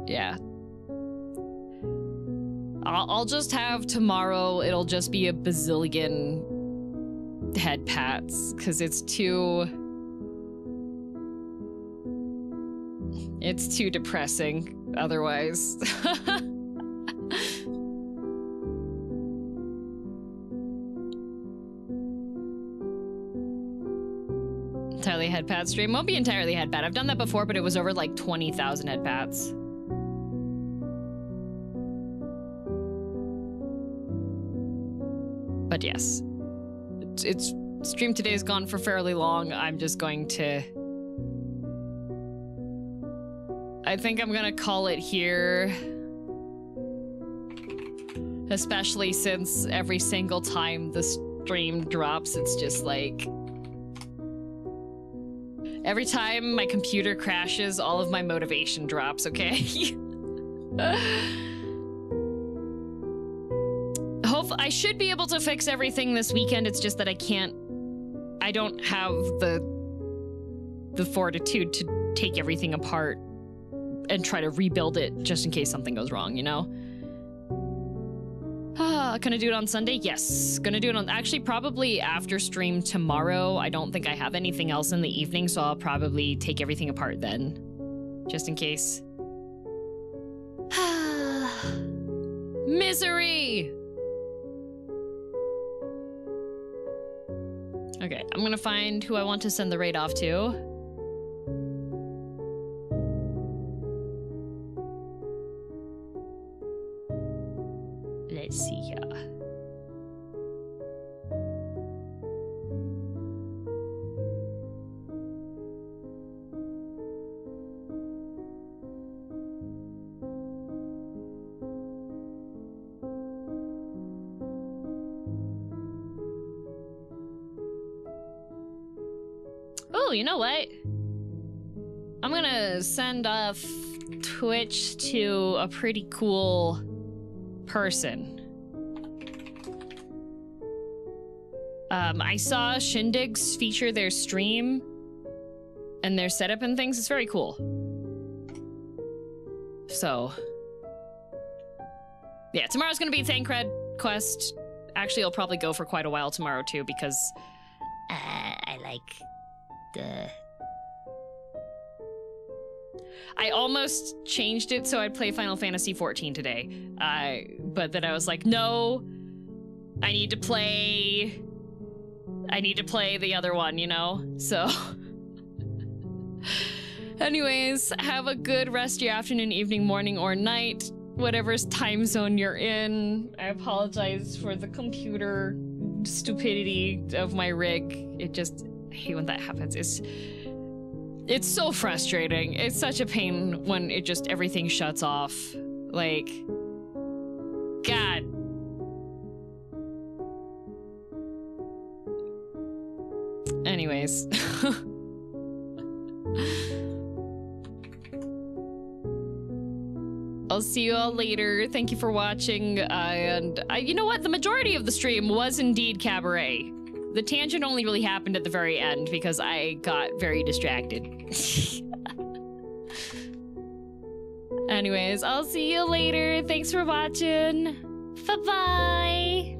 Yeah. I'll, I'll just have tomorrow. It'll just be a bazillion head pats because it's too. It's too depressing otherwise. entirely head pat stream. Won't be entirely head pat. I've done that before, but it was over like 20,000 head pats. But yes. it's stream today's gone for fairly long, I'm just going to. I think I'm gonna call it here. Especially since every single time the stream drops, it's just like. Every time my computer crashes, all of my motivation drops, okay? Hope I should be able to fix everything this weekend. It's just that I can't I don't have the the fortitude to take everything apart and try to rebuild it just in case something goes wrong, you know? Ah, I do it on Sunday? Yes. Gonna do it on actually probably after stream tomorrow. I don't think I have anything else in the evening, so I'll probably take everything apart then. Just in case. Misery! Okay, I'm gonna find who I want to send the raid off to. Let's see here. Oh, you know what? I'm gonna send off Twitch to a pretty cool person. Um, I saw Shindigs feature their stream and their setup and things. It's very cool. So, yeah, tomorrow's gonna be Thancred Quest. Actually, I'll probably go for quite a while tomorrow too because uh, I like the. I almost changed it so I'd play Final Fantasy XIV today, uh, but then I was like, no, I need to play. I need to play the other one, you know. So, anyways, have a good rest of your afternoon, evening, morning, or night, whatever's time zone you're in. I apologize for the computer stupidity of my rig. It just I hate when that happens. It's it's so frustrating. It's such a pain when it just everything shuts off. Like God. Anyways. I'll see you all later. Thank you for watching. Uh, and uh, you know what? The majority of the stream was indeed cabaret. The tangent only really happened at the very end because I got very distracted. Anyways, I'll see you later. Thanks for watching. Bye bye.